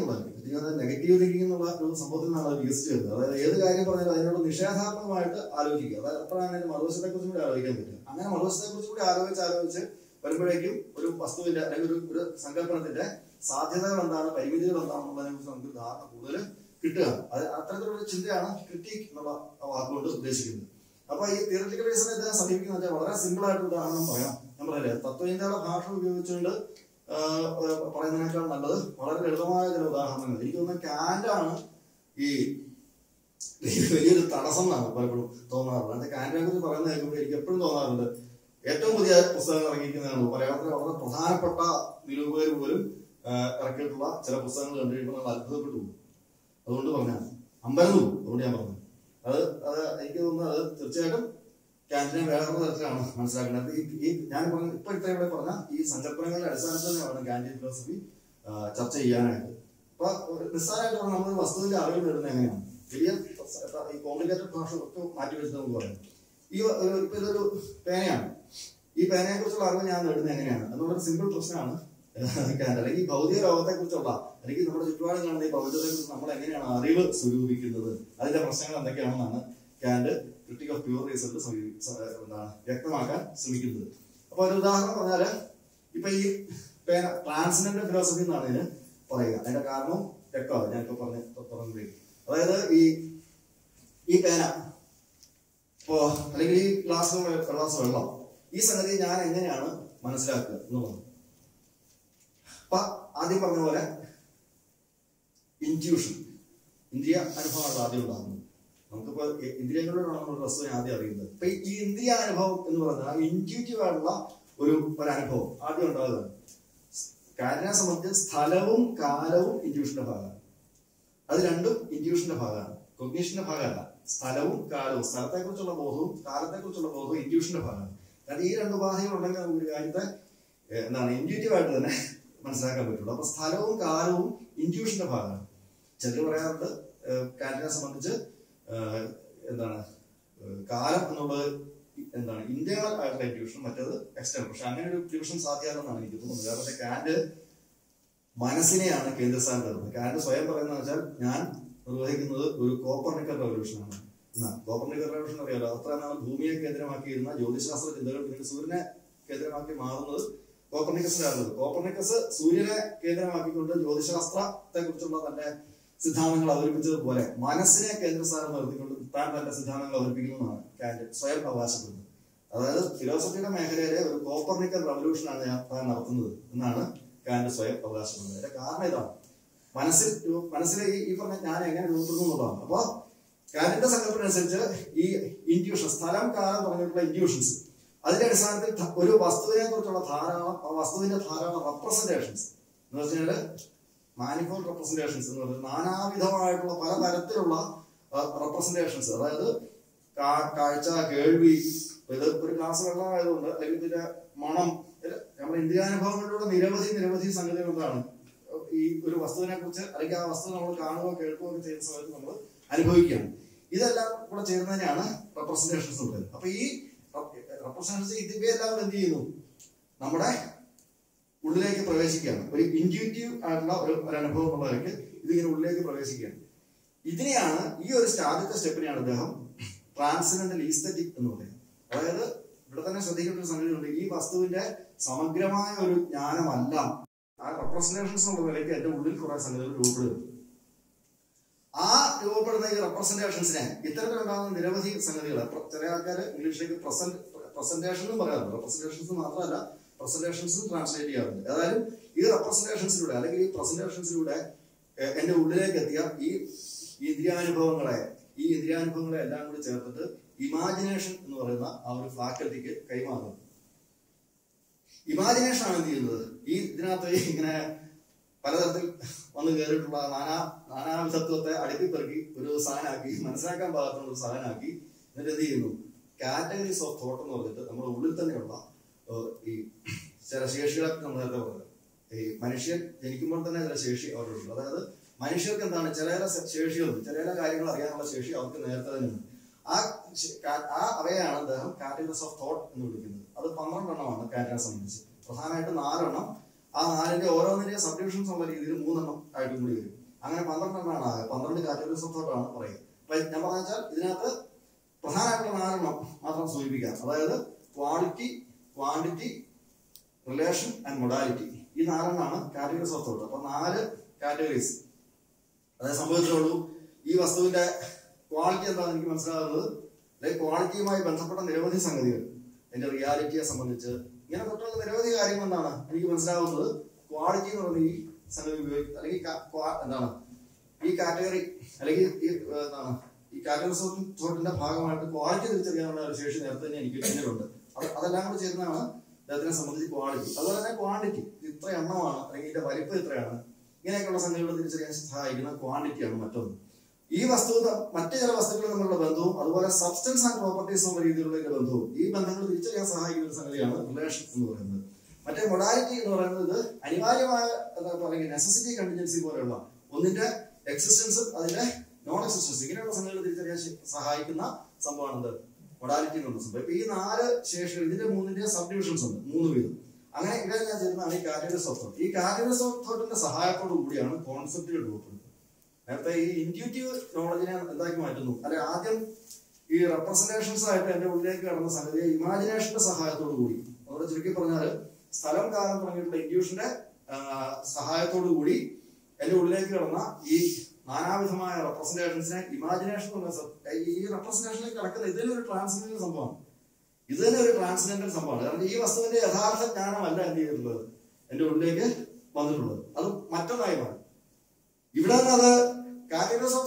അതായത് നെഗറ്റീവ് തിങ്കിങ് എന്നുള്ള ഒരു സംഭവത്തിൽ നിന്നാണ് അത് വികസിച്ചു വരുന്നത്. അതായത് ഏത് കാര്യം പറഞ്ഞാലും അതിനോട് നിഷേധാത്മകമായിട്ട് ആലോചിക്കുക. അതായത് അപ്പോഴാണ് അതിന്റെ മറുവശത്തെ കുറിച്ചും കൂടി ആലോചിക്കാൻ പറ്റുക അങ്ങനെ മറുവശത്തെ കുറിച്ചും കൂടി ആലോചിച്ച് ആലോചിച്ച് വരുമ്പോഴേക്കും ഒരു വസ്തുവിന്റെ അല്ലെങ്കിൽ ഒരു ഒരു സങ്കല്പനത്തിന്റെ സാധ്യതകൾ എന്താണ്? പരിമിതികൾ എന്താണെന്നുള്ളതിനെ കുറിച്ച് നമുക്ക് ധാരണ കൂടുതൽ കിട്ടുക അത് അത്തരത്തിലുള്ള ചിന്തയാണ് ക്രിറ്റിക് എന്നുള്ള വാക്കുകൊണ്ട് ഉദ്ദേശിക്കുന്നത്. അപ്പൊ ഈ തിയറട്ടിക്കൽ റീസൺ ഇതിനെ സമീപിക്കുന്ന വളരെ സിമ്പിൾ ആയിട്ട് ഉദാഹരണം പറയാം. പറയില്ലേ തത്വചിന്തയുടെ ഭാഷ ഉപയോഗിച്ചുകൊണ്ട് പറയുന്നതിനേക്കാൾ നല്ലത് വളരെ ലളിതമായ ചില ഉദാഹരണങ്ങൾ. എനിക്ക് തോന്നുന്ന കാൻഡാണ് ഈ വലിയൊരു തടസ്സം എന്നാണ് പലപ്പോഴും തോന്നാറുള്ളത്. അതിന്റെ കാൻഡിനെ കുറിച്ച് പറയുന്നത് കേൾക്കുമ്പോൾ എനിക്ക് എപ്പോഴും തോന്നാറുണ്ട് ഏറ്റവും പുതിയ പുസ്തകങ്ങൾ ഇറങ്ങിയിരിക്കുന്നതാണ് മലയാളത്തിലെ വളരെ പ്രധാനപ്പെട്ട നിരൂപകർ പോലും ഇറക്കിയിട്ടുള്ള ചില പുസ്തകങ്ങൾ കണ്ടു കഴിയുമ്പോൾ നമ്മൾ അത്ഭുതപ്പെട്ടു അതുകൊണ്ട് പറഞ്ഞാൽ അമ്പരന്ന് പോകും അതുകൊണ്ട് ഞാൻ പറഞ്ഞു. അത് അത് എനിക്ക് തോന്നുന്നു അത് തീർച്ചയായിട്ടും ക്യാൻസിനെ വേറെ തരത്തിലാണ് മനസ്സിലാക്കേണ്ടത്. ഈ ഞാൻ പറഞ്ഞ ഇപ്പൊ ഇത്ര ഇവിടെ പറഞ്ഞ ഈ സങ്കല്പനങ്ങളുടെ അടിസ്ഥാനത്തിൽ തന്നെയാണ് കാന്റിയൻ ഫിലോസഫി ചർച്ച ചെയ്യാനായിട്ട്. അപ്പൊ നിസ്സാരമായിട്ട് പറഞ്ഞാൽ നമ്മൾ വസ്തുവിന്റെ അറിവ് നേടുന്നത് എങ്ങനെയാണ്? വലിയ ഈ കോംപ്ലിക്കേറ്റഡ് ഭാഷ ഒക്കെ മാറ്റി വെച്ചിട്ട് നമുക്ക് പറയാം. ഈ ഇപ്പൊ ഇതൊരു പേനയാണ്. ഈ പേനയെ കുറിച്ചുള്ള അറിവ് ഞാൻ നേടുന്നത് എങ്ങനെയാണ്? എന്നുള്ളൊരു സിമ്പിൾ പ്രശ്നമാണ് അല്ലെങ്കിൽ ഭൗതിക ലോകത്തെ കുറിച്ചുള്ള അല്ലെങ്കിൽ നമ്മുടെ ചുറ്റുപാടും കാണുന്ന ഈ ഭൗതികത്തെ കുറിച്ച് നമ്മൾ എങ്ങനെയാണ് അറിവ് സ്വരൂപിക്കുന്നത്? അതിന്റെ പ്രശ്നങ്ങൾ എന്തൊക്കെയാണെന്നാണ് Kant critique of pure result എന്താണ് വ്യക്തമാക്കാൻ ശ്രമിക്കുന്നത്. അപ്പൊ ഒരു ഉദാഹരണം പറഞ്ഞാൽ ഇപ്പൊ ഈ പേന ട്രാൻസ്ജെൻഡർ ഫിലോസഫി എന്നാണ് ഇതിന് പറയുക. അതിന്റെ കാരണം വ്യക്തമാണ്. ഞാൻ ഇപ്പൊ പറഞ്ഞ പറഞ്ഞത് അതായത് ഈ ഈ പേന ഇപ്പോ അല്ലെങ്കിൽ ഈ ഗ്ലാസ് ഗ്ലാസ് വെള്ളം ഈ സംഗതി ഞാൻ എങ്ങനെയാണ് മനസ്സിലാക്കുക എന്നുള്ളത് അപ്പൊ ആദ്യം പറഞ്ഞ പോലെ ഇന്റ്യൂഷൻ ഇന്ദ്രിയ അനുഭവമാണ് ആദ്യം ഉണ്ടാകുന്നത് നമുക്കിപ്പോ ഇന്ദ്രിയങ്ങളിലൂടെയാണ് നമ്മൾ വസ്തുവിനെ ആദ്യം അറിയുന്നത്. അപ്പൊ ഈ ഇന്ദ്രിയ അനുഭവം എന്ന് പറഞ്ഞാൽ ഇന്റ്യൂറ്റീവ് ആയിട്ടുള്ള ഒരു ഒരു അനുഭവം ആദ്യം ഉണ്ടാകുന്നത്. കാരനെ സംബന്ധിച്ച് സ്ഥലവും കാലവും ഇന്റ്യൂഷന്റെ ഭാഗമാണ്. അത് രണ്ടും ഇന്റ്യൂഷന്റെ ഭാഗമാണ്. കൊഗ്നീഷന്റെ ഭാഗമല്ല. സ്ഥലവും കാലവും സ്ഥലത്തെ കുറിച്ചുള്ള ബോധവും കാലത്തെ കുറിച്ചുള്ള ബോധവും ഇന്റ്യൂഷന്റെ ഭാഗമാണ്. കാരണം ഈ രണ്ട് ഉപാധികൾ ഉണ്ടെങ്കിൽ നമുക്ക് ഒരു കാര്യത്തെ എന്താണ് ഇന്റ്യൂറ്റീവ് ആയിട്ട് തന്നെ മനസ്സിലാക്കാൻ പറ്റുള്ളൂ. അപ്പൊ സ്ഥലവും കാലവും ഇൻഡ്യൂഷന്റെ ഭാഗമാണ്. ചിലർ പറയാറുണ്ട് കാറ്റിനെ സംബന്ധിച്ച് എന്താണ് കാലം എന്നുള്ളത് എന്താണ് ഇന്റേണൽ ആയിട്ടുള്ള ഇൻഡ്യൂഷൻ മറ്റേത് എക്സ്റ്റേണൽ പക്ഷെ അങ്ങനെ ഒരു ട്യൂഷൻ സാധ്യമാണെന്നാണ് എനിക്ക് തോന്നുന്നത്. കാരണം കാന്റ് മനസ്സിനെയാണ് കേന്ദ്രസ്ഥാനം തരുന്നത് കാന്റ് സ്വയം പറയുന്നത് വെച്ചാൽ ഞാൻ നിർവഹിക്കുന്നത് ഒരു കോപ്പർണിക്കൽ റവല്യൂഷനാണ് എന്നാണ് കോപ്പർണിക്കൽ റവല്യൂഷൻ അറിയാലോ? അത്ര നാൾ ഭൂമിയെ കേന്ദ്രമാക്കിയിരുന്ന ജ്യോതിശാസ്ത്ര ചിന്തകൾ പിന്നീട് സൂര്യനെ കേന്ദ്രമാക്കി മാറുന്നത് കോപ്പർണിക്കസിന്റെ അറിവ് കോപ്പർണിക്കസ് സൂര്യനെ കേന്ദ്രമാക്കിക്കൊണ്ട് ജ്യോതിശാസ്ത്രത്തെ കുറിച്ചുള്ള തന്റെ സിദ്ധാന്തങ്ങൾ അവതരിപ്പിച്ചതുപോലെ മനസ്സിനെ കേന്ദ്രസ്ഥാനം നിർത്തിക്കൊണ്ട് താൻ തന്റെ സിദ്ധാന്തങ്ങൾ അവതരിപ്പിക്കുന്നതാണ് കാൻഡിഡ് സ്വയം അവകാശപ്പെടുന്നത്. അതായത് ഫിലോസഫിയുടെ മേഖലയിലെ ഒരു കോപ്പർണിക്കൽ റവല്യൂഷനാണ് ഞാൻ താൻ നടത്തുന്നത് എന്നാണ് കാൻഡ് സ്വയം അവകാശപ്പെടുന്നത്. അതിന്റെ കാരണം ഇതാണ്. മനസ്സിൽ മനസ്സിലെ ഈ പറഞ്ഞ ഞാൻ എങ്ങനെ രൂപപ്പെടുന്നു എന്നുള്ളതാണ്. അപ്പൊ കാൻഡിന്റെ സങ്കല്പനുസരിച്ച് ഈ ഇൻഡ്യൂഷൻ സ്ഥലം കാലം പറഞ്ഞിട്ടുള്ള ഇൻഡ്യൂഷൻസ് അതിന്റെ അടിസ്ഥാനത്തിൽ ഒരു വസ്തുവിനെ കുറിച്ചുള്ള ധാരാളം വസ്തുവിന്റെ ധാരാളം റെപ്രസെന്റേഷൻസ് എന്ന് വെച്ചാൽ മാനിഫോൾ റെപ്രസെന്റേഷൻസ് എന്ന് പറഞ്ഞാൽ നാനാവിധമായിട്ടുള്ള പലതരത്തിലുള്ള റെപ്രസെന്റേഷൻസ് അതായത് കാഴ്ച കേൾവി ഇത് ഒരു ക്ലാസ് വെള്ളമായതുകൊണ്ട് അല്ലെങ്കിൽ ഇതിന്റെ മണം നമ്മുടെ ഇന്ത്യാനുഭവങ്ങളിലൂടെ നിരവധി നിരവധി സംഗതികൾ എന്താണ്? ഈ ഒരു വസ്തുവിനെ കുറിച്ച് അല്ലെങ്കിൽ ആ വസ്തു നമ്മൾ കാണുകയോ കേൾക്കുകയോ ഒക്കെ ചെയ്യുന്ന സമയത്ത് നമ്മൾ അനുഭവിക്കുകയാണ്. ഇതെല്ലാം കൂടെ ചേരുന്നതിനാണ് റെപ്രസെന്റേഷൻസ് ഉള്ളത്. അപ്പൊ ഈ റെപ്രസെന്റേഷൻസ് ഇവയെല്ലാം എന്ത് ചെയ്യുന്നു? നമ്മുടെ ഉള്ളിലേക്ക് പ്രവേശിക്കുകയാണ്. ഒരു ഇന്റ്യൂറ്റീവ് ആയിട്ടുള്ള ഒരു അനുഭവം ഉള്ളവർക്ക് ഇതിങ്ങനെ ഉള്ളിലേക്ക് പ്രവേശിക്കുകയാണ്. ഇതിനെയാണ് ഈ ഒരു ആദ്യത്തെ സ്റ്റെപ്പിനെയാണ് അദ്ദേഹം ട്രാൻസിഡന്റൽ ഈസ്തറ്റിക് എന്ന് പറയുന്നത്. അതായത് ഇവിടെ തന്നെ ശ്രദ്ധിക്കേണ്ട ഒരു സംഗതിയുണ്ട് ഈ വസ്തുവിന്റെ സമഗ്രമായ ഒരു ജ്ഞാനമല്ല. ആ റെപ്രസെന്റേഷൻസ് എന്നുള്ള നിലയ്ക്ക് എന്റെ ഉള്ളിൽ കുറെ സംഗതികൾ രൂപപ്പെടുന്നു. ആ രൂപപ്പെടുന്ന ഈ റെപ്രസെന്റേഷൻസിനെ ഇത്തരത്തിലുണ്ടാകുന്ന നിരവധി സംഗതികൾ ചില ആൾക്കാർ ഇംഗ്ലീഷിലേക്ക് പ്രസന്റ് പ്രസന്റേഷൻ എന്നും പറയാറുണ്ട്. റെപ്രസെന്റേഷൻസ് മാത്രമല്ല പ്രസന്റേഷൻസ് ട്രാൻസ്ലേറ്റ് ചെയ്യാറുണ്ട്. ഏതായാലും ഈ റെപ്രസെന്റേഷൻസിലൂടെ അല്ലെങ്കിൽ ഈ പ്രസന്റേഷൻസിലൂടെ എന്റെ ഉള്ളിലേക്ക് എത്തിയ ഈ ഇന്ദ്രിയാനുഭവങ്ങളെ ഈ ഇന്ദ്രിയാനുഭവങ്ങളെ എല്ലാം കൂടി ചേർത്തിട്ട് ഇമാജിനേഷൻ എന്ന് പറയുന്ന ആ ഒരു ഫാക്കൽറ്റിക്ക് കൈമാറുന്നു. ഇമാജിനേഷൻ ആണ് എന്ത് ചെയ്യുന്നത്? ഈ ഇതിനകത്ത് ഇങ്ങനെ പലതരത്തിൽ വന്നു കയറിയിട്ടുള്ള നാനാ നാനാവിധത്വത്തെ അടുക്കിപ്പെറുക്കി ഒരു സാധനമാക്കി മനസ്സിലാക്കാൻ പാകത്തുള്ള ഒരു സാധനമാക്കി എന്നിട്ട് എന്ത് ചെയ്യുന്നു? കാറ്റഗറീസ് ഓഫ് തോട്ട് എന്ന് പറഞ്ഞിട്ട് നമ്മുടെ ഉള്ളിൽ തന്നെയുള്ള ഈ ചില ശേഷികളൊക്കെ നമ്മൾ നേരത്തെ പറഞ്ഞത് ഈ മനുഷ്യൻ ജനിക്കുമ്പോൾ തന്നെ ചില ശേഷി അവരുണ്ട് അതായത് മനുഷ്യർക്ക് എന്താണ്? ചില ശേഷികളുണ്ട്. ചില കാര്യങ്ങൾ അറിയാനുള്ള ശേഷി അവർക്ക് നേരത്തെ തന്നെ ഉണ്ട് ആ ആ അവയാണ് അദ്ദേഹം കാറ്റഗറീസ് ഓഫ് തോട്ട് എന്ന് വിളിക്കുന്നത്. അത് പന്ത്രണ്ടെണ്ണമാണ് കാറ്റിനെ സംബന്ധിച്ച്. പ്രധാനമായിട്ട് നാലെണ്ണം. ആ നാലിന്റെ ഓരോന്നിന്റെയും സബ് ഡിവിഷൻസ് ഉള്ള രീതിയിൽ മൂന്നെണ്ണം ആയിട്ടും കൂടി വരും. അങ്ങനെ പന്ത്രണ്ടെണ്ണമാണ് ആകെ. പന്ത്രണ്ട് കാറ്റഗറീസ് ഓഫ് തോട്ടാണ് പറയുന്നത് അപ്പൊ ഞാൻ പറഞ്ഞാൽ ഇതിനകത്ത് പ്രധാനമായിട്ടുള്ള നാലെണ്ണം മാത്രം സൂചിപ്പിക്കാം അതായത് quality quantity relation and modality ഈ നാലെണ്ണമാണ് കാറ്റഗറീസ് ഓഫ് തോട്ട് അപ്പൊ നാല് കാറ്റഗറീസ് അതായത് സംഭവിച്ചുള്ളൂ. ഈ വസ്തുവിന്റെ ക്വാളിറ്റി എന്താണെന്ന് എനിക്ക് മനസ്സിലാകുന്നത് അല്ലെങ്കിൽ ക്വാളിറ്റിയുമായി ബന്ധപ്പെട്ട നിരവധി സംഗതികൾ. അതിന്റെ റിയാലിറ്റിയെ സംബന്ധിച്ച്. ഇങ്ങനെ തൊട്ടുള്ള നിരവധി കാര്യങ്ങൾ എന്താണ്? എനിക്ക് മനസ്സിലാകുന്നത് ക്വാളിറ്റി എന്ന് പറയുന്ന ഈ സംഗതി ഉപയോഗിക്കും അല്ലെങ്കിൽ എന്താണ്? ഈ കാറ്റഗറി അല്ലെങ്കിൽ ഈ എന്താണ്? ഈ കാറ്റഗറി തോട്ടിന്റെ ഭാഗമായിട്ട് ക്വാളിറ്റി തിരിച്ചറിയാനുള്ള ഒരു ശേഷി നേരത്തെ തന്നെ എനിക്ക് പിന്നിലുണ്ട് അത് അതെല്ലാം കൂടെ ചേരുന്നതാണ് അദ്ദേഹത്തിനെ സംബന്ധിച്ച് ക്വാളിറ്റി. അതുപോലെ തന്നെ ക്വാണ്ടിറ്റി. ഇത്ര എണ്ണമാണ് അല്ലെങ്കിൽ ഇതിന്റെ വലിപ്പം ഇത്രയാണ്. ഇങ്ങനെയൊക്കെയുള്ള സംഗതികൾ തിരിച്ചറിയാൻ സഹായിക്കുന്ന ക്വാണ്ടിറ്റിയാണ് മറ്റൊന്ന്. ഈ വസ്തു മറ്റു ചില വസ്തുക്കൾ തമ്മിലുള്ള ബന്ധവും അതുപോലെ സബ്സ്റ്റൻസ് ആൻഡ് പ്രോപ്പർട്ടീസ് എന്ന രീതിയിലുള്ള ബന്ധവും ഈ ബന്ധങ്ങൾ തിരിച്ചറിയാൻ സഹായിക്കുന്ന ഒരു സംഗതിയാണ് റിലേഷൻ എന്ന് പറയുന്നത്. മറ്റേ മൊഡാലിറ്റി എന്ന് പറയുന്നത് അനിവാര്യമായ അല്ലെങ്കിൽ നെസസിറ്റി കണ്ടിജൻസി പോലെയുള്ള ഒന്നിന്റെ എക്സിസ്റ്റൻസും അതിന്റെ നോൺ എക്സിസ്റ്റൻസ് ഇങ്ങനെയുള്ള സംഗതികൾ തിരിച്ചറിയാൻ സഹായിക്കുന്ന സംഭവമാണ് എന്ത് മൊഡാലിറ്റി എന്ന് സംഭവം. ഇപ്പൊ ഈ നാല് ശേഷികൾ ഇതിന്റെ മൂന്നിന്റെ സബ് ഡിവിഷൻസ് ഉണ്ട് മൂന്ന് വീതം. അങ്ങനെ ഇവിടെ ഞാൻ ചേരുന്നതാണ് ഈ കാറ്റഗറീസ് ഓഫ് തോട്ട് ഈ കാറ്റഗറീസ് ഓഫ് തോട്ടിന്റെ സഹായത്തോടു കൂടിയാണ് കോൺസെപ്റ്റുകൾ രൂപപ്പെടുന്നത്. നേരത്തെ ഈ ഇൻഡ്യൂറ്റീവ് നോളജിനെ എന്താക്കി മാറ്റുന്നു. അല്ലെ ആദ്യം ഈ റെപ്രസെന്റേഷൻസ് ആയിട്ട് എന്റെ ഉള്ളിലേക്ക് കടന്ന സംഗതിയെ ഇമാജിനേഷന്റെ സഹായത്തോടു കൂടി. അവിടെ ചുരുക്കി പറഞ്ഞാൽ സ്ഥലം കാലം തുടങ്ങിയിട്ടുള്ള ഇൻഡ്യൂഷന്റെ സഹായത്തോടു കൂടി എന്റെ ഉള്ളിലേക്ക് കടന്ന ഈ നാനാവിധമായ റെപ്രസെന്റേഷൻസിനെ ഇമാജിനേഷൻ ഈ റെപ്രസെന്റേഷനിലേക്ക് കിടക്കുന്ന ഇതിന് ഒരു ട്രാൻസ്ജെൻഡർ സംഭവമാണ്. ഇത് തന്നെ ഒരു ട്രാൻസ്ജെൻഡർ സംഭവമാണ്. കാരണം ഈ വസ്തുവിന്റെ യഥാർത്ഥ ജ്ഞാനമല്ല എന്ത് ചെയ്തിട്ടുള്ളത്? എന്റെ ഉള്ളിലേക്ക് വന്നിട്ടുള്ളത്. അത് മറ്റൊന്നായി മാറി. ഇവിടെ നിന്ന് അത്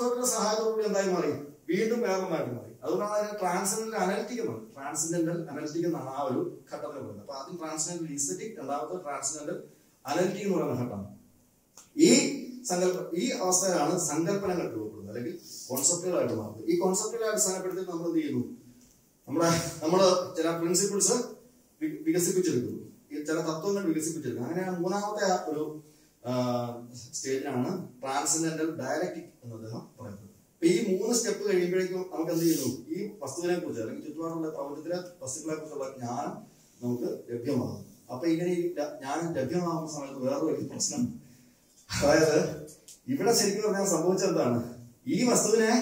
തോട്ടിന്റെ സഹായത്തോടുകൂടി എന്തായി മാറി? വീണ്ടും വേഗമായിട്ട് മാറി. അതുകൊണ്ടാണ് അതിനെ ട്രാൻസ്ജെൻഡൽ അനലിറ്റിക് എന്ന് ട്രാൻസെൻഡന്റൽ അനലിറ്റിക് എന്നാണ് ആ ഒരു ഘട്ടത്തിൽ പറയുന്നത് അപ്പൊ ആദ്യം ട്രാൻസ്ജെൻഡൽ ഈസ്തറ്റിക് രണ്ടാമത്തെ ട്രാൻസ്ജെൻഡൽ അനലിറ്റിക് എന്ന് പറയുന്ന ഘട്ടമാണ്. ഈ സങ്കല്പ ഈ അവസ്ഥയിലാണ് സങ്കല്പനങ്ങൾ രൂപപ്പെടുന്നത് അല്ലെങ്കിൽ കോൺസെപ്റ്റുകളായിട്ട് മാറുന്നത്. ഈ കോൺസെപ്റ്റുകളെ അടിസ്ഥാനപ്പെടുത്തി നമ്മൾ എന്ത് ചെയ്യുന്നു? നമ്മുടെ നമ്മൾ ചില പ്രിൻസിപ്പിൾസ് വികസിപ്പിച്ചെടുക്കുന്നു. ചില തത്വങ്ങൾ വികസിപ്പിച്ചെടുക്കുന്നു. അങ്ങനെയാണ് മൂന്നാമത്തെ ഒരു സ്റ്റേജിലാണ് ട്രാൻസെൻഡന്റൽ ഡയലക്റ്റിക് എന്ന് അദ്ദേഹം പറയുന്നത്. അപ്പൊ ഈ മൂന്ന് സ്റ്റെപ്പ് കഴിയുമ്പോഴേക്കും നമുക്ക് എന്ത് ചെയ്യുന്നു? ഈ വസ്തുവിനെ കുറിച്ച് അല്ലെങ്കിൽ ചുറ്റുപാടുള്ള പ്രപഞ്ചത്തിലെ വസ്തുക്കളെ കുറിച്ചുള്ള ജ്ഞാനം നമുക്ക് ലഭ്യമാകും അപ്പൊ ഇങ്ങനെ ഈ ജ്ഞാനം ലഭ്യമാകുന്ന സമയത്ത് വേറൊരു പ്രശ്നം അതായത് ഇവിടെ ശരിക്കും പറഞ്ഞാൽ സംഭവിച്ചത് എന്താണ്? ഈ വസ്തുവിനെ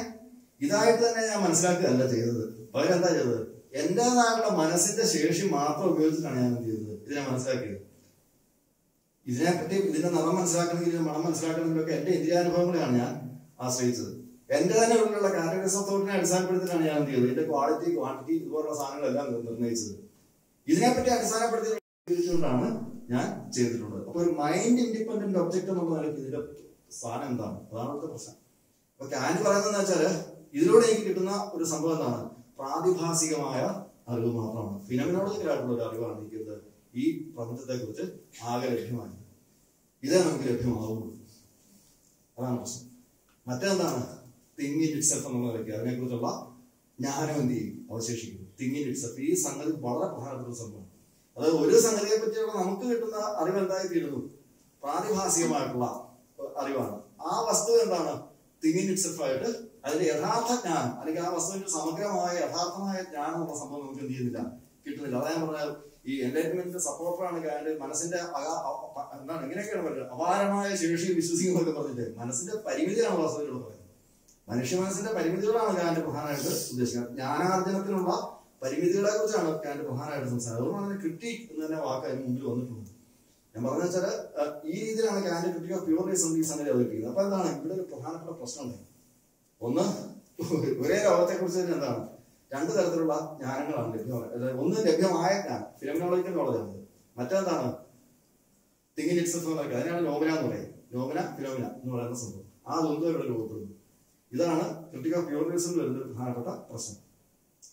ഇതായിട്ട് തന്നെ ഞാൻ മനസ്സിലാക്കുകയല്ല ചെയ്തത്. പകരം എന്താ ചെയ്തത്? എന്റേതായുള്ള മനസ്സിന്റെ ശേഷി മാത്രം ഉപയോഗിച്ചിട്ടാണ് ഞാൻ എന്ത് ചെയ്തത്? ഇതിനെ മനസ്സിലാക്കിയത്. ഇതിനെപ്പറ്റി ഇതിന്റെ നിറം മനസ്സിലാക്കണമെങ്കിൽ ഇതിന്റെ മണം മനസ്സിലാക്കണമെങ്കിലൊക്കെ എന്റെ ഇന്ദ്രിയാനുഭവങ്ങളെയാണ് ഞാൻ ആശ്രയിച്ചത്. എന്റെ തന്നെ ഉള്ളിലുള്ള കാറ്റഗറീസ് ഓഫ് അടിസ്ഥാനപ്പെടുത്തിയിട്ടാണ് ഞാൻ എന്ത് ചെയ്തത്? ഇതിന്റെ ക്വാളിറ്റി ക്വാണ്ടിറ്റി ഇതുപോലുള്ള സാധനങ്ങളെല്ലാം നിർണയിച്ചത്. ഇതിനെപ്പറ്റി അടിസ്ഥാനപ്പെടുത്തി ഞാൻ ചെയ്തിട്ടുള്ളത്. ഒരു മൈൻഡ് ഇൻഡിപെൻഡന്റ് ഒബ്ജക്ട് എന്നുള്ള നിലയ്ക്ക് ഇതിന്റെ സ്ഥാനം എന്താണ്? അതാണ് ഇവിടുത്തെ പ്രശ്നം അപ്പൊ കാൻഡ് പറയുന്നതെന്ന് വെച്ചാൽ ഇതിലൂടെ എനിക്ക് കിട്ടുന്ന ഒരു സംഭവം എന്താണ്? പ്രാതിഭാസികമായ അറിവ് മാത്രമാണ്. ഫിനമിനോളജിക്കലായിട്ടുള്ള ഒരു അറിവാണ് എനിക്കത് ഈ പ്രപഞ്ചത്തെ കുറിച്ച് ആകെ ലഭ്യമായത്. ഇതേ നമുക്ക് ലഭ്യമാവുള്ളൂ. അതാണ് പ്രശ്നം. മറ്റെന്താണ് തിങ്ങി ഇൻ ഇറ്റ്സെൽഫ് എന്നുള്ള നിലയ്ക്ക് അതിനെക്കുറിച്ചുള്ള ജ്ഞാനം എന്ത് ചെയ്യും? അവശേഷിക്കും തിങ്ങിൻ ഇറ്റ്സെൽഫ് ഈ സംഗതി വളരെ പ്രധാനപ്പെട്ട ഒരു അതായത് ഒരു സംഗതിയെ പറ്റിയുള്ള നമുക്ക് കിട്ടുന്ന അറിവ് എന്തായി തീരുന്നു? പ്രാതിഭാസികമായിട്ടുള്ള അറിവാണ്. ആ വസ്തു എന്താണ്? തിങ് ഇൻ ഇറ്റ്സെൽഫ് ആയിട്ട് അതിന്റെ യഥാർത്ഥ ജ്ഞാനം അല്ലെങ്കിൽ ആ വസ്തുവിന്റെ സമഗ്രമായ യഥാർത്ഥമായ ജ്ഞാനം ഉള്ള സംഭവം നമുക്ക് എന്ത് ചെയ്യുന്നില്ല? കിട്ടുന്നില്ല. അതാ പറഞ്ഞാൽ ഈ എന്റർടൈൻമെന്റിന്റെ സപ്പോർട്ടറാണ് അതിന്റെ മനസ്സിന്റെ എന്താണ്? ഇങ്ങനെയൊക്കെയാണ് പറയുന്നത്. അപാരമായ ശേഷി വിശ്വസിക്കുന്നതൊക്കെ പറഞ്ഞിട്ട് മനസ്സിന്റെ പരിമിതിയാണ് വാസ്തവത്തിലൂടെ പറയുന്നത്. മനുഷ്യ മനസ്സിന്റെ പരിമിതികളാണ് ഞാൻ പ്രധാനമായിട്ട് ഉദ്ദേശിക്കുന്നത്. ജ്ഞാനാർജനത്തിനുള്ള പരിമിതികളെ കുറിച്ചാണ് കാന്റെ പ്രധാനമായിട്ട് സംസാരിക്കുന്നത് അതുകൊണ്ടാണ് ക്രിട്ടിക് എന്ന് തന്നെ വാക്ക് അതിന് മുമ്പിൽ വന്നിട്ടുണ്ട് ഞാൻ പറഞ്ഞ വെച്ചാൽ ഈ രീതിയിലാണ് ക്യാൻ കിട്ടിയ ഓഫ് പ്യൂർ റീസൺ ഈ അവതരിപ്പിക്കുന്നത്. അപ്പൊ എന്താണ്? ഇവിടെ ഒരു പ്രധാനപ്പെട്ട പ്രശ്നം ഒന്ന് ഒരേ ലോകത്തെ കുറിച്ച് തന്നെ എന്താണ്? രണ്ട് തരത്തിലുള്ള ജ്ഞാനങ്ങളാണ് ലഭ്യമായത് അതായത് ഒന്ന് ലഭ്യമായ ജ്ഞാനം ഫിലോമിനോളജിക്കൽ നോളജാണ് മറ്റെന്താണ് തിങ്ങിൻ ഇറ്റ്സെൽഫ് എന്നൊക്കെ അതിനാണ് നോമിന എന്ന് പറയുന്നത്. നോമിന ഫിലോമിന എന്ന് പറയുന്ന സംഭവം. ആ ദ്വന്ദ്വരുടെ ലോകത്തുള്ളൂ ഇതാണ് ക്രിട്ടിക് ഓഫ് റീസൺ വരുന്ന ഒരു പ്രധാനപ്പെട്ട പ്രശ്നം.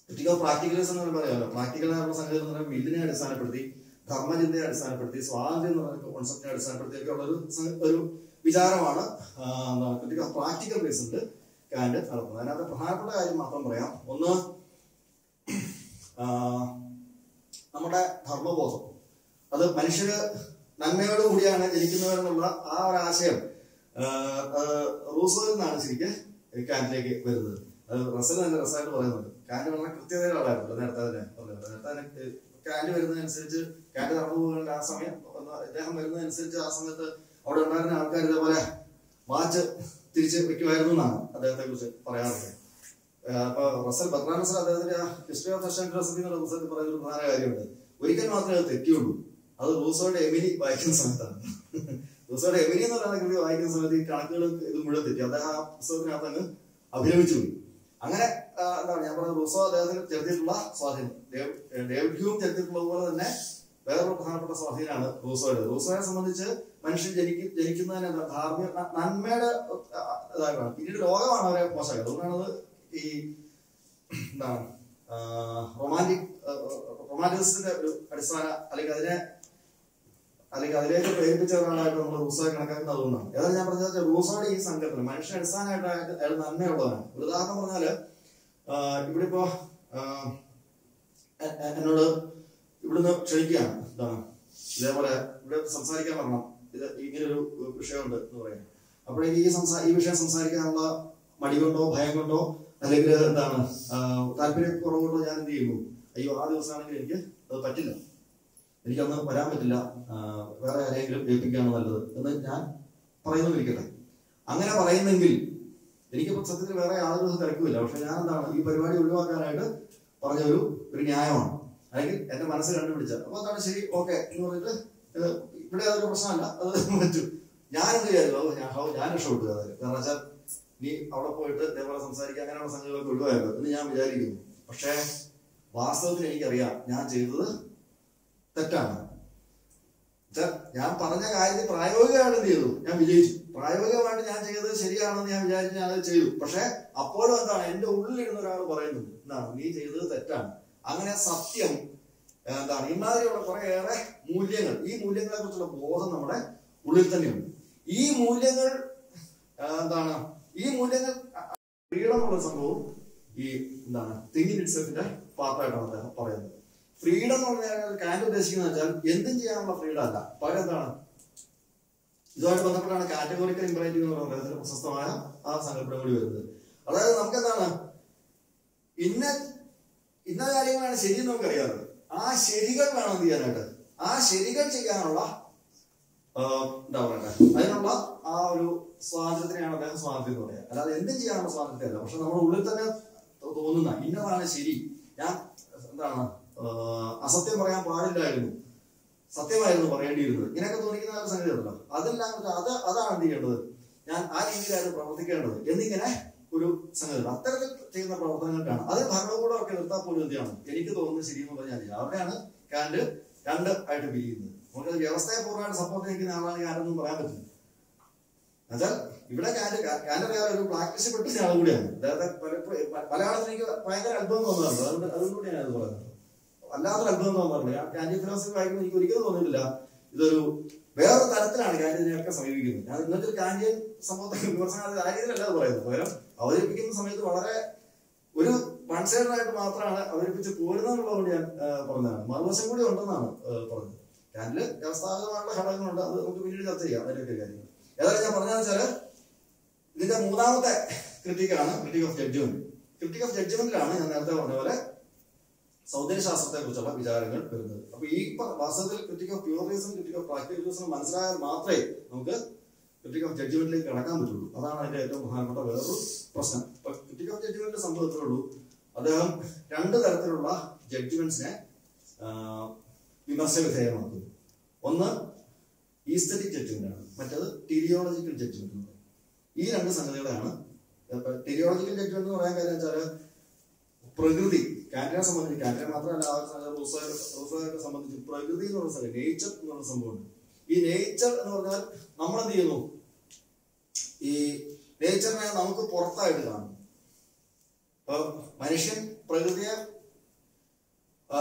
ക്രിട്ടിക് പ്രാക്ടിക്കൽസ് പ്രാക്ടിക്കലിസം എന്ന് പറയാമല്ലോ. പ്രാക്ടിക്കൽ ആയിട്ടുള്ള സംഗതി എന്ന് പറയുമ്പോൾ വില്ലിനെ അടിസ്ഥാനപ്പെടുത്തി ധർമ്മചിന്തയെ അടിസ്ഥാനപ്പെടുത്തി സ്വാതന്ത്ര്യം എന്ന് പറയുന്ന കോൺസെപ്റ്റിനെ അടിസ്ഥാനപ്പെടുത്തി ഒക്കെ ഉള്ള ഒരു ഒരു വിചാരമാണ് എന്താണ് critique of practical basil Kant നടത്തുന്നത്. അതിനകത്ത് പ്രധാനപ്പെട്ട കാര്യം മാത്രം പറയാം. ഒന്ന് നമ്മുടെ ധർമ്മബോധം. അത് മനുഷ്യര് നന്മയോട് കൂടിയാണ് ജനിക്കുന്നവരെന്നുള്ള ആ ഒരു ആശയം റൂസോയിൽ നിന്നാണ് ശരിക്കും കാൻഡിലേക്ക് വരുന്നത്. റസൽ തന്നെ റസായിട്ട് പറയുന്നുണ്ട്. കാറ്റ് വളരെ കൃത്യതയുള്ളതായിരുന്നു നേരത്തെ തന്നെ പറഞ്ഞു നേരത്തെ കാറ്റ് വരുന്നതനുസരിച്ച് കാറ്റ് നടന്നു പോകുന്ന ആ സമയം അദ്ദേഹം വരുന്നതനുസരിച്ച് ആ സമയത്ത് അവിടെ ഉണ്ടായിരുന്ന ആൾക്കാർ ഇതേപോലെ വാച്ച് തിരിച്ച് വെക്കുമായിരുന്നു എന്നാണ് അദ്ദേഹത്തെ കുറിച്ച് പറയാറുള്ളത് അപ്പൊ റസൽ റസൽ അദ്ദേഹത്തിന്റെ ഹിസ്റ്ററി ഓഫ് ഫാഷൻ ഫിലോസഫി എന്നുള്ള പുസ്തകത്തിൽ പറയുന്ന ഒരു പ്രധാന കാര്യമുണ്ട്. ഒരിക്കൽ മാത്രമേ അത് തെറ്റിയുള്ളൂ. അത് റൂസോയുടെ എമിനി വായിക്കുന്ന സമയത്താണ്. റൂസോയുടെ എമിനി എന്ന് പറയുന്ന കൃതി വായിക്കുന്ന സമയത്ത് ഈ കണക്കുകൾ ഇത് മുഴുവൻ തെറ്റി. അദ്ദേഹം ആ പുസ്തകത്തിനകത്ത് അങ്ങ് അഭിനമിച്ചു പോയി. അങ്ങനെ എന്താണ് ഞാൻ പറഞ്ഞത് റൂസോ അദ്ദേഹത്തിന് ചെലുത്തിയിട്ടുള്ള സ്വാധീനം. ഡേവ്- ഡേവിഡ് ഹ്യൂം ചെലുത്തിയിട്ടുള്ളത് പോലെ തന്നെ വേറൊരു പ്രധാനപ്പെട്ട സ്വാധീനമാണ് റൂസോയുടെ. റൂസോയെ സംബന്ധിച്ച് മനുഷ്യൻ ജനിക്കും ജനിക്കുന്നതിന് എന്താ ധാർമ്മിക നന്മയുടെ ഇതായിട്ടാണ്. പിന്നീട് ലോകമാണ് അവരെ മോശമായത്. അതുകൊണ്ടാണ് അത് ഈ എന്താണ് റൊമാന്റിക് റൊമാന്റിസിന്റെ ഒരു അടിസ്ഥാന അല്ലെങ്കിൽ അതിനെ അല്ലെങ്കിൽ അതിലേക്ക് പ്രേരിപ്പിച്ച ഒരാളായിട്ട് നമ്മൾ റൂസ കണക്കാക്കുന്നത് അതുകൊണ്ടാണ്. ഏതാ ഞാൻ പറഞ്ഞത് റൂസോടെ ഈ സംഘത്തിൽ മനുഷ്യൻ അടിസ്ഥാനമായിട്ട് അയാൾ നന്മയുള്ളതാണ് ഒരു ഉദാഹരണം പറഞ്ഞാൽ ഇവിടെ ഇപ്പോ എന്നോട് ഇവിടുന്ന് ക്ഷണിക്കുകയാണ്. എന്താണ്? ഇതേപോലെ ഇവിടെ സംസാരിക്കാൻ പറഞ്ഞു? ഇത് ഇങ്ങനൊരു വിഷയമുണ്ട് എന്ന് പറയാം. അപ്പോഴേക്ക് ഈ സംസാ ഈ വിഷയം സംസാരിക്കാനുള്ള മടി കൊണ്ടോ ഭയം കൊണ്ടോ അല്ലെങ്കിൽ എന്താണ് താല്പര്യ താല്പര്യക്കുറവ് കൊണ്ടോ ഞാൻ എന്ത് ചെയ്യുന്നു? അയ്യോ ആ ദിവസമാണെങ്കിൽ എനിക്ക് അത് പറ്റില്ല. എനിക്കന്ന് വരാൻ പറ്റില്ല വേറെ ആരെങ്കിലും ഏൽപ്പിക്കുകയാണ് നല്ലത് എന്ന് ഞാൻ പറയുന്നിരിക്കട്ടെ അങ്ങനെ പറയുന്നെങ്കിൽ എനിക്ക് സത്യത്തിൽ വേറെ ആളുകൾ തിരക്കുമില്ല. പക്ഷെ ഞാൻ എന്താണ് ഈ പരിപാടി ഒഴിവാക്കാനായിട്ട് പറഞ്ഞ ഒരു ഒരു ന്യായമാണ്. അല്ലെങ്കിൽ എന്റെ മനസ്സ് കണ്ടുപിടിച്ച അപ്പൊ അതാണ് ശരി ഓക്കെ എന്ന് പറഞ്ഞിട്ട് ഇവിടെ അതൊരു പ്രശ്നമല്ല അത് പറ്റൂ. ഞാൻ എന്ത് ഞാൻ ഞാൻ രക്ഷപ്പെട്ടു. അതായത് കാരണം വെച്ചാൽ നീ അവിടെ പോയിട്ട് ഇതേപോലെ സംസാരിക്കുക അങ്ങനെയുള്ള സംഗതികളൊക്കെ ഒഴിവായല്ലോ എന്ന് ഞാൻ വിചാരിക്കുന്നു. പക്ഷേ വാസ്തവത്തിൽ എനിക്കറിയാം ഞാൻ ചെയ്തത് തെറ്റാണ് ഞാൻ പറഞ്ഞ കാര്യത്തിൽ പ്രായോഗികമായിട്ട് എന്ത് ചെയ്തു ഞാൻ വിജയിച്ചു പ്രായോഗികമായിട്ട് ഞാൻ ചെയ്തത് ശരിയാണെന്ന് ഞാൻ വിചാരിച്ചു ഞാൻ അത് ചെയ്തു പക്ഷെ അപ്പോഴും എന്താണ് എന്റെ ഉള്ളിലിരുന്ന ഒരാൾ പറയുന്നുണ്ട് എന്താണ് നീ ചെയ്തത് തെറ്റാണ് അങ്ങനെ സത്യം എന്താണ് ഇമാതിരിയുള്ള കുറേയേറെ മൂല്യങ്ങൾ ഈ മൂല്യങ്ങളെ കുറിച്ചുള്ള ബോധം നമ്മുടെ ഉള്ളിൽ തന്നെയുണ്ട് ഈ മൂല്യങ്ങൾ എന്താണ് ഈ മൂല്യങ്ങൾ ഫ്രീഡം എന്നുള്ള സംഭവം ഈ എന്താണ് തിങ്കിങ് ഇറ്റ്സെഫിന്റെ പാർട്ടായിട്ടാണ് അദ്ദേഹം പറയുന്നത് ഫ്രീഡം എന്ന് പറഞ്ഞാൽ കാൻഡ് ഉദ്ദേശിക്കുന്നത് വെച്ചാൽ എന്തും ചെയ്യാനുള്ള ഫ്രീഡം അല്ല. പകരം എന്താണ്? ഇതുമായിട്ട് ബന്ധപ്പെട്ടാണ് കാറ്റഗോറിക്കൽ ഇമ്പറേറ്റീവ് എന്ന് പറയുന്നത് അതിന്റെ പ്രശസ്തമായ ആ സങ്കല്പം കൂടി വരുന്നത്. അതായത് നമുക്ക് എന്താണ് ഇന്ന ഇന്ന കാര്യങ്ങളാണ് ശരി എന്ന് നമുക്കറിയാറ് ആ ശരികൾ വേണം ചെയ്യാനായിട്ട്. ആ ശരികൾ ചെയ്യാനുള്ള എന്താ പറയണ്ടേ? അതിനുള്ള ആ ഒരു സ്വാതന്ത്ര്യത്തിനെയാണ് അദ്ദേഹം സ്വാതന്ത്ര്യം എന്ന് പറയുക. അല്ലാതെ എന്തും ചെയ്യാനുള്ള സ്വാതന്ത്ര്യമല്ല പക്ഷെ നമ്മുടെ ഉള്ളിൽ തന്നെ തോന്നുന്ന ഇന്നതാണ് ശരി. ഞാൻ എന്താണ്? അസത്യം പറയാൻ പാടില്ലായിരുന്നു. സത്യമായിരുന്നു പറയേണ്ടിയിരുന്നത്. ഇങ്ങനെയൊക്കെ തോന്നിക്കുന്ന ഒരു സംഗതിയുണ്ടല്ലോ അതെല്ലാം അത് അതാണ് എന്ത് ചെയ്യേണ്ടത്? ഞാൻ ആ രീതിയിലായിരുന്നു പ്രവർത്തിക്കേണ്ടത് എന്നിങ്ങനെ ഒരു സംഗതി. അത്തരത്തിൽ ചെയ്യുന്ന പ്രവർത്തനങ്ങൾക്കാണ്. അത് ഭരണകൂടം ഒക്കെ നിർത്താൻ പോലും എന്താണ് എനിക്ക് തോന്നുന്നത് ശരിയെന്ന് പറഞ്ഞാൽ അവിടെയാണ് കാൻഡ് രണ്ട് ആയിട്ട് പിരിയുന്നത് നമുക്ക് വ്യവസ്ഥയെ പൂർണമായിട്ട് സപ്പോർട്ട് ചെയ്യുന്ന ആളാണ് കാന്റൊന്നും പറയാൻ പറ്റില്ല. എന്നുവെച്ചാൽ ഇവിടെ കാൻഡ് കാൻഡ് ഒരു പ്രാക്ടീസ് പെട്ടുന്ന ആളും കൂടിയാണ്. അദ്ദേഹത്തെ പലപ്പോഴും പല പലയാളത്തിൽ എനിക്ക് ഭയങ്കര അത്ഭുതം തോന്നാറുണ്ട് അതുകൊണ്ട് അതുകൊണ്ട് ഞാനത് പറയുന്നത്. അല്ലാത്തൊരു അത്ഭുതം തോന്നാറില്ല ഞാൻ കാന്റി ഫിലോസഫി വായിക്കുമ്പോൾ എനിക്ക് ഒരിക്കലും തോന്നിയിട്ടില്ല. ഇതൊരു വേറൊരു തരത്തിലാണ് കാന്റി ഇതിനെയൊക്കെ സമീപിക്കുന്നത്. ഞാൻ ഇന്നത്തെ ഒരു കാന്റിയൻ സംഭവത്തെ വിമർശനം ആ രീതിയിലല്ല പറയുന്നത് പകരം അവതരിപ്പിക്കുന്ന സമയത്ത് വളരെ ഒരു വൺ സൈഡായിട്ട് മാത്രമാണ് അവതരിപ്പിച്ച് പോരുന്നതെന്നുള്ളതുകൊണ്ട് ഞാൻ പറഞ്ഞതാണ്. മറുവശം കൂടി ഉണ്ടെന്നാണ് പറഞ്ഞത്. കാന്റിൽ വ്യവസ്ഥാപകമായിട്ടുള്ള ഘടകങ്ങളുണ്ട്. അത് നമുക്ക് പിന്നീട് ചർച്ച ചെയ്യാം. അതിലൊക്കെ കാര്യങ്ങൾ ഏതായാലും ഞാൻ പറഞ്ഞതെന്ന് വെച്ചാൽ ഇതിന്റെ മൂന്നാമത്തെ ക്രിട്ടിക്കാണ് critique of judgment. Critique of ജഡ്ജ്മെന്റിലാണ് ഞാൻ നേരത്തെ പറഞ്ഞ പോലെ സൗന്ദര്യശാസ്ത്രത്തെ കുറിച്ചുള്ള വിചാരങ്ങൾ വരുന്നത്. അപ്പൊ ഈ വാസ്തവത്തിൽ critique of purism critique of practicalism മനസ്സിലായാൽ മാത്രമേ നമുക്ക് ക്രിറ്റിക് ഓഫ് ജഡ്ജ്മെന്റിലേക്ക് കടക്കാൻ പറ്റുള്ളൂ. അതാണ് അതിന്റെ ഏറ്റവും പ്രധാനപ്പെട്ട വേറൊരു പ്രശ്നം. ഇപ്പൊ ക്രിറ്റിക് ഓഫ് ജഡ്ജ്മെന്റ് സംഭവത്തിലുള്ളൂ അദ്ദേഹം രണ്ട് തരത്തിലുള്ള ജഡ്ജ്മെന്റ്സിനെ വിമർശന വിധേയമാക്കുന്നു ഒന്ന് ഈസ്തറ്റിക് ജഡ്ജ്മെന്റ് ആണ്. മറ്റത് ടിരിയോളജിക്കൽ ജഡ്ജ്മെന്റ് ഈ രണ്ട് സംഗതികളാണ് ടിരിയോളജിക്കൽ ജഡ്ജ്മെന്റ് എന്ന് പറയാൻ കാര്യം വെച്ചാൽ പ്രകൃതി കാനഡ സംബന്ധിച്ച് കാനഡ മാത്രമല്ല ആ റൂസോയെ സംബന്ധിച്ച് പ്രകൃതി എന്ന് പറഞ്ഞ സംഗതി നേച്ചർ എന്ന് പറഞ്ഞ സംഭവമുണ്ട്. ഈ നേച്ചർ എന്ന് പറഞ്ഞാൽ നമ്മൾ എന്ത് ചെയ്യുന്നു ഈ നേച്ചറിനെ നമുക്ക് പുറത്തായിട്ട് കാണും മനുഷ്യൻ പ്രകൃതിയെ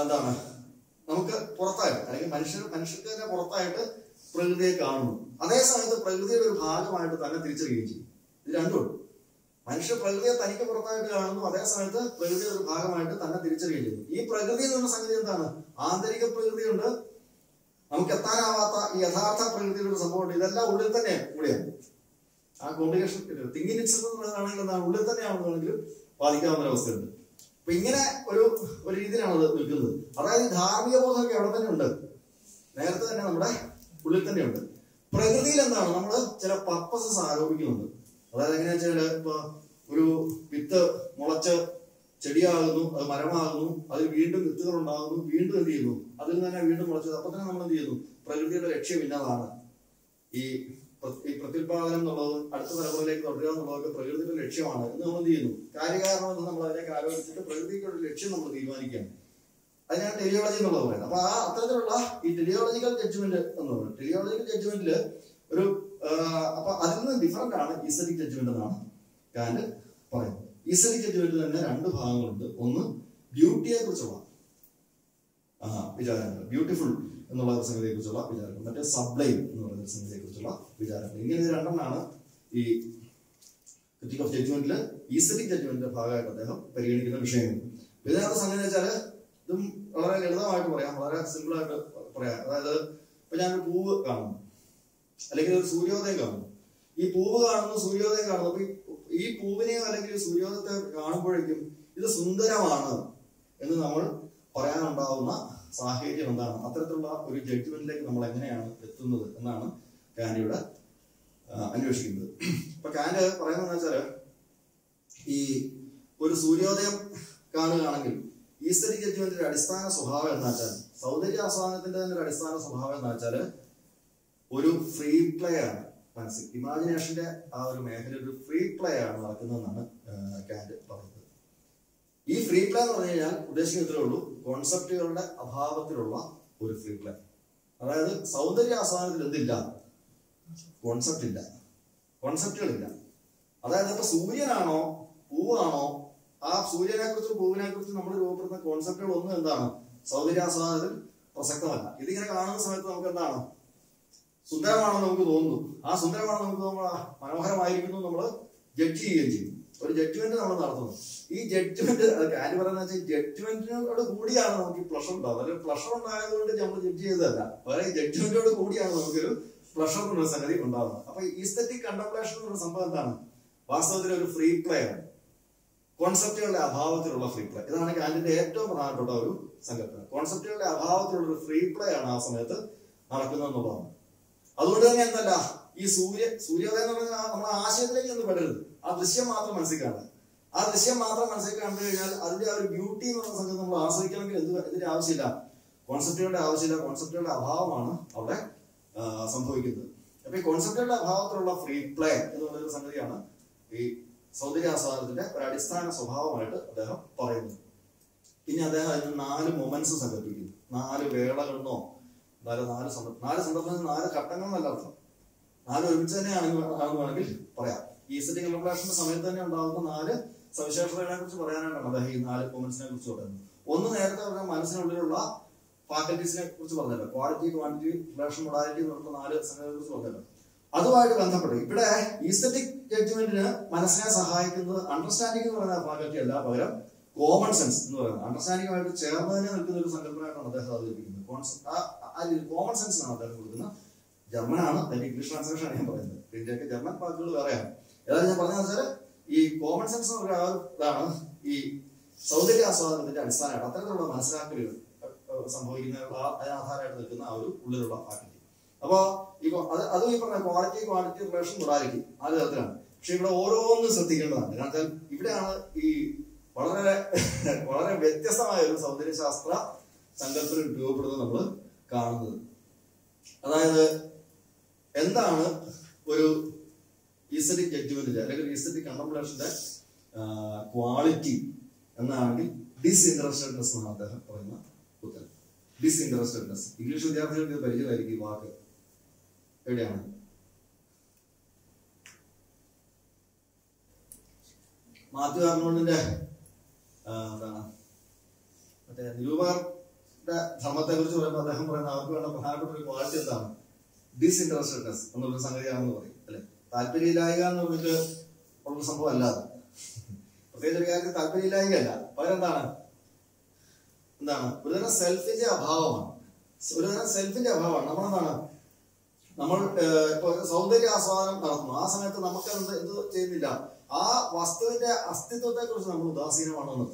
എന്താണ്? നമുക്ക് പുറത്തായിട്ട് അല്ലെങ്കിൽ മനുഷ്യർ മനുഷ്യർക്ക് തന്നെ പുറത്തായിട്ട് പ്രകൃതിയെ കാണുന്നു. അതേ സമയത്ത് പ്രകൃതിയുടെ ഒരു ഭാഗമായിട്ട് തന്നെ തിരിച്ചറിയുകയും ചെയ്യും. ഇത് രണ്ടും. മനുഷ്യ പ്രകൃതിയെ തനിക്ക് പുറത്തായിട്ട് കാണുന്നു. അതേ സമയത്ത് പ്രകൃതിയുടെ ഒരു ഭാഗമായിട്ട് തന്നെ തിരിച്ചറിയുന്നു ഈ പ്രകൃതി എന്ന് സംഗതി എന്താണ്? ആന്തരിക പ്രകൃതിയുണ്ട്. നമുക്ക് എത്താനാവാത്ത ഈ യഥാർത്ഥ പ്രകൃതിയുടെ സംഭവമുണ്ട്. ഇതെല്ലാം ഉള്ളിൽ തന്നെ കൂടിയാണ്. ആ കോംപ്ലിക്കേഷൻ തിങ്ങി നിശ്ചിതമാണെങ്കിൽ എന്താണ്? ഉള്ളിൽ തന്നെ തന്നെയാണെന്നുണ്ടെങ്കിലും ബാധിക്കാവുന്ന അവസ്ഥയുണ്ട്. അപ്പൊ ഇങ്ങനെ ഒരു ഒരു രീതിയിലാണ് അത് നിൽക്കുന്നത്. അതായത് ധാർമ്മിക ബോധമൊക്കെ അവിടെ തന്നെ ഉണ്ട്. നേരത്തെ തന്നെ നമ്മുടെ ഉള്ളിൽ തന്നെയുണ്ട്. പ്രകൃതിയിൽ എന്താണ്? നമ്മൾ ചില പർപ്പസസ് ആരോപിക്കുന്നുണ്ട്. അതായത് എങ്ങനെയാ വെച്ചാൽ ഇപ്പൊ ഒരു വിത്ത് മുളച്ച് ചെടിയാകുന്നു അത് മരമാകുന്നു അതിൽ വീണ്ടും വിത്തുകൾ ഉണ്ടാകുന്നു വീണ്ടും എന്ത് ചെയ്യുന്നു? അതിൽ തന്നെ വീണ്ടും മുളച്ചത്. അപ്പൊ തന്നെ നമ്മൾ എന്ത് ചെയ്യുന്നു? പ്രകൃതിയുടെ ലക്ഷ്യം ഇന്നതാണ്. ഈ ഈ പ്രത്യുൽപാദനം എന്നുള്ളത് അടുത്ത തലമുറയിലേക്ക് തുടരുക എന്നുള്ളതൊക്കെ പ്രകൃതിയുടെ ലക്ഷ്യമാണ്. എന്ന് നമ്മൾ എന്ത് ചെയ്യുന്നു? കാര്യകാരണം എന്ന് നമ്മൾ അതിലേക്ക് ആലോചിച്ചിട്ട് പ്രകൃതിക്കുള്ള ലക്ഷ്യം നമ്മൾ തീരുമാനിക്കുകയാണ്. അതിനാണ് ടെലിയോളജി എന്നുള്ളത് പറയുന്നത് അപ്പൊ ആ അത്തരത്തിലുള്ള ഈ ടെലിയോളജിക്കൽ ജഡ്ജ്മെന്റ് എന്ന് പറയുന്നത് ടെലിയോളജിക്കൽ ജഡ്ജ്മെന്റിൽ ഒരു അപ്പൊ അതിൽ നിന്ന് ഡിഫറെന്റ് ആണ് ഈസറ്റിക് ജഡ്ജ്മെന്റ് എന്നാണ് ഞാൻ പറയുന്നത്. ഈസറ്റിക് ജഡ്ജ്മെന്റിൽ തന്നെ രണ്ട് ഭാഗങ്ങളുണ്ട്. ഒന്ന് ബ്യൂട്ടിയെ കുറിച്ചുള്ള വിചാരങ്ങൾ. ബ്യൂട്ടിഫുൾ എന്നുള്ള സംഗതിയെ കുറിച്ചുള്ള വിചാരങ്ങൾ. മറ്റേ സബ്ലൈം എന്ന് പറയുന്ന സംഗതിയെ കുറിച്ചുള്ള വിചാരങ്ങൾ. ഇങ്ങനെ രണ്ടെണ്ണാണ് ഈ ക്രിറ്റിക് ഓഫ് ജഡ്ജ്മെന്റിൽ ഈസലി ജഡ്ജ്മെന്റിന്റെ ഭാഗമായിട്ട് അദ്ദേഹം പരിഗണിക്കുന്ന വിഷയങ്ങൾ. ഇതിനകത്ത് സംഗതി വെച്ചാൽ ഇതും വളരെ ലളിതമായിട്ട് പറയാം. വളരെ സിമ്പിൾ ആയിട്ട് പറയാം. അതായത് ഇപ്പൊ ഞാനൊരു പൂവ് കാണുന്നു. അല്ലെങ്കിൽ ഒരു സൂര്യോദയം കാണുന്നു ഈ പൂവ് കാണുന്നു സൂര്യോദയം കാണുന്നു അപ്പൊ ഈ- പൂവിനെയോ അല്ലെങ്കിൽ സൂര്യോദയത്തെ കാണുമ്പോഴേക്കും ഇത് സുന്ദരമാണ് എന്ന് നമ്മൾ പറയാനുണ്ടാവുന്ന സാഹചര്യം എന്താണ്? അത്തരത്തിലുള്ള ഒരു ജഡ്ജ്മെന്റിലേക്ക് നമ്മൾ എങ്ങനെയാണ് എത്തുന്നത് എന്നാണ് കാൻഡിയുടെ അന്വേഷിക്കുന്നത്. ഇപ്പൊ കാൻഡ് പറയുന്നത് വെച്ചാൽ ഈ ഒരു സൂര്യോദയം കാണുകയാണെങ്കിൽ ഈസ്റ്ററി ജഡ്ജ്മെന്റിന്റെ അടിസ്ഥാന സ്വഭാവം എന്ന് വെച്ചാൽ സൗന്ദര്യ ആസ്വാദനത്തിന്റെ തന്നെ ഒരു അടിസ്ഥാന സ്വഭാവം എന്ന് വെച്ചാൽ ഒരു ഫ്രീ പ്ലേ ആണ്. മനസ്സിൽ ഇമാജിനേഷന്റെ ആ ഒരു മേഖല ഒരു ഫ്രീ പ്ലേ ആണ് നടക്കുന്നതെന്നാണ് കാൻഡ് പറയുന്നത്. ഈ ഫ്രീ പ്ലേ എന്ന് പറഞ്ഞു കഴിഞ്ഞാൽ ഉദ്ദേശിക്കുന്നത് ഉള്ളൂ കോൺസെപ്റ്റുകളുടെ അഭാവത്തിലുള്ള ഒരു ഫ്രീ പ്ലേ അതായത് സൗന്ദര്യ ആസ്വാദനത്തിൽ എന്തില്ല? കോൺസെപ്റ്റ് ഇല്ല. കോൺസെപ്റ്റുകളില്ല അതായത് ഇപ്പൊ സൂര്യനാണോ പൂവാണോ ആ സൂര്യനെ കുറിച്ചും പൂവിനെ കുറിച്ചും നമ്മൾ രൂപപ്പെടുന്ന കോൺസെപ്റ്റുകൾ ഒന്നും എന്താണ്? സൗന്ദര്യാസ്വാദനത്തിൽ പ്രസക്തമല്ല. ഇതിങ്ങനെ കാണുന്ന സമയത്ത് നമുക്ക് എന്താണ്? സുന്ദരമാണെന്ന് നമുക്ക് തോന്നുന്നു. ആ സുന്ദരമാണെന്ന് നമുക്ക് നമ്മൾ മനോഹരമായിരിക്കുന്നു നമ്മൾ ജഡ്ജ് ചെയ്യുകയും ചെയ്യും. ഒരു ജഡ്ജ്മെന്റ് നമ്മൾ നടത്തുന്നു. ഈ ജഡ്ജ്മെന്റ് കാര്യം പറയുന്ന വെച്ചാൽ ജഡ്ജ്മെന്റിനോട് കൂടിയാണ് നമുക്ക് ഈ പ്ലഷർ ഉണ്ടാവുന്നത്. അല്ലെങ്കിൽ പ്ലഷർ ഉണ്ടായതുകൊണ്ട് നമ്മൾ ജഡ്ജ് ചെയ്തതല്ല. വേറെ ജഡ്ജ്മെന്റിനോട് കൂടിയാണ് നമുക്കൊരു പ്ലഷർ എന്നുള്ള സംഗതി ഉണ്ടാവുന്നത്. അപ്പൊ ഈസ്തറ്റിക് കണ്ടംപ്ലേഷൻ എന്നുള്ള സംഭവം എന്താണ്? വാസ്തവത്തിൽ ഒരു ഫ്രീ പ്ലേ ആണ് കോൺസെപ്റ്റുകളുടെ അഭാവത്തിലുള്ള ഫ്രീ പ്ലേ ഇതാണ് കാന്റിന്റെ ഏറ്റവും പ്രധാനപ്പെട്ട ഒരു സംഘടന. കോൺസെപ്റ്റുകളുടെ അഭാവത്തിലുള്ള ഒരു ഫ്രീ പ്ലേ ആണ് ആ സമയത്ത് നടക്കുന്നത് എന്നുള്ളതാണ്. അതുകൊണ്ട് തന്നെ എന്തല്ല ഈ സൂര്യ സൂര്യോദയം എന്ന് പറഞ്ഞാൽ നമ്മൾ ആശയത്തിലേക്ക് ഒന്ന് പെടരുത്. ആ ദൃശ്യം മാത്രം മനസ്സിൽ കാണുക ആ ദൃശ്യം മാത്രം മനസ്സിൽ കണ്ടു കഴിഞ്ഞാൽ അതിന്റെ ആ ഒരു ബ്യൂട്ടി എന്ന് പറയുന്ന സംഗതി നമ്മൾ ആസ്വദിക്കണമെങ്കിൽ എന്ത് ഇതിന്റെ ആവശ്യമില്ല. കോൺസെപ്റ്റുകളുടെ ആവശ്യമില്ല. കോൺസെപ്റ്റുകളുടെ അഭാവമാണ് അവിടെ സംഭവിക്കുന്നത്. അപ്പൊ ഈ കോൺസെപ്റ്റുകളുടെ അഭാവത്തിലുള്ള ഫ്രീ പ്ലേ എന്ന് പറയുന്ന സംഗതിയാണ് ഈ സൗന്ദര്യാസ്വാദനത്തിന്റെ ഒരു അടിസ്ഥാന സ്വഭാവമായിട്ട് അദ്ദേഹം പറയുന്നത്. പിന്നെ അദ്ദേഹം അതിന് നാല് മൊമെന്റ്സ് സങ്കല്പിക്കുന്നു നാല് വേളകളെന്നോ നാല് നാല് സന്ദർഭം നാല് സന്ദർഭം നാല് ഘട്ടങ്ങൾ എന്നല്ല അർത്ഥം. നാല് ഒരുമിച്ച് തന്നെയാണെങ്കിൽ ആണെന്ന് പറയാം. ഈ സെറ്റിംഗ് ക്ലാസിന്റെ സമയത്ത് തന്നെ ഉണ്ടാകുന്ന നാല് സവിശേഷതകളെ കുറിച്ച് പറയാനാണ് അദ്ദേഹം ഈ നാല് കോമൻസിനെ കുറിച്ച് പറയുന്നത് ഒന്ന് നേരത്തെ പറഞ്ഞ മനസ്സിനുള്ളിലുള്ള ഫാക്കൽറ്റീസിനെ കുറിച്ച് പറഞ്ഞല്ലോ. ക്വാളിറ്റി ക്വാണ്ടിറ്റി റിലേഷൻ മൊഡാലിറ്റി എന്നുള്ള നാല് സംഗതികളെ കുറിച്ച് പറഞ്ഞല്ലോ. അതുമായിട്ട് ബന്ധപ്പെട്ട് ഇവിടെ ഈസ്തറ്റിക് ജഡ്ജ്മെന്റിന് മനസ്സിനെ സഹായിക്കുന്നത് അണ്ടർസ്റ്റാൻഡിംഗ് എന്ന് പറയുന്ന ഫാക്കൽറ്റി അല്ല പകരം കോമൺ സെൻസ് എന്ന് പറയുന്നത്. അണ്ടർസ്റ്റാൻഡിംഗുമായിട്ട് ചേർന്നതിനെ നിൽക്കുന്ന ഒരു സങ്കല്പമായിട്ടാണ് അദ്ദേഹം അവതരിപ്പിക്കുന്നത്. കോമൺ സെൻസ് ആണ് കൊടുക്കുന്ന ജർമ്മൻ ആണ് അതിന്റെ ഇംഗ്ലീഷ് ട്രാൻസ്ലേഷൻ ആണ് ഞാൻ പറയുന്നത്. ഇന്ത്യയ്ക്ക് ജർമ്മൻ വാക്കുകൾ വേറെയാണ്. ഏതായാലും ഞാൻ പറഞ്ഞതെന്ന് വെച്ചാൽ ഈ കോമൺ സെൻസ് എന്ന് പറയുന്ന ഇതാണ് ഈ സൗന്ദര്യ ആസ്വാദനത്തിന്റെ അടിസ്ഥാനമായിട്ട് അത്തരത്തിലുള്ള മനസ്സിലാക്കലുകൾ സംഭവിക്കുന്ന ആധാരമായിട്ട് നിൽക്കുന്ന ആ ഒരു ഉള്ളിലുള്ള ഫാക്കൽറ്റി അപ്പോ ഇപ്പൊ അത് അതും ഈ പറഞ്ഞ ക്വാളിറ്റി ക്വാളിറ്റി റിലേഷൻ ഉണ്ടായിരിക്കും ആ തരത്തിലാണ്. പക്ഷെ ഇവിടെ ഓരോന്നും ശ്രദ്ധിക്കേണ്ടതാണ്. കാരണം വെച്ചാൽ ഇവിടെയാണ് ഈ വളരെ വളരെ വ്യത്യസ്തമായ ഒരു സൗന്ദര്യശാസ്ത്ര സങ്കല്പനം രൂപപ്പെടുന്നത് നമ്മൾ കാണുന്നത്. അതായത് എന്താണ് ഒരു ഈസറ്റിക് ജഡ്ജ്മെന്റിന്റെ അല്ലെങ്കിൽ ഈസറ്റിക് കണ്ടംപ്ലേഷന്റെ ക്വാളിറ്റി എന്നാണെങ്കിൽ ഡിസ്ഇൻട്രസ്റ്റഡ്നെസ് എന്നാണ് അദ്ദേഹം പറയുന്ന ഉത്തരം. ഡിസ്ഇൻട്രസ്റ്റഡ്നെസ് ഇംഗ്ലീഷ് വിദ്യാർത്ഥികൾക്ക് പരിചയമായിരിക്കും ഈ വാക്ക്. എവിടെയാണ്? മാത്യു ആർണോൾഡിന്റെ ആ, എന്താണ്? മറ്റേ നിരൂപകരുടെ ധർമ്മത്തെ കുറിച്ച് പറയുമ്പോൾ അദ്ദേഹം പറയുന്ന അവർക്ക് വേണ്ട പ്രധാനപ്പെട്ട ഒരു ക്വാളിറ്റി എന്താണ്? ഡിസ്ഇൻട്രസ്റ്റഡ്നെസ് എന്നുള്ള സംഗതിയാണെന്ന് പറയും അല്ലെ? താല്പര്യമില്ലായ്ക എന്ന് പറഞ്ഞിട്ട് ഉള്ള സംഭവം അല്ലാതെ പ്രത്യേകിച്ച് ഒരു കാര്യത്തിൽ താല്പര്യമില്ലായ്ക അല്ല പകരം എന്താണ്? എന്താണ്? ഒരുതരം സെൽഫിന്റെ അഭാവമാണ്. ഒരുതരം സെൽഫിന്റെ അഭാവമാണ്. നമ്മളെന്താണ്? നമ്മൾ ഇപ്പൊ സൗന്ദര്യ ആസ്വാദനം നടത്തുന്നു. ആ സമയത്ത് നമുക്ക് എന്ത് എന്ത് ചെയ്യുന്നില്ല. ആ വസ്തുവിന്റെ അസ്തിത്വത്തെ കുറിച്ച് നമ്മൾ ഉദാസീനമാണെന്ന്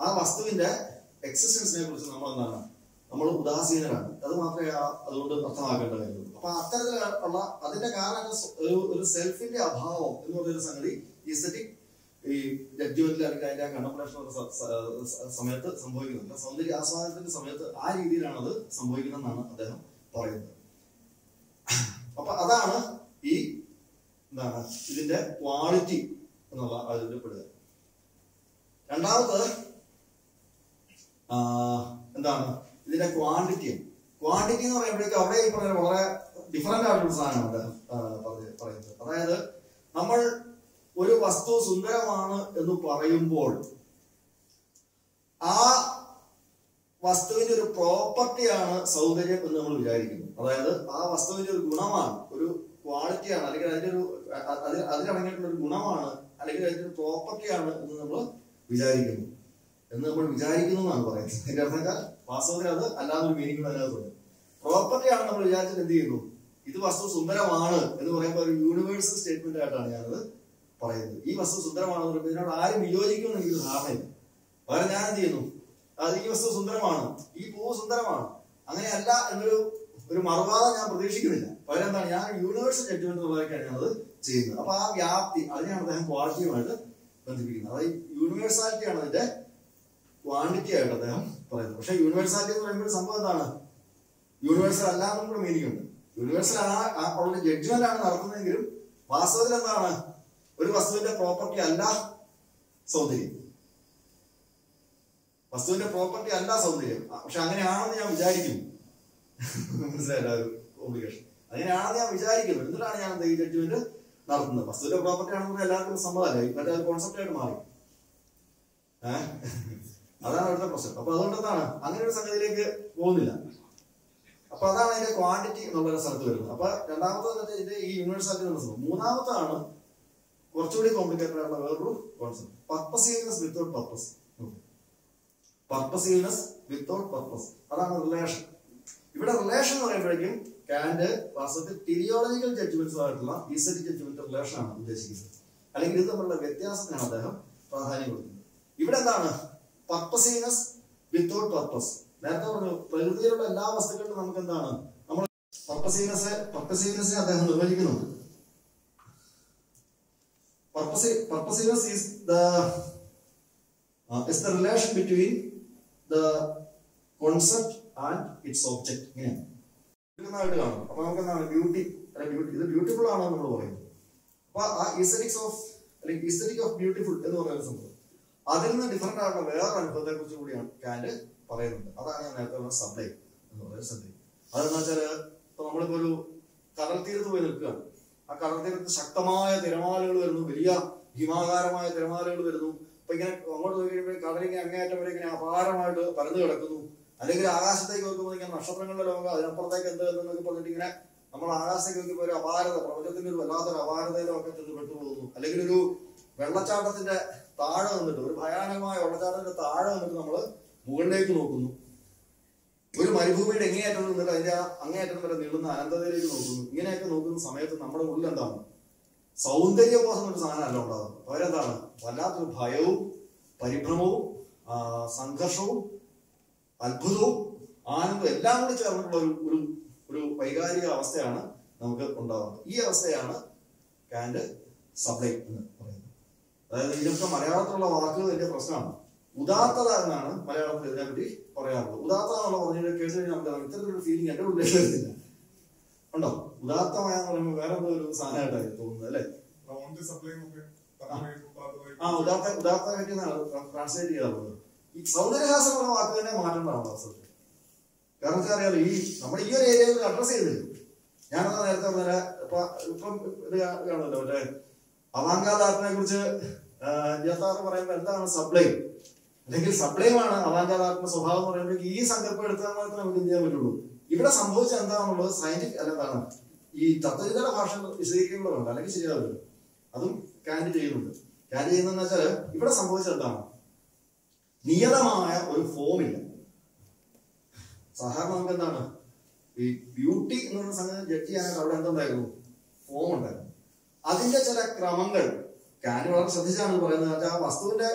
ആ വസ്തുവിന്റെ എക്സിസ്റ്റൻസിനെ കുറിച്ച് നമ്മൾ എന്താണ്? നമ്മൾ ഉദാസീനരാണ്. അത് മാത്രമേ ആ അതുകൊണ്ട് അർത്ഥമാക്കേണ്ട കാര്യമുള്ളൂ അപ്പൊ അത്തരത്തിലുള്ള അതിന്റെ കാരണം ഒരു ഒരു സെൽഫിന്റെ അഭാവം എന്ന് പറയുന്ന സംഗതി ഈസ്തറ്റിക് ഈ ജഡ്ജ്മെന്റിൽ അല്ലെങ്കിൽ അതിന്റെ കണ്ടംപ്ലേഷൻ സമയത്ത് സംഭവിക്കുന്നുണ്ട്. സൗന്ദര്യ ആസ്വാദനത്തിന്റെ സമയത്ത് ആ രീതിയിലാണ് അത് സംഭവിക്കുന്നതെന്നാണ് അദ്ദേഹം പറയുന്നത്. അപ്പൊ അതാണ് ഈ എന്താണ് ഇതിന്റെ ക്വാളിറ്റി എന്നുള്ള അതിന്റെ പെടുക. രണ്ടാമത് എന്താണ്? ഇതിന്റെ ക്വാണ്ടിറ്റി ക്വാണ്ടിറ്റി എന്ന് പറയുമ്പോഴേക്കും അവിടെ ഈ പറഞ്ഞ വളരെ ഡിഫറെന്റ് ആയിട്ടുള്ള സാധനമാണ് അദ്ദേഹം പറയുന്നത്. അതായത് നമ്മൾ ഒരു വസ്തു സുന്ദരമാണ് എന്ന് പറയുമ്പോൾ ആ വസ്തുവിന്റെ ഒരു പ്രോപ്പർട്ടിയാണ് സൗന്ദര്യം എന്ന് നമ്മൾ വിചാരിക്കുന്നു. അതായത് ആ വസ്തുവിന്റെ ഒരു ഗുണമാണ് ഒരു ക്വാളിറ്റിയാണ് അല്ലെങ്കിൽ അതിന്റെ ഒരു അതിൽ അതിലടങ്ങിയിട്ടുള്ള ഒരു ഗുണമാണ് അല്ലെങ്കിൽ അതിന്റെ ഒരു പ്രോപ്പർട്ടിയാണ് എന്ന് നമ്മൾ വിചാരിക്കുന്നു. എന്ന് നമ്മൾ വിചാരിക്കുന്നു എന്നാണ് പറയുന്നത്. വെച്ചാൽ വാസ്തവത്തിൽ അത് അല്ലാതൊരു മീനിങ് പ്രോപ്പർട്ടി ആണ് നമ്മൾ വിചാരിച്ചത് എന്ത് ചെയ്യുന്നു? ഇത് വസ്തു സുന്ദരമാണ് എന്ന് പറയുമ്പോൾ ഒരു യൂണിവേഴ്സൽ സ്റ്റേറ്റ്മെന്റ് ആയിട്ടാണ് ഞാനത് പറയുന്നത്. ഈ വസ്തു സുന്ദരമാണെന്ന് പറയുമ്പോൾ ഇതിനോട് ആരും വിയോജിക്കുമെന്ന് എനിക്ക് ധാരണയില്ല. പകരം ഞാൻ എന്ത് ചെയ്യുന്നു? അത് ഈ വസ്തു സുന്ദരമാണ്. ഈ പൂവ് സുന്ദരമാണ്. അങ്ങനെയല്ല എന്നൊരു ഒരു മറുവാദം ഞാൻ പ്രതീക്ഷിക്കുന്നില്ല. പകരം എന്താണ്? ഞാൻ യൂണിവേഴ്സൽ ജഡ്ജ്മെന്റ് എന്നുള്ളതൊക്കെയാണ് ഞാനത് ചെയ്യുന്നത്. അപ്പൊ ആ വ്യാപ്തി അതിനെയാണ് അദ്ദേഹം ക്വാളിറ്റിയുമായിട്ട് ബന്ധിപ്പിക്കുന്നത്. അതായത് യൂണിവേഴ്സാലിറ്റിയാണ് അതിന്റെ ക്വാണ്ടിറ്റി ആയിട്ട് അദ്ദേഹം പറയുന്നത്. പക്ഷെ യൂണിവേഴ്സാലിറ്റി എന്ന് പറയുമ്പോൾ സംഭവം എന്താണ്? യൂണിവേഴ്സൽ അല്ല എന്നും കൂടെ മീനിങ് ഉണ്ട്. യൂണിവേഴ്സൽ ആ ജഡ്ജ്മെന്റ് ആണ് നടത്തുന്നതെങ്കിലും വാസ്തവത്തിൽ എന്താണ്? ഒരു വസ്തുവിന്റെ പ്രോപ്പർട്ടി അല്ല സൗന്ദര്യം. വസ്തുവിന്റെ പ്രോപ്പർട്ടി അല്ല സൗന്ദര്യം. പക്ഷെ അങ്ങനെയാണെന്ന് ഞാൻ വിചാരിക്കുന്നു മനസ്സിലായില്ല? അങ്ങനെയാണെന്ന് ഞാൻ വിചാരിക്കുന്നു. എന്നിട്ടാണ് ഞാൻ ഈ ജഡ്ജ്മെന്റ് നടത്തുന്നത്. വസ്തുവിന്റെ പ്രോപ്പർട്ടി ആണെന്ന് എല്ലാവർക്കും സമ്മതമല്ലേ മറ്റേ കോൺസെപ്റ്റ് ആയിട്ട് മാറി. ഏഹ് അതാണ് അവിടുത്തെ പ്രശ്നം അപ്പൊ അതുകൊണ്ട് എന്താണ് അങ്ങനെ ഒരു സംഗതിയിലേക്ക് പോകുന്നില്ല. അപ്പൊ അതാണ് അതിന്റെ ക്വാണ്ടിറ്റി എന്നുള്ള സ്ഥലത്ത് വരുന്നത്. അപ്പൊ രണ്ടാമത്തെ ഇതിന്റെ ഈ യൂണിവേഴ്സാലിറ്റി എന്ന സംഭവം മൂന്നാമത്താണ് കുറച്ചുകൂടി കോംപ്ലിക്കേറ്റഡ് ആയിട്ടുള്ള വേറൊരു concept purposiveness without purpose purposiveness without purpose അതാണ് റിലേഷൻ ഇവിടെ റിലേഷൻ എന്ന് പറയുമ്പോഴേക്കും കാന്റ് വാസ്തവത്തിൽ ടിരിയോളജിക്കൽ ജഡ്ജ്മെന്റ്സ് ആയിട്ടുള്ള ഈസറ്റി ജഡ്ജ്മെന്റ് റിലേഷൻ ആണ് ഉദ്ദേശിക്കുന്നത്. അല്ലെങ്കിൽ ഇത് തമ്മിലുള്ള വ്യത്യാസത്തിനാണ് അദ്ദേഹം പ്രാധാന്യം കൊടുക്കുന്നത്. ഇവിടെ എന്താണ് പർപ്പസീവ്നെസ് വിത്തൗട്ട് പർപ്പസ് നേരത്തെ പറഞ്ഞു പ്രകൃതിയിലുള്ള എല്ലാ വസ്തുക്കളിലും നമുക്ക് എന്താണ് നമ്മൾ പർപ്പസീനസ് പർപ്പസീനസ് അദ്ദേഹം നിർവചിക്കുന്നുണ്ട് purposiveness is the is the relation between the concept and its object ഇങ്ങനെയാണ്. കാണും. അപ്പൊ നമുക്ക് എന്താണ് ബ്യൂട്ടി അല്ലെ ബ്യൂട്ടി ഇത് ബ്യൂട്ടിഫുൾ ആണെന്ന് നമ്മൾ പറയുന്നത്. അപ്പൊ ആ ഇസറ്റിക്സ് ഓഫ് അല്ലെങ്കിൽ ഇസറ്റിക് ഓഫ് ബ്യൂട്ടിഫുൾ എന്ന് പറയുന്ന സംഭവം. അതിൽ നിന്ന് ഡിഫറെന്റ് ആയിട്ടുള്ള വേറെ അനുഭവത്തെ കുറിച്ച് കൂടിയാണ് കാൻഡ് പറയുന്നുണ്ട് അതാണ് ഞാൻ നേരത്തെ പറഞ്ഞ സബ്ലൈ എന്ന് പറയുന്ന സബ്ലൈ അതെന്ന് വെച്ചാൽ ഇപ്പൊ നമ്മളിപ്പോ ഒരു കടൽ തീരത്ത് പോയി നിൽക്കുകയാണ്. ആ കടൽ തീരത്ത് ശക്തമായ തിരമാലകൾ വരുന്നു വലിയ ഭീമാകാരമായ തിരമാലകൾ വരുന്നു. അപ്പൊ ഇങ്ങനെ അങ്ങോട്ട് നോക്കി കഴിയുമ്പോൾ കടലിങ്ങനെ അങ്ങേയറ്റം വരെ ഇങ്ങനെ അപാരമായിട്ട് പരന്നു കിടക്കുന്നു. അല്ലെങ്കിൽ ആകാശത്തേക്ക് നോക്കുമ്പോൾ ഇങ്ങനെ നക്ഷത്രങ്ങളുടെ ലോകം അതിനപ്പുറത്തേക്ക് എന്ത് എന്നൊക്കെ പറഞ്ഞിട്ട് ഇങ്ങനെ നമ്മൾ ആകാശത്തേക്ക് നോക്കിയപ്പോൾ ഒരു അപാരത പ്രപഞ്ചത്തിന്റെ ഒരു വല്ലാത്തൊരു അപാരതയിലൊക്കെ ചെന്ന് പെട്ടുപോകുന്നു. അല്ലെങ്കിൽ ഒരു വെള്ളച്ചാട്ടത്തിന്റെ താഴെ നിന്നിട്ട് ഒരു ഭയാനകമായ വെള്ളച്ചാട്ടത്തിന്റെ താഴെ നിന്നിട്ട് നമ്മൾ മുകളിലേക്ക് നോക്കുന്നു. ഒരു മരുഭൂമിയുടെ എങ്ങേയറ്റം നിന്നിട്ട് അതിന്റെ അങ്ങേയറ്റം വരെ നീളുന്ന അനന്തതയിലേക്ക് നോക്കുന്നു. ഇങ്ങനെയൊക്കെ നോക്കുന്ന സമയത്ത് നമ്മുടെ ഉള്ളിൽ എന്താണ്? സൗന്ദര്യബോധം ഒരു സാധനമല്ല ഉണ്ടാകുന്നത് അവരെന്താണ് വല്ലാത്തൊരു ഭയവും പരിഭ്രമവും സംഘർഷവും അത്ഭുതവും ആനന്ദവും എല്ലാം കൂടി ചേർന്നിട്ടുള്ള ഒരു ഒരു വൈകാരിക അവസ്ഥയാണ് നമുക്ക് ഉണ്ടാകുന്നത് ഈ അവസ്ഥയാണ് കാൻഡ് സപ്ലൈ എന്ന്. അതായത് ഇതിനൊക്കെ മലയാളത്തിലുള്ള വാക്കുകൾ വലിയ പ്രശ്നമാണ്. ഉദാത്തത എന്നാണ് മലയാളത്തിൽ ഇതിനെപ്പറ്റി പറയാറുള്ളത്. ഉദാത്ത എന്നുള്ള പറഞ്ഞു കേട്ട് കഴിഞ്ഞാൽ നമുക്ക് ഇത്തരത്തിലൊരു ഫീലിംഗ് എന്റെ ഉള്ളിൽ വരുന്നില്ല. ഉണ്ടോ? ഉദാത്തമായ പറയുമ്പോൾ വേറെ എന്തോ ഒരു സാധനമായിട്ടാണ് തോന്നുന്നത് അല്ലേ? ആ ഉദാത്ത ഉദാത്ത ട്രാൻസ്ലേറ്റ് ചെയ്യാറുള്ളത് ഈ സൗന്ദര്യഹാസമുള്ള എന്ന വാക്ക് തന്നെ മാറ്റേണ്ടതാണ് വാസ്തവത്തിൽ കാരണം വെച്ചാൽ അറിയാലോ ഈ നമ്മൾ ഈ ഒരു ഏരിയയിൽ അഡ്രസ് ചെയ്തില്ല ഞാനത് നേരത്തെ പറഞ്ഞ ഇപ്പൊ ഇപ്പം ഇത് കാണുമല്ലോ മറ്റേ അവാങ്കാദാർട്ടിനെ കുറിച്ച് ജത്താറ് പറയുമ്പോൾ എന്താണ് സപ്ലൈ? അല്ലെങ്കിൽ സപ്ലൈമാണ് അവാങ്കാദാർട്ടിന്റെ സ്വഭാവം എന്ന് പറയുമ്പോൾ ഈ സങ്കല്പം എടുത്താൽ മാത്രമേ നമുക്ക് ചെയ്യാൻ പറ്റുള്ളൂ? ഇവിടെ സംഭവിച്ച എന്താണെന്നുള്ളത് സയന്റിഫിക് അല്ല എന്താണ്? ഈ തത്വചിന്തയുടെ ഭാഷ വിശദീകരിക്കേണ്ടതുണ്ട് അല്ലെങ്കിൽ ശരിയാവില്ല. അതും കാൻഡ് ചെയ്യുന്നുണ്ട്. കാൻഡ് ചെയ്യുന്നതെന്ന് വെച്ചാൽ ഇവിടെ സംഭവിച്ചത് എന്താണ്? നിയതമായ ഒരു ഫോം ഇല്ല. സാധാരണ നമുക്ക് എന്താണ്? ഈ ബ്യൂട്ടി എന്ന് പറയുന്ന സംഗതി ജഡ്ജ് ചെയ്യാനായിട്ട് അവിടെ എന്തുണ്ടായിരുന്നു? ഫോം ഉണ്ടായിരുന്നു. അതിന്റെ ചില ക്രമങ്ങൾ കാൻഡ് വളരെ ശ്രദ്ധിച്ചാണ് പറയുന്നത്. ആ വസ്തുവിന്റെ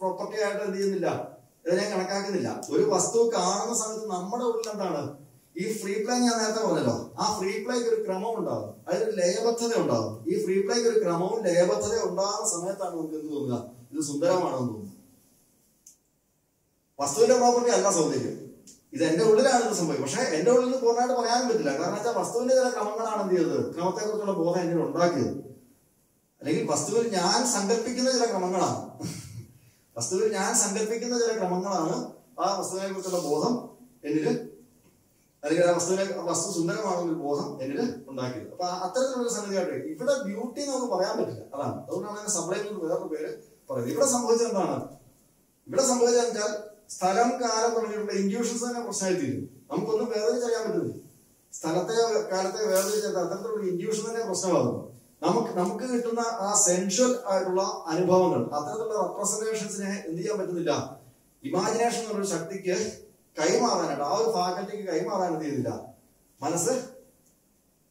പ്രോപ്പർട്ടി ആയിട്ട് എന്ത് ചെയ്യുന്നില്ല ഇതിനെ കണക്കാക്കുന്നില്ല. ഒരു വസ്തു കാണുന്ന സമയത്ത് നമ്മുടെ ഉള്ളിൽ എന്താണ്? ഈ ഫ്രീ പ്ലേ ഞാൻ നേരത്തെ പറഞ്ഞല്ലോ. ആ ഫ്രീ പ്ലേക്ക് ഒരു ക്രമം ഉണ്ടാകും. അതിനൊരു ലയബദ്ധത ഉണ്ടാകും. ഈ ഫ്രീ പ്ലേക്ക് ഒരു ക്രമവും ലയബദ്ധത ഉണ്ടാകുന്ന സമയത്താണ് നമുക്ക് എന്ത് തോന്നുക? ഇത് സുന്ദരമാണെന്ന് തോന്നുന്നത്. വസ്തുവിന്റെ പ്രോപ്പർട്ടി അല്ല സൗന്ദര്യം. ഇത് എന്റെ ഉള്ളിലാണ് ഇത് സംഭവിക്കും പക്ഷെ എന്റെ ഉള്ളിൽ പൂർണമായിട്ട് പറയാൻ പറ്റില്ല. കാരണം വെച്ചാൽ വസ്തുവിന്റെ ചില ക്രമങ്ങളാണ് എന്ത് ചെയ്തത്? ക്രമത്തെ കുറിച്ചുള്ള ബോധം എന്നിൽ ഉണ്ടാക്കിയത്. അല്ലെങ്കിൽ വസ്തുവിൽ ഞാൻ സങ്കല്പിക്കുന്ന ചില ക്രമങ്ങളാണ്. വസ്തുവിൽ ഞാൻ സങ്കല്പിക്കുന്ന ചില ക്രമങ്ങളാണ് ആ വസ്തുവിനെ കുറിച്ചുള്ള ബോധം എന്നിൽ അല്ലെങ്കിൽ ആ വസ്തുവിനെ വസ്തു സുന്ദരമാണെന്നൊരു ബോധം എന്നിൽ ഉണ്ടാക്കിയത്. അപ്പൊ അത്തരത്തിലുള്ള സംഗതിയായിട്ട് ഇവിടെ ബ്യൂട്ടി എന്ന് നമുക്ക് പറയാൻ പറ്റില്ല. അതാണ്. അതുകൊണ്ടാണ് അതിന് സപ്ലൈ എന്ന് വേറൊരു പേര് പറയുന്നത്. ഇവിടെ സംഭവിച്ചത് എന്താണ്? ഇവിടെ സംഭവിച്ചാൽ വെച്ചാൽ സ്ഥലം കാലം തുടങ്ങിയിട്ടുള്ള ഇൻഡ്യൂഷൻസ് തന്നെ പ്രശ്നമായി തീരും നമുക്കൊന്നും വേർതിരിച്ചറിയാൻ പറ്റുന്നില്ല സ്ഥലത്തെ കാലത്തെ വേർതിരിച്ചത് അത്തരത്തിലുള്ള ഇൻഡ്യൂഷൻ തന്നെ പ്രശ്നമാകുന്നു. നമുക്ക് നമുക്ക് കിട്ടുന്ന ആ സെൻഷ്വൽ ആയിട്ടുള്ള അനുഭവങ്ങൾ അത്തരത്തിലുള്ള റെപ്രസെന്റേഷൻസിനെ എന്ത് ചെയ്യാൻ പറ്റുന്നില്ല? ഇമാജിനേഷൻ എന്നുള്ള ശക്തിക്ക് കൈമാറാനായിട്ട് ആ ഒരു ഫാക്കൽറ്റിക്ക് കൈമാറാൻ എന്ത് മനസ്സ്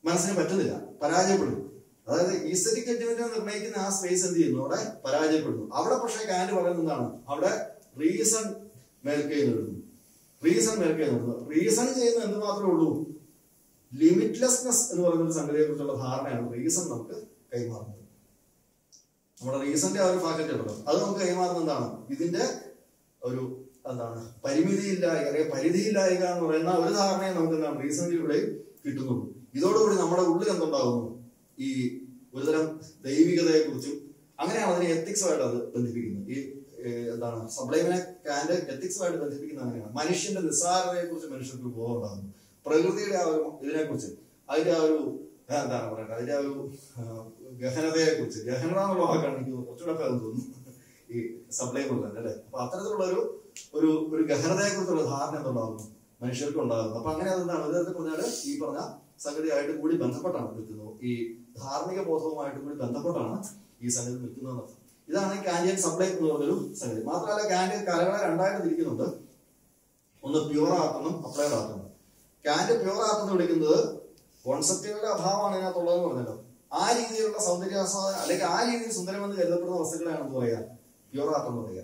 മനസ്സിന് പറ്റുന്നില്ല. പരാജയപ്പെടുന്നു. അതായത് ഈസ്റ്ററ്റിക് ജഡ്ജ്മെന്റ് നിർണയിക്കുന്ന ആ സ്പേസ് എന്ത് ചെയ്യുന്നു? അവിടെ പരാജയപ്പെടുന്നു. അവിടെ പക്ഷേ കാൻഡ് പറയുന്നതാണ് അവിടെ റീസൺ മേൽക്കൈ നേടുന്നു റീസൺ മേൽക്കൈ നേടുന്നു റീസൺ ചെയ്യുന്ന എന്ത് മാത്രമേ ഉള്ളൂ? ലിമിറ്റ്ലെസ്നെസ് എന്ന് പറയുന്ന ഒരു സംഗതിയെ കുറിച്ചുള്ള ധാരണയാണ് റീസൺ നമുക്ക് കൈമാറുന്നത്. നമ്മുടെ റീസന്റെ ആ ഒരു ഫാക്കറ്റ് ഉണ്ടല്ലോ. അത് നമുക്ക് കൈമാറുന്ന എന്താണ്? ഇതിന്റെ ഒരു എന്താണ്? പരിമിതിയില്ലായ്ക അല്ലെങ്കിൽ പരിധിയില്ലായ്ക എന്ന് പറയുന്ന ഒരു ധാരണയെ നമുക്ക് എന്താണ്? റീസണിലൂടെ കിട്ടുന്നുള്ളൂ. ഇതോടുകൂടി നമ്മുടെ ഉള്ളിൽ എന്തുണ്ടാകുന്നു? ഈ ഒരുതരം ദൈവികതയെ കുറിച്ചും അങ്ങനെയാണ് അതിനെ എത്തിക്സുമായിട്ട് അത് ബന്ധിപ്പിക്കുന്നത്. ഈ എന്താണ് സബ്ലൈമിനെ കാൻഡ് എത്തിക്സുമായിട്ട് ബന്ധിപ്പിക്കുന്ന അങ്ങനെയാണ്. മനുഷ്യന്റെ നിസ്സാരതയെ കുറിച്ച് മനുഷ്യർക്ക് ബോധം ഉണ്ടാകുന്നു. പ്രകൃതിയുടെ ആ ഒരു ഇതിനെ കുറിച്ച് അതിന്റെ ആ ഒരു എന്താണ് പറയുന്നത് അതിന്റെ ആ ഒരു ഗഹനതയെ കുറിച്ച് ഗഹനത എന്നുള്ള വാക്കാണ് എനിക്ക് കുറച്ചുകൂടെ തോന്നുന്നു. ഈ സബ്ലൈം തന്നെ അല്ലെ? അപ്പൊ അത്തരത്തിലുള്ള ഒരു ഒരു ഒരു ഗഹനതയെ കുറിച്ചുള്ള ധാരണ എന്തുണ്ടാകുന്നു? മനുഷ്യർക്ക് ഉണ്ടാകുന്നു. അപ്പൊ അങ്ങനെ അതെന്താണ്? അതെന്ന് പറഞ്ഞാൽ ഈ പറഞ്ഞ സംഗതിയായിട്ട് കൂടി ബന്ധപ്പെട്ടാണ് നിൽക്കുന്നത്. ഈ ധാർമ്മിക ബോധവുമായിട്ട് കൂടി ബന്ധപ്പെട്ടാണ് ഈ സംഗതി നിൽക്കുന്നത് ഇതാണ് കാൻഡിയൻ സപ്ലൈ എന്ന് പറഞ്ഞൊരു സംഗതി. മാത്രമല്ല കാൻഡിയൻ കലകളെ രണ്ടായിട്ട് തിരിക്കുന്നുണ്ട്. ഒന്ന് പ്യൂർ ആർട്ട് എന്നും applied art Kantian Kant pure art വിളിക്കുന്നത് കോൺസെപ്റ്റുകളുടെ അഭാവമാണ് ഇതിനകത്തുള്ളതെന്ന് പറഞ്ഞല്ലോ. ആ രീതിയിലുള്ള സൗന്ദര്യ അല്ലെങ്കിൽ ആ രീതിയിൽ സുന്ദരമെന്ന് കരുതപ്പെടുന്ന വസ്തുക്കളെയാണ് എന്ന് പറയുക? പ്യൂർ ആർട്ട് എന്ന് പറയുക.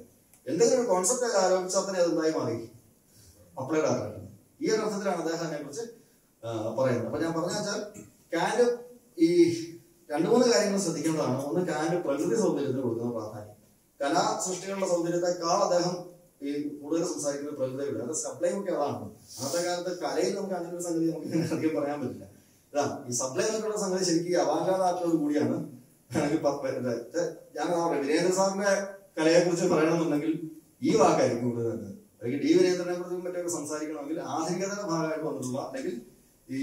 എന്തെങ്കിലും ഒരു കോൺസെപ്റ്റ് ആരോപിച്ചാൽ തന്നെ അതെന്തായി മാറി? അപ്ലൈഡ് ആർട്ടാണ് ഈ ഒരു അർത്ഥത്തിലാണ് അദ്ദേഹം അതിനെ കുറിച്ച് പറയുന്നത്. അപ്പൊ ഞാൻ പറഞ്ഞാൽ കാൻഡ് ഈ രണ്ടു മൂന്ന് കാര്യങ്ങൾ ശ്രദ്ധിക്കേണ്ടതാണ്. ഒന്ന് കാന്റ് പ്രകൃതി സൗന്ദര്യത്തിന് കൊടുക്കുന്ന പ്രാധാന്യം. കലാ സൃഷ്ടികളുടെ സൗന്ദര്യത്തെക്കാൾ അദ്ദേഹം ഈ കൂടുതൽ സംസാരിക്കുന്നത് പ്രകൃതിയുടെ. അത് സപ്ലൈ ഒക്കെ അതാണ്. അന്നത്തെ കാലത്ത് കലയിൽ നമുക്ക് അങ്ങനെ ഒരു സംഗതി നമുക്ക് അധികം പറയാൻ പറ്റില്ല. ഇതാണ് ഈ സപ്ലൈ എന്നൊക്കെയുള്ള സംഗതി ശരിക്കും അവാങ്കാതാക്കളോട് കൂടിയാണ്. ഞാൻ വിനേന്ദ്ര സാറിന്റെ കലയെ കുറിച്ച് പറയണമെന്നുണ്ടെങ്കിൽ ഈ വാക്കായിരിക്കും കൂടുതൽ നല്ലത്. അല്ലെങ്കിൽ ഡി വിനേന്ദ്രനെ കുറിച്ചും മറ്റൊക്കെ സംസാരിക്കണമെങ്കിൽ ആധുനികതയുടെ ഭാഗമായിട്ട് വന്നിട്ടുള്ള അല്ലെങ്കിൽ ഈ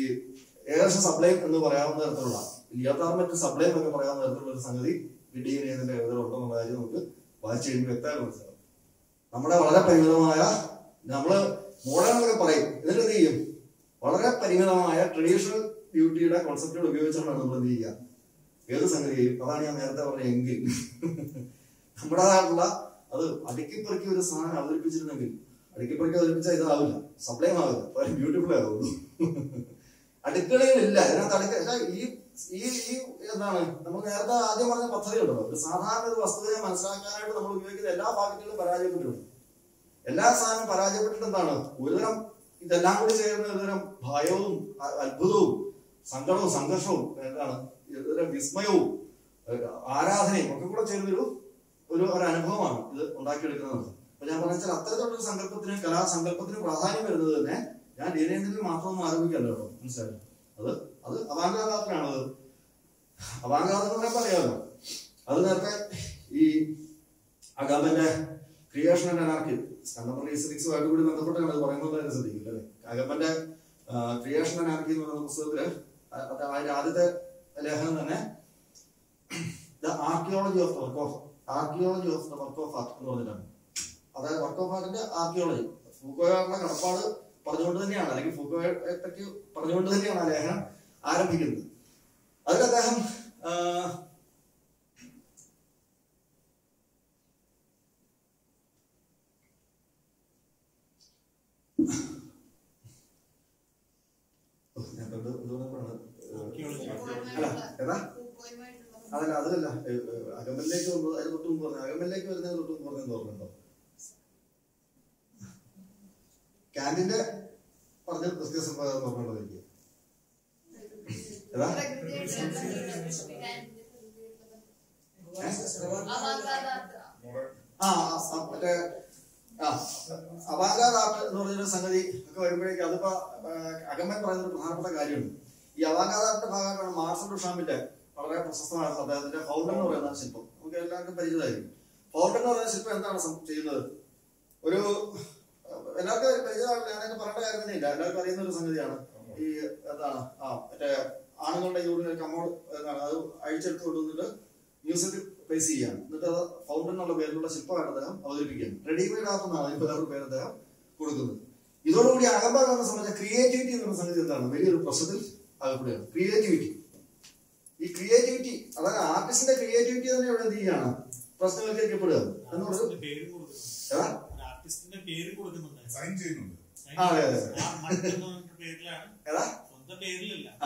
ഏകദേശം സപ്ലൈ എന്ന് പറയാവുന്ന തരത്തിലുള്ള ഇരുപത്താറ് മറ്റ് സപ്ലൈ എന്നൊക്കെ പറയാൻ തരത്തിലുള്ള ഒരു സംഗതി ഡി ഉണ്ടെന്നുള്ള കാര്യം നമുക്ക് വായിച്ചു കഴിയുമ്പോൾ വ്യക്തമായി മനസ്സിലാവും. നമ്മുടെ വളരെ പരിമിതമായ നമ്മൾ മോഡേൺ എന്നൊക്കെ പറയും എന്നിട്ട് എന്ത് ചെയ്യും? വളരെ പരിമിതമായ ട്രഡീഷണൽ ബ്യൂട്ടിയുടെ കോൺസെപ്റ്റുകൾ ഉപയോഗിച്ചാണ് നമ്മൾ എന്ത് ചെയ്യുക? ഏത് സംഗതി ചെയ്യും? അതാണ് ഞാൻ നേരത്തെ പറഞ്ഞ എങ്കിൽ. നമ്മുടേതായിട്ടുള്ള അത് അടുക്കിപ്പറക്കി ഒരു സാധനം അവതരിപ്പിച്ചിരുന്നെങ്കിൽ അടുക്കിപ്പറക്കി അവതരിപ്പിച്ചാൽ ഇതാവില്ല. സപ്ലൈ ആവില്ല ബ്യൂട്ടിഫുൾ ആവുള്ളൂ അടുക്കളയിലില്ല. ഇതിനകത്ത് അടുക്ക ഈ ഈ ഈ എന്താണ്? നമ്മൾ നേരത്തെ ആദ്യം പറഞ്ഞ പദ്ധതിയുണ്ടല്ലോ ഒരു സാധാരണ ഒരു വസ്തുതയെ മനസ്സിലാക്കാനായിട്ട് നമ്മൾ ഉപയോഗിക്കുന്ന എല്ലാ പാക്കറ്റുകളും പരാജയപ്പെട്ടിട്ടുണ്ട്. എല്ലാ സാധനവും പരാജയപ്പെട്ടിട്ട് എന്താണ്? ഒരുതരം ഇതെല്ലാം കൂടി ചേർന്ന് ഒരുതരം ഭയവും അത്ഭുതവും സങ്കടവും സംഘർഷവും എന്താണ്? ഒരുതരം വിസ്മയവും ആരാധനയും ഒക്കെ കൂടെ ചേർന്നൊരു ഒരു ഒരു അനുഭവമാണ് ഇത് ഉണ്ടാക്കിയെടുക്കുന്നത്. അപ്പൊ ഞാൻ പറഞ്ഞാൽ അത്തരത്തിലുള്ള സങ്കല്പത്തിന് കലാസങ്കല്പത്തിന് പ്രാധാന്യം വരുന്നത് തന്നെ ഞാൻ ഡീനേന്ദ്രനിൽ മാത്രമൊന്നും ആരംഭിക്കല്ല കേട്ടോ മനസ്സിലായോ? അത് അത് അവാങ്കാതാത്രയാണത് അവാങ്കാതം പറയുമ്പോൾ അറിയാമല്ലോ. അത് നേരത്തെ ഈ അഗാമന്റെ ക്രിയേഷൻ ആൻഡ് അനാർക്കി കണ്ടംപററി കൂടി ബന്ധപ്പെട്ടാണ് അത് പറയുന്നത് ശ്രദ്ധിക്കില്ല അല്ലേ? അഗാമന്റെ ക്രിയേഷൻ ആൻഡ് അനാർക്കി എന്ന് പറയുന്ന പുസ്തകത്തിൽ അതിന്റെ ആദ്യത്തെ ലേഖനം തന്നെ the archaeology of work of archaeology of the work of art എന്ന് പറഞ്ഞിട്ടാണ്. അതായത് വർക്ക് ഓഫ് ആർട്ടിന്റെ ആർക്കിയോളജി ഫൂക്കോയുടെ കടപ്പാട് പറഞ്ഞുകൊണ്ട് തന്നെയാണ്. അല്ലെങ്കിൽ ഫൂക്കോയെ പറ്റി പറഞ്ഞുകൊണ്ട് തന്നെയാണ് ആ ലേഖനം ആരംഭിക്കുന്നത്. അതിൽ അദ്ദേഹം അതല്ല അതല്ല അകമലിലേക്ക് വന്നത് അതിന് തൊട്ട് മുമ്പ് പറഞ്ഞു അകമലിലേക്ക് വരുന്നതിന് തൊട്ട് മുമ്പ് പറഞ്ഞത് ഓർമ്മയുണ്ടോ? കാന്റിന്റെ പറഞ്ഞ വ്യത്യാസം ഓർമ്മയുണ്ടോ എനിക്ക്? ഏതാ? ആ മറ്റേ ആ അവാങ്കാദ് ആർട്ട് എന്ന് പറഞ്ഞൊരു സംഗതി ഒക്കെ വരുമ്പോഴേക്കും അതിപ്പോ അകമ്മൻ പറയുന്ന പ്രധാനപ്പെട്ട കാര്യമുണ്ട്. ഈ അവാങ്കാദ് ആർട്ടിന്റെ ഭാഗമായിട്ടാണ് മാർസൽ ഡുഷാമിന്റെ വളരെ പ്രശസ്തമായ അദ്ദേഹത്തിന്റെ ഫൗണ്ടൻ എന്ന് പറയുന്ന ശില്പം. നമുക്ക് എല്ലാവർക്കും പരിചിതമായിരിക്കും. ഫൗണ്ടൻ എന്ന് പറയുന്ന ശില്പം എന്താണ് ചെയ്യുന്നത്? ഒരു എല്ലാവർക്കും ഒരു പരിചയമാണ് ഞാനൊക്കെ പറയേണ്ട കാര്യം തന്നെ ഇല്ല എല്ലാവർക്കും അറിയുന്ന ഒരു സംഗതിയാണ്. ഈ എന്താണ്? ആ മറ്റേ ആണുങ്ങളുടെ യൂറിനൽ കമ്മോഡ് എന്താണ്? അത് അഴിച്ചെടുത്ത് കൊണ്ടുവന്നിട്ട് മ്യൂസിയത്തിൽ പ്ലേസ് ചെയ്യാണ് എന്നിട്ട് അത് ഫൗണ്ടൻ എന്നുള്ള പേരിലുള്ള ശില്പമായിട്ട് അദ്ദേഹം അവതരിപ്പിക്കുകയാണ്. റെഡിമെയ്ഡ് ആർട്ട് എന്നാണ് അതിന് വേറൊരു പേര് അദ്ദേഹം കൊടുക്കുന്നത്. ഇതോടുകൂടി അകമ്പാകാനെ സംബന്ധിച്ച ക്രിയേറ്റിവിറ്റി എന്ന സംഗതി എന്താണ്? വലിയൊരു പ്രശ്നത്തിൽ അകപ്പെടുകയാണ്. ക്രിയേറ്റിവിറ്റി ഈ ക്രിയേറ്റിവിറ്റി അതായത് ആർട്ടിസ്റ്റിന്റെ ക്രിയേറ്റിവിറ്റി തന്നെ ഇവിടെ എന്ത് ചെയ്യാണ് പ്രശ്നവൽക്കരിക്കപ്പെടുക എന്നുള്ളത് ആർട്ടിസ്റ്റിന്റെ പേര് കൊടുക്കുന്നുണ്ട്. സൈൻ ചെയ്യുന്നുണ്ട്. ആ, അതെ, അതെ. ആർ മട്ട് എന്ന് പറഞ്ഞ പേരിലാണ് ഏതാ? സ്വന്തം പേരിലല്ല. ആ,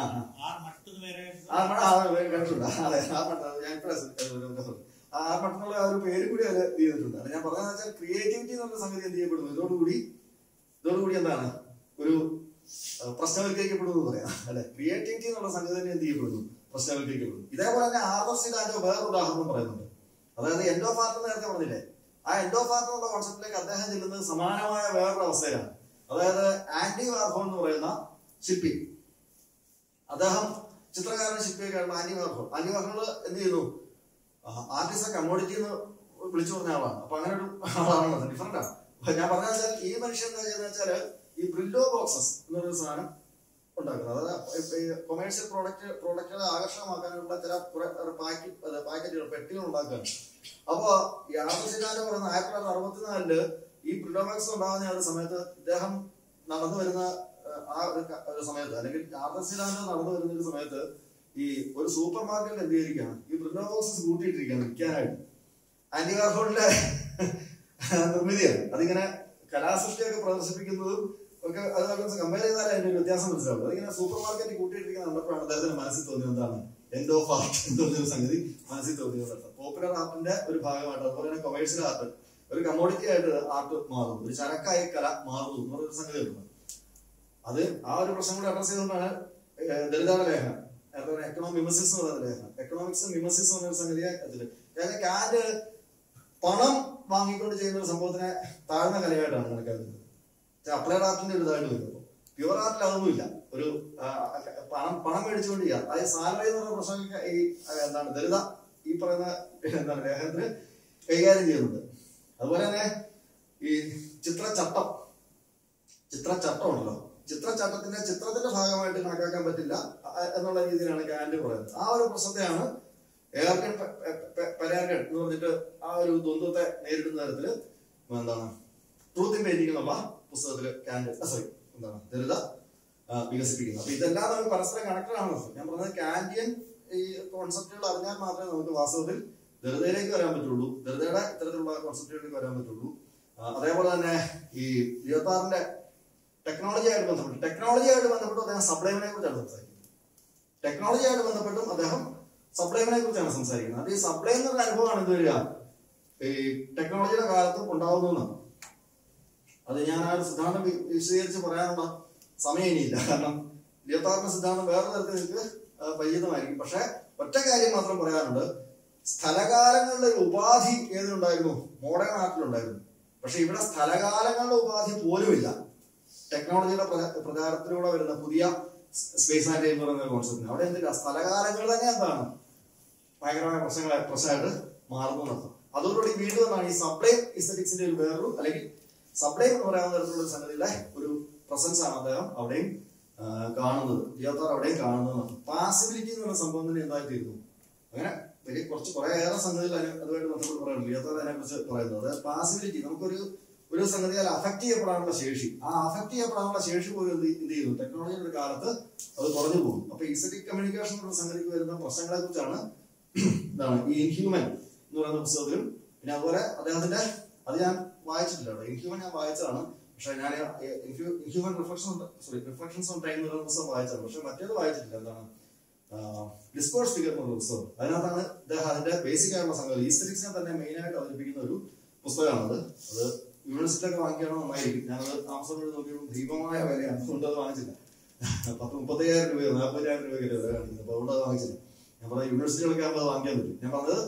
ഒരു പേര് കൂടി അത് ചെയ്തിട്ടുണ്ട്. അത് ഞാൻ പറഞ്ഞതെന്ന് വെച്ചാൽ ക്രിയേറ്റിവിറ്റി എന്നുള്ള സംഗതി എന്ത് ചെയ്യപ്പെടുന്നു? ഇതോടുകൂടി ഇതോടുകൂടി എന്താണ്? ഒരു പ്രശ്നവൽക്കരിക്കപ്പെടുന്നു പറയാം. അല്ലെ? ക്രിയേറ്റിവിറ്റി എന്നുള്ള സംഗതി തന്നെ എന്ത് ചെയ്യപ്പെടുന്നു? പ്രശ്നവൽക്കരിക്കപ്പെടുന്നു. ഇതേപോലെ തന്നെ ആർദർ സിഡാന്റെ വേറൊരു ഉദാഹരണം പറയുന്നുണ്ട്. അതായത് എൻഡോ ഫാർട്ട് നേരത്തെ പറഞ്ഞില്ലേ? ആ എൻഡോ ഫാർട്ട് എന്നുള്ള കോൺസെപ്റ്റിലേക്ക് അദ്ദേഹം ചെല്ലുന്നത് സമാനമായ വേറൊരു അവസ്ഥയിലാണ്. അതായത് ആന്റി വാർഹോ എന്ന് പറയുന്ന ശില്പി അദ്ദേഹം ചിത്രകാരൻ ശില്പിയൊക്കെയാണ് ആന്റി വാർഹോൾ ആന്റി വാർഹോൾ എന്ത് ചെയ്യുന്നു ആർട്ടിസ്റ്റ് കമ്മോഡിറ്റി എന്ന് വിളിച്ചു പറഞ്ഞ ആളാണ്. അപ്പൊ അങ്ങനെ ഒരു ആളാണ്. ഡിഫറെന്റ് ആണ്. ഞാൻ പറഞ്ഞ വെച്ചാൽ ഈ മനുഷ്യൻ എന്താ ചെയ്യുന്നത് വെച്ചാൽ ഈ ബ്രില്ലോ ബോക്സസ് എന്നൊരു സാധനം ഉണ്ടാക്കുന്നത്. അതായത് കൊമേഴ്സ്യൽ പ്രോഡക്റ്റ് പ്രോഡക്റ്റുകളെ ആകർഷകമാക്കാനുള്ള ചില പാക്കറ്റ് പാക്കറ്റുകൾ പെട്ടികൾ ഉണ്ടാക്കുകയാണ്. അപ്പൊ ആർട്ടിസ്റ്റിനാല് പറയുന്ന ആയിരത്തി തൊള്ളായിരത്തി അറുപത്തിനാലിൽ ഈ പ്രിഡോമാക്സ് ഉണ്ടാകുന്ന ആ ഒരു സമയത്ത് ഇദ്ദേഹം നടന്നു വരുന്ന ആ ഒരു സമയത്ത് അല്ലെങ്കിൽ ആർട്ടിസ്റ്റിനാല് നടന്നു വരുന്ന ഒരു സമയത്ത് ഈ ഒരു സൂപ്പർ മാർക്കറ്റിൽ എന്ത് ചെയ്തിരിക്കുകയാണ് ഈ പ്രിഡോമാക്സ് കൂട്ടിയിട്ടിരിക്കുകയാണ് വിൽക്കാനായിട്ട്. ആന്റി കാർഫോണിന്റെ നിർമ്മിതിയാണ്. അതിങ്ങനെ കലാസൃഷ്ടിയൊക്കെ പ്രദർശിപ്പിക്കുന്നതും ഒക്കെ അത് കമ്പയർ ചെയ്താൽ അതിന്റെ ഒരു വ്യത്യാസം മനസ്സിലാവും അതിങ്ങനെ സൂപ്പർ മാർക്കറ്റിൽ കൂട്ടിയിട്ടിരിക്കുന്ന കണ്ടപ്പോഴാണ് അദ്ദേഹത്തിന് മനസ്സിൽ തോന്നിയത് എന്താണ്? എൻഡ് ഓഫ് ആർട്ട് പറഞ്ഞൊരു സംഗതി മനസ്സിൽ തോന്നിയത് പോപ്പുലർ ആർട്ടിന്റെ ഒരു ഭാഗമായിട്ട് അതുപോലെ തന്നെ കൊമേഴ്സ്യൽ ആർട്ട് ഒരു കമ്മോഡിറ്റി ആയിട്ട് ആർട്ട് മാറുന്നു. ഒരു ചരക്കായി കല മാറുന്നു എന്ന് പറയുന്ന സംഗതി ഉണ്ട് അത് ആ ഒരു പ്രശ്നം കൂടി അഡ്രസ് ചെയ്തുകൊണ്ടാണ് ദളിതയുടെ ലേഖനം. അതുപോലെ എക്കണോമിക് മിമസിസ് എന്ന് പറയുന്ന ലേഖനം. എക്കണോമിക്സ് മിമസിസ് എന്ന് പറയുന്ന സംഗതിയെ അതിൽ കാരണം പണം വാങ്ങിക്കൊണ്ട് ചെയ്യുന്ന ഒരു സംഭവത്തിനെ താഴ്ന്ന കലയായിട്ടാണ് കണക്കാക്കുന്നത് അപ്ലൈഡ് ആർട്ടിന്റെ ഒരു ഇതായിട്ട് വരുമ്പോൾ പ്യുവർ ആർട്ടിൽ അതൊന്നുമില്ല ഒരു പണം പണം മേടിച്ചുകൊണ്ട് ചെയ്യാം. അതായത് സാലറി എന്ന് പറയുന്ന പ്രശ്നം ഈ എന്താണ് ദളിത ഈ പറയുന്ന എന്താ പറയുക അദ്ദേഹത്തിന് കൈകാര്യം ചെയ്യുന്നുണ്ട്. അതുപോലെ തന്നെ ഈ ചിത്രചട്ടം ചിത്രചട്ടം ഉണ്ടല്ലോ ചിത്രചട്ടത്തിന്റെ ചിത്രത്തിന്റെ ഭാഗമായിട്ട് കണക്കാക്കാൻ പറ്റില്ല എന്നുള്ള രീതിയിലാണ് കാൻഡ് പറയുന്നത്. ആ ഒരു പ്രശ്നത്തെയാണ് ഏർഗൺ പരാഗൺ എന്ന് പറഞ്ഞിട്ട് ആ ഒരു ദ്വന്ദ്വത്തെ നേരിടുന്ന തരത്തിൽ എന്താണ് ട്രൂത്ത് ഇൻ പെയിന്റിംഗ് എന്നുള്ള പുസ്തകത്തിൽ സോറി എന്താണ് ദളിത ആ, വികസിപ്പിക്കുന്നത്. അപ്പൊ ഇതെല്ലാം നമുക്ക് പരസ്പരം കണക്റ്റഡ് ആണ് ഞാൻ പറഞ്ഞത് കാൻഡിയൻ ഈ കോൺസെപ്റ്റുകൾ അറിഞ്ഞാൽ മാത്രമേ നമുക്ക് വാസ്തവത്തിൽ ധൃതയിലേക്ക് വരാൻ പറ്റുള്ളൂ. ധൃതയുടെ ഇത്തരത്തിലുള്ള കോൺസെപ്റ്റുകളിലേക്ക് വരാൻ പറ്റുള്ളൂ. അതേപോലെ തന്നെ ഈ ഇരുപത്താറിന്റെ ടെക്നോളജി ആയിട്ട് ബന്ധപ്പെട്ട് ടെക്നോളജി ആയിട്ട് ബന്ധപ്പെട്ട് അദ്ദേഹം സപ്ലൈമിനെ കുറിച്ചാണ് സംസാരിക്കുന്നത്. ടെക്നോളജി ആയിട്ട് ബന്ധപ്പെട്ടും അദ്ദേഹം സപ്ലൈമിനെ കുറിച്ചാണ് സംസാരിക്കുന്നത്. അത് ഈ സപ്ലൈ എന്നൊരു അനുഭവമാണ് എന്ത് വരിക? ഈ ടെക്നോളജിയുടെ കാലത്തും ഉണ്ടാവുന്നതാണ് അത് ഞാൻ ആ ഒരു സിദ്ധാന്തം വിശദീകരിച്ച് പറയാനുള്ള സമയം ഇനിയില്ല. കാരണം ഇരുപത്താറിന്റെ സിദ്ധാന്തം വേറെ തരത്തിൽ നിങ്ങൾക്ക് പരിചിതമായിരിക്കും പക്ഷെ ഒറ്റ കാര്യം മാത്രം പറയാനുണ്ട്. സ്ഥലകാലങ്ങളുടെ ഒരു ഉപാധി ഏതിനുണ്ടായിരുന്നു? മോഡേൺ ആർട്ടിലുണ്ടായിരുന്നു. പക്ഷെ ഇവിടെ സ്ഥലകാലങ്ങളുടെ ഉപാധി പോലുമില്ല. ടെക്നോളജിയുടെ പ്ര- പ്രചാരത്തിലൂടെ വരുന്ന പുതിയ സ്പേസ് ആൻഡ് എന്ന് പറയുന്ന കോൺസെപ്റ്റിന് അവിടെ എന്തില്ല? സ്ഥലകാലങ്ങൾ തന്നെ എന്താണ്? ഭയങ്കരമായ പ്രശ്നങ്ങളെ പ്രശ്നമായിട്ട് മാറുന്നു നടത്തും അതോടുകൂടി വീണ്ടും എന്താണ്? ഈ സപ്ലൈ ഇസ്തറ്റിക്സിന്റെ ഒരു വേറൊരു അല്ലെങ്കിൽ സപ്ലൈ എന്ന് പറയാവുന്ന തരത്തിലുള്ള സംഗതിയുടെ ഒരു പ്രസൻസ് ആണ് അദ്ദേഹം അവിടെയും കാണുന്നത്. ജിയോത്താർ അവിടെയും കാണുന്നത് പാസിബിലിറ്റി എന്ന് സംഭവം തന്നെ എന്തായിത്തീരുന്നു? അങ്ങനെ വലിയ കുറച്ച് കുറെ ഏറെ സംഗതികൾ അതുമായിട്ട് ബന്ധപ്പെട്ട് പറയുന്നുണ്ട് ജിയോത്താർ അതിനെ കുറിച്ച് പറയുന്നത് അതായത് പാസിബിലിറ്റി നമുക്കൊരു ഒരു സംഗതിയാൽ അഫക്ട് ചെയ്യപ്പെടാനുള്ള ശേഷി. ആ അഫക്ട് ചെയ്യപ്പെടാനുള്ള ശേഷി പോലും എന്ത് എന്ത് ചെയ്യുന്നു? ടെക്നോളജിയുടെ കാലത്ത് അത് കുറഞ്ഞു പോകും അപ്പൊ ഇസറ്റിക് കമ്മ്യൂണിക്കേഷൻ എന്നുള്ള സംഗതിക്ക് വരുന്ന പ്രശ്നങ്ങളെ കുറിച്ചാണ് എന്താണ് [clears throat] ഈ ഇൻഹ്യൂമൻ എന്ന് പറയുന്ന പുസ്തകത്തിലും. പിന്നെ അതുപോലെ അദ്ദേഹത്തിന്റെ അത് ഞാൻ വായിച്ചിട്ടില്ല ഇൻഹ്യൂമൻ ഞാൻ വായിച്ചതാണ്. പക്ഷെ ഞാൻ എനിക്ക് inhuman reflection sorry reflections on time എന്നുള്ള പുസ്തകം വായിച്ചാണ് പക്ഷെ മറ്റേത് വായിച്ചിട്ടില്ല. എന്താണ്? ഡിസ്കോഴ്സ് ഫിഗർ എന്നുള്ള പുസ്തകം. അതിനകത്താണ് അതിന്റെ ബേസിക് ആയിട്ടുള്ള സംഗതി. ഈസ്റ്ററിക്സിനെ തന്നെ മെയിൻ ആയിട്ട് അവതരിപ്പിക്കുന്ന ഒരു പുസ്തകമാണ് അത്. യൂണിവേഴ്സിറ്റിയിലൊക്കെ വാങ്ങിക്കണം നന്നായിരിക്കും ഞാനത് ആമസോൺ വഴി നോക്കിയപ്പോൾ ദീപമായ വിലയാണ്. അതുകൊണ്ട് അത് വാങ്ങിച്ചില്ല. പത്ത് മുപ്പത്തയ്യായിരം രൂപയോ നാൽപ്പതിനായിരം രൂപയൊക്കെ വില കാണിക്കുന്നത് അപ്പൊ അതുകൊണ്ട് അത് വാങ്ങിച്ചില്ല. ഞാൻ പറഞ്ഞ യൂണിവേഴ്സിറ്റികളൊക്കെ അത് വാങ്ങിക്കാൻ പറ്റും. ഞാൻ പറഞ്ഞത്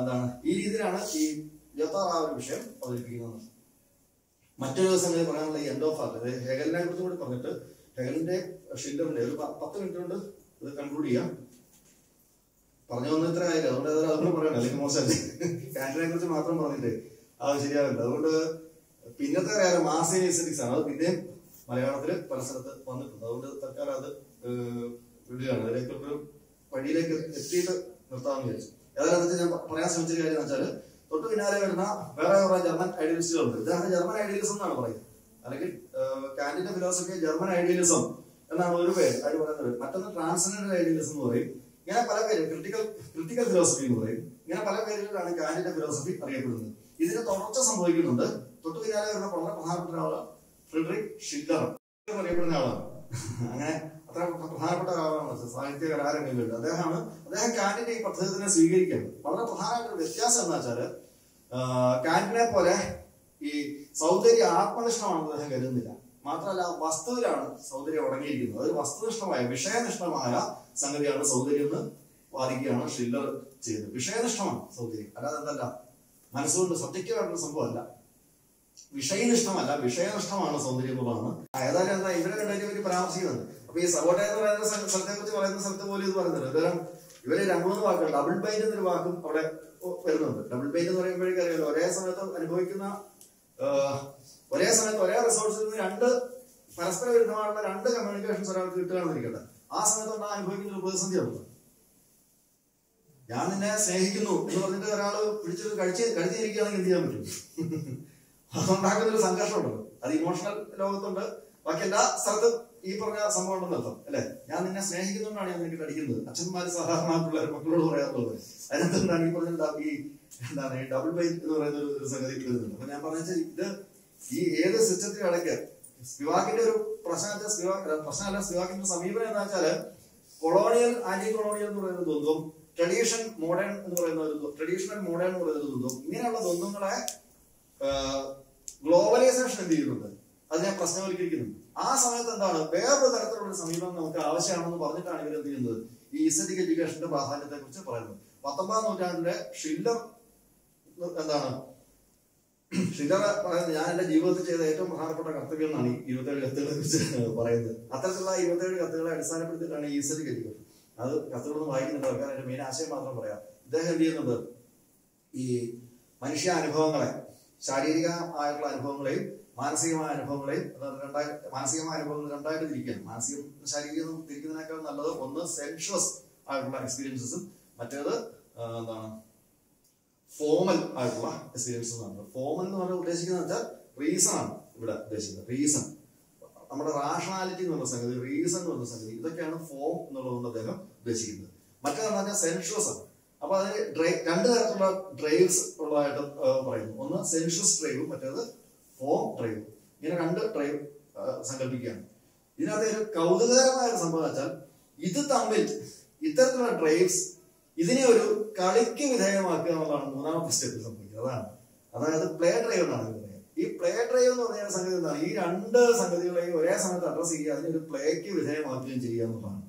എന്താണ്? ഈ രീതിയിലാണ് ഈ ഇരുപത്താറ് ആ ഒരു വിഷയം അവതരിപ്പിക്കുന്നത്. മറ്റൊരു ദിവസങ്ങളിൽ പറയാനുള്ള എൻഡ് ഓഫ് അതായത് ഹെഗലിനെ കുറിച്ച് കൂടി പറഞ്ഞിട്ട് ഹെഗലിന്റെ ഷില്ലറിന്റെ ഒരു പത്ത് മിനിറ്റ് കൊണ്ട് ഇത് കൺക്ലൂഡ് ചെയ്യാം. പറഞ്ഞു വന്ന ഇത്ര ആയില്ല അതുകൊണ്ട് അത് അതുകൊണ്ട് പറയണ്ട. അല്ലെങ്കിൽ മോശമല്ലേ? കാന്റിനെ കുറിച്ച് മാത്രം പറഞ്ഞിട്ട് അത് ശരിയാവില്ല. അതുകൊണ്ട് പിന്നത്തെ കാര്യം മാർസിയൻ എസ്റ്റിക്സ് ആണ്. അത് പിന്നെ മലയാളത്തിൽ പല സ്ഥലത്ത് വന്നിട്ടുണ്ട്. അതുകൊണ്ട് തൽക്കാലം അത് വിടുകയാണ്. വിടുകയാണ് അതിലേക്കൊരു വഴിയിലേക്ക് എത്തിയിട്ട് നിർത്താമെന്ന് വിചാരിച്ചു. ഏതായാലും ഞാൻ പറയാൻ ശ്രമിച്ച കാര്യം എന്ന് വെച്ചാൽ തൊട്ട് പിന്നാലെ വരുന്ന വേറെ കുറെ ജർമ്മൻ ഐഡിയലിസ്റ്റുകളുണ്ട് ഇതാണ് ജർമ്മൻ ഐഡിയലിസം എന്നാണ് പറയുന്നത്. അല്ലെങ്കിൽ കാൻഡിന്റെ ഫിലോസഫി ജർമ്മൻ ഐഡിയലിസം എന്നാണ് ഒരു പേര്. അത് പറയുന്നത് മറ്റൊന്ന് ട്രാൻസ്ജെൻഡർ ഐഡിയലിസം എന്ന് പറയും. ഇങ്ങനെ പല പേര് ക്രിട്ടിക്കൽ ക്രിട്ടിക്കൽ ഫിലോസഫി എന്ന് പറയും. ഇങ്ങനെ പല പേരുകളിലാണ് കാന്റിന്റെ ഫിലോസഫി അറിയപ്പെടുന്നത്. ഇതിന് തുടർച്ച സംഭവിക്കുന്നുണ്ട്. തൊട്ടു പിന്നാലെ വരുന്ന വളരെ പ്രധാനപ്പെട്ട ആളാണ് ഫ്രെഡറിക് ഷില്ലർ അറിയപ്പെടുന്ന ആളാണ്. [laughs] അങ്ങനെ അത്ര പ്രധാനപ്പെട്ട ഒരാളാണ് സാഹിത്യ കലാരംഗങ്ങളിൽ അദ്ദേഹമാണ് അദ്ദേഹം കാന്റിന്റെ ഈ പദ്ധതിനെ സ്വീകരിക്കുന്നത്. വളരെ പ്രധാനമായിട്ട് വ്യത്യാസം എന്ന് വെച്ചാൽ കാൻഡിനെ പോലെ ഈ സൗന്ദര്യ ആത്മനിഷ്ഠമാണെന്ന് അദ്ദേഹം കരുതുന്നില്ല. മാത്രമല്ല വസ്തുവിലാണ് സൗന്ദര്യം ഉടങ്ങിയിരിക്കുന്നത് ഒരു വസ്തുനിഷ്ഠമായ വിഷയനിഷ്ഠമായ സംഗതിയാണ് സൗന്ദര്യം എന്ന് വാദിക്കുകയാണ് ഷില്ലർ ചെയ്തത്. വിഷയനിഷ്ഠമാണ് സൗന്ദര്യം. അല്ലാതെ എന്തല്ല മനസ്സുകൊണ്ട് സബ്ജക്റ്റീവായിട്ടുള്ള സംഭവമല്ല. വിഷയനിഷ്ഠമല്ല വിഷയനിഷ്ഠമാണ് സൗന്ദര്യം എന്നുള്ളതാണ്. ഏതായാലും എന്താ ഇവരെ രണ്ടുപേരും ഇവർ പരാമർശിക്കുന്നുണ്ട്. അപ്പൊ ഈ സവോട്ട എന്ന് പറയുന്ന സ്ഥ- സ്ഥലത്തെ കുറിച്ച് പറയുന്ന സ്ഥലത്ത് പോലും ഇത് പറയുന്നുണ്ട് കാരണം ഇവർ രണ്ടുമൂന്ന് വാക്കുകൾ ഡബിൾ പെയിൻ എന്നൊരു വാക്കും അവിടെ വരുന്നുണ്ട്. ഡബിൾ പെയിൻ എന്ന് പറയുമ്പോഴേക്കും ഒരേ സമയത്ത് അനുഭവിക്കുന്ന ഒരേ സമയത്ത് ഒരേ റിസോഴ്സിൽ നിന്ന് രണ്ട് പരസ്പര വിരുദ്ധമായിട്ടുള്ള രണ്ട് കമ്മ്യൂണിക്കേഷൻസ് ഒരാൾക്ക് കിട്ടുകയാണെന്നിരിക്കട്ടെ ആ സമയത്ത് ഉണ്ടാ അനുഭവിക്കുന്ന ഒരു പ്രതിസന്ധി ആവുക ഞാൻ നിന്നെ സ്നേഹിക്കുന്നു എന്ന് പറഞ്ഞിട്ട് ഒരാൾ പിടിച്ച് കഴിച്ച് കഴിച്ചിരിക്കുകയാണെങ്കിൽ എന്ത് ചെയ്യാൻ പറ്റും? [laughs] അതുണ്ടാക്കുന്ന ഒരു സംഘർഷമുണ്ട്. അത് ഇമോഷണൽ ലോകത്തുണ്ട്. ബാക്കി എല്ലാ സ്ഥലത്തും ഈ പറഞ്ഞ സംഭവം ഉണ്ടെന്ന് അല്ലെ? ഞാൻ നിന്നെ സ്നേഹിക്കുന്നതുകൊണ്ടാണ് ഞാൻ നിനക്ക് അടിക്കുന്നത് അച്ഛന്മാര് സാധാരണ പിള്ളേർ മക്കളോട് പറയാറുള്ളത്. അതിനകത്ത് ഈ പറഞ്ഞ ഈ എന്താണ് ഈ ഡബിൾ ബൈ എന്ന് പറയുന്ന ഒരു- സംഗതി അപ്പൊ ഞാൻ പറഞ്ഞ ഇത് ഈ ഏത് സിസ്റ്റത്തിൽ ഇടയ്ക്ക് സ്പിവാക്കിന്റെ ഒരു സ്പിവാക്ക് പ്രശ്നമല്ല സ്പിവാക്കിന്റെ സമീപനം എന്താ വെച്ചാൽ കൊളോണിയൽ ആന്റി കൊളോണിയൽ എന്ന് പറയുന്ന ദ്വന്ദ്വം ട്രഡീഷൻ മോഡേൺ എന്ന് പറയുന്ന ഒരു ട്രഡീഷണൽ മോഡേൺ എന്ന് പറയുന്ന ദ്വന്ദ്വം ഇങ്ങനെയുള്ള ദ്വന്ദ്വങ്ങളെ ഗ്ലോബലൈസേഷൻ എന്ത് ചെയ്യുന്നുണ്ട്? അതിനെ പ്രശ്നവൽക്കരിക്കുന്നു. ആ സമയത്ത് എന്താണ്? വേറൊരു തരത്തിലുള്ള സമീപനം നമുക്ക് ആവശ്യമാണെന്ന് പറഞ്ഞിട്ടാണ് ഇവർ എന്ത് ചെയ്യുന്നത്? ഈ ഇസറ്റിക് എഡ്യൂക്കേഷന്റെ പ്രാധാന്യത്തെ കുറിച്ച് പറയുന്നത്. പത്തൊമ്പതാം നൂറ്റാണ്ടിലെ ഷില്ലർ എന്താണ്? ഷില്ലർ പറയുന്നത് ഞാൻ എന്റെ ജീവിതത്തിൽ ചെയ്ത ഏറ്റവും പ്രധാനപ്പെട്ട കർത്തവ്യം എന്നാണ് ഈ ഇരുപത്തേഴ് കത്തുകളെ കുറിച്ച് പറയുന്നത്. അത്തരത്തിലുള്ള ഇരുപത്തേഴ് കത്തുകളെ അടിസ്ഥാനപ്പെടുത്തിയിട്ടാണ് ഈ ഇസറ്റിക് എഡ്യൂക്കേഷൻ അത് കത്തുകളൊന്നും വായിക്കുന്നുണ്ട് ആൾക്കാർ അതിന്റെ മെയിൻ ആശയം മാത്രം പറയാം. ഇദ്ദേഹം എന്ത് ചെയ്യുന്നത് ഈ മനുഷ്യ അനുഭവങ്ങളെ ശാരീരികമായിട്ടുള്ള അനുഭവങ്ങളെയും മാനസികമായ അനുഭവങ്ങളെ രണ്ടായി മാനസികമായ അനുഭവങ്ങൾ രണ്ടായിട്ട് തിരിക്കാം മാനസികം ശാരീരികം തിരിക്കുന്നതിനേക്കാൾ നല്ലത് ഒന്ന് സെൻഷ്വസ് ആയിട്ടുള്ള എക്സ്പീരിയൻസസും മറ്റേത് എന്താണ് ഫോമൽ ആയിട്ടുള്ള എക്സ്പീരിയൻസസ് ആണ്. ഫോമൽ എന്ന് പറഞ്ഞാൽ ഉദ്ദേശിക്കുന്നത് വെച്ചാൽ റീസൺ ആണ് ഇവിടെ ഉദ്ദേശിക്കുന്നത്. റീസൺ നമ്മുടെ റാഷണാലിറ്റി എന്ന് പറഞ്ഞ സംഗതി റീസൺ എന്ന് പറഞ്ഞ സംഗതി ഇതൊക്കെയാണ് ഫോം എന്നുള്ളതുകൊണ്ട് അദ്ദേഹം ഉദ്ദേശിക്കുന്നത്. മറ്റേതെന്ന് പറഞ്ഞാൽ സെൻഷ്വസ് ആണ്. അപ്പൊ അതിന് രണ്ട് തരത്തിലുള്ള ഡ്രൈവ്സ് ഉള്ളതായിട്ട് പറയുന്നു. ഒന്ന് സെൻഷ്യസ് ഡ്രൈവും മറ്റേത് ഫോം ട്രൈബ് ഇങ്ങനെ രണ്ട് ആ, സങ്കല്പിക്കുകയാണ്. ഇതിനകത്ത് ഒരു കൗതുകകരമായ ഒരു സംഭവം വെച്ചാൽ ഇത് തമ്മിൽ ഇത്തരത്തിലുള്ള ട്രൈബ്സ് ഇതിനെ ഒരു കളിക്ക് വിധേയമാക്കുക എന്നുള്ളതാണ് മൂന്നാമത്തെ സ്റ്റെപ്പിൽ സംഭവിക്കുന്നത് അതാണ്. അതായത് പ്ലേ ഡ്രൈവ് എന്നാണ് ഈ പ്ലേ ഡ്രൈവ് എന്ന് പറഞ്ഞ സംഗതി എന്താണ്? ഈ രണ്ട് സംഗതികളെയും ഒരേ സമയത്ത് അഡ്രസ് ചെയ്യുക അതിനെ ഒരു പ്ലേക്ക് വിധേയമാക്കുകയും ചെയ്യുക എന്നുള്ളതാണ്.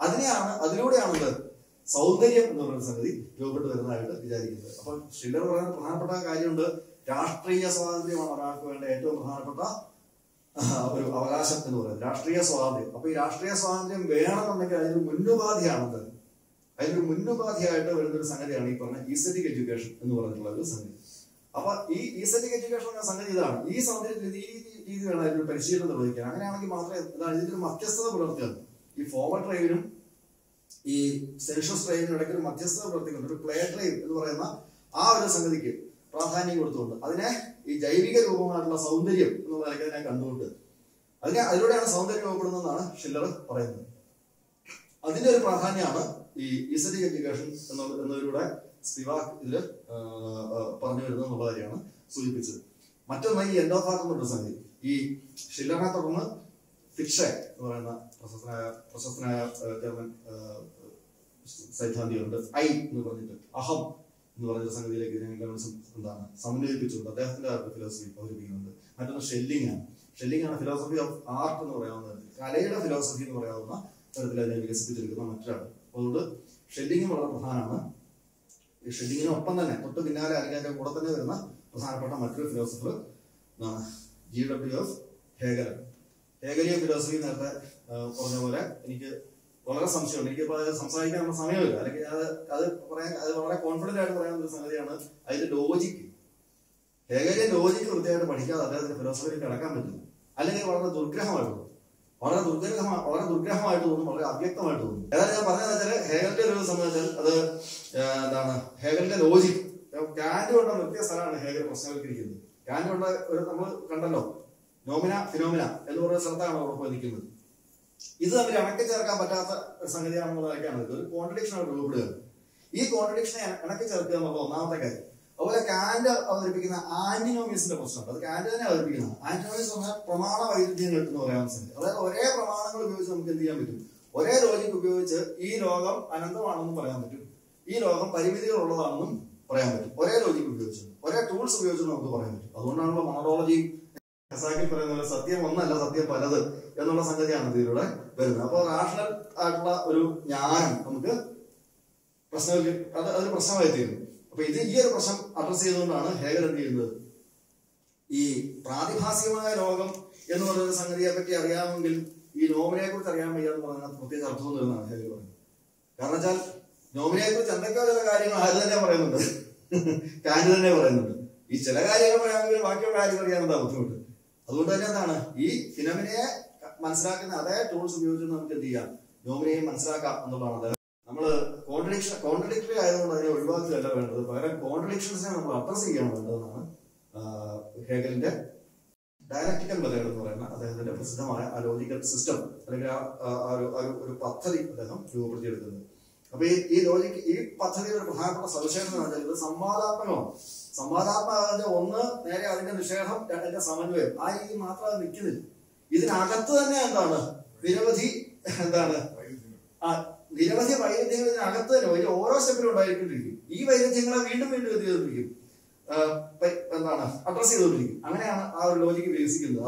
അതിനെയാണ് അതിലൂടെയാണ് സൗന്ദര്യം എന്ന് പറയുന്ന സംഗതി രൂപപ്പെട്ട് വരുന്നതായിട്ട് വിചാരിക്കുന്നത്. അപ്പൊ ഷില്ലർ പറയുന്ന പ്രധാനപ്പെട്ട കാര്യമുണ്ട്. രാഷ്ട്രീയ സ്വാതന്ത്ര്യമാണ് ഒരാൾക്ക് വേണ്ട ഏറ്റവും പ്രധാനപ്പെട്ട ഒരു അവകാശം എന്ന് പറയുന്നത്. രാഷ്ട്രീയ സ്വാതന്ത്ര്യം. അപ്പൊ ഈ രാഷ്ട്രീയ സ്വാതന്ത്ര്യം വേണമെന്നുണ്ടെങ്കിൽ അതിന് മുന്നുപാധിയാണത്. അതിനൊരു മുന്നുപാധിയായിട്ട് വരുന്ന ഒരു സംഗതിയാണ് ഈ പറഞ്ഞ ഈസറ്റിക് എഡ്യൂക്കേഷൻ എന്ന് പറഞ്ഞിട്ടുള്ള ഒരു സംഗതി. അപ്പൊ ഈ ഈസറ്റിക് എഡ്യൂക്കേഷൻ എന്ന സംഗതി ഇതാണ്. ഈ സൗന്ദര്യത്തിൽ ഈ രീതി വേണം അതിനൊരു പരിശീലനം നിർവഹിക്കാൻ. അങ്ങനെയാണെങ്കിൽ മാത്രമേ ഇതാണ് ഒരു മധ്യസ്ഥത പുലർത്തിയത് ഈ ഫോർവേഡ് ഡ്രൈവിനും ഈ സെൻഷ്യസ് ഡ്രൈവിനും ഇടയ്ക്ക് ഒരു മധ്യസ്ഥത പുലർത്തിക്കുന്നുണ്ട് ഒരു പ്ലേ ഡ്രൈവ് എന്ന് പറയുന്ന ആ ഒരു സംഗതിക്ക് പ്രാധാന്യം കൊടുത്തുകൊണ്ട്. അതിനെ ഈ ജൈവിക രൂപമായിട്ടുള്ള സൗന്ദര്യം എന്നുള്ള നിലയ്ക്ക് അതിനെ കണ്ടുകൊണ്ട് അതിനെ അതിലൂടെയാണ് സൗന്ദര്യം നോക്കപ്പെടുന്നതെന്നാണ് ഷില്ലർ പറയുന്നത്. അതിന്റെ ഒരു പ്രാധാന്യമാണ് ഈ ഇസറ്റിക് എഡ്യൂക്കേഷൻ എന്ന എന്നതിലൂടെ സ്പിവാക് ഇതിൽ പറഞ്ഞു വരുന്നത് എന്നുള്ള കാര്യമാണ് സൂചിപ്പിച്ചത്. മറ്റൊന്ന് ഈ എൻഡോഫാക്കുന്ന സംഗതി ഈ ഷില്ലറിനെ തുടർന്ന് ഫിക്ഷെ എന്ന് പറയുന്ന പ്രശസ്തനായ പ്രശസ്തനായ ജർമ്മൻ ആ, സൈദ്ധാന്തികളുണ്ട് ഐ എന്ന് പറഞ്ഞിട്ട്. അഹം. എന്ന് പറഞ്ഞ സംഗതിയിലേക്ക് ഇതിനെ എന്താണ് സമന്വയിപ്പിച്ചുകൊണ്ട് അദ്ദേഹത്തിന്റെ ഫിലോസഫി അവതരിപ്പിക്കുന്നുണ്ട്. മറ്റൊന്ന് ഷെല്ലിംഗ് ആണ് ഷെല്ലിംഗ് ആണ് ഫിലോസഫി ഓഫ് ആർട്ട് എന്ന് പറയാവുന്ന കലയുടെ ഫിലോസഫി എന്ന് പറയാവുന്ന തരത്തിൽ അതിനെ വികസിപ്പിച്ചെടുക്കുന്ന മറ്റൊരാൾ അതുകൊണ്ട് ഷെല്ലിംഗ് വളരെ പ്രധാനമാണ്. ഷെല്ലിങ്ങിനൊപ്പം തന്നെ തൊട്ട് പിന്നാലെ അല്ലെങ്കിൽ അതിന്റെ കൂടെ തന്നെ വരുന്ന പ്രധാനപ്പെട്ട മറ്റൊരു philosopher G W F Hegelian ഹേഗലിയ philosophy നേരത്തെ പറഞ്ഞ പോലെ എനിക്ക് വളരെ സംശയമുണ്ട്. എനിക്കിപ്പോൾ അത് സംസാരിക്കാനുള്ള സമയമില്ല. അല്ലെങ്കിൽ അത് അത് പറയാൻ അത് വളരെ കോൺഫിഡന്റ് ആയിട്ട് പറയാൻ ഒരു സംഗതിയാണ് അതിന്റെ ലോജിക്ക് ഹേഗലിയ ലോജിക്ക് വൃത്തിയായിട്ട് പഠിക്കാതെ അദ്ദേഹത്തിന്റെ ഫിലോസഫിയിൽ കിടക്കാൻ പറ്റില്ല. അല്ലെങ്കിൽ വളരെ ദുർഗ്രഹമായിട്ട് വളരെ ദുർഗ്രഹമായി വളരെ ദുർഗ്രഹമായിട്ട് തോന്നും വളരെ അവ്യക്തമായിട്ട് തോന്നും. ഏതായാലും ഞാൻ പറഞ്ഞതെന്ന് വെച്ചാൽ ഹേഗലിന്റെ ഒരു സംബന്ധിച്ചാൽ അത് എന്താണ് ഹേഗലിന്റെ ലോജിക് കാന്റ് കൊണ്ട നിർത്തിയ സ്ഥലമാണ് ഹേഗൽ പ്രശ്നവൽക്കരിക്കുന്നത് കാന്റ് കൊണ്ട ഒരു നമ്മൾ കണ്ടല്ലോ നോമിന ഫിനോമിന എന്ന് പറയുന്ന സ്ഥലത്താണ് ഉറപ്പ് നിൽക്കുന്നത്. ഇത് തമ്മിൽ ഇണക്കി ചേർക്കാൻ പറ്റാത്ത ഒരു സംഗതിയാണെന്നുള്ളതൊക്കെയാണ് ഇത് ഒരു രൂപപ്പെടുക ഈ കോൺട്രഡിക്ഷനെ ഇണക്കി ചേർക്കുക എന്നുള്ള ഒന്നാമത്തെ കാര്യം. അതുപോലെ കാന്റ് അവതരിപ്പിക്കുന്ന ആന്റിനോമിയസിന്റെ പ്രശ്നമുണ്ട്. അത് കാന്റ് തന്നെ അവതരിപ്പിക്കുന്നത് ആന്റിനോമിയസ് പറഞ്ഞാൽ പ്രമാണ വൈരുദ്ധ്യങ്ങൾ എന്ന് പറയാൻ സാധിക്കും അതായത് ഒരേ പ്രമാണങ്ങൾ ഉപയോഗിച്ച് നമുക്ക് എന്ത് ചെയ്യാൻ പറ്റും? ഒരേ ലോജിക് ഉപയോഗിച്ച് ഈ ലോകം അനന്തമാണെന്നും പറയാൻ പറ്റും. ഈ ലോകം പരിമിതികൾ ഉള്ളതാണെന്നും പറയാൻ പറ്റും. ഒരേ ലോജിക് ഉപയോഗിച്ച്. ഒരേ ടൂൾസ് ഉപയോഗിച്ച് നമുക്ക് പറയാൻ പറ്റും. അതുകൊണ്ടാണല്ലോ മോണോളജി ഖസാക്കിൽ പറയുന്ന പോലെ സത്യം ഒന്നല്ല സത്യം പലത് എന്നുള്ള സംഗതിയാണ് ഇതിലൂടെ വരുന്നത്. അപ്പോൾ റാഷണൽ ആയിട്ടുള്ള ഒരു ജ്ഞാനം നമുക്ക് പ്രശ്നം അത് അതൊരു പ്രശ്നമായി തീരുന്നു. അപ്പൊ ഇത് ഈ ഒരു പ്രശ്നം അഡ്രസ് ചെയ്തുകൊണ്ടാണ് ഹേഗൽ എന്ത് ചെയ്യുന്നത്? ഈ പ്രാതിഭാസികമായ ലോകം എന്ന് പറയുന്ന സംഗതിയെ പറ്റി അറിയാമെങ്കിൽ ഈ നോമിനെ കുറിച്ച് അറിയാൻ വയ്യ എന്ന് പറഞ്ഞാൽ പ്രത്യേകിച്ച് അർത്ഥം വരുന്നതാണ് ഹേഗൽ പറയുന്നത്. കാരണം വെച്ചാൽ നോമിനെ കുറിച്ച് എന്തൊക്കെയോ ചില കാര്യങ്ങൾ ആര് തന്നെ പറയുന്നുണ്ട്. [laughs] കാര്യം തന്നെ പറയുന്നുണ്ട്. ഈ ചില കാര്യങ്ങൾ പറയാമെങ്കിൽ ബാക്കിയുള്ള കാര്യങ്ങൾ അറിയാൻ എന്താ ബുദ്ധിമുട്ട്? അതുകൊണ്ട് തന്നെ എന്താണ്? ഈ ഫിനമിനെ മനസ്സിലാക്കുന്ന അതേ ടൂൾസ് ഉപയോഗിച്ച് നമുക്ക് എന്ത് ചെയ്യാം? നോമിനെയും മനസ്സിലാക്കാം എന്നുള്ളതാണ്. അദ്ദേഹം നമ്മൾ കോൺട്രഡിക്ഷൻ കോൺട്രഡിക്ടറി ആയതുകൊണ്ട് അതിനെ ഒഴിവാക്കുകയല്ല വേണ്ടത്. പകരം കോൺട്രഡിക്ഷൻസിനെ നമ്മൾ അഡ്രസ് ചെയ്യാണ് വേണ്ടതെന്നാണ് ഹേഗലിന്റെ ഡയലക്ടിക്കൽ മെത്തേഡ് എന്ന് പറയുന്ന അദ്ദേഹത്തിന്റെ പ്രസിദ്ധമായ ആ ലോജിക്കൽ സിസ്റ്റം അല്ലെങ്കിൽ ആ ഒരു പദ്ധതി അദ്ദേഹം രൂപപ്പെടുത്തിയെടുക്കുന്നത്. അപ്പൊ ഈ ഈ ലോജിക്ക് ഈ പദ്ധതിയുടെ ഒരു പ്രധാനപ്പെട്ട സവിശേഷത ഇത് സംവാദാത്മകമാണ്. സംവാദാത്മകത്തിന്റെ ഒന്ന് നേരെ അതിന്റെ നിഷേധം രണ്ടിന്റെ സമന്വയം. ആ രീതി മാത്രം അത് നിൽക്കുന്നില്ല. ഇതിനകത്ത് തന്നെ എന്താണ്? നിരവധി എന്താണ്? ആ നിരവധി വൈരുദ്ധ്യങ്ങൾ ഇതിനകത്ത് തന്നെ വലിയ ഓരോ സ്റ്റെപ്പിലും ഉണ്ടായിക്കൊണ്ടിരിക്കും. ഈ വൈരുദ്ധ്യങ്ങളെ വീണ്ടും വീണ്ടും എന്ത് ചെയ്തോണ്ടിരിക്കും എന്താണ്? അഡ്രസ് ചെയ്തുകൊണ്ടിരിക്കും. അങ്ങനെയാണ് ആ ഒരു ലോജിക്ക് വികസിക്കുന്നത്.